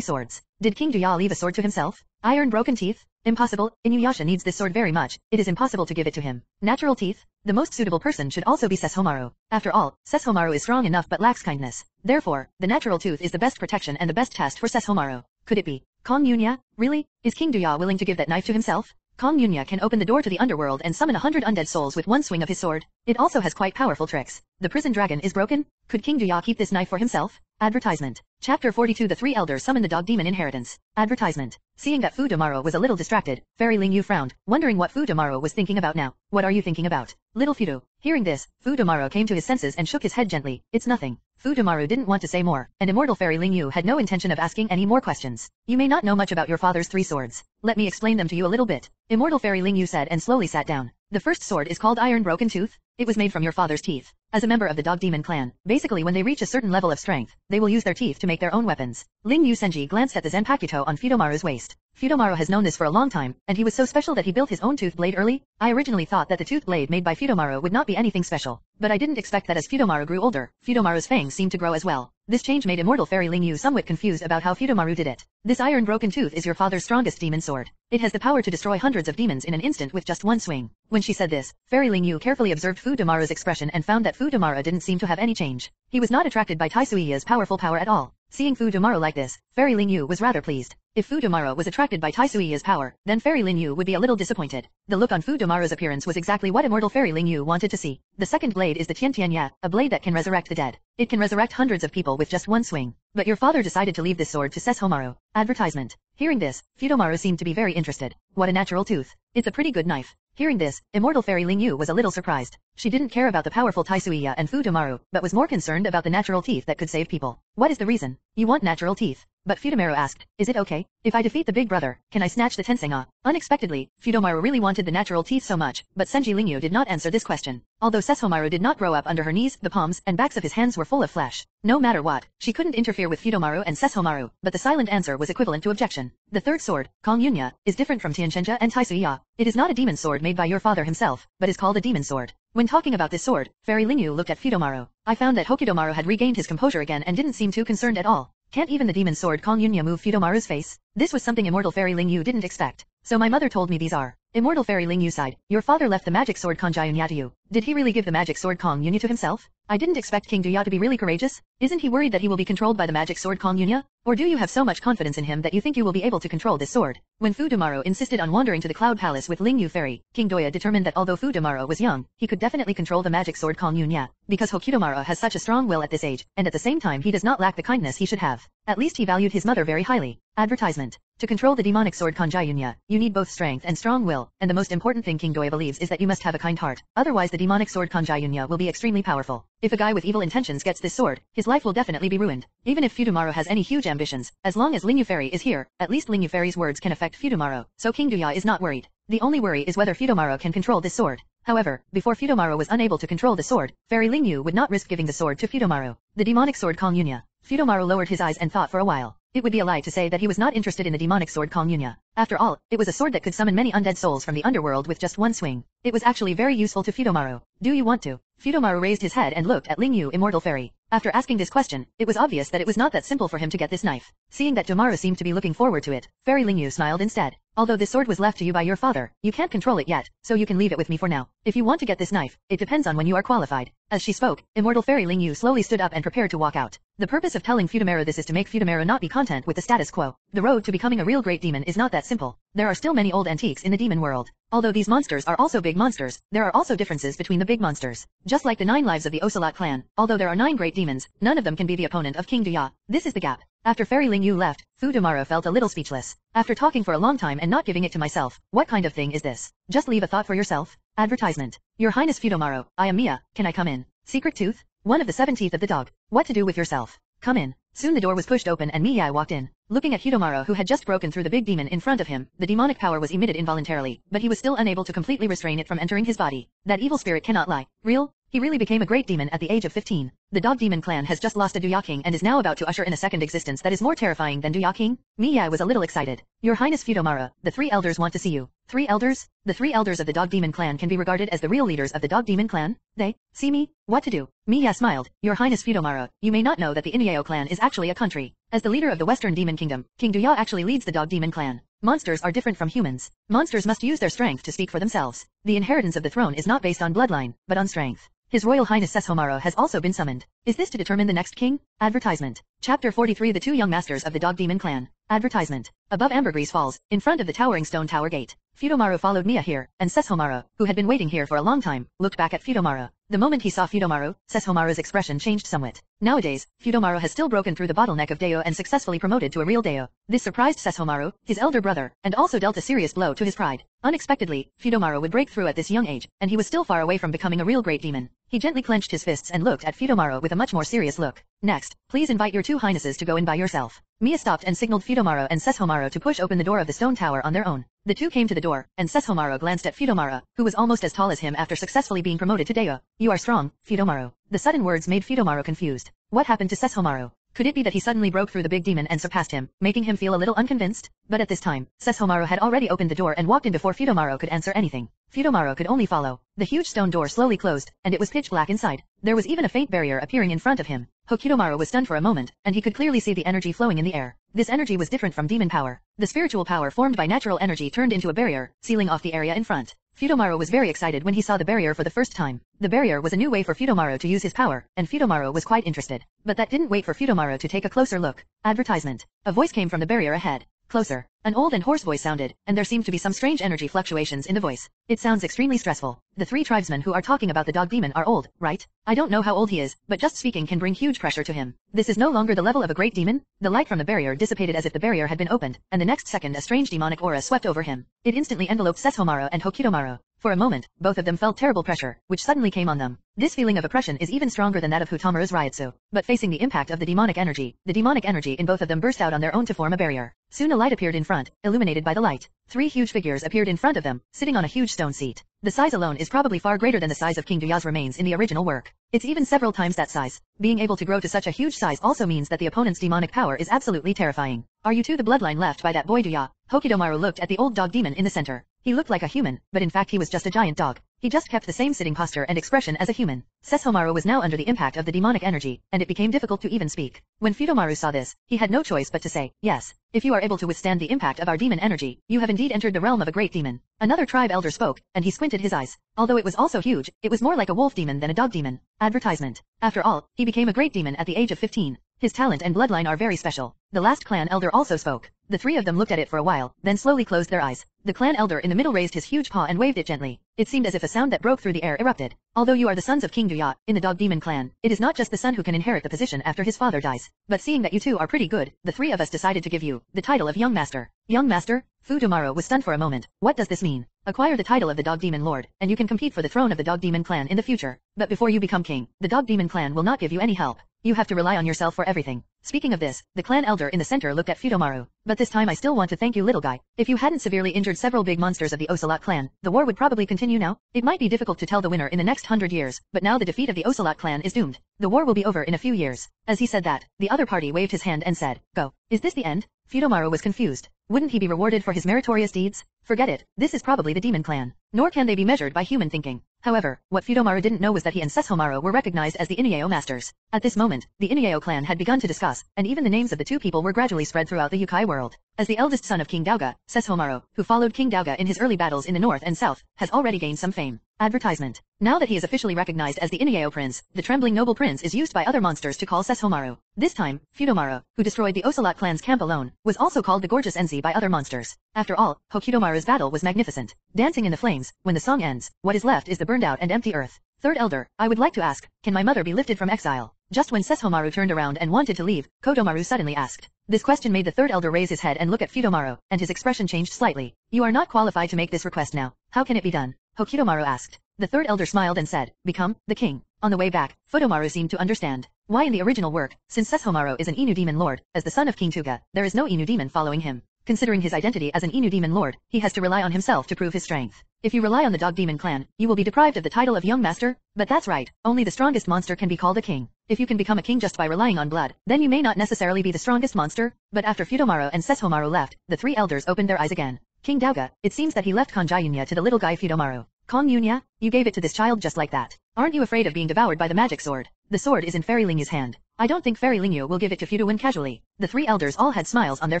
swords? Did King Duya leave a sword to himself? Iron broken teeth? Impossible, Inuyasha needs this sword very much, it is impossible to give it to him. Natural teeth? The most suitable person should also be Sesshomaru. After all, Sesshomaru is strong enough but lacks kindness. Therefore, the natural tooth is the best protection and the best test for Sesshomaru. Could it be? Kong Yunya? Really? Is King Duya willing to give that knife to himself? Kong Yunya can open the door to the underworld and summon a hundred undead souls with one swing of his sword. It also has quite powerful tricks. The prison dragon is broken? Could King Duya keep this knife for himself? Advertisement. Chapter 42 The Three Elders Summon the Dog Demon Inheritance. Advertisement. Seeing that Fu Domaro was a little distracted, Fairy Ling Yu frowned, wondering what Fu Domaro was thinking about now. What are you thinking about? Little Fudo. Hearing this, Fu Domaro came to his senses and shook his head gently. It's nothing. Fu Domaru didn't want to say more, and Immortal Fairy Ling Yu had no intention of asking any more questions. You may not know much about your father's three swords. Let me explain them to you a little bit. Immortal Fairy Ling Yu said and slowly sat down. The first sword is called Iron Broken Tooth. It was made from your father's teeth. As a member of the Dog Demon clan, basically when they reach a certain level of strength, they will use their teeth to make their own weapons. Ling Yu Senji glanced at the Zanpakuto on Fudomaru's waist. Fudomaru has known this for a long time, and he was so special that he built his own tooth blade early. I originally thought that the tooth blade made by Fudomaru would not be anything special, but I didn't expect that as Fudomaru grew older, Fudomaru's fangs seemed to grow as well. This change made Immortal Fairy Ling Yu somewhat confused about how Fudomaru did it. This iron broken tooth is your father's strongest demon sword. It has the power to destroy hundreds of demons in an instant with just one swing. When she said this, Fairy Ling Yu carefully observed Fudomaru's expression and found that Fudomaru didn't seem to have any change. He was not attracted by Tai Suiya's powerful power at all. Seeing Fu Domaro like this, Fairy Ling Yu was rather pleased. If Fu Domaro was attracted by Tai Suiya's power, then Fairy Ling Yu would be a little disappointed. The look on Fu Domaro's appearance was exactly what immortal Fairy Ling Yu wanted to see. The second blade is the Tian Tian Ya, a blade that can resurrect the dead. It can resurrect hundreds of people with just one swing. But your father decided to leave this sword to Sesshomaru. Advertisement. Hearing this, Fudomaru seemed to be very interested. What a natural tooth. It's a pretty good knife. Hearing this, immortal fairy Ling Yu was a little surprised. She didn't care about the powerful Tai Suiya and Fudomaru, but was more concerned about the natural teeth that could save people. What is the reason? You want natural teeth. But Fudomaru asked, is it okay? If I defeat the big brother, can I snatch the Tenseiga? Unexpectedly, Fudomaru really wanted the natural teeth so much, but Senji Lingyu did not answer this question. Although Sesshomaru did not grow up under her knees, the palms and backs of his hands were full of flesh. No matter what, she couldn't interfere with Fudomaru and Sesshomaru, but the silent answer was equivalent to objection. The third sword, Kong Yunya, is different from Tianshengja and Taisuya. It is not a demon sword made by your father himself, but is called a demon sword. When talking about this sword, Fairy Lingyu looked at Fudomaru. I found that Hokutomaru had regained his composure again and didn't seem too concerned at all. Can't even the demon sword Kong Yunya move Fudomaru's face? This was something Immortal Fairy Ling Yu didn't expect. So my mother told me these are. Immortal Fairy Ling Yu sighed. Your father left the magic sword Jayunya to you. Did he really give the magic sword Kong Yunya to himself? I didn't expect King Duya to be really courageous. Isn't he worried that he will be controlled by the magic sword Kong Yunya? Or do you have so much confidence in him that you think you will be able to control this sword? When Fu Domaro insisted on wandering to the Cloud Palace with Ling Yu Fairy, King Doya determined that although Fu Domaro was young, he could definitely control the magic sword Kong Yunya, because Hokutomaru has such a strong will at this age, and at the same time he does not lack the kindness he should have. At least he valued his mother very highly. Advertisement. To control the demonic sword Kanjayunya, you need both strength and strong will, and the most important thing King Doi believes is that you must have a kind heart. Otherwise the demonic sword Kanjayunya will be extremely powerful. If a guy with evil intentions gets this sword, his life will definitely be ruined. Even if Fudomaru has any huge ambitions, as long as Lingyu Fairy is here, at least Lingyu Fairy's words can affect Fudomaru, so King Duya is not worried. The only worry is whether Fudomaru can control this sword. However, before Fudomaru was unable to control the sword, Fairy Lingyu would not risk giving the sword to Fudomaru. The demonic sword Kong Yunya. Fudomaru lowered his eyes and thought for a while. It would be a lie to say that he was not interested in the demonic sword Yunya. After all, it was a sword that could summon many undead souls from the underworld with just one swing. It was actually very useful to Fudomaru. Do you want to? Fudomaru raised his head and looked at Ling Yu Immortal Fairy. After asking this question, it was obvious that it was not that simple for him to get this knife. Seeing that Domaru seemed to be looking forward to it, Fairy Ling Yu smiled instead. Although this sword was left to you by your father, you can't control it yet, so you can leave it with me for now. If you want to get this knife, it depends on when you are qualified. As she spoke, Immortal Fairy Ling Yu slowly stood up and prepared to walk out. The purpose of telling Fudomaru this is to make Fudomaru not be content with the status quo. The road to becoming a real great demon is not that simple. There are still many old antiques in the demon world. Although these monsters are also big monsters, there are also differences between the big monsters. Just like the nine lives of the Ocelot clan, although there are nine great demons, none of them can be the opponent of King Duya. This is the gap. After Fairy Ling Yu left, Fu Domaro felt a little speechless. After talking for a long time and not giving it to myself, what kind of thing is this? Just leave a thought for yourself. Advertisement. Your Highness Fudomaro, I am Mia, can I come in? Secret tooth? One of the seven teeth of the dog. What to do with yourself? Come in. Soon the door was pushed open and Mia walked in. Looking at Hidomaru who had just broken through the big demon in front of him, the demonic power was emitted involuntarily, but he was still unable to completely restrain it from entering his body. That evil spirit cannot lie. Real? He really became a great demon at the age of 15. The Dog Demon clan has just lost a Duya King and is now about to usher in a second existence that is more terrifying than Duya King. Mia was a little excited. Your Highness Fudomara, the three elders want to see you. Three elders? The three elders of the Dog Demon clan can be regarded as the real leaders of the Dog Demon clan? They, see me? What to do? Mia smiled. Your Highness Fudomara, you may not know that the Inuyao clan is actually a country. As the leader of the Western Demon Kingdom, King Duya actually leads the Dog Demon clan. Monsters are different from humans. Monsters must use their strength to speak for themselves. The inheritance of the throne is not based on bloodline, but on strength. His Royal Highness Sesshomaru has also been summoned. Is this to determine the next king? Advertisement. Chapter 43 The two young masters of the Dog Demon clan. Advertisement. Above Ambergris Falls, in front of the towering stone tower gate. Fudomaru followed Mia here, and Sesshomaru, who had been waiting here for a long time, looked back at Fudomaru. The moment he saw Fudomaru, Sesshomaru's expression changed somewhat. Nowadays, Fudomaru has still broken through the bottleneck of Deo and successfully promoted to a real Deo. This surprised Sesshomaru, his elder brother, and also dealt a serious blow to his pride. Unexpectedly, Fudomaru would break through at this young age, and he was still far away from becoming a real great demon. He gently clenched his fists and looked at Fudomaru with a much more serious look. Next, please invite your two highnesses to go in by yourself. Mia stopped and signaled Fudomaru and Sesshomaru to push open the door of the stone tower on their own. The two came to the door, and Sesshomaru glanced at Fudomaru, who was almost as tall as him after successfully being promoted to Deo. You are strong, Fudomaru. The sudden words made Fudomaru confused. What happened to Sesshomaru? Could it be that he suddenly broke through the big demon and surpassed him, making him feel a little unconvinced? But at this time, Sesshomaru had already opened the door and walked in before Fudomaru could answer anything. Fudomaru could only follow. The huge stone door slowly closed, and it was pitch black inside. There was even a faint barrier appearing in front of him. Hokutomaru was stunned for a moment, and he could clearly see the energy flowing in the air. This energy was different from demon power. The spiritual power formed by natural energy turned into a barrier, sealing off the area in front. Fudomaru was very excited when he saw the barrier for the first time. The barrier was a new way for Fudomaru to use his power, and Fudomaru was quite interested. But that didn't wait for Fudomaru to take a closer look. Advertisement. A voice came from the barrier ahead. Closer. An old and hoarse voice sounded, and there seemed to be some strange energy fluctuations in the voice. It sounds extremely stressful. The three tribesmen who are talking about the dog demon are old, right? I don't know how old he is, but just speaking can bring huge pressure to him. This is no longer the level of a great demon. The light from the barrier dissipated as if the barrier had been opened, and the next second a strange demonic aura swept over him. It instantly enveloped Sesshomaru and Hokutomaru. For a moment, both of them felt terrible pressure, which suddenly came on them. This feeling of oppression is even stronger than that of Hutamaru's Reiatsu. But facing the impact of the demonic energy, the demonic energy in both of them burst out on their own to form a barrier. Soon a light appeared in front, illuminated by the light. Three huge figures appeared in front of them, sitting on a huge stone seat. The size alone is probably far greater than the size of King Duya's remains in the original work. It's even several times that size. Being able to grow to such a huge size also means that the opponent's demonic power is absolutely terrifying. Are you two the bloodline left by that boy Duya? Hokutomaru looked at the old dog demon in the center. He looked like a human, but in fact he was just a giant dog. He just kept the same sitting posture and expression as a human. Sesshomaru was now under the impact of the demonic energy, and it became difficult to even speak. When Fudomaru saw this, he had no choice but to say, yes, if you are able to withstand the impact of our demon energy, you have indeed entered the realm of a great demon. Another tribe elder spoke, and he squinted his eyes. Although it was also huge, it was more like a wolf demon than a dog demon. Advertisement. After all, he became a great demon at the age of 15. His talent and bloodline are very special. The last clan elder also spoke. The three of them looked at it for a while, then slowly closed their eyes. The clan elder in the middle raised his huge paw and waved it gently. It seemed as if a sound that broke through the air erupted. Although you are the sons of King Duya, in the Dog Demon clan, it is not just the son who can inherit the position after his father dies. But seeing that you two are pretty good, the three of us decided to give you the title of Young Master. Young Master? Fudomaru was stunned for a moment. What does this mean? Acquire the title of the Dog Demon Lord, and you can compete for the throne of the Dog Demon clan in the future. But before you become king, the Dog Demon clan will not give you any help. You have to rely on yourself for everything. Speaking of this, the clan elder in the center looked at Fudomaru. But this time I still want to thank you little guy. If you hadn't severely injured several big monsters of the Ocelot clan, the war would probably continue now. It might be difficult to tell the winner in the next hundred years, but now the defeat of the Ocelot clan is doomed. The war will be over in a few years. As he said that, the other party waved his hand and said, Go. Is this the end? Fudomaru was confused. Wouldn't he be rewarded for his meritorious deeds? Forget it, this is probably the demon clan. Nor can they be measured by human thinking. However, what Fudomaru didn't know was that he and Sesshomaru were recognized as the Inuyao masters. At this moment, the Inuyao clan had begun to discuss, and even the names of the two people were gradually spread throughout the Youkai world. As the eldest son of King Dauga, Sesshomaru, who followed King Dauga in his early battles in the north and south, has already gained some fame. Advertisement. Now that he is officially recognized as the Inuyao prince, the trembling noble prince is used by other monsters to call Sesshomaru. This time, Fudomaru, who destroyed the Ocelot clan's camp alone, was also called the Gorgeous Enzi by other monsters. After all, Hokutomaru's battle was magnificent. Dancing in the flames, when the song ends, what is left is the burned out and empty earth. Third Elder, I would like to ask, can my mother be lifted from exile? Just when Sesshomaru turned around and wanted to leave, Kodomaru suddenly asked. This question made the third elder raise his head and look at Fudomaru, and his expression changed slightly. You are not qualified to make this request now. How can it be done? Hokutomaru asked. The third elder smiled and said, Become the king. On the way back, Fudomaru seemed to understand. Why in the original work, since Sesshomaru is an Inu demon lord, as the son of King Tuga, there is no Inu demon following him. Considering his identity as an Inu demon lord, he has to rely on himself to prove his strength. If you rely on the dog demon clan, you will be deprived of the title of young master, but that's right, only the strongest monster can be called a king. If you can become a king just by relying on blood, then you may not necessarily be the strongest monster, but after Fudomaru and Sesshomaru left, the three elders opened their eyes again. King Dauga, it seems that he left Kanjayunya to the little guy Fudomaru. Kong Yunya, you gave it to this child just like that. Aren't you afraid of being devoured by the magic sword? The sword is in Fairy Lingyu's hand. I don't think Fairy Lingyu will give it to Fudowen casually. The three elders all had smiles on their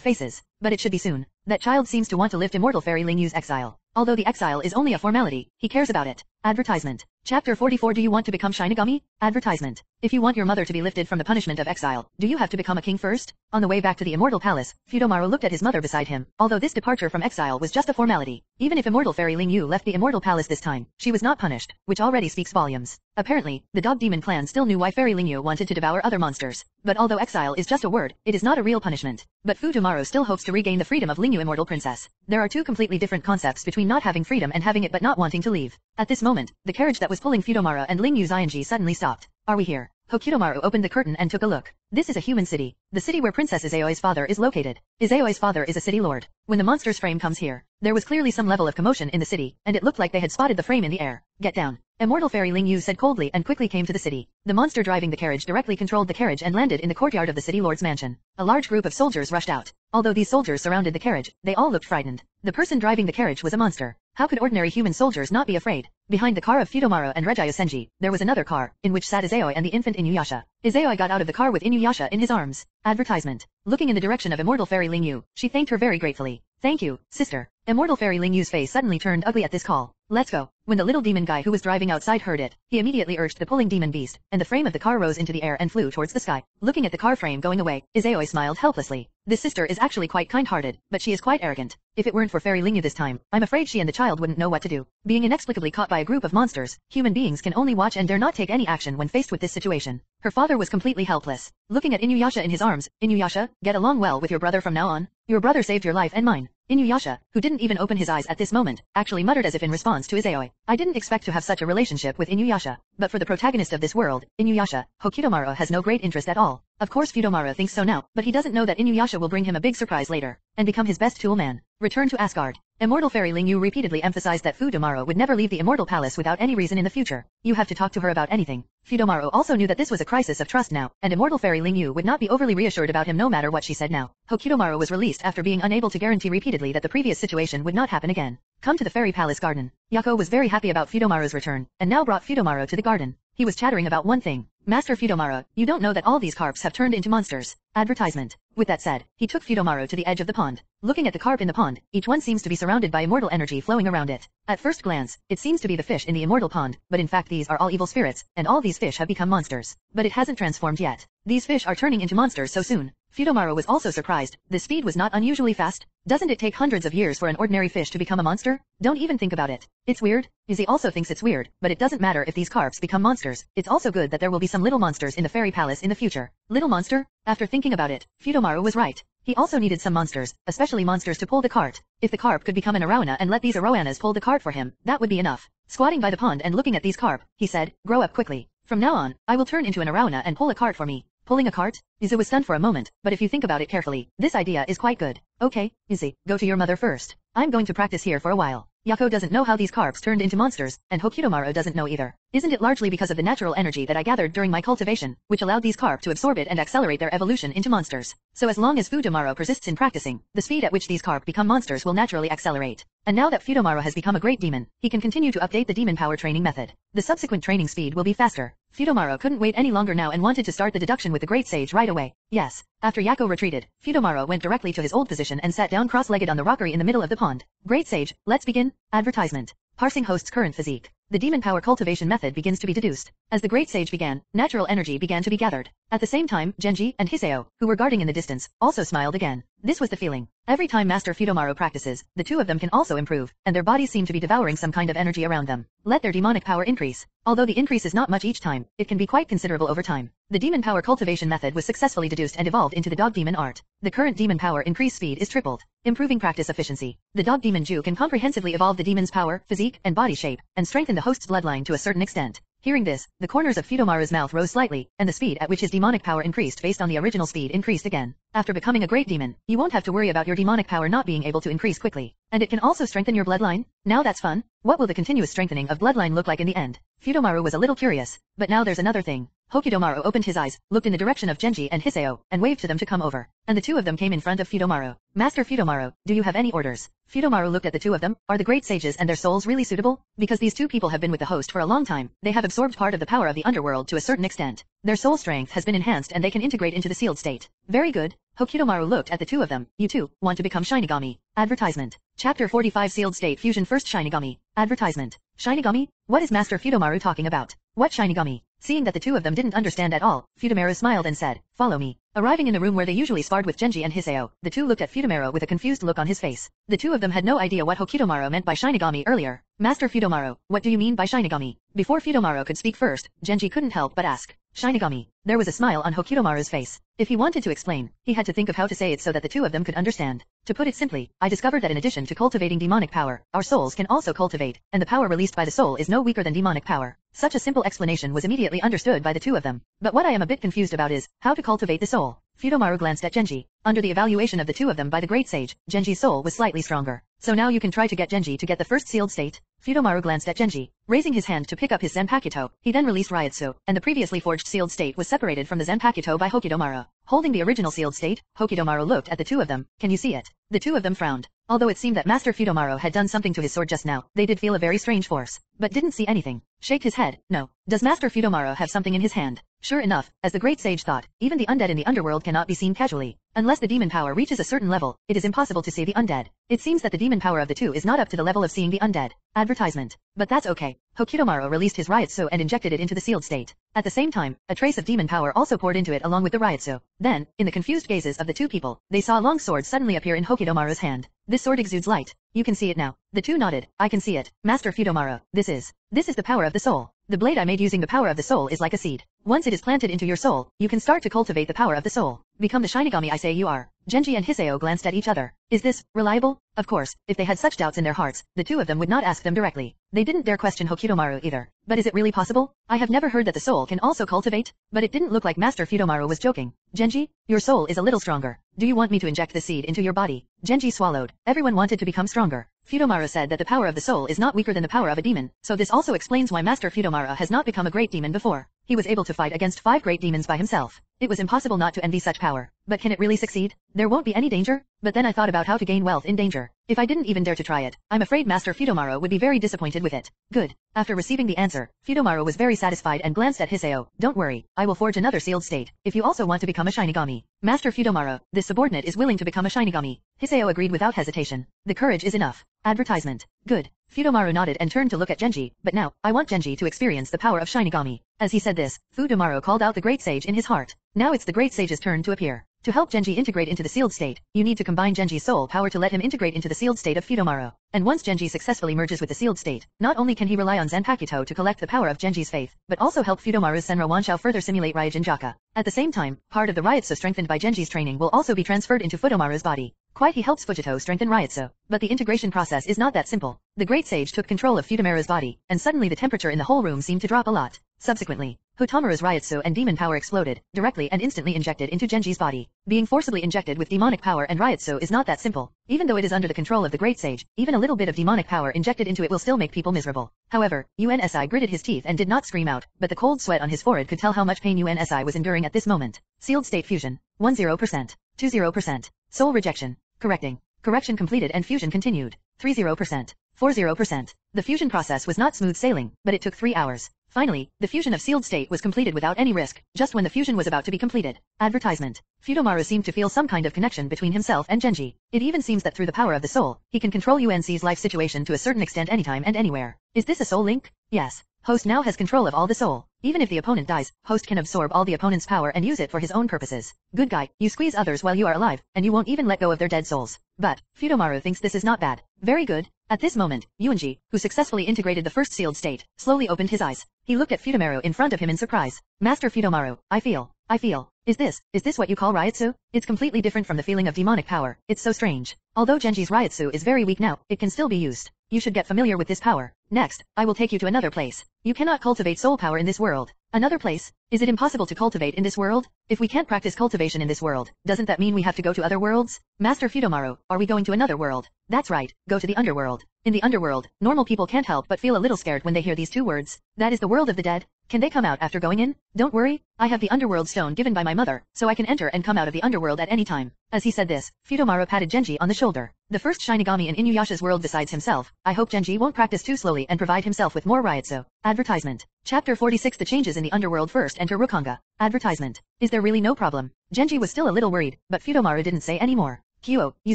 faces, but it should be soon. That child seems to want to lift immortal Fairy Lingyu's exile. Although the exile is only a formality, he cares about it. Advertisement. Chapter 44 Do you want to become Shinigami? Advertisement. If you want your mother to be lifted from the punishment of exile, do you have to become a king first? On the way back to the Immortal Palace, Fudomaru looked at his mother beside him, although this departure from exile was just a formality. Even if Immortal Fairy Ling Yu left the Immortal Palace this time, she was not punished, which already speaks volumes. Apparently, the Dog Demon clan still knew why Fairy Ling Yu wanted to devour other monsters. But although exile is just a word, it is not a real punishment. But Fudomaru still hopes to regain the freedom of Ling Yu Immortal Princess. There are two completely different concepts between not having freedom and having it but not wanting to leave. At this moment, the carriage that was pulling Fudomaru and Ling Yu's ing suddenly stopped. Are we here? Hokutomaru opened the curtain and took a look. This is a human city, the city where Princess Izayoi's father is located. Izayoi's father is a city lord. When the monster's frame comes here, there was clearly some level of commotion in the city, and it looked like they had spotted the frame in the air. Get down. Immortal Fairy Ling Yu said coldly and quickly came to the city. The monster driving the carriage directly controlled the carriage and landed in the courtyard of the city lord's mansion. A large group of soldiers rushed out. Although these soldiers surrounded the carriage, they all looked frightened. The person driving the carriage was a monster. How could ordinary human soldiers not be afraid? Behind the car of Fudomaru and Regiyo Senji, there was another car, in which sat Izayoi and the infant Inuyasha. Izayoi got out of the car with Inuyasha in his arms. Advertisement. Looking in the direction of Immortal Fairy Ling Yu, she thanked her very gratefully. Thank you, sister. Immortal Fairy Ling Yu's face suddenly turned ugly at this call. Let's go. When the little demon guy who was driving outside heard it, he immediately urged the pulling demon beast, and the frame of the car rose into the air and flew towards the sky. Looking at the car frame going away, Izayoi smiled helplessly. This sister is actually quite kind-hearted, but she is quite arrogant. If it weren't for Fairy Lingyu this time, I'm afraid she and the child wouldn't know what to do. Being inexplicably caught by a group of monsters, human beings can only watch and dare not take any action when faced with this situation. Her father was completely helpless. Looking at Inuyasha in his arms, Inuyasha, get along well with your brother from now on. Your brother saved your life and mine. Inuyasha, who didn't even open his eyes at this moment, actually muttered as if in response to his aoi. I didn't expect to have such a relationship with Inuyasha, but for the protagonist of this world, Inuyasha, Hokutomaru has no great interest at all. Of course Fudomaru thinks so now, but he doesn't know that Inuyasha will bring him a big surprise later, and become his best tool man. Return to Asgard. Immortal Fairy Ling Yu repeatedly emphasized that Fudomaru would never leave the Immortal Palace without any reason in the future. You have to talk to her about anything. Fudomaru also knew that this was a crisis of trust now, and Immortal Fairy Ling Yu would not be overly reassured about him no matter what she said now. Hokutomaru was released after being unable to guarantee repeatedly that the previous situation would not happen again. Come to the Fairy Palace garden. Yako was very happy about Fudomaru's return, and now brought Fudomaru to the garden. He was chattering about one thing. Master Fudomaru, you don't know that all these carps have turned into monsters. Advertisement. With that said, he took Fudomaru to the edge of the pond. Looking at the carp in the pond, each one seems to be surrounded by immortal energy flowing around it. At first glance, it seems to be the fish in the immortal pond, but in fact these are all evil spirits, and all these fish have become monsters. But it hasn't transformed yet. These fish are turning into monsters so soon. Fudomaru was also surprised. The speed was not unusually fast. Doesn't it take hundreds of years for an ordinary fish to become a monster? Don't even think about it. It's weird. Izzy also thinks it's weird, but it doesn't matter if these carps become monsters. It's also good that there will be some little monsters in the fairy palace in the future. Little monster? After thinking about it, Fudomaru was right. He also needed some monsters, especially monsters to pull the cart. If the carp could become an arowana and let these arowanas pull the cart for him, that would be enough. Squatting by the pond and looking at these carp, he said, grow up quickly. From now on, I will turn into an arowana and pull a cart for me. Pulling a cart? Izu was stunned for a moment, but if you think about it carefully, this idea is quite good. Okay, Izzy, go to your mother first. I'm going to practice here for a while. Yako doesn't know how these carps turned into monsters, and Hokutomaru doesn't know either. Isn't it largely because of the natural energy that I gathered during my cultivation, which allowed these carp to absorb it and accelerate their evolution into monsters? So as long as Fudomaru persists in practicing, the speed at which these carp become monsters will naturally accelerate. And now that Fudomaru has become a great demon, he can continue to update the demon power training method. The subsequent training speed will be faster. Fudomaru couldn't wait any longer now and wanted to start the deduction with the Great Sage right away. Yes. After Yako retreated, Fudomaru went directly to his old position and sat down cross-legged on the rockery in the middle of the pond. Great Sage, let's begin. Advertisement. Parsing host's current physique. The demon power cultivation method begins to be deduced. As the great sage began, natural energy began to be gathered. At the same time, Genji and Hiseo, who were guarding in the distance, also smiled again. This was the feeling. Every time Master Fudomaru practices, the two of them can also improve, and their bodies seem to be devouring some kind of energy around them. Let their demonic power increase. Although the increase is not much each time, it can be quite considerable over time. The demon power cultivation method was successfully deduced and evolved into the dog demon art. The current demon power increase speed is tripled, improving practice efficiency. The dog demon Ju can comprehensively evolve the demon's power, physique, and body shape, and strengthen the host's bloodline to a certain extent. Hearing this, the corners of Fudomaru's mouth rose slightly, and the speed at which his demonic power increased based on the original speed increased again. After becoming a great demon, you won't have to worry about your demonic power not being able to increase quickly. And it can also strengthen your bloodline? Now that's fun. What will the continuous strengthening of bloodline look like in the end? Fudomaru was a little curious, but now there's another thing. Hokutomaru opened his eyes, looked in the direction of Genji and Hiseo, and waved to them to come over. And the two of them came in front of Fudomaru. Master Fudomaru, do you have any orders? Fudomaru looked at the two of them. Are the great sages and their souls really suitable? Because these two people have been with the host for a long time, they have absorbed part of the power of the underworld to a certain extent. Their soul strength has been enhanced and they can integrate into the sealed state. Very good. Hokutomaru looked at the two of them. You two, want to become Shinigami. Advertisement. Chapter 45 Sealed State Fusion First Shinigami. Advertisement. Shinigami? What is Master Fudomaru talking about? What Shinigami? Seeing that the two of them didn't understand at all, Fudomaru smiled and said, Follow me. Arriving in the room where they usually sparred with Genji and Hiseo, the two looked at Fudomaru with a confused look on his face. The two of them had no idea what Hokutomaru meant by Shinigami earlier. Master Fudomaru, what do you mean by Shinigami? Before Fudomaru could speak first, Genji couldn't help but ask. Shinigami. There was a smile on Hokutomaru's face. If he wanted to explain, he had to think of how to say it so that the two of them could understand. To put it simply, I discovered that in addition to cultivating demonic power, our souls can also cultivate, and the power released by the soul is no weaker than demonic power. Such a simple explanation was immediately understood by the two of them. But what I am a bit confused about is, how to cultivate the soul. Fudomaru glanced at Genji. Under the evaluation of the two of them by the great sage, Genji's soul was slightly stronger. So now you can try to get Genji to get the first sealed state. Fudomaru glanced at Genji, raising his hand to pick up his Zanpakuto. He then released Reiatsu, and the previously forged sealed state was separated from the Zanpakuto by Hokutomaru. Holding the original sealed state, Hokutomaru looked at the two of them. Can you see it? The two of them frowned. Although it seemed that Master Fudomaru had done something to his sword just now, they did feel a very strange force, but didn't see anything. Shake his head, no. Does Master Fudomaru have something in his hand? Sure enough, as the great sage thought, even the undead in the underworld cannot be seen casually. Unless the demon power reaches a certain level, it is impossible to see the undead. It seems that the demon power of the two is not up to the level of seeing the undead. Advertisement. But that's okay. Hokutomaru released his Reiatsu and injected it into the sealed state. At the same time, a trace of demon power also poured into it along with the Reiatsu. Then, in the confused gazes of the two people, they saw a long sword suddenly appear in Hokutomaru's hand. This sword exudes light. You can see it now. The two nodded. I can see it. Master Fudomaru, this is. This is the power of the soul. The blade I made using the power of the soul is like a seed. Once it is planted into your soul, you can start to cultivate the power of the soul. Become the Shinigami I say you are. Genji and Hiseo glanced at each other. Is this, reliable? Of course, if they had such doubts in their hearts, the two of them would not ask them directly. They didn't dare question Hokutomaru either. But is it really possible? I have never heard that the soul can also cultivate, but it didn't look like Master Fudomaru was joking. Genji, your soul is a little stronger. Do you want me to inject the seed into your body? Genji swallowed. Everyone wanted to become stronger. Fudomaru said that the power of the soul is not weaker than the power of a demon, so this also explains why Master Fudomaru has not become a great demon before. He was able to fight against five great demons by himself. It was impossible not to envy such power. But can it really succeed? There won't be any danger? But then I thought about how to gain wealth in danger. If I didn't even dare to try it, I'm afraid Master Fudomaru would be very disappointed with it. Good. After receiving the answer, Fudomaru was very satisfied and glanced at Hiseo. Don't worry, I will forge another sealed state, if you also want to become a Shinigami. Master Fudomaru, this subordinate is willing to become a Shinigami. Hiseo agreed without hesitation. The courage is enough. Advertisement. Good. Fudomaru nodded and turned to look at Genji, but now, I want Genji to experience the power of Shinigami. As he said this, Fudomaru called out the Great Sage in his heart. Now it's the Great Sage's turn to appear. To help Genji integrate into the sealed state, you need to combine Genji's soul power to let him integrate into the sealed state of Fudomaru. And once Genji successfully merges with the sealed state, not only can he rely on Zanpakuto to collect the power of Genji's faith, but also help Fudomaru's Senra Wanshao further simulate Ryūjin Jakka. At the same time, part of the Reiatsu strengthened by Genji's training will also be transferred into Fudomaru's body. Quite he helps Fujito strengthen Reiatsu, but the integration process is not that simple. The Great Sage took control of Fudomaru's body, and suddenly the temperature in the whole room seemed to drop a lot. Subsequently, Hotomaru's Reiatsu and demon power exploded, directly and instantly injected into Genji's body. Being forcibly injected with demonic power and Reiatsu is not that simple. Even though it is under the control of the Great Sage, even a little bit of demonic power injected into it will still make people miserable. However, UNSI gritted his teeth and did not scream out, but the cold sweat on his forehead could tell how much pain UNSI was enduring at this moment. Sealed state fusion. 10%. 20%. Soul rejection. Correcting. Correction completed and fusion continued. 30%. 40%. The fusion process was not smooth sailing, but it took three hours. Finally, the fusion of sealed state was completed without any risk, just when the fusion was about to be completed. Advertisement. Fudomaru seemed to feel some kind of connection between himself and Genji. It even seems that through the power of the soul, he can control UNC's life situation to a certain extent anytime and anywhere. Is this a soul link? Yes. Host now has control of all the soul. Even if the opponent dies, Host can absorb all the opponent's power and use it for his own purposes. Good guy, you squeeze others while you are alive, and you won't even let go of their dead souls. But, Fudomaru thinks this is not bad. Very good. At this moment, Yuanji, who successfully integrated the first sealed state, slowly opened his eyes. He looked at Fudomaru in front of him in surprise. Master Fudomaru, I feel. I feel. Is this, is this what you call Reiatsu? It's completely different from the feeling of demonic power. It's so strange. Although Genji's Reiatsu is very weak now, it can still be used. You should get familiar with this power. Next, I will take you to another place. You cannot cultivate soul power in this world. Another place? Is it impossible to cultivate in this world? If we can't practice cultivation in this world, doesn't that mean we have to go to other worlds? Master Fudomaru, are we going to another world? That's right, go to the underworld. In the underworld, normal people can't help but feel a little scared when they hear these two words. That is the world of the dead. Can they come out after going in? Don't worry, I have the underworld stone given by my mother, so I can enter and come out of the underworld at any time. As he said this, Fudomaru patted Genji on the shoulder. The first Shinigami in Inuyasha's world besides himself, I hope Genji won't practice too slowly and provide himself with more Reiatsu. Advertisement. Chapter 46 The changes in the underworld first enter Rukongai. Advertisement. Is there really no problem? Genji was still a little worried, but Fudomaru didn't say any more. Kyo, you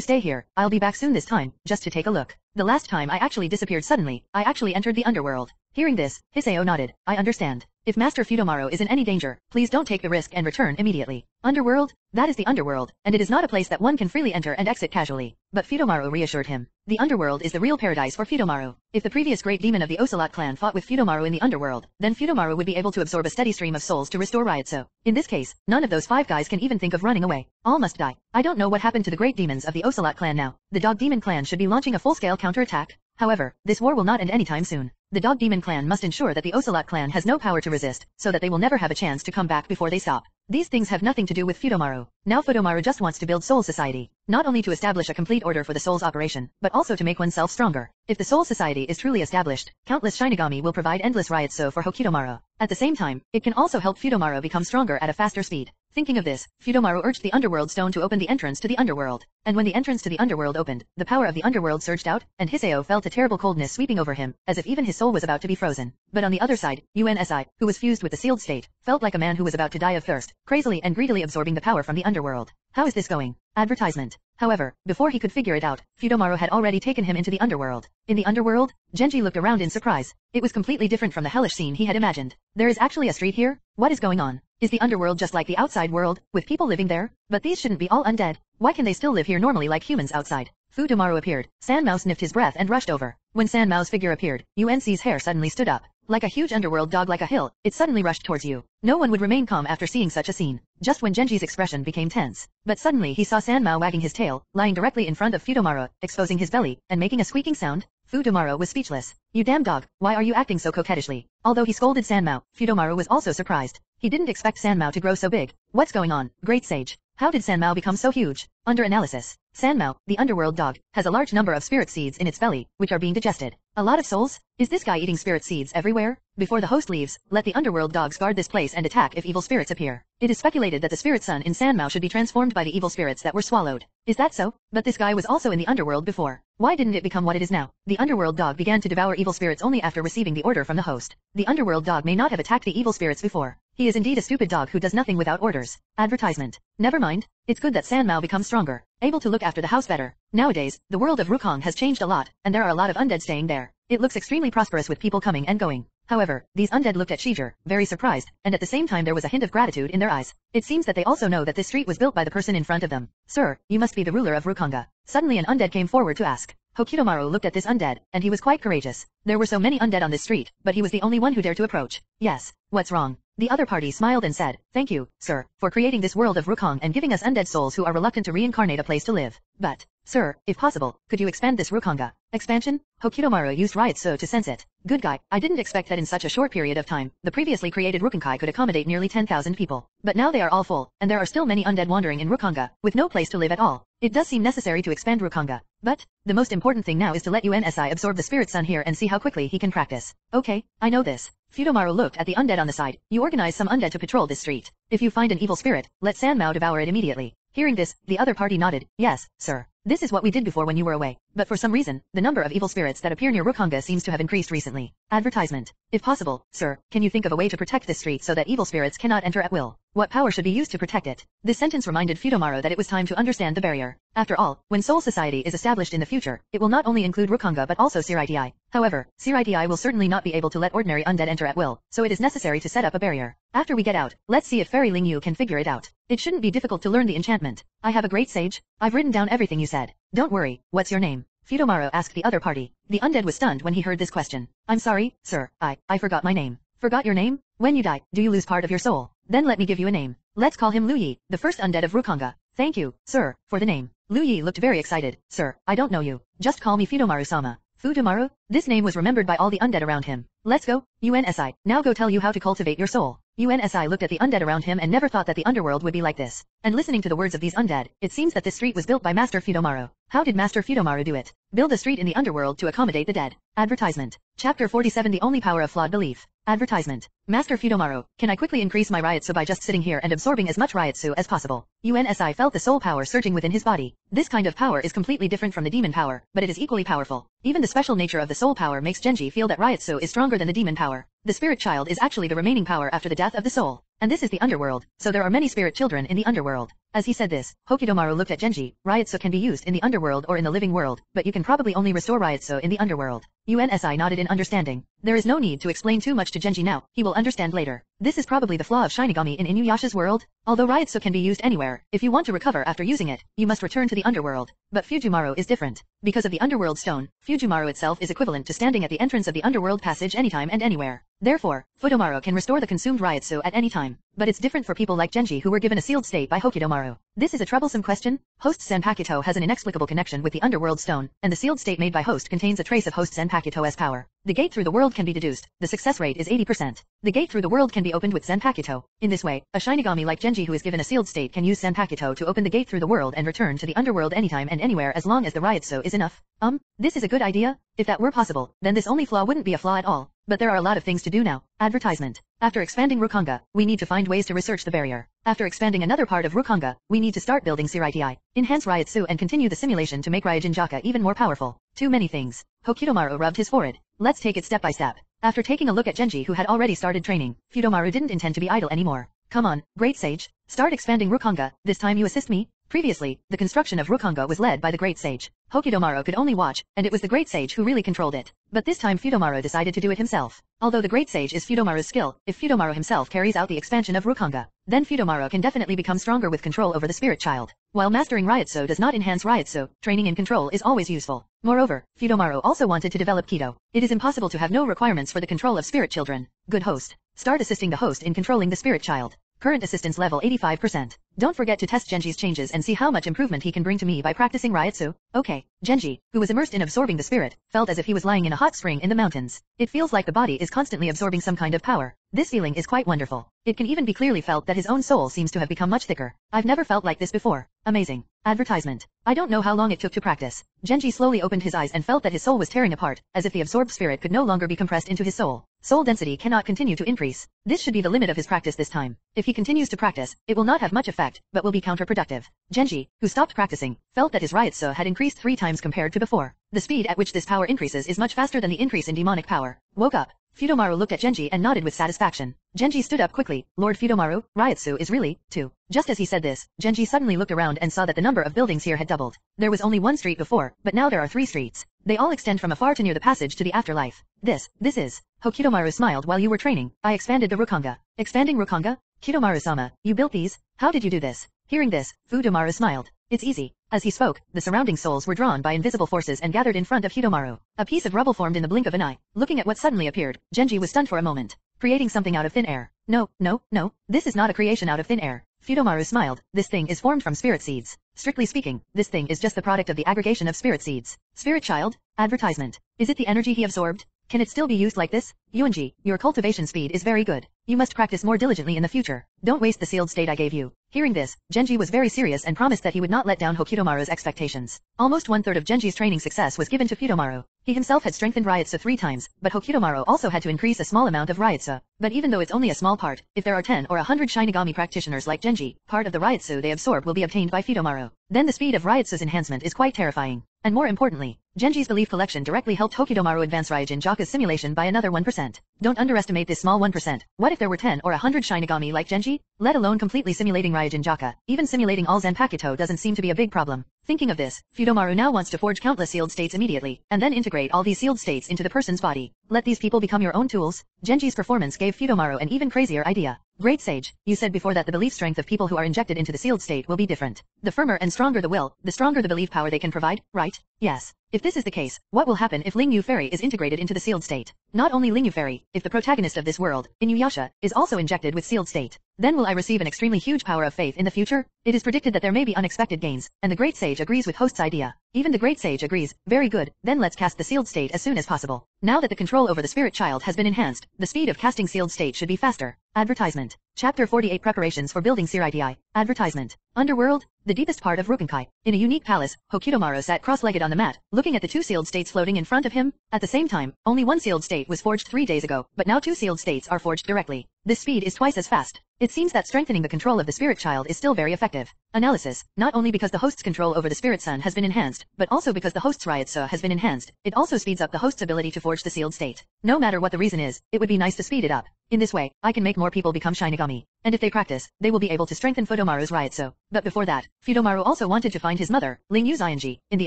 stay here, I'll be back soon this time, just to take a look. The last time I actually disappeared suddenly, I actually entered the underworld. Hearing this, Hiseo nodded, I understand. If Master Fudomaru is in any danger, please don't take the risk and return immediately. Underworld? That is the underworld, and it is not a place that one can freely enter and exit casually. But Fudomaru reassured him. The underworld is the real paradise for Fudomaru. If the previous great demon of the Ocelot clan fought with Fudomaru in the underworld, then Fudomaru would be able to absorb a steady stream of souls to restore Reiatsu. In this case, none of those five guys can even think of running away. All must die. I don't know what happened to the great demons of the Ocelot clan now. The Dog Demon clan should be launching a full-scale counterattack. However, this war will not end anytime soon. The Dog Demon clan must ensure that the Ocelot clan has no power to resist, so that they will never have a chance to come back before they stop. These things have nothing to do with Fudomaru. Now Fudomaru just wants to build Soul Society, not only to establish a complete order for the soul's operation, but also to make oneself stronger. If the Soul Society is truly established, countless Shinigami will provide endless Reiatsu for Hokutomaru. At the same time, it can also help Fudomaru become stronger at a faster speed. Thinking of this, Fudomaru urged the Underworld Stone to open the entrance to the Underworld. And when the entrance to the Underworld opened, the power of the Underworld surged out, and Hiseo felt a terrible coldness sweeping over him, as if even his soul was about to be frozen. But on the other side, UNSI, who was fused with the sealed state, felt like a man who was about to die of thirst, crazily and greedily absorbing the power from the Underworld. How is this going? Advertisement. However, before he could figure it out, Fudomaru had already taken him into the underworld. In the underworld, Genji looked around in surprise. It was completely different from the hellish scene he had imagined. There is actually a street here? What is going on? Is the underworld just like the outside world, with people living there? But these shouldn't be all undead. Why can they still live here normally like humans outside? Fudomaru appeared. San Mao sniffed his breath and rushed over. When San Mao's figure appeared, UNC's hair suddenly stood up. Like a huge underworld dog like a hill, it suddenly rushed towards you. No one would remain calm after seeing such a scene, just when Genji's expression became tense. But suddenly he saw Sanmao wagging his tail, lying directly in front of Fudomaru, exposing his belly, and making a squeaking sound. Fudomaru was speechless. You damn dog, why are you acting so coquettishly? Although he scolded San Mao, Fudomaru was also surprised. He didn't expect Sanmao to grow so big. What's going on, great sage? How did Sanmao become so huge? Under analysis, Sanmao, the underworld dog, has a large number of spirit seeds in its belly, which are being digested. A lot of souls? Is this guy eating spirit seeds everywhere? Before the host leaves, let the underworld dogs guard this place and attack if evil spirits appear. It is speculated that the spirit sun in Sanmao should be transformed by the evil spirits that were swallowed. Is that so? But this guy was also in the underworld before. Why didn't it become what it is now? The underworld dog began to devour evil spirits only after receiving the order from the host. The underworld dog may not have attacked the evil spirits before. He is indeed a stupid dog who does nothing without orders. Advertisement. Never mind. It's good that San Mao becomes stronger, able to look after the house better. Nowadays, the world of Rukong has changed a lot, and there are a lot of undead staying there. It looks extremely prosperous with people coming and going. However, these undead looked at Shiger, very surprised, and at the same time there was a hint of gratitude in their eyes. It seems that they also know that this street was built by the person in front of them. Sir, you must be the ruler of Rukongai. Suddenly an undead came forward to ask. Hokutomaru looked at this undead, and he was quite courageous. There were so many undead on this street, but he was the only one who dared to approach. Yes, what's wrong? The other party smiled and said, Thank you, sir, for creating this world of Rukong and giving us undead souls who are reluctant to reincarnate a place to live. But, sir, if possible, could you expand this Rukongai? Expansion? Hokutomaru used Reiatsu to sense it. Good guy, I didn't expect that in such a short period of time, the previously created Rukongai could accommodate nearly 10,000 people. But now they are all full, and there are still many undead wandering in Rukongai, with no place to live at all. It does seem necessary to expand Rukongai. But, the most important thing now is to let UNSI absorb the Spirit Sun here and see how quickly he can practice. Okay, I know this. Fudomaru looked at the undead on the side. You organize some undead to patrol this street. If you find an evil spirit, let Sanmao devour it immediately. Hearing this, the other party nodded. Yes, sir. This is what we did before when you were away. But for some reason, the number of evil spirits that appear near Rukongai seems to have increased recently. Advertisement. If possible, sir, can you think of a way to protect this street so that evil spirits cannot enter at will? What power should be used to protect it? This sentence reminded Fudomaru that it was time to understand the barrier. After all, when Soul Society is established in the future, it will not only include Rukongai but also Seireitei. However, Seireitei will certainly not be able to let ordinary undead enter at will, so it is necessary to set up a barrier. After we get out, let's see if Fairy Ling Yu can figure it out. It shouldn't be difficult to learn the enchantment. I have a great sage. I've written down everything you said. Don't worry, what's your name? Fudomaru asked the other party. The undead was stunned when he heard this question. I'm sorry, sir, I, I forgot my name. Forgot your name? When you die, do you lose part of your soul? Then let me give you a name. Let's call him Lu Yi, the first undead of Rukongai. Thank you, sir, for the name. Lu Yi looked very excited. Sir, I don't know you. Just call me Fudomaru-sama. Fudomaru? This name was remembered by all the undead around him. Let's go, UNSI. Now go tell you how to cultivate your soul. UNSI looked at the undead around him and never thought that the underworld would be like this. And listening to the words of these undead, it seems that this street was built by Master Fudomaru. How did Master Fudomaru do it? Build a street in the underworld to accommodate the dead. Advertisement. Chapter 47 The Only Power of Flawed Belief. Advertisement. Master Fudomaru, can I quickly increase my Reiatsu by just sitting here and absorbing as much Reiatsu as possible? UNSI felt the soul power surging within his body. This kind of power is completely different from the demon power, but it is equally powerful. Even the special nature of the soul power makes Genji feel that Reiatsu is stronger than the demon power. The spirit child is actually the remaining power after the death of the soul. And this is the underworld, so there are many spirit children in the underworld. As he said this, Hokutomaru looked at Genji, Reiatsu can be used in the underworld or in the living world, but you can probably only restore Reiatsu in the underworld. UNSI nodded in understanding. There is no need to explain too much to Genji now, he will understand later. This is probably the flaw of Shinigami in Inuyasha's world. Although Reiatsu can be used anywhere, if you want to recover after using it, you must return to the underworld. But Fujimaru is different. Because of the underworld stone, Fujimaru itself is equivalent to standing at the entrance of the underworld passage anytime and anywhere. Therefore, Fudomaru can restore the consumed Reiatsu at any time. But it's different for people like Genji who were given a sealed state by Hokutomaru. This is a troublesome question. Host Zanpakuto has an inexplicable connection with the underworld stone, and the sealed state made by Host contains a trace of Host Zanpakuto's power. The gate through the world can be deduced. The success rate is 80%. The gate through the world can be opened with Zanpakuto. In this way, a Shinigami like Genji who is given a sealed state can use Zanpakuto to open the gate through the world and return to the underworld anytime and anywhere as long as the Reiatsu is enough. Um, this is a good idea. If that were possible, then this only flaw wouldn't be a flaw at all. But there are a lot of things to do now. Advertisement. After expanding Rukongai, we need to find ways to research the barrier. After expanding another part of Rukongai, we need to start building Seireitei, enhance Reiatsu and continue the simulation to make Ryūjin Jakka even more powerful. Too many things. Hokutomaru rubbed his forehead. Let's take it step by step. After taking a look at Genji who had already started training, Fudomaru didn't intend to be idle anymore. Come on, great sage. Start expanding Rukongai, this time you assist me. Previously, the construction of Rukongai was led by the Great Sage. Hokutomaru could only watch, and it was the Great Sage who really controlled it. But this time Fudomaru decided to do it himself. Although the Great Sage is Fudomaru's skill, if Fudomaru himself carries out the expansion of Rukongai, then Fudomaru can definitely become stronger with control over the spirit child. While mastering Reiatsu does not enhance Reiatsu, training in control is always useful. Moreover, Fudomaru also wanted to develop Kido. It is impossible to have no requirements for the control of spirit children. Good host. Start assisting the host in controlling the spirit child. Current assistance level 85%. Don't forget to test Genji's changes and see how much improvement he can bring to me by practicing Reiatsu. Okay, Genji, who was immersed in absorbing the spirit, felt as if he was lying in a hot spring in the mountains. It feels like the body is constantly absorbing some kind of power. This feeling is quite wonderful. It can even be clearly felt that his own soul seems to have become much thicker. I've never felt like this before. Amazing. Advertisement. I don't know how long it took to practice. Genji slowly opened his eyes and felt that his soul was tearing apart, as if the absorbed spirit could no longer be compressed into his soul. Soul density cannot continue to increase. This should be the limit of his practice this time. If he continues to practice, it will not have much effect, but will be counterproductive. Genji, who stopped practicing, felt that his Reiatsu had increased three times compared to before. The speed at which this power increases is much faster than the increase in demonic power. Woke up. Fudomaru looked at Genji and nodded with satisfaction. Genji stood up quickly. Lord Fudomaru, Reiatsu is really, too. Just as he said this, Genji suddenly looked around and saw that the number of buildings here had doubled. There was only one street before, but now there are three streets. They all extend from afar to near the passage to the afterlife. This, this is. Hokutomaru smiled while you were training. I expanded the Rukongai. Expanding Rukongai? Kidomaru-sama, you built these? How did you do this? Hearing this, Fudomaru smiled. It's easy. As he spoke, the surrounding souls were drawn by invisible forces and gathered in front of Hidomaru. A piece of rubble formed in the blink of an eye. Looking at what suddenly appeared, Genji was stunned for a moment. Creating something out of thin air. No, no, no, this is not a creation out of thin air. Fudomaru smiled. This thing is formed from spirit seeds. Strictly speaking, this thing is just the product of the aggregation of spirit seeds. Spirit child? Advertisement. Is it the energy he absorbed? Can it still be used like this? Yuanji, your cultivation speed is very good. You must practice more diligently in the future. Don't waste the sealed state I gave you. Hearing this, Genji was very serious and promised that he would not let down Hokutomaru's expectations. Almost one-third of Genji's training success was given to Fudomaru. He himself had strengthened Reiatsu three times, but Hokutomaru also had to increase a small amount of Reiatsu. But even though it's only a small part, if there are 10 or 100 Shinigami practitioners like Genji, part of the Reiatsu they absorb will be obtained by Fudomaru. Then the speed of Reiatsu's enhancement is quite terrifying. And more importantly, Genji's belief collection directly helped Hokutomaru advance Ryūjin Jakka's simulation by another 1%. Don't underestimate this small 1%. What if there were 10 or 100 Shinigami like Genji? Let alone completely simulating Ryūjin Jakka. Even simulating all Zanpakuto doesn't seem to be a big problem. Thinking of this, Fudomaru now wants to forge countless sealed states immediately, and then integrate all these sealed states into the person's body. Let these people become your own tools. Genji's performance gave Fudomaru an even crazier idea. Great Sage, you said before that the belief strength of people who are injected into the sealed state will be different. The firmer and stronger the will, the stronger the belief power they can provide, right? Yes. If this is the case, what will happen if Ling Yu Fairy is integrated into the sealed state? Not only Ling Yu Fairy, if the protagonist of this world, Inuyasha, is also injected with sealed state, then will I receive an extremely huge power of faith in the future? It is predicted that there may be unexpected gains, and the Great Sage agrees with host's idea. Even the Great Sage agrees, very good, then let's cast the sealed state as soon as possible. Now that the control over the spirit child has been enhanced, the speed of casting sealed state should be faster. Advertisement. Chapter 48 Preparations for Building Seireitei. Advertisement. Underworld, the deepest part of Rukongai. In a unique palace, Hokutomaru sat cross-legged on the mat, looking at the two sealed states floating in front of him. At the same time, only one sealed state was forged three days ago, but now two sealed states are forged directly. This speed is twice as fast. It seems that strengthening the control of the spirit child is still very effective. Analysis, not only because the host's control over the spirit son has been enhanced, but also because the host's Reiatsu has been enhanced, it also speeds up the host's ability to forge the sealed state. No matter what the reason is, it would be nice to speed it up. In this way, I can make more people become Shinigami. And if they practice, they will be able to strengthen Fudomaru's Reiatsu. But before that, Fudomaru also wanted to find his mother, Ling Yu Xianji, in the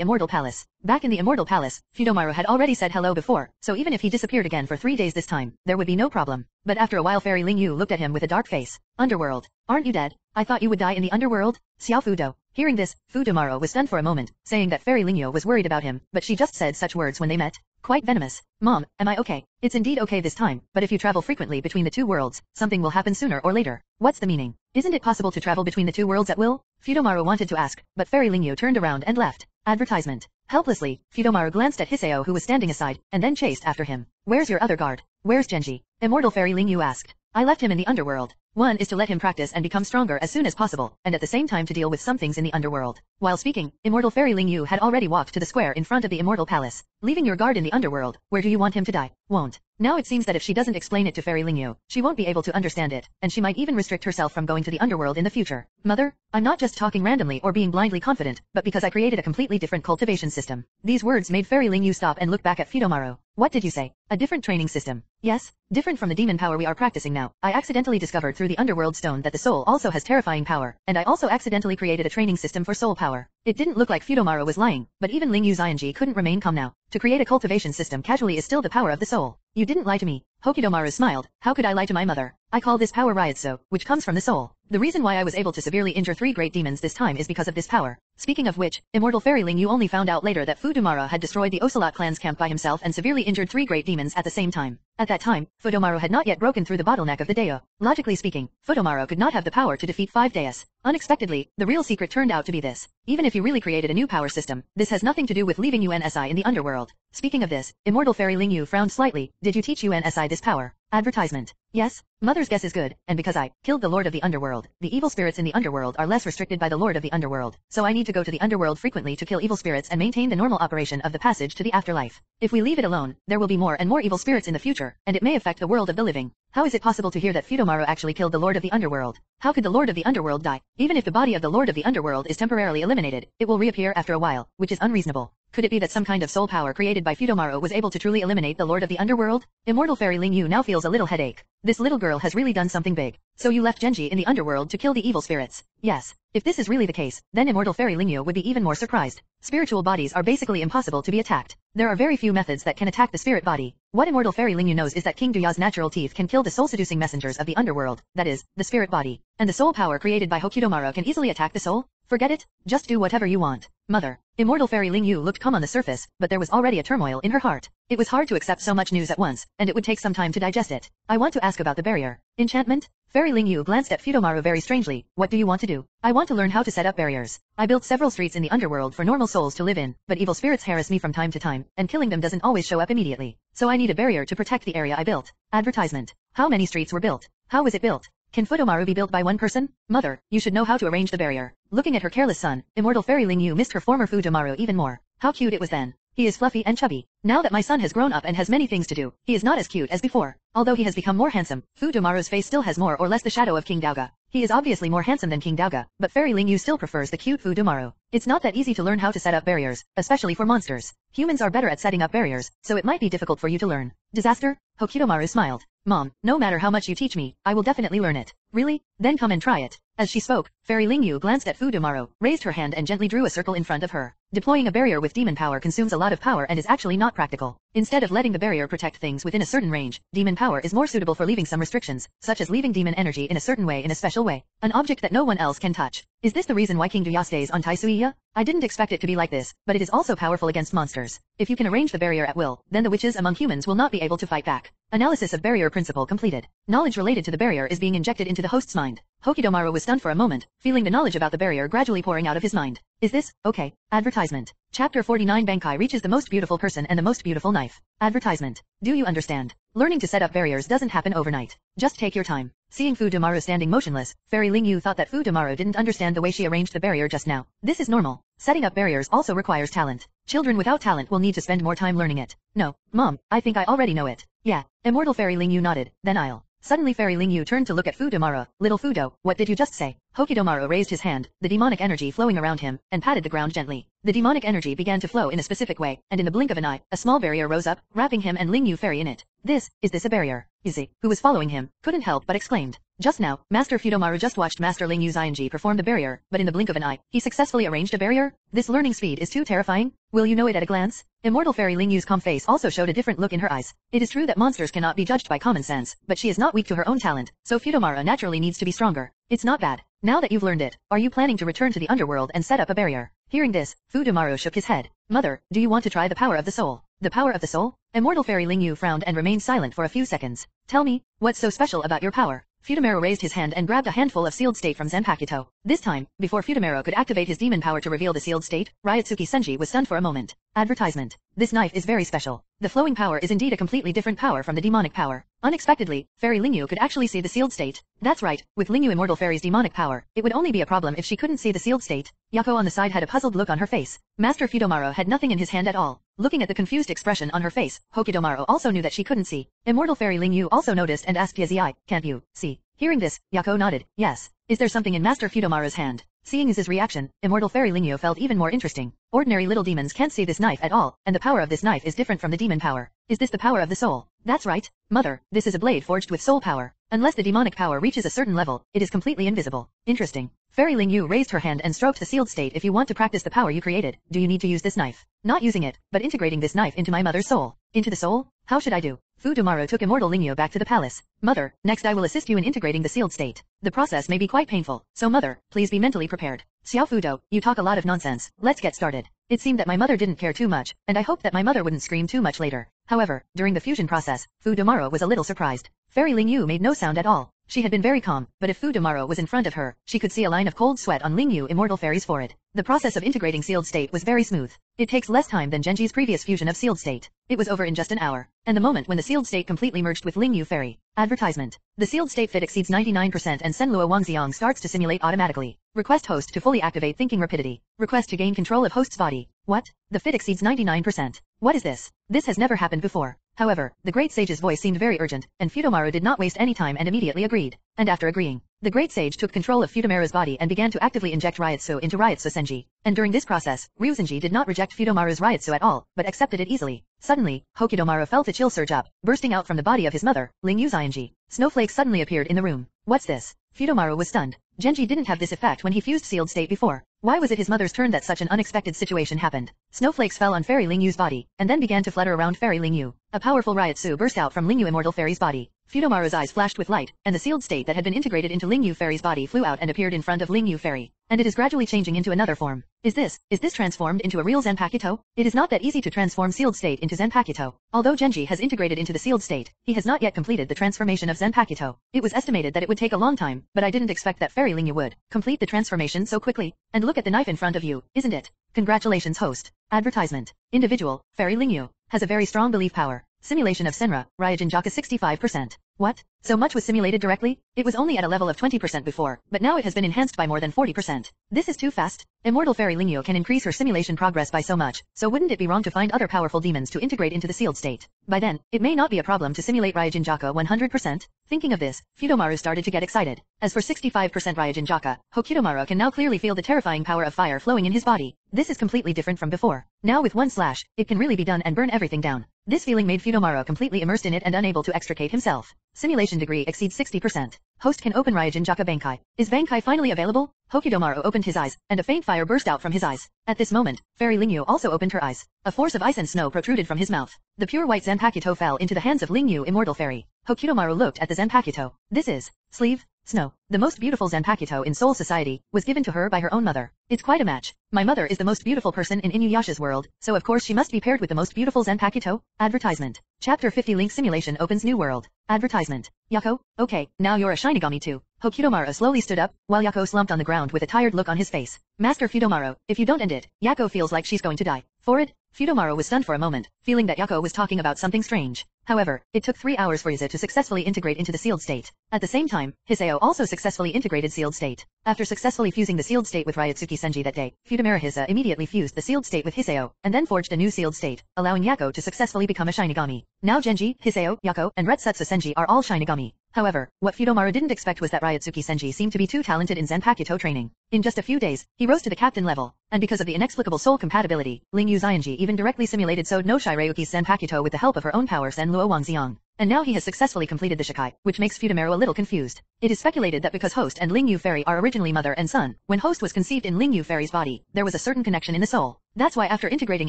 Immortal Palace. Back in the Immortal Palace, Fudomaru had already said hello before, so even if he disappeared again for three days this time, there would be no problem. But after a while Fairy Ling Yu looked at him with a dark face. Underworld. Aren't you dead? I thought you would die in the underworld? Xiao Fudo. Hearing this, Fudomaru was stunned for a moment, saying that Fairy Ling Yu was worried about him, but she just said such words when they met. Quite venomous. Mom, am I okay? It's indeed okay this time, but if you travel frequently between the two worlds, something will happen sooner or later. What's the meaning? Isn't it possible to travel between the two worlds at will? Fudomaru wanted to ask, but Fairy Ling Yu turned around and left. Advertisement. Helplessly, Fudomaru glanced at Hiseo who was standing aside, and then chased after him. Where's your other guard? Where's Genji? Immortal Fairy Ling Yu asked. I left him in the underworld. One is to let him practice and become stronger as soon as possible, and at the same time to deal with some things in the underworld. While speaking, Immortal Fairy Ling Yu had already walked to the square in front of the Immortal Palace. Leaving your guard in the underworld, where do you want him to die? Won't. Now it seems that if she doesn't explain it to Fairy Ling Yu, she won't be able to understand it, and she might even restrict herself from going to the underworld in the future. Mother, I'm not just talking randomly or being blindly confident, but because I created a completely different cultivation system. These words made Fairy Ling Yu stop and look back at Fudomaru. What did you say? A different training system. Yes, different from the demon power we are practicing now. I accidentally discovered through the underworld stone that the soul also has terrifying power, and I also accidentally created a training system for soul power. It didn't look like Fudomaru was lying, but even Ling Yu Xianji couldn't remain calm now. To create a cultivation system casually is still the power of the soul. You didn't lie to me. Hokutomaru smiled. How could I lie to my mother? I call this power Reiatsu, which comes from the soul. The reason why I was able to severely injure three great demons this time is because of this power. Speaking of which, Immortal Fairy Ling Yu only found out later that Fudomaru had destroyed the Ocelot clan's camp by himself and severely injured three great demons at the same time. At that time, Fudomaru had not yet broken through the bottleneck of the Deo. Logically speaking, Fudomaru could not have the power to defeat five Deus. Unexpectedly, the real secret turned out to be this. Even if you really created a new power system, this has nothing to do with leaving UNSI in the underworld. Speaking of this, Immortal Fairy Ling Yu frowned slightly. Did you teach UNSI this power? Advertisement. Yes, Mother's guess is good, and because I killed the Lord of the Underworld, the evil spirits in the underworld are less restricted by the Lord of the Underworld, so I need to go to the underworld frequently to kill evil spirits and maintain the normal operation of the passage to the afterlife. If we leave it alone, there will be more and more evil spirits in the future, and it may affect the world of the living. How is it possible to hear that Fudomaru actually killed the Lord of the Underworld? How could the Lord of the Underworld die? Even if the body of the Lord of the Underworld is temporarily eliminated, it will reappear after a while, which is unreasonable. Could it be that some kind of soul power created by Fudomaru was able to truly eliminate the Lord of the Underworld? Immortal Fairy Ling Yu now feels a little headache. This little girl has really done something big. So you left Genji in the underworld to kill the evil spirits. Yes. If this is really the case, then Immortal Fairy Ling Yu would be even more surprised. Spiritual bodies are basically impossible to be attacked. There are very few methods that can attack the spirit body. What Immortal Fairy Ling Yu knows is that King Duya's natural teeth can kill the soul-seducing messengers of the underworld, that is, the spirit body. And the soul power created by Hokutomaru can easily attack the soul? Forget it, just do whatever you want. Mother, Immortal Fairy Ling Yu looked calm on the surface, but there was already a turmoil in her heart. It was hard to accept so much news at once, and it would take some time to digest it. I want to ask about the barrier. Enchantment? Fairy Ling Yu glanced at Fudomaru very strangely. What do you want to do? I want to learn how to set up barriers. I built several streets in the underworld for normal souls to live in, but evil spirits harass me from time to time, and killing them doesn't always show up immediately. So I need a barrier to protect the area I built. Advertisement. How many streets were built? How was it built? Can Fudomaru be built by one person? Mother, you should know how to arrange the barrier. Looking at her careless son, Immortal Fairy Ling Yu missed her former Fudomaru even more. How cute it was then. He is fluffy and chubby. Now that my son has grown up and has many things to do, he is not as cute as before. Although he has become more handsome, Fudomaru's face still has more or less the shadow of King Daoga. He is obviously more handsome than King Daoga, but Fairy Ling Yu still prefers the cute Fudomaru. It's not that easy to learn how to set up barriers, especially for monsters. Humans are better at setting up barriers, so it might be difficult for you to learn. Disaster? Hokutomaru smiled. Mom, no matter how much you teach me, I will definitely learn it. Really? Then come and try it. As she spoke, Fairy Lingyu glanced at Fu Domaro, raised her hand and gently drew a circle in front of her. Deploying a barrier with demon power consumes a lot of power and is actually not practical. Instead of letting the barrier protect things within a certain range, demon power is more suitable for leaving some restrictions, such as leaving demon energy in a certain way in a special way, an object that no one else can touch. Is this the reason why King Duya stays on Taisuiya? I didn't expect it to be like this, but it is also powerful against monsters. If you can arrange the barrier at will, then the witches among humans will not be able to fight back. Analysis of barrier principle completed. Knowledge related to the barrier is being injected into the host's mind. Hokutomaru was stunned for a moment, feeling the knowledge about the barrier gradually pouring out of his mind. Is this, okay, advertisement. Chapter 49 Bankai reaches the most beautiful person and the most beautiful knife. Advertisement. Do you understand? Learning to set up barriers doesn't happen overnight. Just take your time. Seeing Fu Damaru standing motionless, Fairy Ling Yu thought that Fu Damaru didn't understand the way she arranged the barrier just now. This is normal. Setting up barriers also requires talent. Children without talent will need to spend more time learning it. No, Mom, I think I already know it. Yeah, Immortal Fairy Ling Yu nodded, then I'll. Suddenly Fairy Ling Yu turned to look at Fudomaro. Little Fudo, what did you just say? Hokutomaru raised his hand, the demonic energy flowing around him, and patted the ground gently. The demonic energy began to flow in a specific way, and in the blink of an eye, a small barrier rose up, wrapping him and Ling Yu Fairy in it. This, is this a barrier? Izzy, who was following him, couldn't help but exclaimed. Just now, Master Fudomaru just watched Master Ling Yu's ing perform the barrier, but in the blink of an eye, he successfully arranged a barrier? This learning speed is too terrifying. Will you know it at a glance? Immortal Fairy Ling Yu's calm face also showed a different look in her eyes. It is true that monsters cannot be judged by common sense, but she is not weak to her own talent, so Fudomara naturally needs to be stronger. It's not bad. Now that you've learned it, are you planning to return to the underworld and set up a barrier? Hearing this, Fudomaru shook his head. Mother, do you want to try the power of the soul? The power of the soul? Immortal Fairy Ling Yu frowned and remained silent for a few seconds. Tell me, what's so special about your power? Fudomero raised his hand and grabbed a handful of sealed state from Zanpakuto. This time, before Fudomero could activate his demon power to reveal the sealed state, Ryatsuki Senji was stunned for a moment. Advertisement. This knife is very special. The flowing power is indeed a completely different power from the demonic power. Unexpectedly, Fairy Lingyu could actually see the sealed state. That's right, with Lingyu Immortal Fairy's demonic power, it would only be a problem if she couldn't see the sealed state. Yako on the side had a puzzled look on her face. Master Fudomaro had nothing in his hand at all. Looking at the confused expression on her face, Hokidomaro also knew that she couldn't see. Immortal Fairy Lingyu also noticed and asked Yazii, can't you see? Hearing this, Yako nodded, yes. Is there something in Master Fudomara's hand? Seeing his reaction, Immortal Fairy Lingyu felt even more interesting. Ordinary little demons can't see this knife at all, and the power of this knife is different from the demon power. Is this the power of the soul? That's right. Mother, this is a blade forged with soul power. Unless the demonic power reaches a certain level, it is completely invisible. Interesting. Fairy Ling Yu raised her hand and stroked the sealed state if you want to practice the power you created, do you need to use this knife? Not using it, but integrating this knife into my mother's soul. Into the soul? How should I do? Fu Dumaro took Immortal Lingyu back to the palace. Mother, next I will assist you in integrating the sealed state. The process may be quite painful, so mother, please be mentally prepared. Xiao Fudo, you talk a lot of nonsense. Let's get started. It seemed that my mother didn't care too much, and I hoped that my mother wouldn't scream too much later. However, during the fusion process, Fu Dumaro was a little surprised. Fairy Ling Yu made no sound at all. She had been very calm, but if Fu Dumaro was in front of her, she could see a line of cold sweat on Ling Yu Immortal Fairy's forehead. The process of integrating sealed state was very smooth. It takes less time than Genji's previous fusion of sealed state. It was over in just an hour, and the moment when the sealed state completely merged with Ling Yu Fairy. Advertisement. The sealed state fit exceeds 99% and Senlua Wangxiang starts to simulate automatically. Request host to fully activate thinking rapidity. Request to gain control of host's body. What? The fit exceeds 99%. What is this? This has never happened before. However, the great sage's voice seemed very urgent, and Fudomaru did not waste any time and immediately agreed. And after agreeing, the great sage took control of Fudomaru's body and began to actively inject Reiatsu into Ryotsu Senji. And during this process, Ryuzenji did not reject Fudomaru's Reiatsu at all, but accepted it easily. Suddenly, Hokutomaru felt a chill surge up, bursting out from the body of his mother, Ling ing. Snowflakes suddenly appeared in the room. What's this? Fudomaru was stunned. Genji didn't have this effect when he fused sealed state before. Why was it his mother's turn that such an unexpected situation happened? Snowflakes fell on Fairy Ling Yu's body, and then began to flutter around Fairy Ling Yu. A powerful Reiatsu burst out from Ling Yu Immortal Fairy's body. Fudomaru's eyes flashed with light, and the sealed state that had been integrated into Ling Yu Fairy's body flew out and appeared in front of Ling Yu Fairy. And it is gradually changing into another form. Is this, is this transformed into a real Zanpakuto? It is not that easy to transform sealed state into Zanpakuto. Although Genji has integrated into the sealed state, he has not yet completed the transformation of Zanpakuto. It was estimated that it would take a long time, but I didn't expect that Fairy Ling Yu would complete the transformation so quickly. And look at the knife in front of you, isn't it? Congratulations host. Advertisement. Individual, Fairy Ling Yu, has a very strong belief power. Simulation of Senra, Ryūjin Jakka 65%. What? So much was simulated directly? It was only at a level of 20% before, but now it has been enhanced by more than 40%. This is too fast. Immortal Fairy Lingyo can increase her simulation progress by so much, so wouldn't it be wrong to find other powerful demons to integrate into the sealed state? By then, it may not be a problem to simulate Ryūjin Jakka 100%. Thinking of this, Fudomaru started to get excited. As for 65% Ryūjin Jakka, Hokutomaru can now clearly feel the terrifying power of fire flowing in his body. This is completely different from before. Now with one slash, it can really be done and burn everything down. This feeling made Fudomaru completely immersed in it and unable to extricate himself. Simulation degree exceeds 60%. Host can open Ryūjin Jakka Bankai. Is Bankai finally available? Hokutomaru opened his eyes, and a faint fire burst out from his eyes. At this moment, Fairy Lingyu also opened her eyes. A force of ice and snow protruded from his mouth. The pure white Zanpakuto fell into the hands of Lingyu Immortal Fairy. Hokutomaru looked at the Zanpakuto. This is, sleeve, Snow, the most beautiful Zanpakuto in Soul Society, was given to her by her own mother. It's quite a match. My mother is the most beautiful person in Inuyasha's world, so of course she must be paired with the most beautiful Zanpakuto. Advertisement. Chapter 50 Link Simulation opens new world. Advertisement. Yako, okay, now you're a Shinigami too. Hokutomaru slowly stood up, while Yako slumped on the ground with a tired look on his face. Master Fudomaru, if you don't end it, Yako feels like she's going to die. For it, Fudomaru was stunned for a moment, feeling that Yako was talking about something strange. However, it took three hours for Iza to successfully integrate into the sealed state. At the same time, Hiseo also successfully integrated sealed state. After successfully fusing the sealed state with Ryutsuki Senji that day, Fudomaru Hisa immediately fused the sealed state with Hiseo, and then forged a new sealed state, allowing Yako to successfully become a Shinigami. Now Genji, Hiseo, Yako, and Retsutsu Senji are all Shinigami. However, what Fudomaru didn't expect was that Ryutsuki Senji seemed to be too talented in Zanpakuto training. In just a few days, he rose to the captain level, and because of the inexplicable soul compatibility, Ling Yu Xianji even directly simulated Sode no Shirayuki's Zanpakuto with the help of her own powers and Luo Wangxiang. And now he has successfully completed the Shikai, which makes Fudomaru a little confused. It is speculated that because Host and Ling Yu Fairy are originally mother and son, when Host was conceived in Ling Yu Fairy's body, there was a certain connection in the soul. That's why after integrating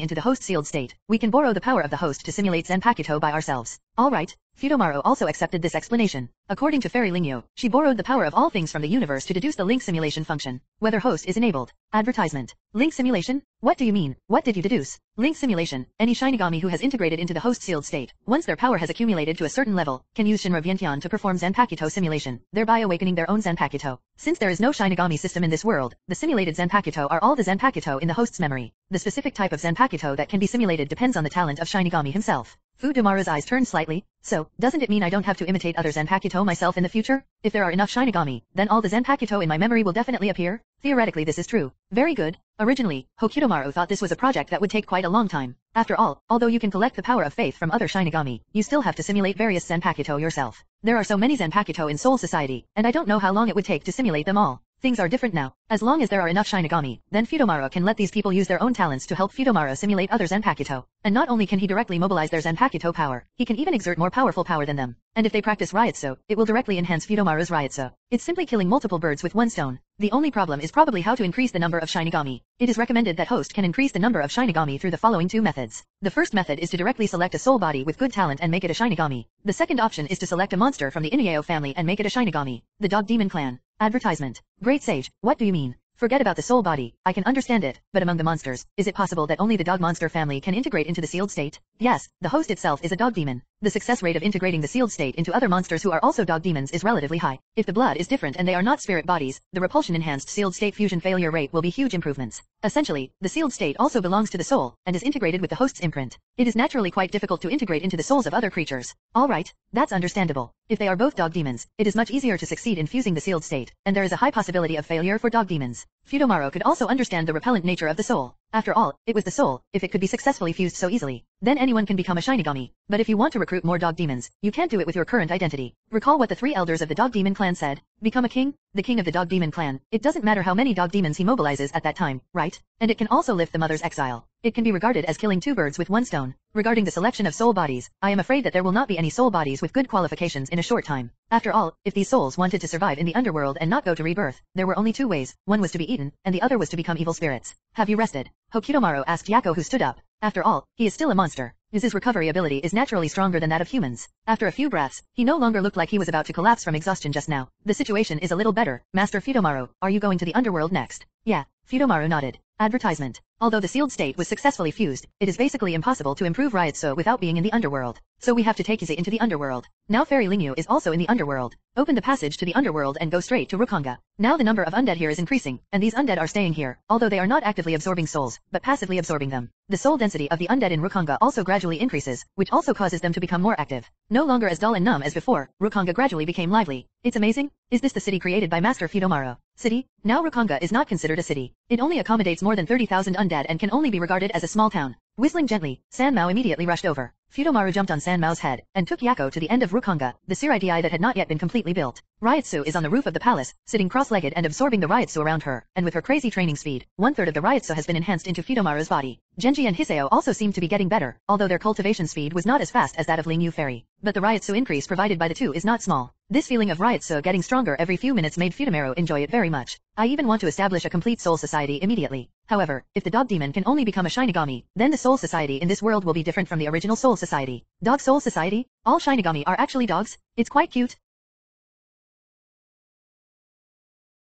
into the Host sealed state, we can borrow the power of the Host to simulate Zanpakuto by ourselves. Alright, Fudomaru also accepted this explanation. According to Fairy Lingyu, she borrowed the power of all things from the universe to deduce the link simulation function, whether host is enabled. Advertisement. Link simulation? What do you mean? What did you deduce? Link simulation. Any Shinigami who has integrated into the host sealed state, once their power has accumulated to a certain level, can use Shinra Vientian to perform Zanpakuto simulation, thereby awakening their own Zanpakuto. Since there is no Shinigami system in this world, the simulated Zanpakuto are all the Zanpakuto in the host's memory. The specific type of Zanpakuto that can be simulated depends on the talent of Shinigami himself. Fudomaru's eyes turned slightly. So, doesn't it mean I don't have to imitate other Zanpakuto myself in the future? If there are enough Shinigami, then all the Zanpakuto in my memory will definitely appear? Theoretically this is true. Very good. Originally, Hokutomaru thought this was a project that would take quite a long time. After all, although you can collect the power of faith from other Shinigami, you still have to simulate various Zanpakuto yourself. There are so many Zanpakuto in Soul Society, and I don't know how long it would take to simulate them all. Things are different now. As long as there are enough Shinigami, then Fudomaru can let these people use their own talents to help Fudomaru simulate other Zanpakuto. And not only can he directly mobilize their Zanpakuto power, he can even exert more powerful power than them. And if they practice Reiatsu, it will directly enhance Fudomaru's Reiatsu. It's simply killing multiple birds with one stone. The only problem is probably how to increase the number of Shinigami. It is recommended that host can increase the number of Shinigami through the following two methods. The first method is to directly select a soul body with good talent and make it a Shinigami. The second option is to select a monster from the Inuyao family and make it a Shinigami. The Dog Demon Clan. Advertisement. Great Sage, what do you mean? Forget about the soul body, I can understand it, but among the monsters, is it possible that only the dog monster family can integrate into the sealed state? Yes, the host itself is a dog demon. The success rate of integrating the sealed state into other monsters who are also dog demons is relatively high. If the blood is different and they are not spirit bodies, the repulsion-enhanced sealed state fusion failure rate will be huge improvements. Essentially, the sealed state also belongs to the soul, and is integrated with the host's imprint. It is naturally quite difficult to integrate into the souls of other creatures. Alright, that's understandable. If they are both dog demons, it is much easier to succeed in fusing the sealed state, and there is a high possibility of failure for dog demons. Fudomaru could also understand the repellent nature of the soul. After all, it was the soul, if it could be successfully fused so easily, then anyone can become a Shinigami. But if you want to recruit more dog demons, you can't do it with your current identity. Recall what the three elders of the dog demon clan said, become a king, the king of the dog demon clan. It doesn't matter how many dog demons he mobilizes at that time, right? And it can also lift the mother's exile. It can be regarded as killing two birds with one stone. Regarding the selection of soul bodies, I am afraid that there will not be any soul bodies with good qualifications in a short time. After all, if these souls wanted to survive in the underworld and not go to rebirth, there were only two ways, one was to be eaten, and the other was to become evil spirits. Have you rested? Hokutomaru asked Yako who stood up. After all, he is still a monster. His recovery ability is naturally stronger than that of humans. After a few breaths, he no longer looked like he was about to collapse from exhaustion just now. The situation is a little better. Master Fudomaru, are you going to the underworld next? Yeah, Fudomaru nodded. Advertisement. Although the sealed state was successfully fused, it is basically impossible to improve Reiatsu without being in the underworld. So we have to take Izzy into the underworld. Now Fairy Lingyu is also in the underworld. Open the passage to the underworld and go straight to Rukongai. Now the number of undead here is increasing, and these undead are staying here, although they are not actively absorbing souls, but passively absorbing them. The soul density of the undead in Rukongai also gradually increases, which also causes them to become more active. No longer as dull and numb as before, Rukongai gradually became lively. It's amazing. Is this the city created by Master Fudomaru? City? Now Rukongai is not considered a city. It only accommodates more than 30,000 undead and can only be regarded as a small town. Whistling gently, San Mao immediately rushed over. Fudomaru jumped on Sanmao's head, and took Yako to the end of Rukongai, the Seireitei that had not yet been completely built. Ryotsu is on the roof of the palace, sitting cross-legged and absorbing the Reiatsu around her, and with her crazy training speed, one-third of the Reiatsu has been enhanced into Fudomaru's body. Genji and Hiseo also seemed to be getting better, although their cultivation speed was not as fast as that of Ling Yu Fairy. But the Reiatsu increase provided by the two is not small. This feeling of Reiatsu getting stronger every few minutes made Fudomaru enjoy it very much. I even want to establish a complete soul society immediately. However, if the dog demon can only become a Shinigami, then the soul society in this world will be different from the original soul society. Dog soul society? All Shinigami are actually dogs? It's quite cute.